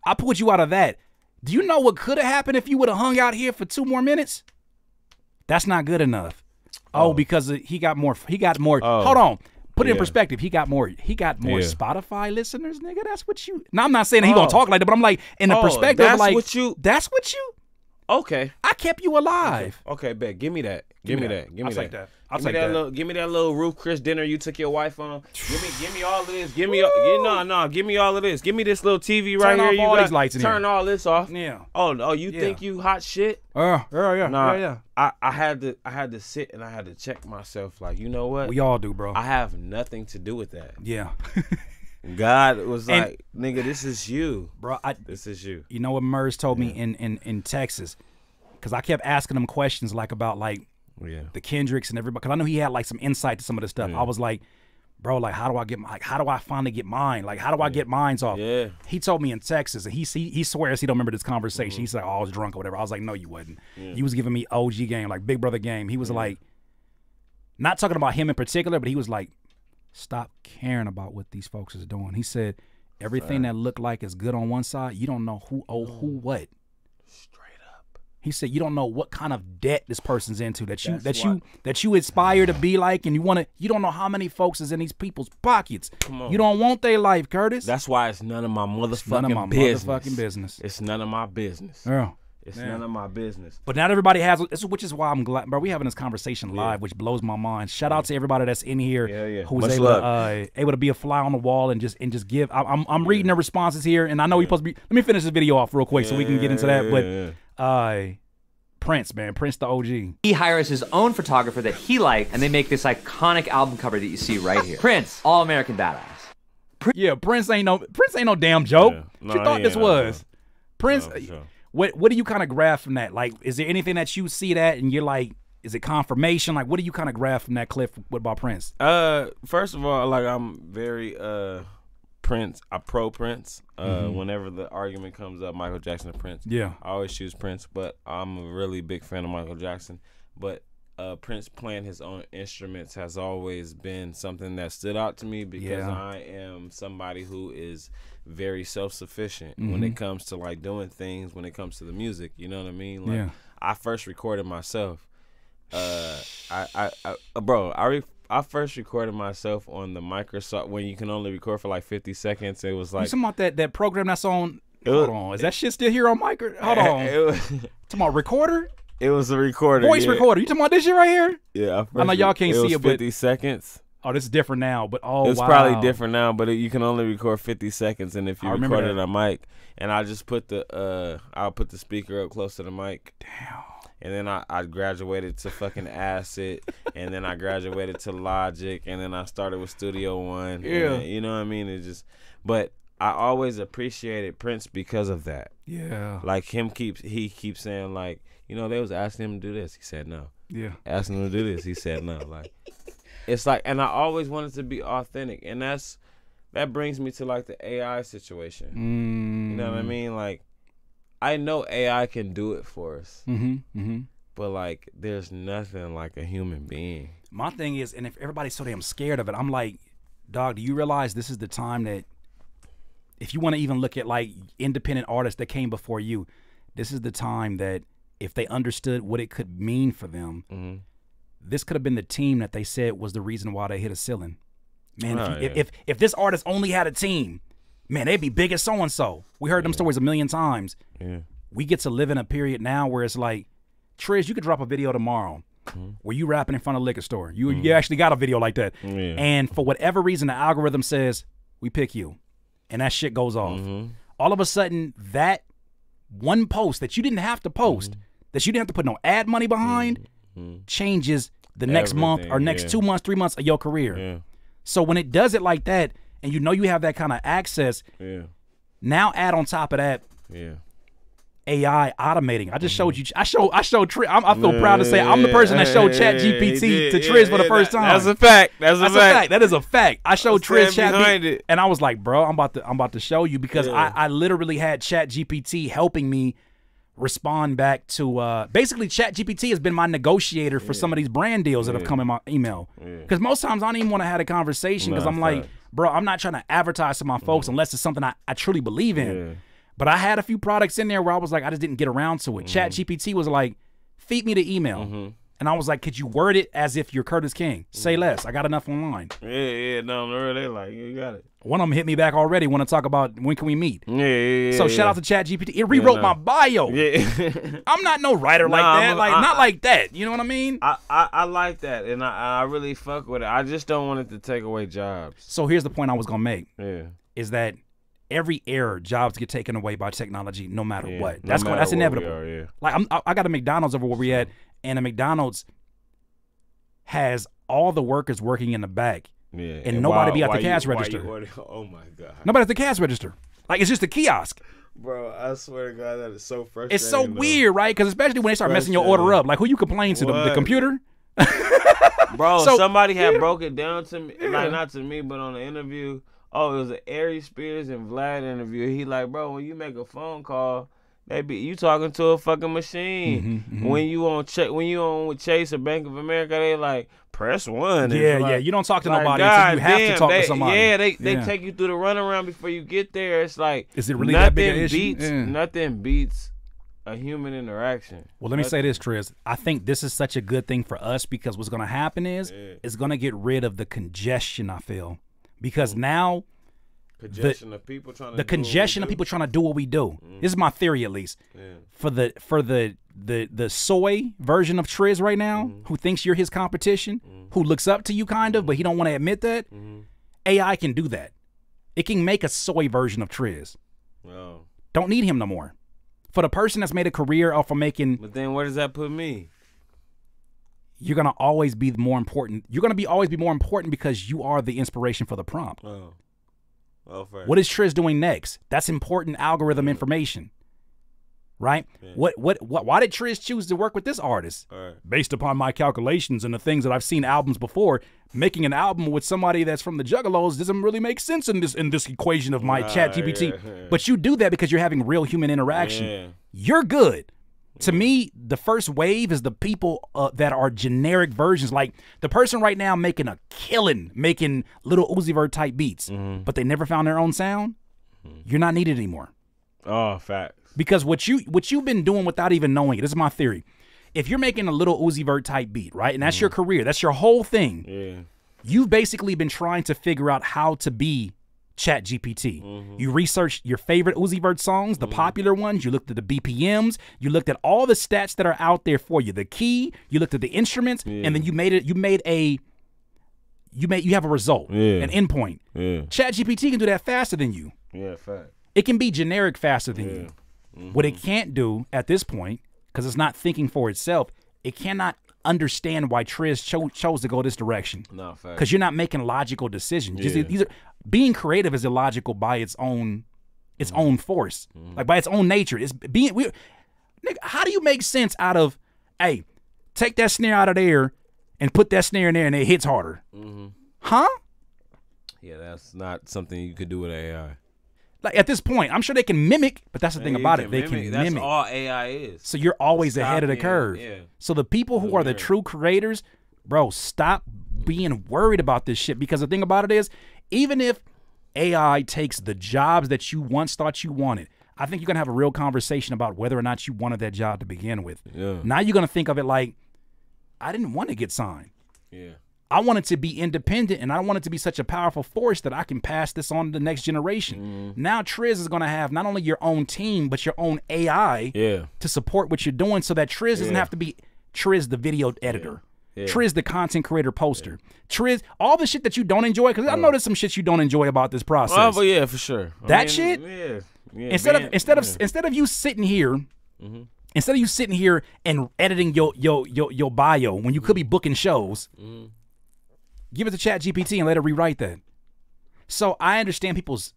I pulled you out of that. Do you know what could have happened if you would have hung out here for two more minutes? That's not good enough. Oh, oh. because he got more. He got more. Oh. Hold on. Put it in perspective. He got more. He got more Yeah. Spotify listeners, nigga. That's what you. Now I'm not saying he gonna Oh. talk like that, but I'm like in the Oh, perspective, that's like what you- That's what you. Okay. I kept you alive. Okay, bet. Give me that. Give, me that. Give me that. I'll that. take that. I'll give me take that, that. little. Give me that little roof Chris dinner you took your wife on. Give me, give me all of this. Give me, all, you no, no. Give me all of this. Give me this little TV right Turn here. off you all got. these lights in Turn here. all this off. Yeah. Oh, oh, you Yeah. think you hot shit? Uh, yeah, yeah, Nah, yeah, yeah. I, I had to, I had to sit and I had to check myself. Like, you know what? We all do, bro. I have nothing to do with that. yeah, [laughs] God was And- like, nigga, this is you. bro. I This is you. you know what Murs told me in in in Texas, because I kept asking him questions like about like Yeah. the Kendricks and everybody. Because I know he had like some insight to some of the stuff. I was like, bro, like how do I get my, like how do I finally get mine? Like how do I get mines off? Yeah. He told me in Texas, and he he, he swears he don't remember this conversation. Mm-hmm. He said, oh, I was drunk or whatever. I was like, no, you wasn't. You was giving me OG game, like Big Brother game. He was like, not talking about him in particular, but he was like, stop caring about what these folks is doing. He said, everything that looked like is good on one side, you don't know who oh who mm. what. Straight up. He said you don't know what kind of debt this person's into that you That's that you that you aspire to be like and you want to you don't know how many folks is in these people's pockets. on. You don't want their life, Curtiss. That's why it's none of my motherfucking none of my business. motherfucking business. It's none of my business. yeah. It's Yeah. none of my business. But not everybody has, which is why I'm glad, bro. We having this conversation live, which blows my mind. Shout out to everybody that's in here Yeah, yeah. who was Much able love. to, uh, able to be a fly on the wall and just and just give. I, I'm I'm reading the responses here, and I know we supposed to be. Let me finish this video off real quick so we can get into that. But Yeah, uh, Prince, man, Prince the OG. He hires his own photographer that he likes, and they make this iconic album cover that you see right here. Prince, All American Badass. Prince, Yeah, Prince ain't no Prince ain't no damn joke. Yeah. What you thought this ain't, no, was? Prince. No, sure. What what do you kind of grab from that? Like, is there anything that you see that and you're like, is it confirmation? Like, what do you kind of grab from that clip? What about Prince? Uh, first of all, like I'm very uh Prince. I pro Prince. Uh, whenever the argument comes up, Michael Jackson or Prince. Mm-hmm. Yeah. I always choose Prince, but I'm a really big fan of Michael Jackson. But uh, Prince playing his own instruments has always been something that stood out to me because Yeah. I am somebody who is very self sufficient Mm-hmm. when it comes to like doing things. When it comes to the music, you know what I mean? Like Yeah. I first recorded myself. Uh, I, I, I uh, bro, I re- I first recorded myself on the Microsoft when you can only record for like 50 seconds. It was you like talking about that that program that's on? It hold on, is that shit still here on mic? Hold [laughs] on, was, talking about recorder, it was a recorder, voice yeah. recorder. You talking about this shit right here? Yeah, I know y'all can't it see it, but- 50 seconds. Oh, this is different now, but oh, it's wow. probably different now, but it, you can only record 50 seconds, and if you I record it on a mic, and I just put the uh, I'll put the speaker up close to the mic. Damn. And then I, I graduated to fucking Acid, and then I graduated to Logic, and then I started with Studio One. Yeah. then- you know what I mean? It just, but I always appreciated Prince because of that. Yeah. Like him keeps he keeps saying like, you know, they was asking him to do this. He said no. Yeah. Asking him to do this. He said no. Like, it's like, and I always wanted to be authentic, and that's that brings me to like the AI situation. Mm. You know what I mean? Like, I know AI can do it for us, Mm-hmm. Mm-hmm. but like, there's nothing like a human being. My thing is, and if everybody's so damn scared of it, I'm like, dog, do you realize this is the time that if you want to even look at like independent artists that came before you, this is the time that if they understood what it could mean for them, Mm-hmm. this could have been the team that they said was the reason why they hit a ceiling. Man, if, Oh, you, if, yeah. if if this artist only had a team, man, they'd be big as so and so. We heard them stories a million times. Yeah. We get to live in a period now where it's like, Trizz, you could drop a video tomorrow mm-hmm. where you rapping in front of a liquor store. You you mm-hmm. actually got a video like that, Yeah. and for whatever reason, the algorithm says we pick you, and that shit goes off. Mm-hmm. All of a sudden, that one post that you didn't have to post, that you didn't have to put no ad money behind, mm-hmm. changes the next month or next yeah. two months, three months of your career. Yeah. So when it does it like that, and you know you have that kind of access, Yeah. now add on top of that Yeah. AI automating. I just showed mm-hmm. you. I show. I showed. Tri- I'm, I feel proud to say I'm the person that showed [laughs] Chat GPT to Trizz for the first time. That's a fact. That's, That's a fact. That is a fact. I showed I Trizz Chat behind it. and I was like, bro, I'm about to. I'm about to show you because Yeah. I, I literally had Chat GPT helping me respond back to. uh Basically, Chat GPT has been my negotiator for some of these brand deals that have come in my email. Because most times I don't even want to have a conversation because Nah, I'm like, bro, I'm not trying to advertise to my folks mm. unless it's something I, I truly believe in. Yeah. But I had a few products in there where I was like, I just didn't get around to it. Mm. Chat GPT was like, feed me the email. Mm-hmm. And I was like, could you word it as if you're Curtiss King? Say mm. less. I got enough online. Yeah, yeah, no, no, they like you got it. One of them hit me back already. Want to talk about when can we meet? Yeah, yeah, yeah. so shout out to Chat GPT. It rewrote no. my bio. Yeah, [laughs] I'm not no writer like that. A- like I- not like that. You know what I mean? I, I I like that, and I I really fuck with it. I just don't want it to take away jobs. so here's the point I was gonna make: Yeah, is that every error, jobs get taken away by technology, no matter yeah. what. That's going, matter that's inevitable. are, yeah. Like I'm, I I got a McDonald's over where we at, and a McDonald's has all the workers working in the back. Yeah, And nobody why- be at the why you- cash you register. order- [laughs] oh my god, Nobody at the cash register. Like it's just a kiosk. bro! I swear to God, that is so frustrating. It's so though. weird, right? Because especially when they start messing your order up, like who you complain to? The, the computer? [laughs] bro. So- somebody had broke it down to me, like not to me, but on the interview. Oh, it was an Ari Spears and Vlad interview. He like, bro, when you make a phone call, they be you talking to a fucking machine. Mm-hmm, When you on check, when you on with Chase or Bank of America, they like press one. Yeah, like- yeah. You don't talk to like, nobody until you God have to talk they- to somebody. Yeah, they they Yeah. take you through the runaround before you get there. It's like Is it really nothing that big an issue? beats Yeah. nothing beats a human interaction. Well, let me say this, Trizz. I think this is such a good thing for us because what's going to happen is it's going to get rid of the congestion. I feel because now Congestion of people trying to the do what we congestion of people trying to do what we do. Mm-hmm. This is my theory, at least. For the for the the the soy version of Trizz right now, mm-hmm. who thinks you're his competition, mm-hmm. who looks up to you kind of, but he don't want to admit that. AI can do that. It can make a soy version of Trizz. Oh. Don't need him no more. For the person that's made a career off of making, But then where does that put me? you're gonna always be more important. You're gonna be always be more important because you are the inspiration for the prompt. Oh. Oh, fair. What is Trizz doing next? That's important algorithm information. Right? What, what what why did Trizz choose to work with this artist? Alright. Based upon my calculations and the things that I've seen albums before, making an album with somebody that's from the Juggalos doesn't really make sense in this in this equation of my Nah, chat GPT. yeah, yeah. But you do that because you're having real human interaction. Yeah. You're good. To me, the first wave is the people uh, that are generic versions. Like the person right now making a killing, making Lil Uzi Vert type beats, Mm-hmm. but they never found their own sound. You're not needed anymore Oh, facts. because what you what you've been doing without even knowing it. This is my theory. If you're making a Lil Uzi Vert type beat, right, and that's your career, that's your whole thing. Yeah. You've basically been trying to figure out how to be Chat GPT. Mm-hmm. You researched your favorite Uzi Vert songs, the mm-hmm. popular ones. You looked at the BPMs. You looked at all the stats that are out there for you. The key. You looked at the instruments, and then you made it. You made a. you may you have a result, Yeah. an endpoint. Yeah. Chat GPT can do that faster than you. Yeah, fact. It can be generic faster than you. Mm-hmm. What it can't do at this point, because it's not thinking for itself, it cannot understand why Trizz cho- chose to go this direction. No. Because you're not making logical decisions. Just- these are being creative is illogical by its own its Mm-hmm. own force, like by its own nature. It's being we. Nigga, how do you make sense out of? Hey, take that snare out of there and put that snare in there, and it hits harder. Mm-hmm. Huh? Yeah, that's not something you could do with AI. Like at this point, I'm sure they can mimic, but that's the thing about it. They can mimic. That's all AI is. So you're always Stop ahead of the curve. yeah. So the people who are the true creators, bro, stop being worried about this shit because the thing about it is, even if AI takes the jobs that you once thought you wanted, I think you're gonna have a real conversation about whether or not you wanted that job to begin with. Yeah. Now you're gonna think of it like, I didn't want to get signed. Yeah. I want it to be independent and I want it to be such a powerful force that I can pass this on to the next generation. Now Trizz is going to have not only your own team, but your own AI Yeah. to support what you're doing so that Trizz doesn't have to be Trizz the video editor. Yeah. Trizz the content creator poster. Trizz all the shit that you don't enjoy cuz I know there's some shit you don't enjoy about this process. Oh, but yeah, for sure. I That mean, shit? Yeah. yeah instead being- of instead of instead of you sitting here Mm-hmm. instead of you sitting here and editing your your your, your bio when you could be booking shows Mm-hmm. Give it to chat gpt and let it rewrite that so i understand people's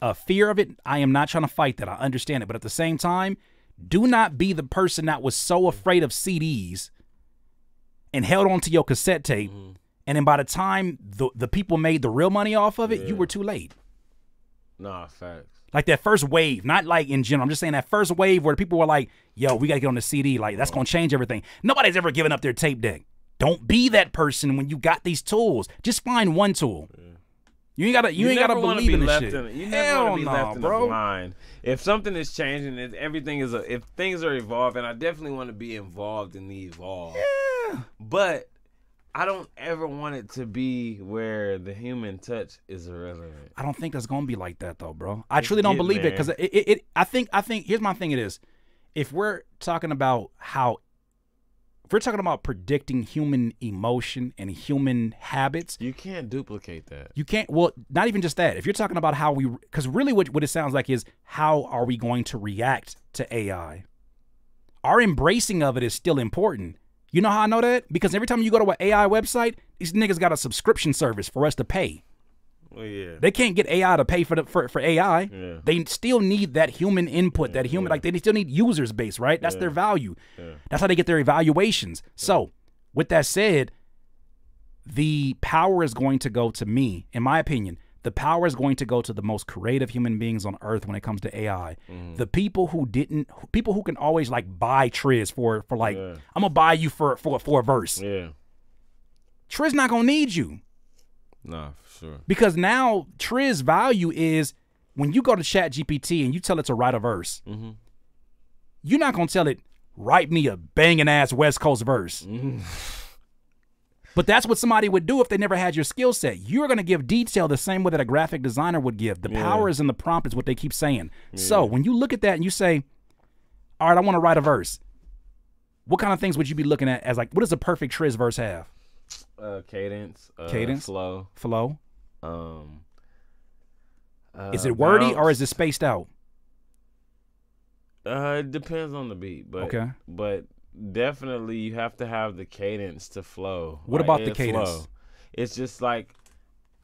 uh, fear of it i am not trying to fight that i understand it but at the same time do not be the person that was so afraid of cds and held on to your cassette tape Mm-hmm. and then by the time the, the people made the real money off of it you were too late Nah, facts. like that first wave, not like in general. I'm just saying that first wave where people were like, yo, we got to get on the CD. Like, that's going to change everything. Nobody's ever given up their tape deck. Don't be that person when you got these tools. Just find one tool. You ain't gotta. You, ain't gotta believe be in this shit. In, you never Hell want to be no, left in bro. the blind. If something is changing, if everything is a, if things are evolving, I definitely want to be involved in the evolve. Yeah. But I don't ever want it to be where the human touch is irrelevant. I don't think that's gonna be like that though, bro. I truly don't believe it because it, it, it. I think. I think. Here's my thing. It is, if we're talking about how, if we're talking about predicting human emotion and human habits, You can't duplicate that. You can't. Well, not even just that. If you're talking about how we, because really, what what it sounds like is how are we going to react to AI? Our embracing of it is still important. You know how I know that? Because every time you go to an AI website, these niggas got a subscription service for us to pay. Well, yeah. They can't get AI to pay for the for, for AI. Yeah. They still need that human input, that human like they still need users base, right? That's their value. That's how they get their evaluations. So, with that said, the power is going to go to me, in my opinion. The power is going to go to the most creative human beings on earth when it comes to AI. Mm-hmm. The people who didn't, people who can always like buy Trizz for for like, I'm gonna buy you for for for a verse. Yeah. Trizz not gonna need you. Nah, for sure. Because now Trizz value is when you go to Chat GPT and you tell it to write a verse, mm-hmm. you're not gonna tell it, write me a banging ass West Coast verse. Mm-hmm. But that's what somebody would do if they never had your skill set. You're gonna give detail the same way that a graphic designer would give. The power is in the prompt, is what they keep saying. So when you look at that and you say, All right, I want to write a verse, what kind of things would you be looking at as like what does a perfect Trizz verse have? Uh, cadence. Uh, Cadence? Flow. Flow? Um. Is uh, it wordy or is it spaced out? Uh, it depends on the beat, but Okay. but definitely you have to have the cadence to flow. What Like, about the cadence? It's just like,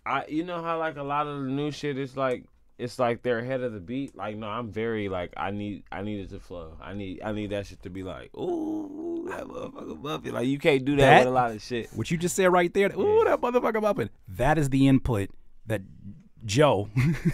I you know how like a lot of the new shit is like it's like they're ahead of the beat. Like no, I'm very like I need I need it to flow. I need I need that shit to be like ooh that motherfucker bumpy. Like you can't do that, That- with a lot of shit. What you just said right there, ooh, that motherfucker bumping. That is the input that Joe,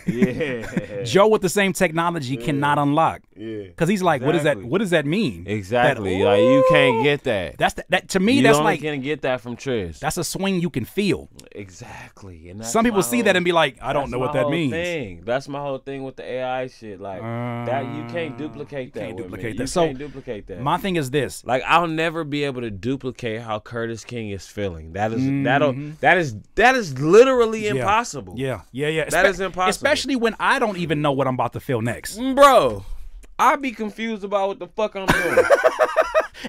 Yeah, [laughs] Joe with the same technology cannot unlock. yeah, Because he's like, what does that? What does that mean? exactly. That, like you can't get that. That's the, that to me. you that's like can't get that from Trizz. that's a swing you can feel. Exactly. And Some people see whole- that and be like, I don't know what my that whole means. Thing. That's my whole thing with the AI shit. Like that, you can't duplicate that. Uh, can't duplicate You that. So, can't duplicate that. My thing is this. like I'll never be able to duplicate how Curtiss King is feeling. That is that'll that is that is literally impossible. Mm-hmm. Yeah, yeah, yeah. That Espe- is impossible. Especially when I don't even know what I'm about to feel next. Mm, bro. I'd be confused about what the fuck I'm doing. [laughs]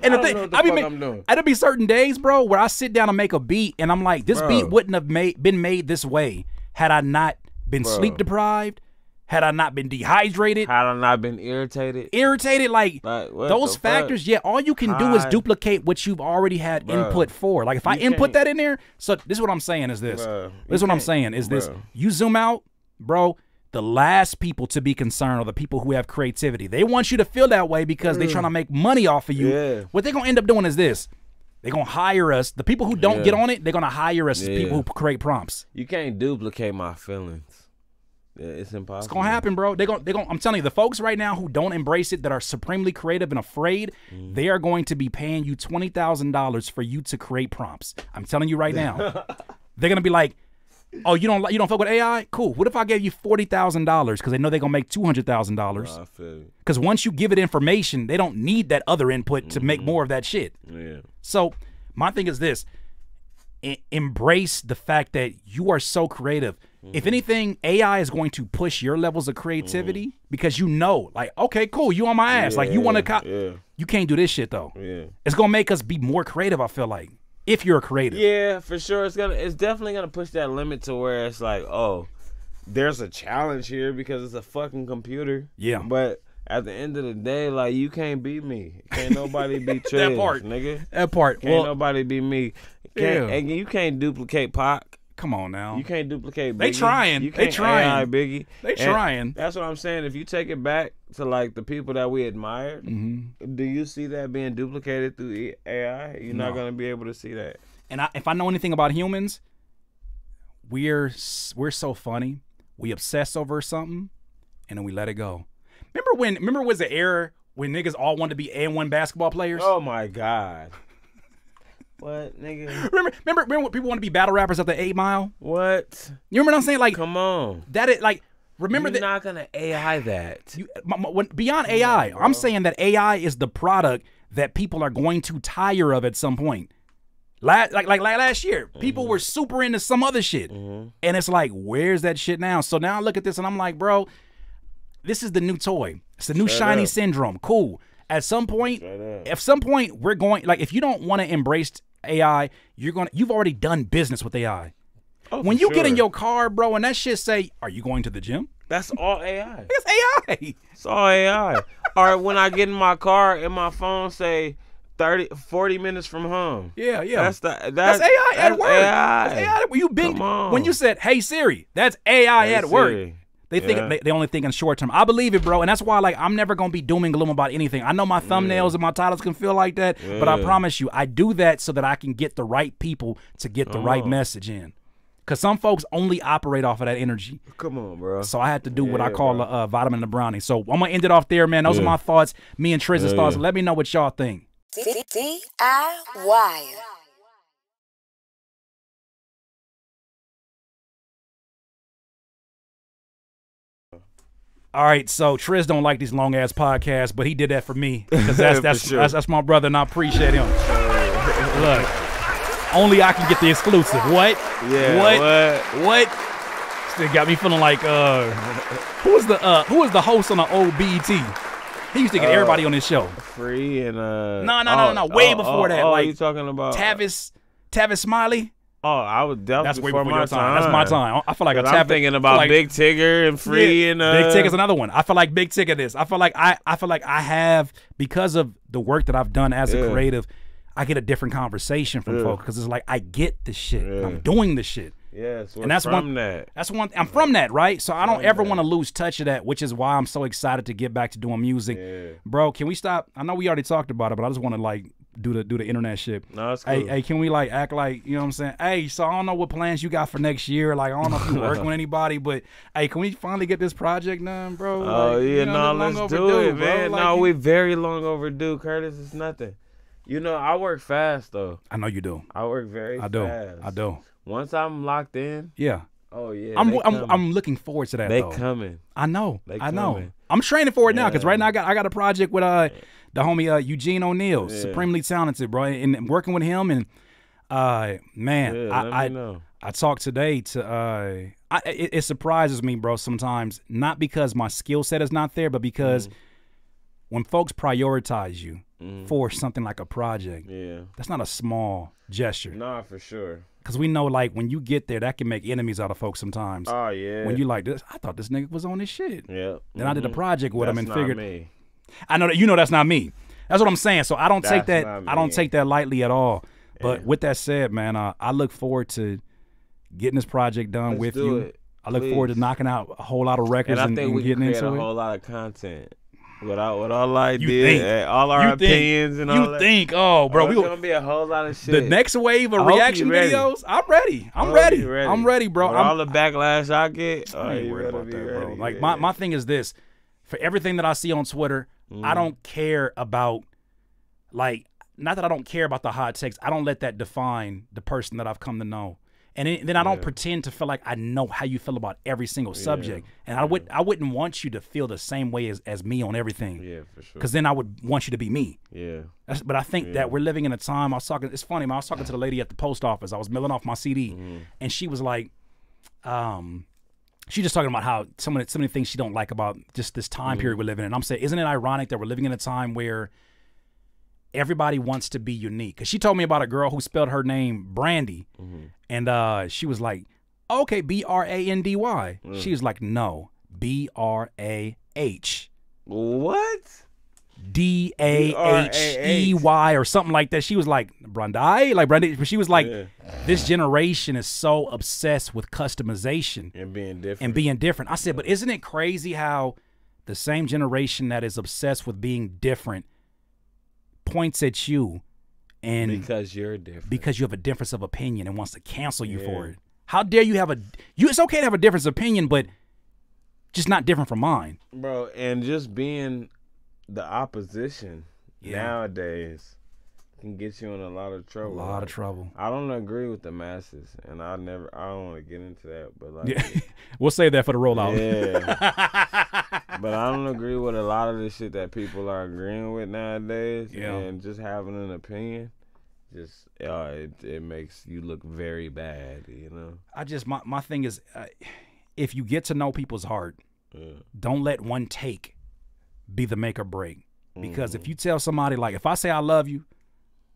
And the thing, know what the I be fuck I'm doing. There'll be certain days, bro, where I sit down and make a beat, and I'm like, this Bro. beat wouldn't have made been made this way had I not been Bro. sleep deprived, had I not been dehydrated, Had I not been irritated? irritated. Like Like, those the fuck? factors, yeah. All you can do is duplicate what you've already had Bro. input for. Like if I You input can't- that in there, so this is what I'm saying is this. This is what I'm saying is this. You zoom out, bro. The last people to be concerned are the people who have creativity. They want you to feel that way because they're mm. trying to make money off of you. Yeah. What they're gonna end up doing is this. They're gonna hire us. The people who don't Yeah. get on it, they're gonna hire us Yeah. people who create prompts. You can't duplicate my feelings. It's impossible. It's gonna happen, bro. They're gonna, they're gonna. I'm telling you, the folks right now who don't embrace it, that are supremely creative and afraid, Mm. they are going to be paying you twenty thousand dollars for you to create prompts. I'm telling you right now. [laughs] they're gonna be like, "Oh, you don't like you don't fuck with AI? Cool. What if I gave you forty thousand dollars because they know they're gonna make two hundred thousand dollars? I feel you. Because once you give it information, they don't need that other input to make more of that shit. Yeah. So my thing is this: embrace the fact that you are so creative. Mm-hmm. If anything, AI is going to push your levels of creativity because you know, like, okay, cool, you on my ass. like you want to, cop. yeah. you can't do this shit though. Yeah. It's gonna make us be more creative. I feel like if you're a creative. Yeah, for sure. It's gonna. It's definitely gonna push that limit to where it's like, oh, there's a challenge here because it's a fucking computer. Yeah. But at the end of the day, like you can't beat me. Can't nobody beat [laughs] Trizz, part. nigga. That part. Can't Well, nobody beat me. Can't, Yeah. And you can't duplicate Pac. Come on now. You can't duplicate. Biggie. They trying. You They can't trying. AI Biggie. They And trying. That's what I'm saying. If you take it back to like the people that we admired, Mm-hmm. do you see that being duplicated through AI? You're not gonna be able to see that. and I, if I know anything about humans, we're we're so funny. We obsess over something, and then we let it go. Remember when? Remember was the era when niggas all wanted to be AND1 basketball players? Oh my god. What nigga? [gasps] Remember, remember, remember when people want to be battle rappers at the Eight Mile? What? You remember what I'm saying? Like Come on. that. It like remember You're that. not gonna AI that. you, my, my- when, beyond AI, I'm saying that AI is the product that people are going to tire of at some point. Last, like, like, like last year, people mm-hmm. were super into some other shit. Mm-hmm. And it's like, where's that shit now? So now I look at this and I'm like, bro, this is the new toy. It's the new shiny up. syndrome. Cool. At some point, at some point, we're going like if you don't want to embrace AI, you're gonna you've already done business with AI. Oh, When you get in your car, bro, and that shit say, Are you going to the gym? That's all AI. [laughs] It's AI. It's all AI. [laughs] or when I get in my car and my phone say 30, 40 minutes from home. Yeah, yeah. That's the that's, That's AI at work. AI. That's AI. When you big, when you said, "Hey Siri," that's AI Hey, at work. Siri. They think Yeah. they, they only think in short term. I believe it, bro, and that's why like I'm never gonna be doom and gloom about anything. I know my thumbnails and my titles can feel like that, but I promise you, I do that so that I can get the right people to get the right message in. Cause some folks only operate off of that energy. Come on, bro. So I had to do what I call bro. a uh, vitamin the brownie. So I'm gonna end it off there, man. Those are my thoughts. Me and Trizz's Yeah, thoughts. yeah. Let me know what y'all think. DIY. All right, so Trizz don't like these long ass podcasts, but he did that for me because that's [laughs] that's, sure. that's that's my brother, and I appreciate him. Look, only I can get the exclusive. What? Yeah. What? What? What? Still got me feeling like uh, who was the uh, who was the host on the old BET? He used to get Uh, everybody on his show. Free and uh. No, no, no, oh, no, way oh, before oh, that, Oh, like, you talking about Tavis, Tavis Smiley. Oh, I would definitely That's way before, before my your time. That's my time. I feel like a 'Cause Tavis. I'm thinking I about like- Big Tigger and Free Yeah, and uh, Big is another one. I feel like Big Tick is. I feel like I I feel like I have because of the work that I've done as a creative, I get a different conversation from Yeah. folks because it's like I get the shit. Yeah. I'm doing the shit. Yes, And that's from one that. That's one. I'm from that, right? So I don't From ever want to lose touch of that, which is why I'm so excited to get back to doing music, Yeah. bro. Can we stop? I know we already talked about it, but I just want to like do the do the internet shit. No, Hey, cool. hey, can we like act like you know what I'm saying? Hey, so I don't know what plans you got for next year. Like I don't know if you're working [laughs] with anybody, but hey, can we finally get this project done, bro? Oh Like, yeah, you know, no, let's do it, man. Like, no, we very long overdue, Curtiss. It's nothing. You know, I work fast though. I know you do. I work very. I do. Fast. I do. Once I'm locked in, Yeah. oh yeah, I'm I'm. I'm looking forward to that. they though. coming. I know. They I know. coming. I'm training for it now because right now I got I got a project with uh the homie uh Eugene O'Neill, Yeah. supremely talented, bro, and, working with him and uh man, Yeah, I I. I talked today to uh I, it, it surprises me, bro, sometimes not because my skill set is not there, but because Mm-hmm. when folks prioritize you for something like a project, Yeah. that's not a small gesture. Nah, for sure. Because we know, like, when you get there, that can make enemies out of folks sometimes. Oh yeah. When you like this, I thought this nigga was on this shit. Yeah. Then I did a mhm. project with him and not figured. me. I know that you know that's not me. That's what I'm saying. So I don't take that. I don't take that lightly at all. But Yeah. with that said, man, uh, I look forward to getting this project done Let's with you. it, I look forward to knocking out a whole lot of records And I think and we can getting create into a it. whole lot of content with all ideas, You think? all our You think- opinions and all you that. think? Oh, bro, Oh, we gonna be a whole lot of shit. the next wave of reaction ready. videos. I'm ready. I'm hope ready. I'm ready, bro. With I'm, all the backlash I get, oh, I ain't you worried about that, bro. ready. Like yeah. my, my thing is this: for everything that I see on Twitter, I Mm. don't care about like not that I don't care about the hot takes. I don't let that define the person that I've come to know. And then- then I don't Yeah. pretend to feel like I know how you feel about every single subject. And I would I wouldn't want you to feel the same way as, as me on everything. Yeah, for sure. Because then I would want you to be me. Yeah. That's, but I think that we're living in a time. I was talking. It's funny. man, I was talking to the lady at the post office. I was milling off my CD, Mm-hmm. and she was like, um, she just talking about how some of the, some of things she don't like about just this time Mm-hmm. period we're living in. And I'm saying, isn't it ironic that we're living in a time where everybody wants to be unique? Because she told me about a girl who spelled her name Brandy, Mm-hmm. and uh, she was like, okay, B R A N D Y. Mm. She was like, no, B R A H. What? D A H E Y or something like that. She was like Brandai, like Brandy. She was like, Yeah. this generation is so obsessed with customization And being different. and being different. I said, but isn't it crazy how the same generation that is obsessed with being different points at you and because you're different. because you have a difference of opinion and wants to cancel you for it. How dare you have a you? It's okay to have a difference of opinion, but just not different from mine. Bro, and just being the opposition Yeah. nowadays can get you in a lot of trouble. A lot of trouble. I don't agree with the masses, and I never. I don't want to get into that, but like, Yeah, [laughs] we'll save that for the rollout. Yeah. [laughs] but I don't agree with a lot of the shit that people are agreeing with nowadays. Yeah. And just having an opinion, just uh, it it makes you look very bad, you know. I just my my thing is, uh, if you get to know people's heart, Yeah. don't let one take be the make or break. Because Mm-hmm. if you tell somebody like, if I say I love you,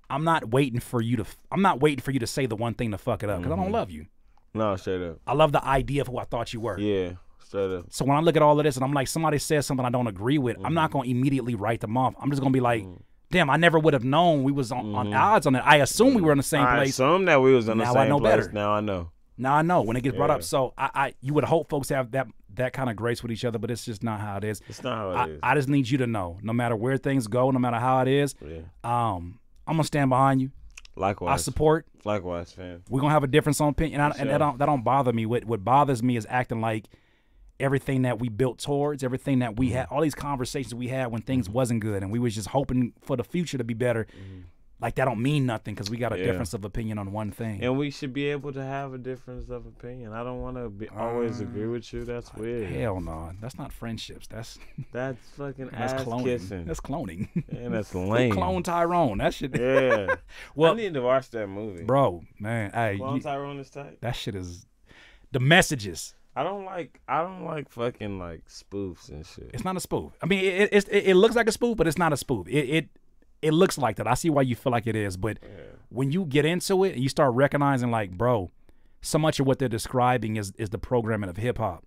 I'm not waiting for you to. I'm not waiting for you to say the one thing to fuck it up because I Mm-hmm. don't love you. No, straight up. I love the idea of who I thought you were. Yeah, straight up. So when I look at all of this and I'm like, somebody says something I don't agree with, I'm Mm-hmm. not going to immediately write them off. I'm just going to be like, damn, I never would have known we was on, on Mm-hmm. odds on it. I assume we were in the same I place. assumed that we was in the Now I know place. better. Now I know. Now I know when it gets brought up. So I, I, you would hope folks have that that kind of grace with each other, but it's just not how it is. It's not how it I, is. I just need you to know, no matter where things go, no matter how it is, yeah. um, I'm gonna stand behind you. Likewise, I support. Likewise, fam. We're gonna have a difference on opinion, and, I, and that don't that don't bother me. What what bothers me is acting like everything that we built towards, everything that Mm-hmm. we had, all these conversations we had when things wasn't good, and we was just hoping for the future to be better. Like that don't mean nothing because we got a. Yeah. difference of opinion on one thing. And we should be able to have a difference of opinion. I don't want to be always agree with you. That's weird. Uh, Hell no, that's not friendships. That's [laughs] That's fucking that's ass cloning. kissing. That's cloning. and that's [laughs] lame. Clone Tyrone. That shit. Yeah. [laughs] Well, I need to watch that movie. bro, man, hey, Clone you- Tyrone is tight. that shit is the messages. I don't like. I don't like fucking like spoofs and shit. It's not a spoof. I mean, it it, it, it looks like a spoof, but it's not a spoof. It, it it looks like that. I see why you feel like it is, but when you get into it and you start recognizing, like, bro, so much of what they're describing is is the programming of hip hop,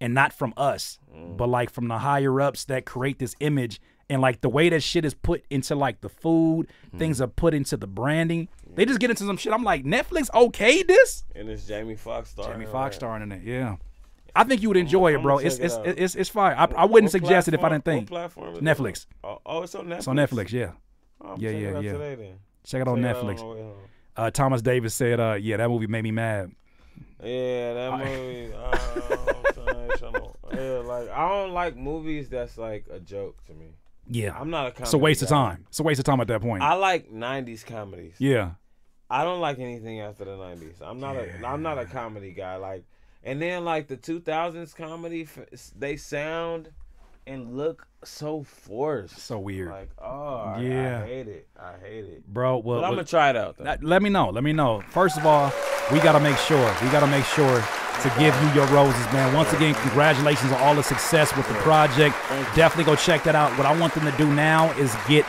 and not from us, mm. but like from the higher ups that create this image. And like the way that shit is put into like the food, mm. things are put into the branding. They just get into some shit. I'm like, Netflix okay this? And it's Jamie Foxx starring. Jamie Foxx starring in it. Yeah, I think you would enjoy it, I'ma bro. It's it it's, it's it's fire. I, I wouldn't What suggest it if I didn't think. What platform it Netflix. Oh, oh, it's on Netflix. It's on Netflix. Yeah, Oh, I'm Yeah, yeah, it out yeah. Today, then. check it out on Check it Netflix. on the way home. Uh, Thomas Davis said, uh, "Yeah, that movie made me mad." Yeah, that movie. [laughs] uh, I'm trying, trying to, yeah, like I don't like movies that's like a joke to me. Yeah, I'm not a. it's a waste of time. It's a waste of time at that point. I like '90s comedies. yeah, I don't like anything after the '90s. I'm not a. I'm not a comedy guy. Like, and then like the 2000s comedy, they sound and look so forced. so weird, Like, oh, Yeah. I hate it. I hate it. bro. Well, But I'm gonna try it out though. let me know. Let me know. First of all, we gotta make sure. We gotta make sure to give you your roses, man. Once again, congratulations on all the success with the project. Definitely go check that out. What I want them to do now is get.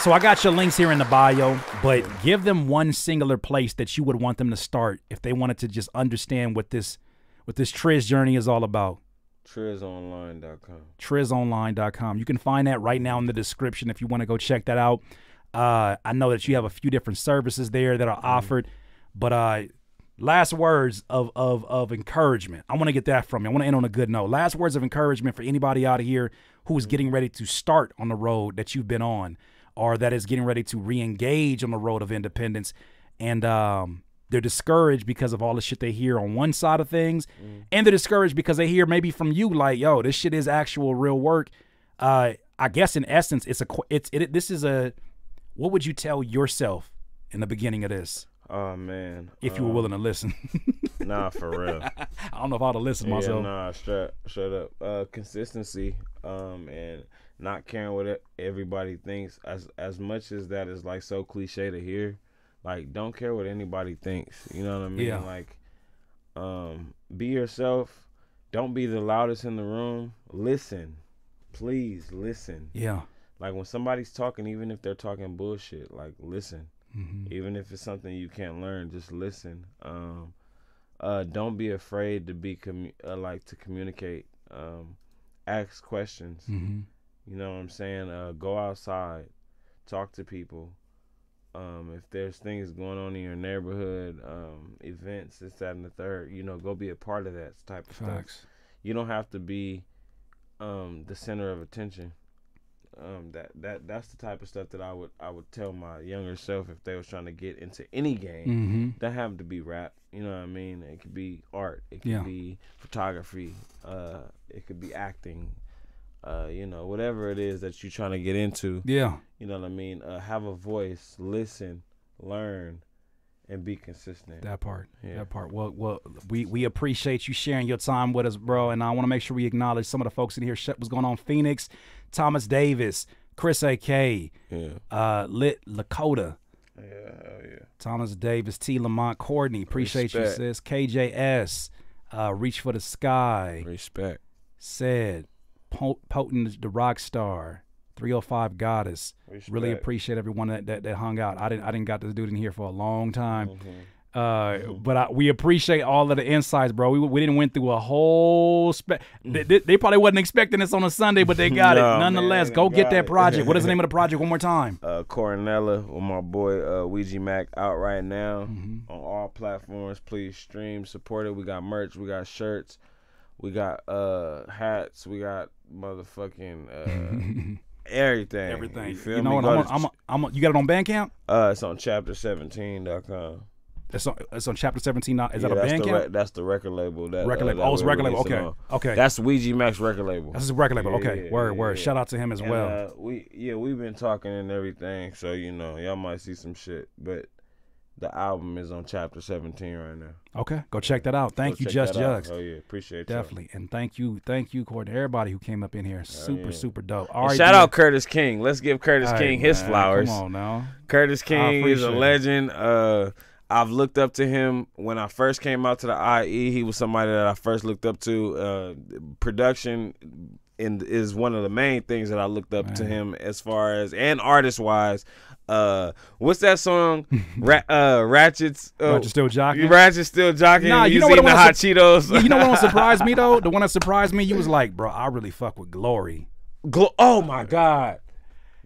So I got your links here in the bio, but give them one singular place that you would want them to start if they wanted to just understand what this what this Trizz journey is all about. Trizonline.com. trizonline.com. You can find that right now in the description if you want to go check that out. Uh, I know that you have a few different services there that are offered, but uh, last words of, of, of encouragement. I want to get that from you. I want to end on a good note. Last words of encouragement for anybody out of here who is getting ready to start on the road that you've been on or that is getting ready to re-engage on the road of independence. And um, they're discouraged because of all the shit they hear on one side of things. And they're discouraged because they hear maybe from you like yo this shit is actual real work. Uh, i guess in essence it's a it's it, this is a what would you tell yourself in the beginning of this? Oh man. if you were um, willing to listen. [laughs] Nah, for real. i don't know if i ought to listen yeah, myself. nah, straight, straight up. Uh, consistency, um, and not caring what everybody thinks. As as much as that is like so cliche to hear, like don't care what anybody thinks. You know what I mean? Yeah. Like, um, be yourself. Don't be the loudest in the room. Listen, please listen. yeah Like when somebody's talking, even if they're talking bullshit, like listen. Mm-hmm. Even if it's something you can't learn, just listen. Um, uh, don't be afraid to be commu- uh, like to communicate. Um, ask questions. mm-hmm. You know what I'm saying? Uh, go outside, talk to people. Um, if there's things going on in your neighborhood, um, events, this, that, and the third, you know, go be a part of that type of stuff you don't have to be um, the center of attention. Um, that that that's the type of stuff that I would I would tell my younger self if they was trying to get into any game. mm-hmm. That have to be rap. You know what I mean? It could be art. It could Yeah. be photography. Uh, it could be acting. Uh, you know, whatever it is that you're trying to get into. yeah You know what I mean? Uh, have a voice, listen, learn, and be consistent. That part. Yeah. That part. Well, well, we we appreciate you sharing your time with us, bro. And I want to make sure we acknowledge some of the folks in here. Shit was going on. Phoenix, Thomas Davis, Chris A.K., yeah. uh, Lit Lakota, Yeah. Hell yeah. Thomas Davis, T. Lamont Courtney. Appreciate you, Respect. sis. KJS, uh, Reach for the Sky, Respect. said, Potent the rock star. 305 Goddess. Really appreciate everyone that, that that hung out. I didn't I didn't got this dude in here for a long time. Mm-hmm. Uh, but I, we appreciate all of the insights, bro. We, we didn't went through a whole spe- they, they, they probably wasn't expecting this on a Sunday, but they [laughs] got No, it. Nonetheless, they go get that project. what is the [laughs] name of the project? One more time. uh, Coronella with my boy uh, Ouija Macc out right now Mm-hmm. on all platforms. Please stream, support it. We got merch, we got shirts, we got uh hats, we got motherfucking uh, [laughs] everything. Everything. You, You, know me? what? Go I'm, to a, I'm, a, I'm a, you got it on Bandcamp? uh, it's on chapter17.com. It's on, it's on Chapter 17. now. Is yeah, that a that's the Bandcamp? re- that's the record label. That, Record uh, label. that Oh, it's record label. Okay. on. Okay. That's Ouija Macc's record label. That's his record label. Yeah, okay. yeah, word, yeah, word. yeah. Shout out to him as And, well. uh, we yeah, we've been talking and everything, so you know, y'all might see some shit. But the album is on chapter seventeen right now. okay. Go check that out. Thank Go you, Just that. Jugs. Oh yeah, appreciate y'all. Definitely. And thank you, thank you, Courtney. Everybody who came up in here. Super, yeah. super dope. And All right. shout dude. out Curtiss King. Let's give Curtiss Hey, King his flowers. Come on now. Curtiss King is a legend. Uh, I've looked up to him when I first came out to the IE. He was somebody that I first looked up to. Uh, production in, is one of the main things that I looked up to him as far as and artist wise. Uh, what's that song? Ra- [laughs] uh, Ratchet's. Uh, Roger still jocking. Ratchet still jocking. Nah, you know what the hot su- Cheetos. You- know what surprised me though? [laughs] The one that surprised me, you was like, bro, I really fuck with Glory. Glo- oh my God.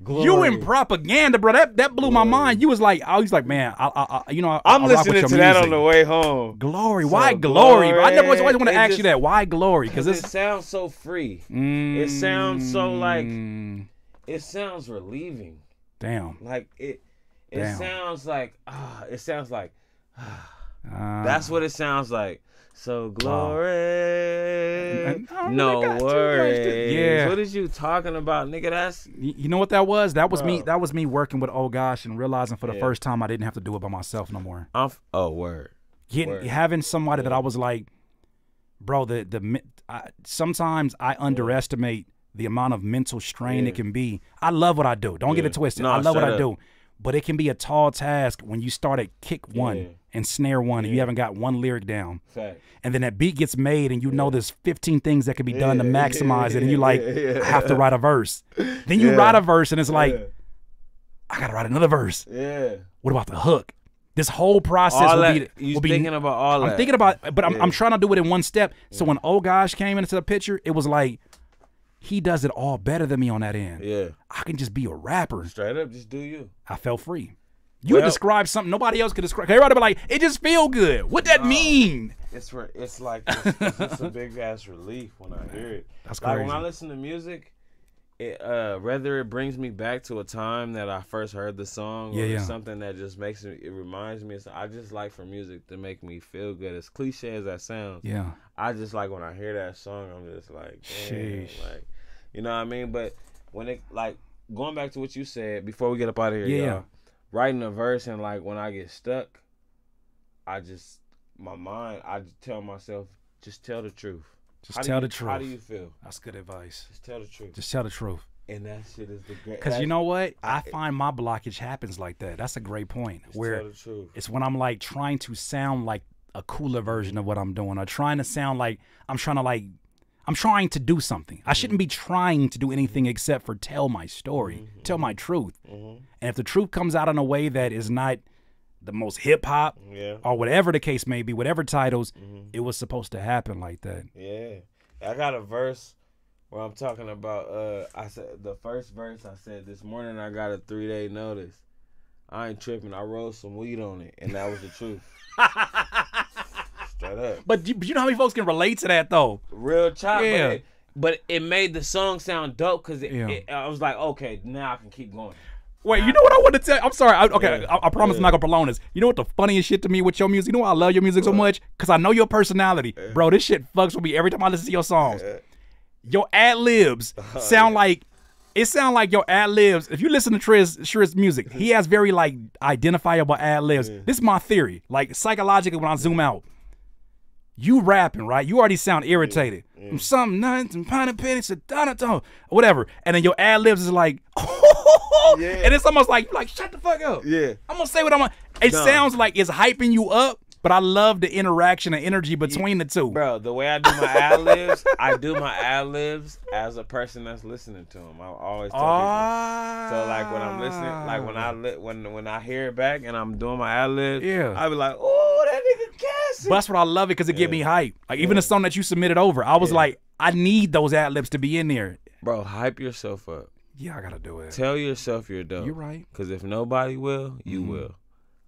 Glory. You in propaganda, bro. That that blew my mind. You was like, I was like, man, I, I, I you know, I, I'm I rock with listening to that music. on the way home. Glory. So Why glory? bro? I never always, Glory, want to ask just- you that. Why glory? Because it sounds so free. It sounds so like Mm, it sounds relieving. Damn. Like it it Damn. sounds like ah it sounds like Uh, [sighs] that's what it sounds like. So glory, no really got too much to- worries. Yeah. What is you talking about, nigga? That's you know what that was? That was me. That was me working with oh gosh and realizing for the Yeah. first time I didn't have to do it by myself no more. I'm f- oh word. Getting Word. having somebody that I was like, bro. The the mi- I, sometimes I underestimate the amount of mental strain Yeah. it can be. I love what I do. Don't get it twisted. No, I love what straight I do. but it can be a tall task when you start at kick one Yeah. and snare one and you haven't got one lyric down. Fact. And then that beat gets made and you know there's 15 things that can be done to Yeah, [laughs] maximize it. And you're like, yeah, yeah. I have to write a verse. Then you Yeah. write a verse and it's like, Yeah. I got to write another verse. Yeah. What about the hook? This whole process All will that, be. you will be thinking about all I'm that. thinking about, but I'm, Yeah. I'm trying to do it in one step. So when Oh Gosh came into the picture, it was like, he does it all better than me on that end. Yeah. I can just be a rapper. Straight up, just do you. I felt free. You Well- describe something nobody else could describe. Everybody be like, it just feel good. What that oh, mean? It's re- it's like it's, it's a big ass relief when I hear it. [laughs] That's like when I listen to music, it uh whether it brings me back to a time that I first heard the song Yeah, or yeah. something that just makes me it reminds me. I just like for music to make me feel good. As cliche as that sounds, Yeah. I just like when I hear that song. I'm just like, Sheesh. like you know what I mean. But when it like going back to what you said before we get up out of here, Yeah, y'all, writing a verse and like when I get stuck, I just my mind. I just tell myself, just tell the truth. Just How tell you- the truth. How do you feel? That's good advice. Just tell the truth. Just tell the truth. and that shit is the great. Because you know what? I, I- find my blockage happens like that. That's a great point. just Where tell the truth. it's when I'm like trying to sound like a cooler version of what I'm doing, or trying to sound like I'm trying to like I'm trying to do something. I shouldn't be mm-hmm. trying to do anything except for tell my story, mm-hmm. tell my truth. Mm-hmm. And if the truth comes out in a way that is not the most hip hop Yeah. or whatever the case may be, whatever titles, it was supposed to happen like that. Yeah, I got a verse where I'm talking about. Uh, I said the first verse. I said this morning I got a three day notice. I ain't tripping. I rolled some weed on it, and that was the truth. [laughs] Straight up, But you, but you know how many folks can relate to that though? real chop. Yeah. But, it, but it made the song sound dope because it, Yeah. it- I was like, okay, now I can keep going. Wait, you know what I want to tell? I'm sorry. I, okay, Yeah. I, I promise I'm not gonna prolong this. You know what the funniest shit to me with your music? You know why I love your music so much? Cause I know your personality, bro. This shit fucks with me every time I listen to your songs. Your ad libs Uh-huh. [laughs] sound like it sound like your ad libs. If you listen to Trizz Shriz music, he [laughs] has very like identifiable ad libs. This is my theory. Like psychologically, when I zoom out, you rapping right, you already sound irritated. From something nothing, some pine and penny, to or whatever, and then your ad libs is like, [laughs] and it's almost like you like shut the fuck up. Yeah. I'm gonna say what I'm. gonna It No. sounds like it's hyping you up, but I love the interaction and energy between the two. Bro, the way I do my ad libs, I do my ad libs as a person that's listening to them. I always tell people. Ah. So like when I'm listening, like when I li- when when I hear it back and I'm doing my ad libs, Yeah. I be like, oh, that nigga Cassie. But that's what I love it because it get me hype. Like even the song that you submitted over, I was like, I need those ad libs to be in there. Bro, hype yourself up. Yeah, I gotta do it. Tell yourself you're dope. You're right. Cause if nobody will, you Mm-hmm. will.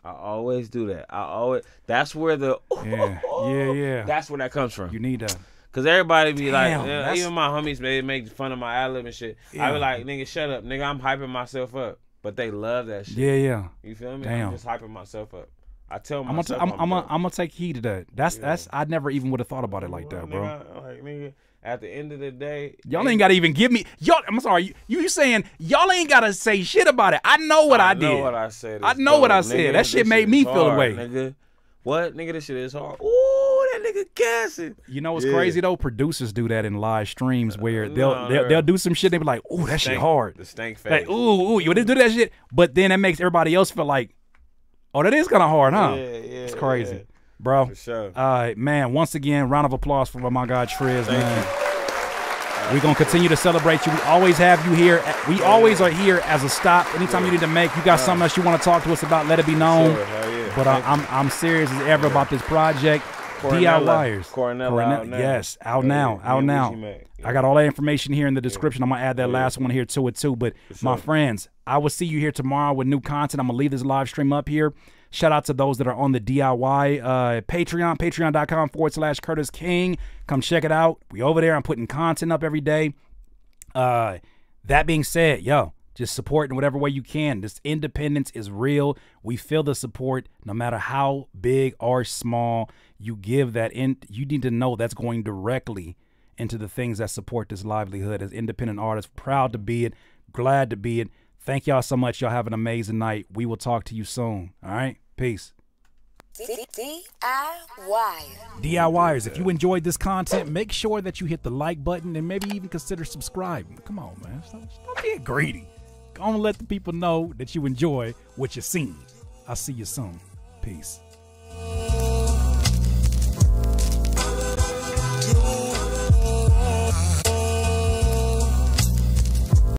I always do that. I always. That's where the. [laughs] Yeah, yeah, yeah. That's where that comes from. You need that. Cause everybody be like, yeah, even my homies may make fun of my ad lib and shit. I Yeah. be like, nigga, shut up, nigga. I'm hyping myself up, but they love that shit. Yeah, yeah. You feel me? Damn. I'm just hyping myself up. I tell I'm gonna, myself I'm, I'm, gonna. I'm gonna take heed to that. That's, that's. I never even would have thought about it like that, bro. Nigga, like, nigga, at the end of the day, Y'all ain't gotta even give me. Y'all, I'm sorry. You, you saying y'all ain't gotta say shit about it. I know what I, I know did. what I said. I know what I dope, said. That shit This made me is feel away. Nigga, what? Nigga, this shit is hard. Ooh, that nigga gassing. You know what's Yeah. crazy though? Producers do that in live streams where uh, they'll Nah, they'll, they'll do some shit. They be like, "Ooh, that shit hard." The stank face. Like, ooh, ooh, you didn't do that shit. But then that makes everybody else feel like, "Oh, that is kind of hard, huh?" Yeah, yeah, it's crazy, yeah. bro. For sure. Uh, man, once again, round of applause for my guy Trizz, man. We're gonna continue to celebrate you. We always have you here. We always are here as a stop. Anytime you need to make, you got something else you want to talk to us about, let it be known. Sure, hell yeah. But uh, I'm I'm serious as ever about this project. DIYers. Coronella Corne- out now. Yes, out now, out now. I got all that information here in the description. I'm gonna add that last one here to it too. But my friends, I will see you here tomorrow with new content. I'm gonna leave this live stream up here. Shout out to those that are on the DIY uh, Patreon, patreon.com forward slash Curtiss King. Come check it out. We over there. I'm putting content up every day. Uh, that being said, yo, just support in whatever way you can. This independence is real. We feel the support, no matter how big or small you give that in. You need to know that's going directly into the things that support this livelihood as independent artists. Proud to be it. Glad to be it. Thank y'all so much. Y'all have an amazing night. We will talk to you soon. All right. Peace. DIY. DIYers, if you enjoyed this content, make sure that you hit the like button and maybe even consider subscribing. Come on, man. Stop, stop being greedy. Go on and let the people know that you enjoy what you're seeing. I'll see you soon. Peace.